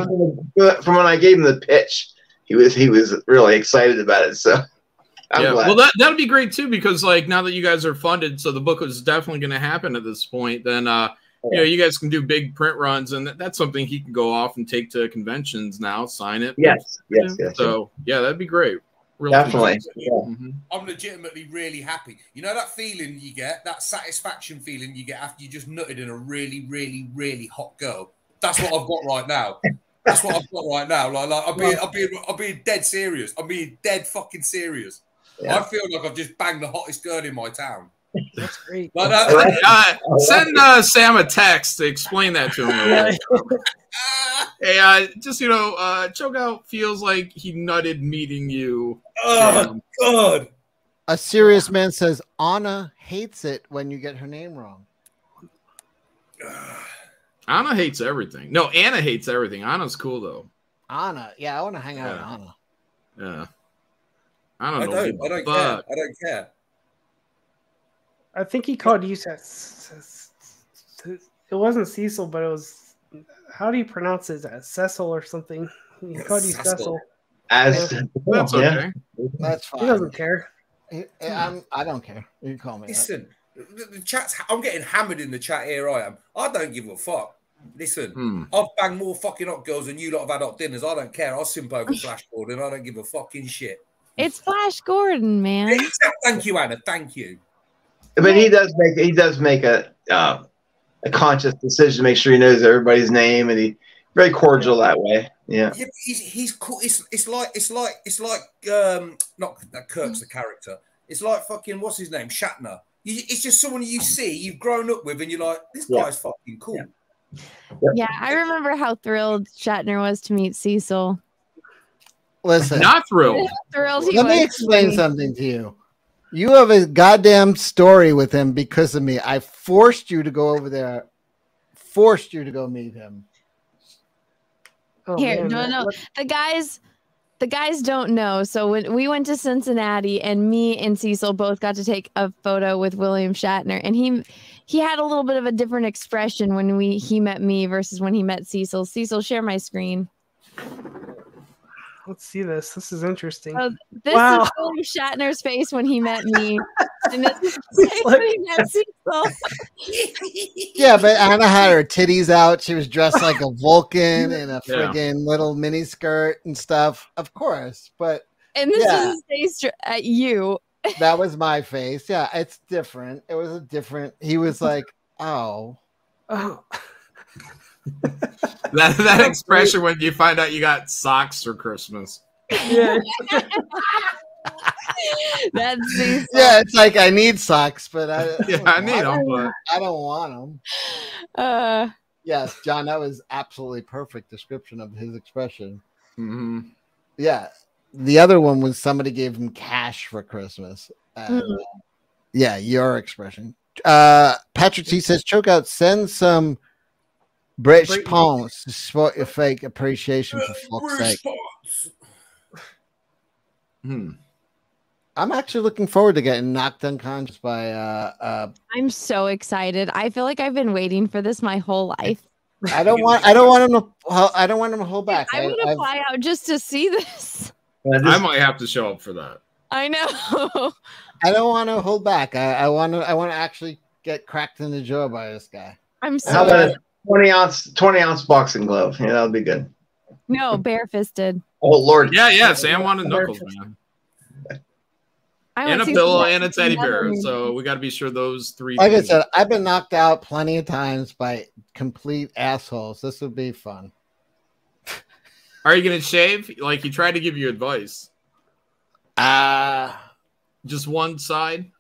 Speaker 10: from, when I gave him the pitch, he was he was really excited about it. So I'm
Speaker 6: yeah,
Speaker 10: glad.
Speaker 6: well, that that'll be great too because like now that you guys are funded, so the book is definitely going to happen at this point. Then uh, you know you guys can do big print runs, and that, that's something he can go off and take to conventions now, sign it.
Speaker 10: Yes, yes, yes,
Speaker 6: So yeah, that'd be great. Real
Speaker 10: Definitely,
Speaker 6: convention.
Speaker 10: yeah.
Speaker 6: Mhm.
Speaker 18: I'm legitimately really happy. You know that feeling you get, that satisfaction feeling you get after you just nutted in a really, really, really hot girl. That's what I've got right now. That's what I've got right now. Like, like I'm being, I'm being, I'm being dead serious. I'm being dead fucking serious.
Speaker 6: Yeah.
Speaker 18: I feel like I've just banged the hottest girl in my town.
Speaker 9: That's great.
Speaker 18: Like that,
Speaker 6: Uh, send uh, Sam a text to explain that to him. hey, uh, just you know, uh, Chokeout feels like he nutted meeting you.
Speaker 18: Oh God!
Speaker 3: A serious man says Anna hates it when you get her name wrong.
Speaker 6: Anna hates everything. No, Anna hates everything. Anna's cool though.
Speaker 3: Anna, yeah, I want to hang out
Speaker 6: Yeah.
Speaker 3: with Anna.
Speaker 6: Yeah. I don't
Speaker 18: I
Speaker 6: know.
Speaker 18: don't, I don't care. I don't care.
Speaker 9: I think he called you. It wasn't Cecil, but it was. How do you pronounce it? Cecil or something? He called you
Speaker 10: Cecil.
Speaker 9: Cecil.
Speaker 10: As
Speaker 6: That's
Speaker 10: yeah.
Speaker 3: That's fine.
Speaker 9: He doesn't care.
Speaker 3: He- I'm, I don't care. You can call me.
Speaker 18: Listen, the, the chat's. I'm getting hammered in the chat here. I am. I don't give a fuck. Listen,
Speaker 6: Hmm.
Speaker 18: I've banged more fucking hot girls than you lot have had hot dinners. I don't care. I'll simp over Flashboard and I don't give a fucking shit.
Speaker 4: It's Flash Gordon, man.
Speaker 18: Thank you, Anna. Thank you.
Speaker 10: But he does make he does make a uh, a conscious decision to make sure he knows everybody's name, and he very cordial that way. Yeah.
Speaker 18: Yeah, he's he's cool. It's it's like it's like it's like um not that Kirk's the character. It's like fucking what's his name Shatner. You, it's just someone you see you've grown up with, and you're like, this
Speaker 10: Yeah.
Speaker 18: guy's fucking cool.
Speaker 4: Yeah, I remember how thrilled Shatner was to meet Cecil.
Speaker 3: Listen,
Speaker 6: Not thrilled.
Speaker 4: Thrilled
Speaker 3: Let me explain something to you. You have a goddamn story with him because of me. I forced you to go over there, forced you to go meet him.
Speaker 9: Oh,
Speaker 4: Here,
Speaker 9: man,
Speaker 4: no,
Speaker 9: that-
Speaker 4: no.
Speaker 9: what-
Speaker 4: The guys, the guys don't know. So when we went to Cincinnati, and me and Cecil both got to take a photo with William Shatner, and he he had a little bit of a different expression when we he met me versus when he met Cecil. Cecil, share my screen.
Speaker 9: Let's see this. This is interesting.
Speaker 4: Oh, this
Speaker 9: Wow.
Speaker 4: is William Shatner's face when he met me, and this is his face when he met Cecil.
Speaker 3: Yeah, but Anna had her titties out. She was dressed like a Vulcan in a
Speaker 6: Yeah.
Speaker 3: friggin' little mini skirt and stuff. Of course, but
Speaker 4: And this
Speaker 3: Yeah.
Speaker 4: is his face at you.
Speaker 3: that was my face. Yeah, it's different. It was a different. He was like, "Oh,
Speaker 9: Oh,
Speaker 6: That that expression when you find out you got socks for Christmas.
Speaker 9: yeah.
Speaker 4: That's Cecil.
Speaker 3: yeah." It's like I need socks, but I
Speaker 6: Yeah, I need them, but
Speaker 3: I don't want them.
Speaker 4: Uh,
Speaker 3: Yes, John, that was absolutely perfect description of his expression.
Speaker 6: mhm.
Speaker 3: Yeah, the other one was somebody gave him cash for Christmas. Uh,
Speaker 4: Mm.
Speaker 3: Yeah, your expression. Uh, Patrick T says, "Choke out, send some British
Speaker 9: British-
Speaker 3: pounds to support your fake appreciation for fuck's sake."
Speaker 6: Hmm.
Speaker 3: I'm actually looking forward to getting knocked unconscious by uh, uh
Speaker 4: I'm so excited. I feel like I've been waiting for this my whole life.
Speaker 3: I don't want I don't want him to I don't want him to hold back.
Speaker 4: I would
Speaker 3: I've-
Speaker 4: apply out just to see this.
Speaker 6: I might have to show up for that.
Speaker 4: I know.
Speaker 3: I don't want to hold back. I, I want to I want to actually get cracked in the jaw by this guy.
Speaker 4: I'm so
Speaker 10: How about a twenty ounce twenty ounce boxing glove? Yeah, that'll be good.
Speaker 4: no barefisted.
Speaker 10: Oh Lord.
Speaker 6: Yeah, yeah. Sam wanted knuckles, man.
Speaker 4: I
Speaker 6: And a
Speaker 4: Cecil
Speaker 6: pillow and a teddy bear. So we got to be sure those three.
Speaker 3: Like I said, I've been knocked out plenty of times by complete assholes. This would be fun.
Speaker 6: Are you gonna shave? Like he tried to give you advice.
Speaker 3: Uh
Speaker 6: Just one side.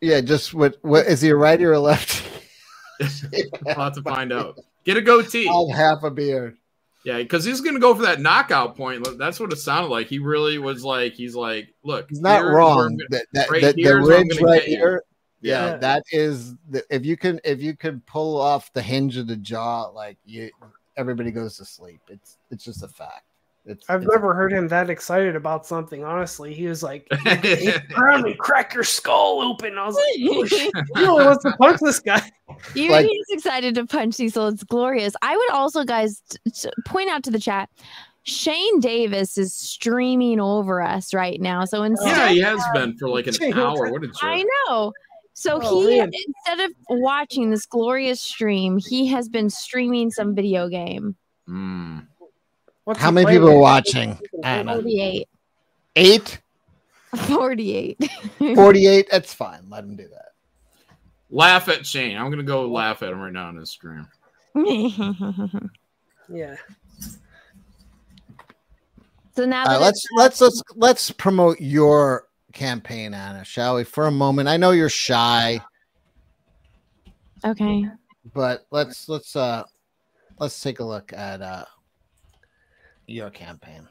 Speaker 3: Yeah, just what what is he a righty or a lefty?
Speaker 6: we'll to find out. Get a goatee.
Speaker 3: I'll have a beard.
Speaker 6: Yeah, because he's gonna go for that knockout point. That's what it sounded like. He really was like, he's like, look,
Speaker 3: He's not
Speaker 6: here's where I'm
Speaker 3: wrong.
Speaker 6: gonna-
Speaker 3: That, that,
Speaker 6: right
Speaker 3: that- the
Speaker 6: here's where I'm
Speaker 3: ridge right here. Yeah,
Speaker 6: Yeah.
Speaker 3: that is the, if you can if you can pull off the hinge of the jaw, like you, everybody goes to sleep. It's it's just a fact. It's
Speaker 9: I've
Speaker 3: it's-
Speaker 9: never heard him that excited about something. Honestly, he was like, "Hey, "Around and crack your skull open." I was like, "Oh, shit. "He only wants to punch this guy."
Speaker 4: You,
Speaker 3: Like-
Speaker 4: he's excited to punch Cecil. It's glorious. I would also, guys, t- t- point out to the chat. Shane Davis is streaming over us right now. So instead,
Speaker 6: Yeah, he has been for like an
Speaker 9: Shane,
Speaker 6: hour. What a jerk.
Speaker 4: I know. So
Speaker 9: Oh,
Speaker 4: he
Speaker 9: man.
Speaker 4: instead of watching this glorious stream, he has been streaming some video game.
Speaker 6: Mm.
Speaker 9: What's
Speaker 3: How many people are watching? Anna?
Speaker 4: 48.
Speaker 3: Eight?
Speaker 4: 48.
Speaker 3: 48? That's fine. Let him do that.
Speaker 6: Laugh at Shane. I'm gonna go laugh at him right now on his screen.
Speaker 9: Yeah.
Speaker 4: so now
Speaker 3: All right, let's let's let's let's promote your campaign, Anna, shall we? For a moment. I know you're shy,
Speaker 4: okay.
Speaker 3: but let's let's uh let's take a look at uh your campaign.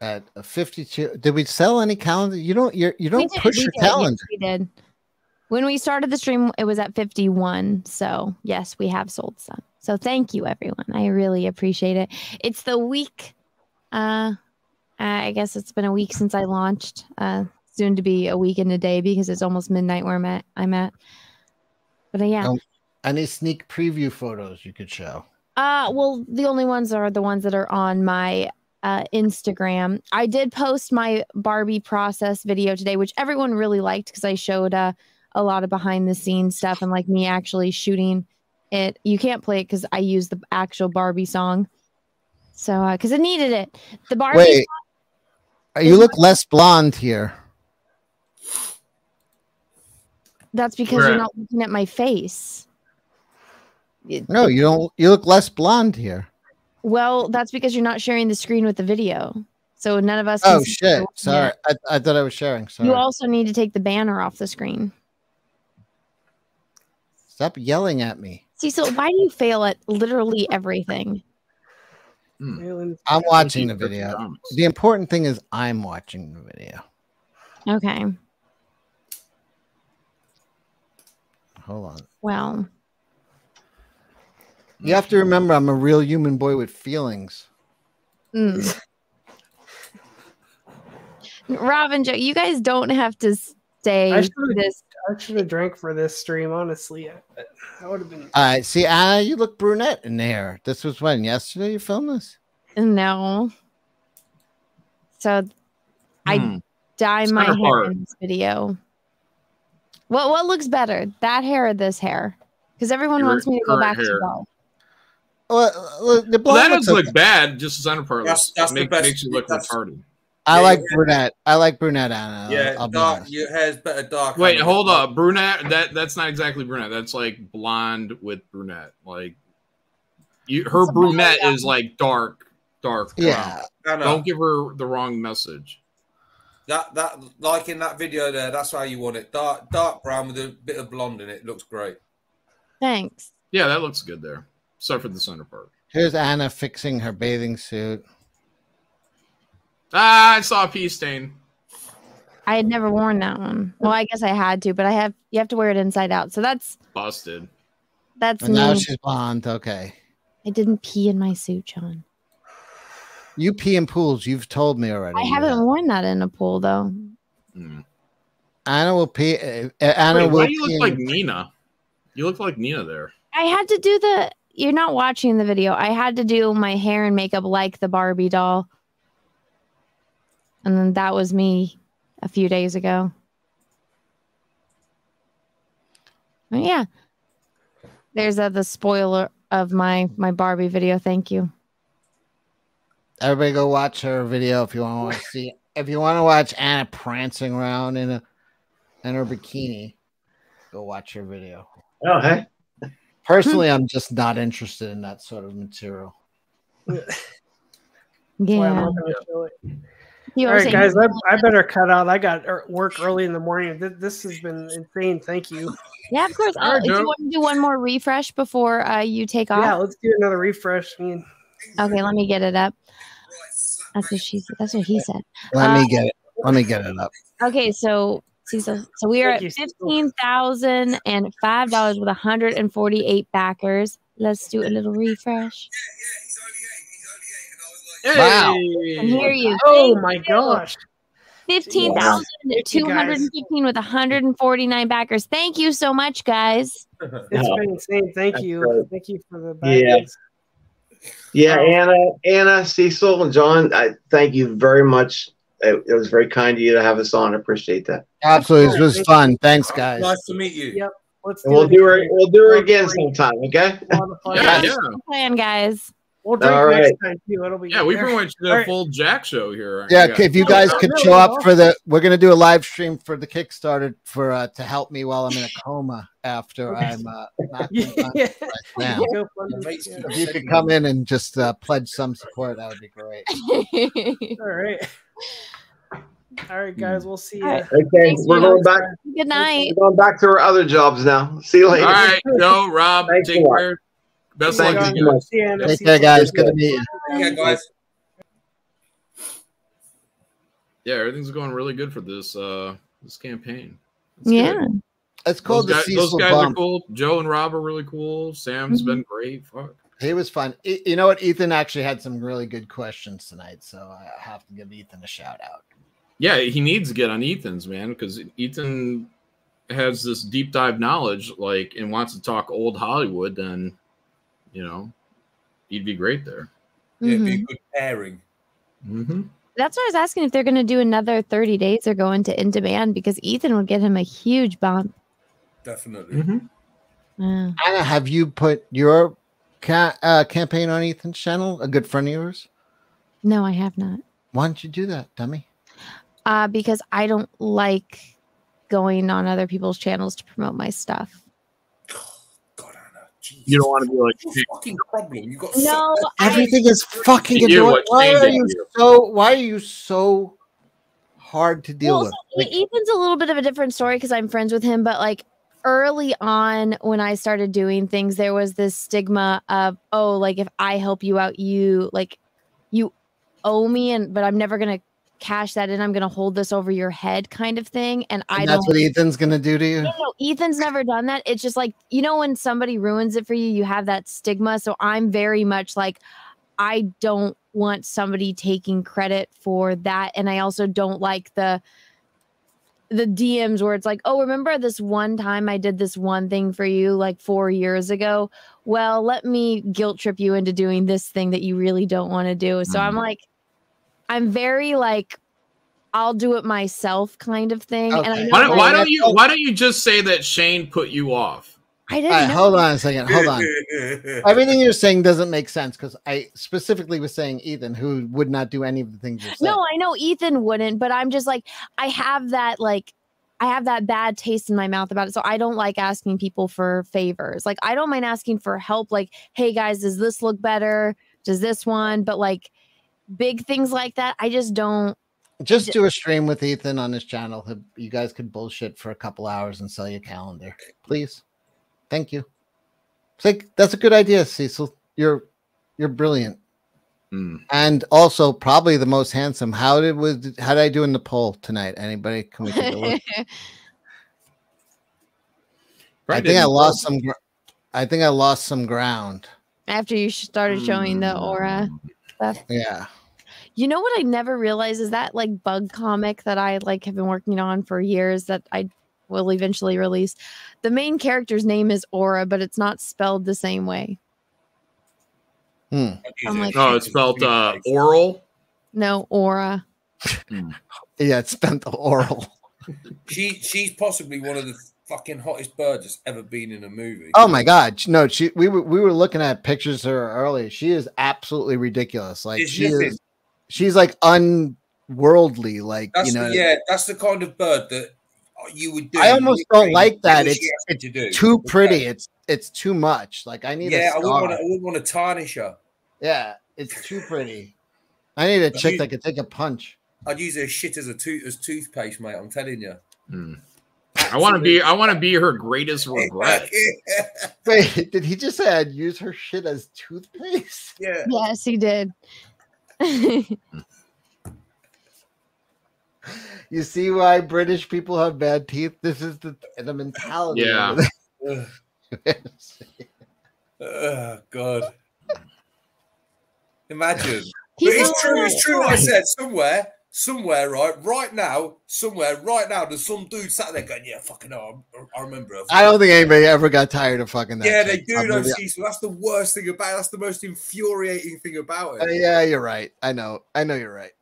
Speaker 3: At a 52, did we sell any calendar? You don't you're, you don't
Speaker 4: did,
Speaker 3: push your
Speaker 4: did, yes,
Speaker 3: calendar.
Speaker 4: we did. When we started the stream, it was at 51. So, yes, we have sold some. So, thank you, everyone. I really appreciate it. It's the week. Uh, I guess it's been a week since I launched. Uh, soon to be a week and a day because it's almost midnight where I'm at. I'm at. But uh, yeah.
Speaker 3: Um, any sneak preview photos you could show?
Speaker 4: Uh, well, the only ones are the ones that are on my uh, Instagram. I did post my Barbie process video today, which everyone really liked because I showed uh, a lot of behind the scenes stuff and like me actually shooting it. You can't play it because I used the actual Barbie song. So, because it needed it. The Barbie.
Speaker 3: Wait, uh, you look less blonde here.
Speaker 4: That's because
Speaker 3: Where
Speaker 4: you're
Speaker 3: at?
Speaker 4: not looking at my face. It-
Speaker 3: No, you don't. You look less blonde here.
Speaker 4: Well, that's because you're not sharing the screen with the video. So none of us.
Speaker 3: Oh shit! Sorry, I, I thought I was sharing. Sorry.
Speaker 4: You also need to take the banner off the screen.
Speaker 3: Stop yelling at me.
Speaker 4: Cecil, why do you fail at literally everything? Hmm.
Speaker 3: I'm watching the video. The important thing is I'm watching the video.
Speaker 4: Okay.
Speaker 3: Hold on.
Speaker 4: Well,
Speaker 3: You have to remember, I'm a real human boy with feelings.
Speaker 4: mm. Robin Joe, you guys don't have to stay
Speaker 9: I should have I should have drank for this stream. Honestly, I, I would have been.
Speaker 3: All right, see, Anna, you look brunette in there. This was when yesterday you filmed this.
Speaker 4: No. So
Speaker 3: Hmm.
Speaker 4: I dye my hair
Speaker 3: part.
Speaker 4: in this video. What what looks better, that hair or this hair? Because everyone
Speaker 6: Your
Speaker 4: wants me to go back
Speaker 6: hair.
Speaker 4: to bow.
Speaker 3: Well, uh, the
Speaker 6: Well, that
Speaker 3: looks
Speaker 6: doesn't
Speaker 3: okay.
Speaker 6: look bad. Just the center part
Speaker 18: That's-
Speaker 6: looks,
Speaker 18: the
Speaker 6: make-
Speaker 18: best-
Speaker 6: makes you look
Speaker 18: that's-
Speaker 6: retarded.
Speaker 3: I
Speaker 18: Yeah,
Speaker 3: like
Speaker 18: yeah.
Speaker 3: brunette. I like brunette Anna.
Speaker 18: Yeah,
Speaker 3: I'll, I'll be
Speaker 18: dark.
Speaker 3: honest.
Speaker 18: Your hair's better dark.
Speaker 6: Wait,
Speaker 18: Anna.
Speaker 6: hold up, brunette. That that's not exactly brunette. That's like blonde with brunette. Like you, her brunette is like dark, dark. brown.
Speaker 18: Yeah. I.
Speaker 6: Don't give her the wrong message.
Speaker 18: That that like in that video there. That's how you want it. Dark dark brown with a bit of blonde in it. Looks great.
Speaker 4: Thanks.
Speaker 6: Yeah, that looks good there. Except for the center part.
Speaker 3: Here's Anna fixing her bathing suit.
Speaker 6: Ah, I saw a pee stain.
Speaker 4: I had never worn that one. Well, I guess I had to, but I have you have to wear it inside out. So that's
Speaker 6: Busted.
Speaker 4: that's
Speaker 3: And now
Speaker 4: me.
Speaker 3: she's blonde. Okay.
Speaker 4: I didn't pee in my suit, John.
Speaker 3: You pee in pools. You've told me already.
Speaker 4: I haven't
Speaker 3: have.
Speaker 4: worn that in a pool though.
Speaker 3: Anna will pee. Uh, Anna
Speaker 6: Wait,
Speaker 3: will.
Speaker 6: why do you
Speaker 3: pee
Speaker 6: look
Speaker 3: in-
Speaker 6: like Nina? You look like Nina there.
Speaker 4: I had to do the you're not watching the video. I had to do my hair and makeup like the Barbie doll. And then that was me a few days ago. Oh, yeah. There's uh, the spoiler of my my Barbie video. Thank you.
Speaker 3: Everybody go watch her video if you want to see. If you want to watch Anna prancing around in a in her bikini, go watch her video.
Speaker 10: Oh, hey.
Speaker 3: Personally, I'm just not interested in that sort of material.
Speaker 9: That's why I'm
Speaker 4: Yeah.
Speaker 9: not gonna show it.
Speaker 4: You
Speaker 9: All
Speaker 4: were
Speaker 9: right,
Speaker 4: saying-
Speaker 9: guys, I, I better cut out. I got er- work early in the morning. This has been insane. Thank you.
Speaker 4: Yeah, of course.
Speaker 9: All
Speaker 4: Uh,
Speaker 9: right,
Speaker 4: if you want to do one more refresh before uh, you take off.
Speaker 9: Yeah, let's do another refresh. I mean,
Speaker 4: Okay, let me get it up. That's what she said. That's what he said.
Speaker 3: Let
Speaker 4: Uh,
Speaker 3: me get it. Let me get it up.
Speaker 4: Okay, so see, so, so we are
Speaker 9: Thank
Speaker 4: at
Speaker 9: you, Cecil.
Speaker 4: fifteen thousand and five dollars with hundred and forty-eight backers. Let's do a little refresh.
Speaker 3: Wow.
Speaker 4: I can hear you.
Speaker 9: Oh
Speaker 4: Thank
Speaker 9: my
Speaker 4: you.
Speaker 9: gosh.
Speaker 4: Fifteen thousand two hundred and fifteen with hundred and forty-nine backers. Thank you so much, guys.
Speaker 9: It's been insane. Thank you.
Speaker 10: great.
Speaker 9: Thank you for the
Speaker 10: backers.
Speaker 9: Yeah.
Speaker 10: Yeah, Anna, Anna, Cecil, and John, I thank you very much. It, it was very kind of you to have us on. I appreciate that.
Speaker 3: Absolutely, this was fun. Thanks, guys.
Speaker 18: Nice to meet you.
Speaker 9: Yep. Let's
Speaker 10: And we'll do it. We'll do it again sometime. Okay.
Speaker 6: Yeah, yeah.
Speaker 4: Plan, guys.
Speaker 9: We'll drink
Speaker 10: All
Speaker 9: next time too. It'll be
Speaker 6: Yeah, we
Speaker 9: good.
Speaker 6: pretty much did
Speaker 9: All
Speaker 6: a
Speaker 9: right.
Speaker 6: full Jack show here.
Speaker 3: Yeah, if you guys
Speaker 9: Oh,
Speaker 3: could show up for the, we're gonna do a live stream for the Kickstarter for uh, to help me while I'm in a coma after I'm uh, knocked
Speaker 9: Yeah.
Speaker 3: right now.
Speaker 9: Go fund it.
Speaker 18: Mates
Speaker 9: Yeah.
Speaker 18: keep
Speaker 3: If you could come in and just uh, pledge some support, that would be great.
Speaker 9: All right. All right, guys. We'll see you.
Speaker 4: All right.
Speaker 10: Okay, we're going back.
Speaker 4: Good night.
Speaker 10: We're going back to our other jobs now. See you later.
Speaker 6: All right, Joe, Rob,
Speaker 10: Thanks
Speaker 6: take care. Best
Speaker 10: Thank
Speaker 6: luck to
Speaker 10: you
Speaker 6: you
Speaker 10: so
Speaker 6: guys.
Speaker 10: much.
Speaker 9: See you, Anna.
Speaker 3: Take care, guys. Good to meet you.
Speaker 18: Yeah, guys.
Speaker 6: Yeah, everything's going really good for this uh this campaign. It's
Speaker 4: Yeah.
Speaker 6: good.
Speaker 3: It's
Speaker 6: Those
Speaker 3: called the
Speaker 6: guys, those
Speaker 3: Cecil
Speaker 6: guys are cool. Joe and Rob are really cool. Sam's
Speaker 4: Mm-hmm.
Speaker 6: been great. Fuck.
Speaker 3: He was fun. E- You know what? Ethan actually had some really good questions tonight, so I have to give Ethan a shout out.
Speaker 6: Yeah, he needs to get on Ethan's man because Ethan has this deep dive knowledge, like, and wants to talk old Hollywood. Then, you know, he'd be great there.
Speaker 18: Yeah, it'd be a
Speaker 4: Mhm.
Speaker 18: good pairing.
Speaker 6: Mm-hmm.
Speaker 4: That's why I was asking if they're going to do another 30 days or go into InDemand because Ethan would get him a huge bump.
Speaker 18: Definitely.
Speaker 6: Mm-hmm.
Speaker 4: Yeah.
Speaker 3: Anna, have you put your ca- uh, campaign on Ethan's channel? A good friend of yours?
Speaker 4: No, I have not.
Speaker 3: Why don't you do that, dummy?
Speaker 4: Uh, because I don't like going on other people's channels to promote my stuff.
Speaker 6: You don't want to be like,
Speaker 18: What's your fucking problem? You got
Speaker 4: No, I,
Speaker 3: Everything is fucking
Speaker 6: You,
Speaker 3: annoying. Why are you so? Why are you so hard to deal
Speaker 4: well,
Speaker 3: with?
Speaker 4: so E- Ethan's a little bit of a different story because I'm friends with him, but like early on when I started doing things, there was this stigma of, oh, like if I help you out, you like you owe me, and but I'm never gonna cash that in. I'm gonna hold this over your head, kind of thing. And I
Speaker 3: And
Speaker 4: don't.
Speaker 3: that's what Ethan's gonna do to you.
Speaker 4: No, no, Ethan's never done that. It's just like, you know, when somebody ruins it for you, you have that stigma. So I'm very much like, I don't want somebody taking credit for that. And I also don't like the the DMs where it's like, oh, remember this one time I did this one thing for you like four years ago? Well, let me guilt trip you into doing this thing that you really don't want to do. So I'm mm. like, I'm very like, I'll do it myself kind of thing. And I
Speaker 3: Okay.
Speaker 6: Why don't, why don't you why don't you just say that Shane put you off?
Speaker 4: I
Speaker 3: All
Speaker 4: didn't
Speaker 3: right,
Speaker 4: know.
Speaker 3: hold on a second. Hold on. Everything you're saying doesn't make sense because I specifically was saying Ethan, who would not do any of the things you're saying.
Speaker 4: No, I know Ethan wouldn't, but I'm just like I have that like I have that bad taste in my mouth about it. So I don't like asking people for favors. Like I don't mind asking for help like, "Hey guys, does this look better? Does this one?" But like big things like that, I just don't
Speaker 3: Just do a stream with Ethan on his channel. You guys could bullshit for a couple hours and sell your calendar, please. Thank you. It's like that's a good idea, Cecil. You're you're brilliant,
Speaker 6: Hmm.
Speaker 3: and also probably the most handsome. How did was how did I do in the poll tonight? Anybody? Can we take a look? I think I lost some. I think I lost some ground.
Speaker 4: after you started showing the aura stuff.
Speaker 3: Yeah.
Speaker 4: You know what I never realized is that like bug comic that I like have been working on for years that I will eventually release. The main character's name is Aura, but it's not spelled the same way.
Speaker 3: Hmm.
Speaker 4: Like,
Speaker 6: No, it's spelled uh, oral.
Speaker 4: no, Aura.
Speaker 3: Yeah, it's spelled oral.
Speaker 18: She she's possibly one of the fucking hottest birds that's ever been in a movie.
Speaker 3: Oh my god. No, she we were we were looking at pictures of her earlier. She is absolutely ridiculous. Like
Speaker 18: Is
Speaker 3: she
Speaker 18: she?
Speaker 3: is she's like unworldly, like
Speaker 18: That's
Speaker 3: you know.
Speaker 18: the, yeah, that's the kind of bird that you would do.
Speaker 3: I almost don't
Speaker 18: literally
Speaker 3: like that. It's, it's
Speaker 18: to do.
Speaker 3: too
Speaker 18: Okay.
Speaker 3: pretty. It's it's too much. Like I need
Speaker 18: Yeah,
Speaker 3: a
Speaker 18: I wouldn't want to. I wouldn't want to tarnish her.
Speaker 3: Yeah, it's too pretty. I need a chick
Speaker 18: you-
Speaker 3: that could take a punch.
Speaker 18: I'd use her shit as a tooth as toothpaste, mate. I'm telling you.
Speaker 6: Hmm. I want to be. I want to be her greatest regret.
Speaker 3: Wait, did he just say I'd use her shit as toothpaste?
Speaker 18: Yeah.
Speaker 4: Yes, he did.
Speaker 3: You see why British people have bad teeth? This is the the mentality. of
Speaker 6: Yeah.
Speaker 18: Oh God. Imagine. But
Speaker 4: People
Speaker 18: it's true,
Speaker 4: are
Speaker 18: it's true I said. Somewhere, somewhere, right, right now, somewhere, right now, there's some dude sat there going, Yeah, fucking hell, I, I remember. her.
Speaker 3: I don't think anybody ever got tired of fucking that.
Speaker 18: Yeah, they
Speaker 3: shit.
Speaker 18: do
Speaker 3: I'm
Speaker 18: though,
Speaker 3: really-
Speaker 18: Cecil. That's the worst thing about it. That's the most infuriating thing about
Speaker 3: Uh,
Speaker 18: it.
Speaker 3: yeah, you're right. I know. I know you're right.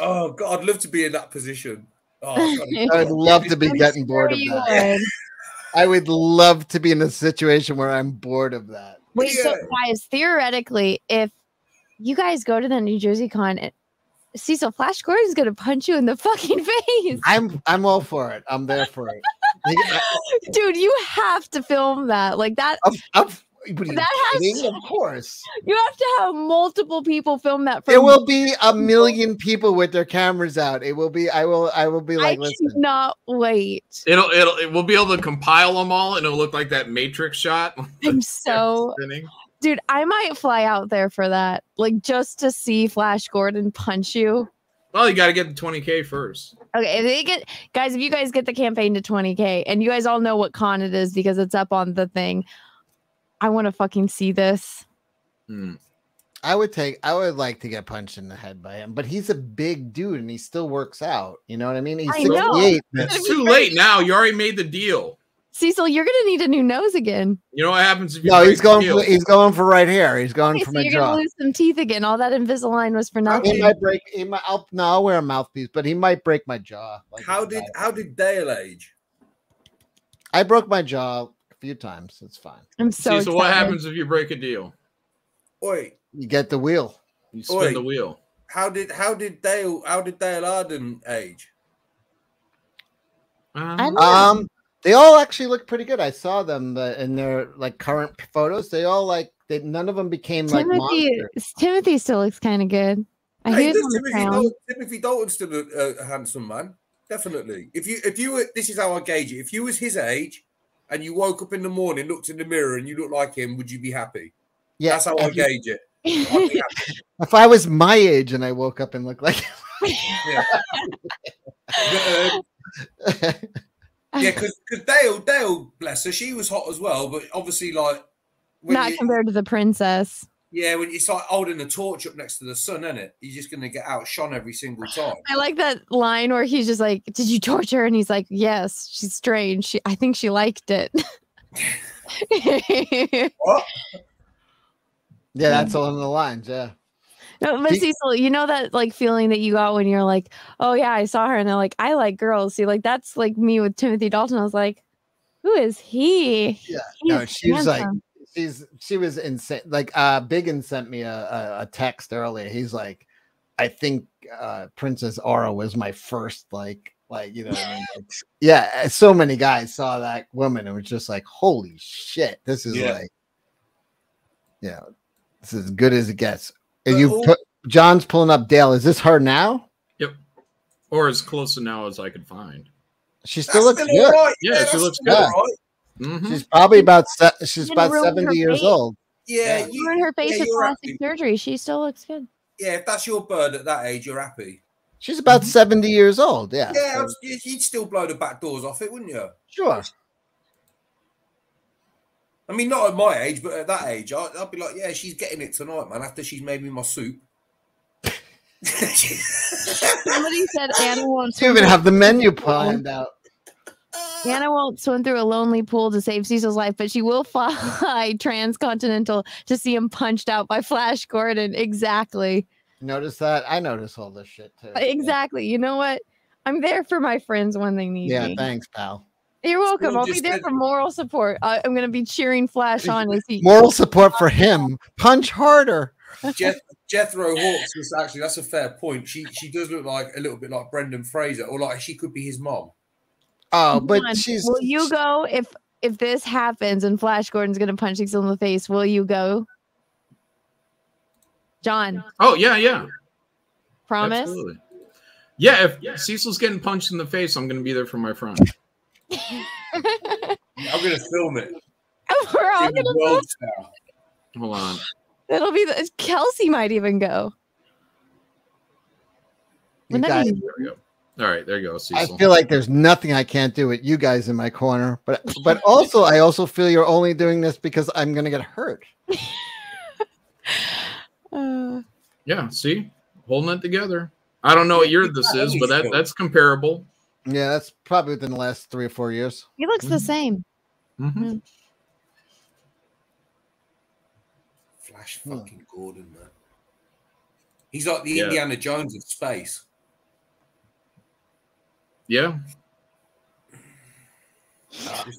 Speaker 18: Oh God, I'd love to be in that position. Oh, God,
Speaker 3: I'd love to be
Speaker 4: I'm
Speaker 3: getting bored of that.
Speaker 4: would.
Speaker 3: I would love to be in a situation where I'm bored of that.
Speaker 4: Wait, so
Speaker 18: Yeah.
Speaker 4: guys, theoretically, if you guys go to the New Jersey con, it- Cecil Flash Gordon's gonna punch you in the fucking face.
Speaker 3: I'm I'm all for it. I'm there for it.
Speaker 4: Dude, you have to film that. Like that
Speaker 3: Of, of, what are you
Speaker 4: That has
Speaker 3: Of course.
Speaker 4: you have to have multiple people film that for
Speaker 3: There will be a million people with their cameras out. It will be. I will. I will be
Speaker 4: I
Speaker 3: like, listen.
Speaker 4: cannot wait.
Speaker 6: It'll. It'll. It, we'll be able to compile them all, and it'll look like that Matrix shot.
Speaker 4: I'm so
Speaker 6: Spinning.
Speaker 4: dude, I might fly out there for that. Like just to see Flash Gordon punch you.
Speaker 6: Well, you got to get the 20k first.
Speaker 4: Okay, if they get guys, if you guys get the campaign to 20k, and you guys all know what con it is because it's up on the thing, I want to fucking see this.
Speaker 6: Hmm.
Speaker 3: I would take. I would like to get punched in the head by him, but he's a big dude and he still works out. You know what I mean? He's
Speaker 4: I know.
Speaker 3: 68.
Speaker 6: It's too late now. You already made the deal.
Speaker 4: Cecil, you're gonna need a new nose again.
Speaker 6: You know what happens if you
Speaker 3: No, he's going. For, he's going for right here. He's going
Speaker 4: Okay,
Speaker 3: for
Speaker 4: so
Speaker 3: my
Speaker 4: you're
Speaker 3: jaw.
Speaker 4: gonna lose some teeth again. All that Invisalign was for
Speaker 3: He
Speaker 4: nothing.
Speaker 3: might break. He might. I'll, no, I'll wear a mouthpiece, but he might break my jaw. Like
Speaker 18: How did how did Dale age?
Speaker 3: I broke my jaw a few times. It's fine.
Speaker 4: I'm so.
Speaker 6: See, so what happens if you break a deal?
Speaker 18: Oi,
Speaker 3: You get the wheel.
Speaker 6: You spin
Speaker 18: Oi.
Speaker 6: the wheel.
Speaker 18: how did how did Dale how did Dale Arden age?
Speaker 6: Um.
Speaker 3: Um, they all actually look pretty good. I saw them uh, in their like current photos. They all like they none of them became like
Speaker 4: Timothy,
Speaker 3: monsters.
Speaker 4: Timothy still looks kind of good. I
Speaker 18: Hey,
Speaker 4: hear
Speaker 18: does
Speaker 4: on the
Speaker 18: Timothy,
Speaker 4: crown.
Speaker 18: Dalton, Timothy Dalton's still a, a handsome man, definitely. If you if you were this is how I gauge it. If you was his age and you woke up in the morning, looked in the mirror, and you look like him, would you be happy?
Speaker 3: Yeah,
Speaker 18: That's how I
Speaker 3: if you-
Speaker 18: gauge it. I'd be happy.
Speaker 3: If I was my age and I woke up and looked like
Speaker 18: Yeah. But, uh, yeah, because Dale, Dale, bless her, she was hot as well. But obviously, like,
Speaker 4: Not
Speaker 18: you,
Speaker 4: compared to the princess.
Speaker 18: Yeah, when it's like holding the torch up next to the sun, isn't it? You're just gonna get outshone every single time.
Speaker 4: I like that line where he's just like, "Did you torture?" her?" And he's like, "Yes, she's strange. She, I think she liked it."
Speaker 18: What?
Speaker 3: yeah, that's mm. along the lines. Yeah.
Speaker 4: no, but Cecil, you know that like feeling that you got when you're like, "Oh yeah, I saw her," and they're like, "I like girls." See, like that's like me with Timothy Dalton. I was like, "Who is he?"
Speaker 3: Yeah.
Speaker 4: He
Speaker 3: No,
Speaker 4: is
Speaker 3: she was like
Speaker 4: handsome.
Speaker 3: She's she was insane. Like uh Biggin sent me a, a, a text earlier. He's like, I think uh Princess Aura was my first like like you know what I mean? Like, yeah, so many guys saw that woman and was just like, holy shit, this is
Speaker 18: Yeah.
Speaker 3: like yeah, know, this is as good as it gets. And you
Speaker 18: all-
Speaker 3: put Jon's pulling up Dale. Is this her now?
Speaker 6: Yep. Or as close to now as I could find.
Speaker 3: She still looks good.
Speaker 18: all right.
Speaker 6: Yeah, she looks
Speaker 3: good.
Speaker 18: all right.
Speaker 6: Mhm.
Speaker 3: She's probably about se- she's
Speaker 4: Didn't
Speaker 3: about
Speaker 4: ruin
Speaker 3: 70 years
Speaker 4: face.
Speaker 3: old.
Speaker 18: Yeah,
Speaker 4: You ruined her face
Speaker 18: yeah,
Speaker 4: with plastic
Speaker 18: happy.
Speaker 4: surgery. She still looks good.
Speaker 18: Yeah, if that's your bird at that age, you're happy.
Speaker 3: She's about 70 years old. Yeah.
Speaker 18: Yeah,
Speaker 3: so-
Speaker 18: you- you'd still blow the back doors off it, wouldn't you?
Speaker 3: sure.
Speaker 18: I mean, not at my age, but at that age, I'd, I'd be like, yeah, she's getting it tonight, man. After she's made me my soup.
Speaker 4: Somebody said Anna won't
Speaker 3: You
Speaker 4: swim.
Speaker 3: even have the menu planned out.
Speaker 4: Anna won't swim through a lonely pool to save Cecil's life, but she will fly transcontinental to see him punched out by Flash Gordon. Exactly.
Speaker 3: Notice that? I notice all this shit too.
Speaker 4: Uh, exactly. You know what? I'm there for my friends when they need
Speaker 3: Yeah,
Speaker 4: me.
Speaker 3: thanks, pal.
Speaker 4: You're welcome. I'll be there for moral support. I, I'm going to be cheering Flash on as he.
Speaker 3: Moral support for him. Punch harder.
Speaker 18: Jeth, Jethro Hawks was actually that's a fair point. She she does look like a little bit like Brendan Fraser, or like she could be his mom.
Speaker 3: Oh, but
Speaker 4: Jon,
Speaker 3: she's
Speaker 4: Will you go if if this happens and Flash Gordon's going to punch Cecil in the face? Will you go? Jon,
Speaker 6: Oh yeah, yeah.
Speaker 4: promise.
Speaker 6: Absolutely. Yeah, if Cecil's getting punched in the face, I'm gonna be there for my friend.
Speaker 18: I'm going to film it.
Speaker 4: We're all gonna
Speaker 18: world
Speaker 4: go.
Speaker 6: Hold on.
Speaker 4: It'll be the, Kelsey might even go.
Speaker 3: You
Speaker 4: Wouldn't that be-
Speaker 6: go. All right, there you go,
Speaker 3: I feel like there's nothing I can't do with you guys in my corner, but but also I also feel you're only doing this because I'm gonna get hurt.
Speaker 4: Uh,
Speaker 6: yeah, see, holding it together. I don't know what year this is, but that that's comparable.
Speaker 3: Yeah, that's probably within the last three or four years.
Speaker 4: he looks the same.
Speaker 6: Mm-hmm.
Speaker 18: Flash fucking Gordon, man. He's like the
Speaker 6: Yeah.
Speaker 18: Indiana Jones of space.
Speaker 6: Yeah.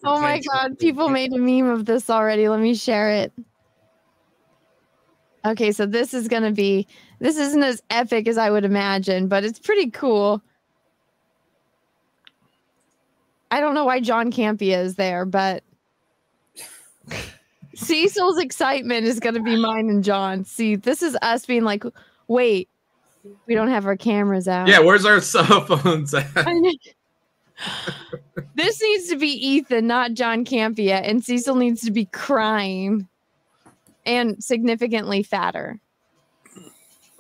Speaker 4: Oh my god, people made a meme of this already. Let me share it. Okay, so this is gonna be this isn't as epic as I would imagine, but it's pretty cool. I don't know why John Campea is there, but Cecil's excitement is gonna be mine and Jon. See, this is us being like, wait, we don't have our cameras out.
Speaker 6: Yeah, where's our cell phones at?
Speaker 4: this needs to be Ethan, not John Campea, and Cecil needs to be crying and significantly fatter.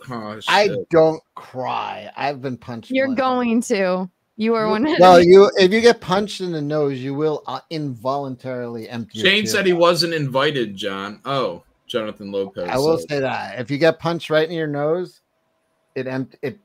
Speaker 6: Oh,
Speaker 3: I don't cry. I've been punched.
Speaker 4: You're
Speaker 3: once.
Speaker 4: going to. You are one.
Speaker 3: Well, you if you get punched in the nose, you will uh, involuntarily empty. your
Speaker 6: Shane
Speaker 3: tear
Speaker 6: said he wasn't invited, Jon. Oh, Jonathan Lopez.
Speaker 3: I will
Speaker 6: said.
Speaker 3: say that if you get punched right in your nose, it empt- it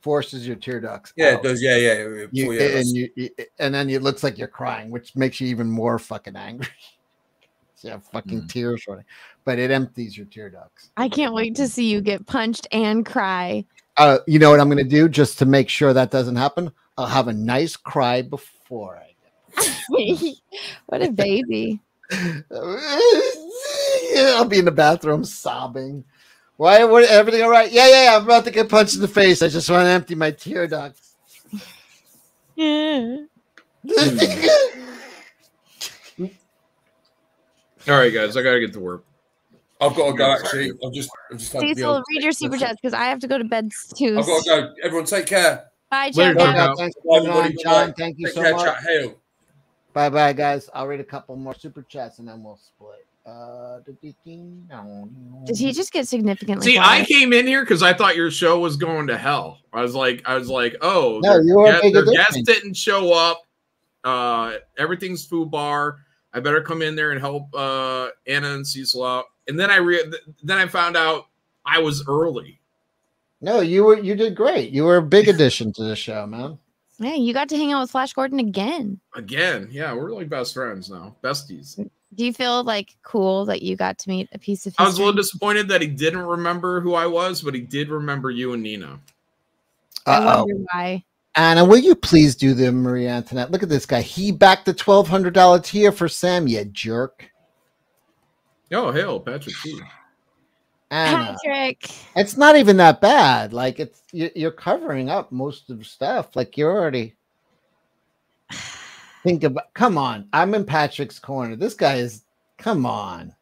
Speaker 3: forces your tear ducts.
Speaker 18: Yeah, it does. Yeah, yeah. yeah,
Speaker 3: You,
Speaker 18: yeah,
Speaker 3: and you, you- and then it looks like you're crying, which makes you even more fucking angry. you have fucking tears running, but it empties your tear ducts.
Speaker 4: I can't wait to see you get punched and cry.
Speaker 3: Uh, you know what I'm going to do just to make sure that doesn't happen? I'll have a nice cry before I. Get.
Speaker 4: what a baby.
Speaker 3: I'll be in the bathroom sobbing. Why? What? Everything all right? Yeah, yeah, yeah. I'm about to get punched in the face. I just want to empty my tear ducts.
Speaker 4: Yeah.
Speaker 6: All right, guys, I gotta get to work.
Speaker 18: I've got to go. Actually, I've just, I've just had to be
Speaker 4: Cecil,
Speaker 18: on-
Speaker 4: read your super chats because I have to go to bed too.
Speaker 18: I've got to go. Everyone, take care.
Speaker 4: Bye,
Speaker 6: Later,
Speaker 4: Jon.
Speaker 6: Jon.
Speaker 3: Thanks for coming on,
Speaker 18: everybody. Jon.
Speaker 3: Thank you
Speaker 18: Take
Speaker 3: so
Speaker 18: care,
Speaker 3: much.
Speaker 18: chat. Hail.
Speaker 3: Bye, bye, guys. I'll read a couple more super chats and then we'll split. Uh,
Speaker 4: Did he just get significantly?
Speaker 6: See, I came in here because I thought your show was going to hell. I was like, I was like, oh,
Speaker 3: No,
Speaker 6: their
Speaker 3: you were
Speaker 6: guest- their guest didn't show up. Uh, everything's food bar. I better come in there and help uh Anna and Cecil out. And then I re- then I found out I was early.
Speaker 3: No, you were you did great. You were a big addition to the show, man.
Speaker 4: Yeah, you got to hang out with Flash Gordon again.
Speaker 6: Again, yeah, we're like best friends now, besties.
Speaker 4: Do you feel like cool that you got to meet a piece of
Speaker 6: I was a little disappointed that he didn't remember who I was, but he did remember you and Nina.
Speaker 4: I
Speaker 3: Uh-oh.
Speaker 4: wonder why.
Speaker 3: Anna, will you please do the Marie Antoinette? Look at this guy. He backed the twelve hundred dollar tier for Sam. You jerk.
Speaker 6: Oh, hell, Patrick T.
Speaker 3: Anna,
Speaker 4: Patrick.
Speaker 3: it's not even that bad. Like it's you're covering up most of the stuff. Like you're already. Think about. Come on, I'm in Patrick's corner. This guy is. Come on.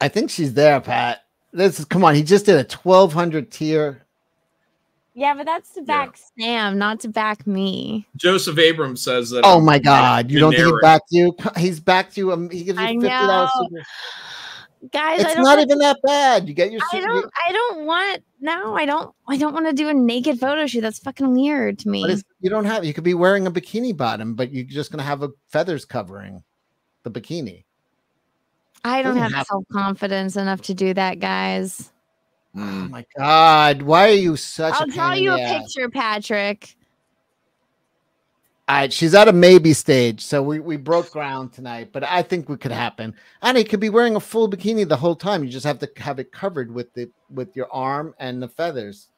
Speaker 3: I think she's there, Pat. This is come on. He just did a twelve hundred tier.
Speaker 4: Yeah, but that's to back Sam, not to back me.
Speaker 6: Joseph Abrams says that.
Speaker 3: Oh
Speaker 6: I'm
Speaker 3: my God! You don't think he
Speaker 6: generic.
Speaker 3: backed you? He's backed you. Um, he gives you
Speaker 4: I
Speaker 3: fifty dollars.
Speaker 4: Guys, I
Speaker 3: It's not even that bad. You get your.
Speaker 4: I don't I don't want no, I don't I don't want to do a naked photo shoot. That's fucking weird to me.
Speaker 3: But you don't have. You could be wearing a bikini bottom, but you're just gonna have a feathers covering the bikini.
Speaker 4: I don't have
Speaker 3: have-
Speaker 4: self confidence enough to do that, guys.
Speaker 3: Oh my God! Why are you such?
Speaker 4: I'll
Speaker 3: a
Speaker 4: draw you a
Speaker 3: ass?
Speaker 4: picture, Patrick.
Speaker 3: All right, she's at a maybe stage, so we, we broke ground tonight, but I think we could happen. And he could be wearing a full bikini the whole time. You just have to have it covered with the with your arm and the feathers.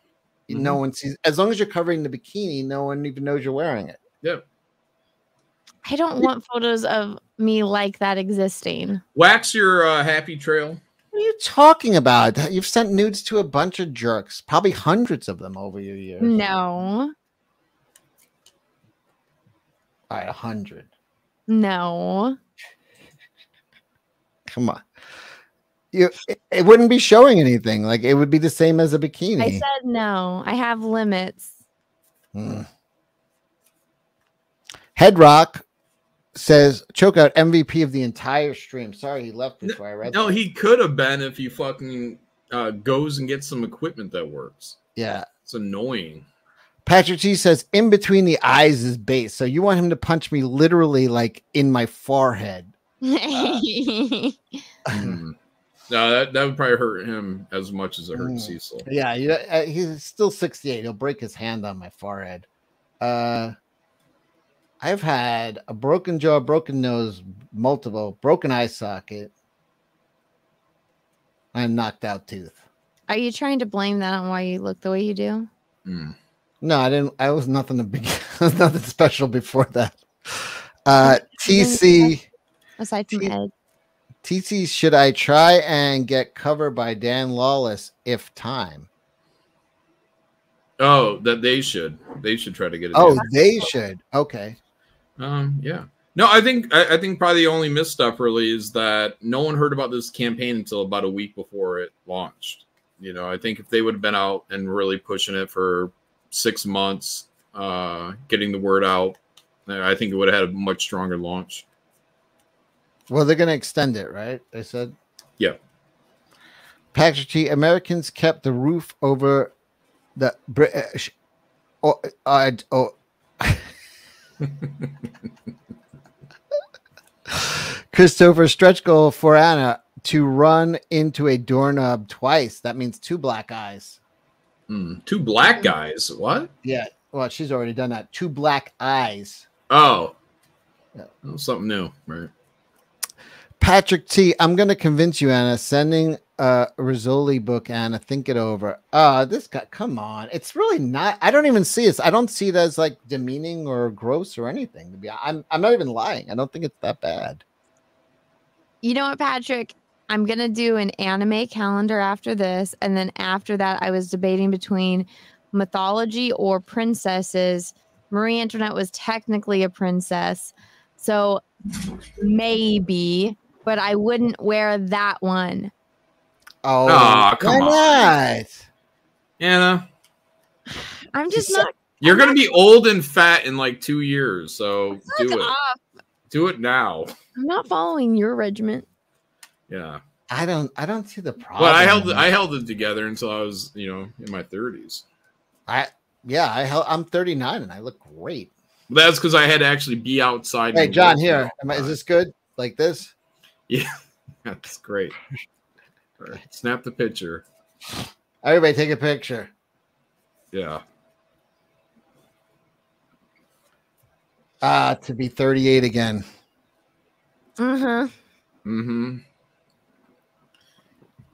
Speaker 3: You No
Speaker 6: Mhm.
Speaker 3: one sees as long as you're covering the bikini, no one even knows you're wearing it.
Speaker 6: Yeah.
Speaker 4: I don't want photos of me like that existing.
Speaker 6: Wax your uh, happy trail.
Speaker 3: What are you talking about? You've sent nudes to a bunch of jerks, probably hundreds of them over your years.
Speaker 4: No,
Speaker 3: All right, a hundred.
Speaker 4: no.
Speaker 3: Come on. You, it, it wouldn't be showing anything. Like it would be the same as a bikini.
Speaker 4: I said no. I have limits.
Speaker 3: Hmm. Headrock says Chokeout MVP of the entire stream. Sorry, he left before I read.
Speaker 6: No,
Speaker 3: that.
Speaker 6: he could have been if he fucking uh, goes and gets some equipment that works.
Speaker 3: Yeah.
Speaker 6: It's annoying.
Speaker 3: Patrick G says in between the eyes is base. So you want him to punch me literally like in my forehead.
Speaker 6: Hmm. No, that, that would probably hurt him as much as it hurt
Speaker 3: Mm.
Speaker 6: Cecil.
Speaker 3: Yeah, you know, uh, he's still 68. He'll break his hand on my forehead. Uh, I've had a broken jaw, broken nose, multiple, broken eye socket, and knocked out tooth.
Speaker 4: Are you trying to blame that on why you look the way you do?
Speaker 3: No, I didn't. I was nothing to be. I was nothing special before that. Uh, TC.
Speaker 4: Aside from Ed.
Speaker 3: TC, should I try and get cover by Dan Lawless if time?
Speaker 6: Oh, that they should. They should try to get it.
Speaker 3: Oh,
Speaker 6: in.
Speaker 3: they should. Okay.
Speaker 6: Um, yeah. No, I think I, I think probably the only misstep really is that no one heard about this campaign until about a week before it launched. You know, I think if they would have been out and really pushing it for six months, uh, getting the word out, I think it would have had a much stronger launch.
Speaker 3: Well, they're going to extend it, right? They said.
Speaker 6: Yeah.
Speaker 3: Patrick T. Americans kept the roof over the British. Oh, uh, oh. Christopher stretch goal for Anna to run into a doorknob twice. That means two black eyes.
Speaker 6: Hmm. Two black guys. What?
Speaker 3: Yeah. Well, she's already done that. Two black eyes.
Speaker 6: Oh. Oh, something new, right?
Speaker 3: Patrick T, I'm going to convince you, Anna. Sending a Rizzoli book, Anna. Think it over. Uh, this guy, come on. It's really not. I don't even see it. I don't see it as like demeaning or gross or anything. To be, I'm, I'm not even lying. I don't think it's that bad.
Speaker 4: You know what, Patrick? I'm gonna do an anime calendar after this, and then after that, I was debating between mythology or princesses. Marie Antoinette was technically a princess, so maybe, but I wouldn't wear that one.
Speaker 3: Oh,
Speaker 6: Aw, come
Speaker 3: why
Speaker 6: on.
Speaker 3: not?
Speaker 6: Anna,
Speaker 4: I'm just not.
Speaker 6: you're gonna be old and fat in like two years, so do it.
Speaker 4: off.
Speaker 6: Do it now.
Speaker 4: I'm not following your regiment.
Speaker 6: Yeah.
Speaker 3: I don't. I don't see the problem.
Speaker 6: But I held I held it together until I was, you know, in my thirties.
Speaker 3: I yeah. I held, I'm 39 and I look great.
Speaker 6: That's because I had to actually be outside.
Speaker 3: Hey, Jon,
Speaker 6: work
Speaker 3: here. Am I, is this good? Like this?
Speaker 6: Yeah, that's great. All right, Snap the picture.
Speaker 3: Everybody, take a picture.
Speaker 6: Yeah.
Speaker 3: Ah, to be 38 again.
Speaker 4: Uh-huh.
Speaker 6: Mm-hmm.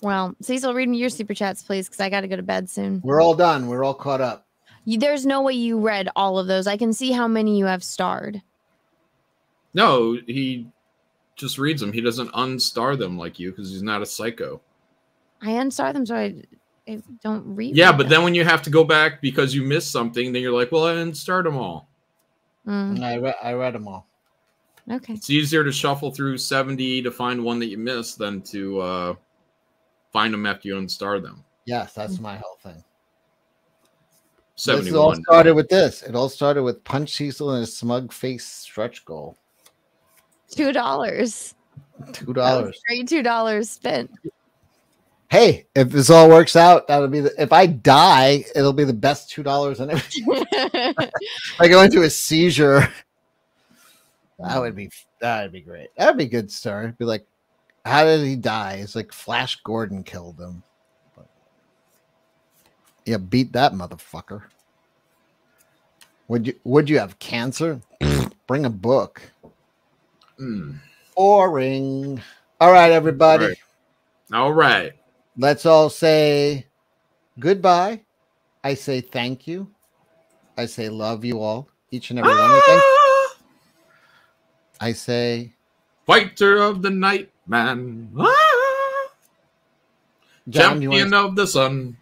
Speaker 4: Well, Cecil, read me your super chats, please, because I got to go to bed soon.
Speaker 3: We're all done. We're all caught up.
Speaker 4: You, there's no way you read all of those. I can see how many you have starred.
Speaker 6: No, he just reads them. He doesn't unstar them like you because he's not a psycho.
Speaker 4: I unstar them so I, I don't read.
Speaker 6: Yeah,
Speaker 4: them.
Speaker 6: but then when you have to go back because you missed something, then you're like, well, I unstarred them all.
Speaker 4: Mm,
Speaker 3: I read. I read them all.
Speaker 4: okay.
Speaker 6: It's easier to shuffle through 70 to find one that you missed than to uh, find them after you unstar them.
Speaker 3: Yes, that's my whole thing. 71. This
Speaker 6: 71.
Speaker 3: all started with this. It all started with Punch Cecil and a smug face stretch goal.
Speaker 4: Two dollars.
Speaker 3: Two dollars.
Speaker 4: Straight two dollars spent.
Speaker 3: Hey, if this all works out, that'll be the. If I die, it'll be the best two dollars in it. I go into a seizure. That would be that would be great. That'd be a good story. Be like, how did he die? It's like Flash Gordon killed him. But, yeah, beat that motherfucker. Would you would you have cancer? Bring a book.
Speaker 6: Mm.
Speaker 3: Boring. All right, everybody.
Speaker 6: All right. All right.
Speaker 3: Let's all say goodbye. I say thank you. I say love you all, each and every one of you. I say
Speaker 6: Fighter of the night, man. Ah! Champion of the sun.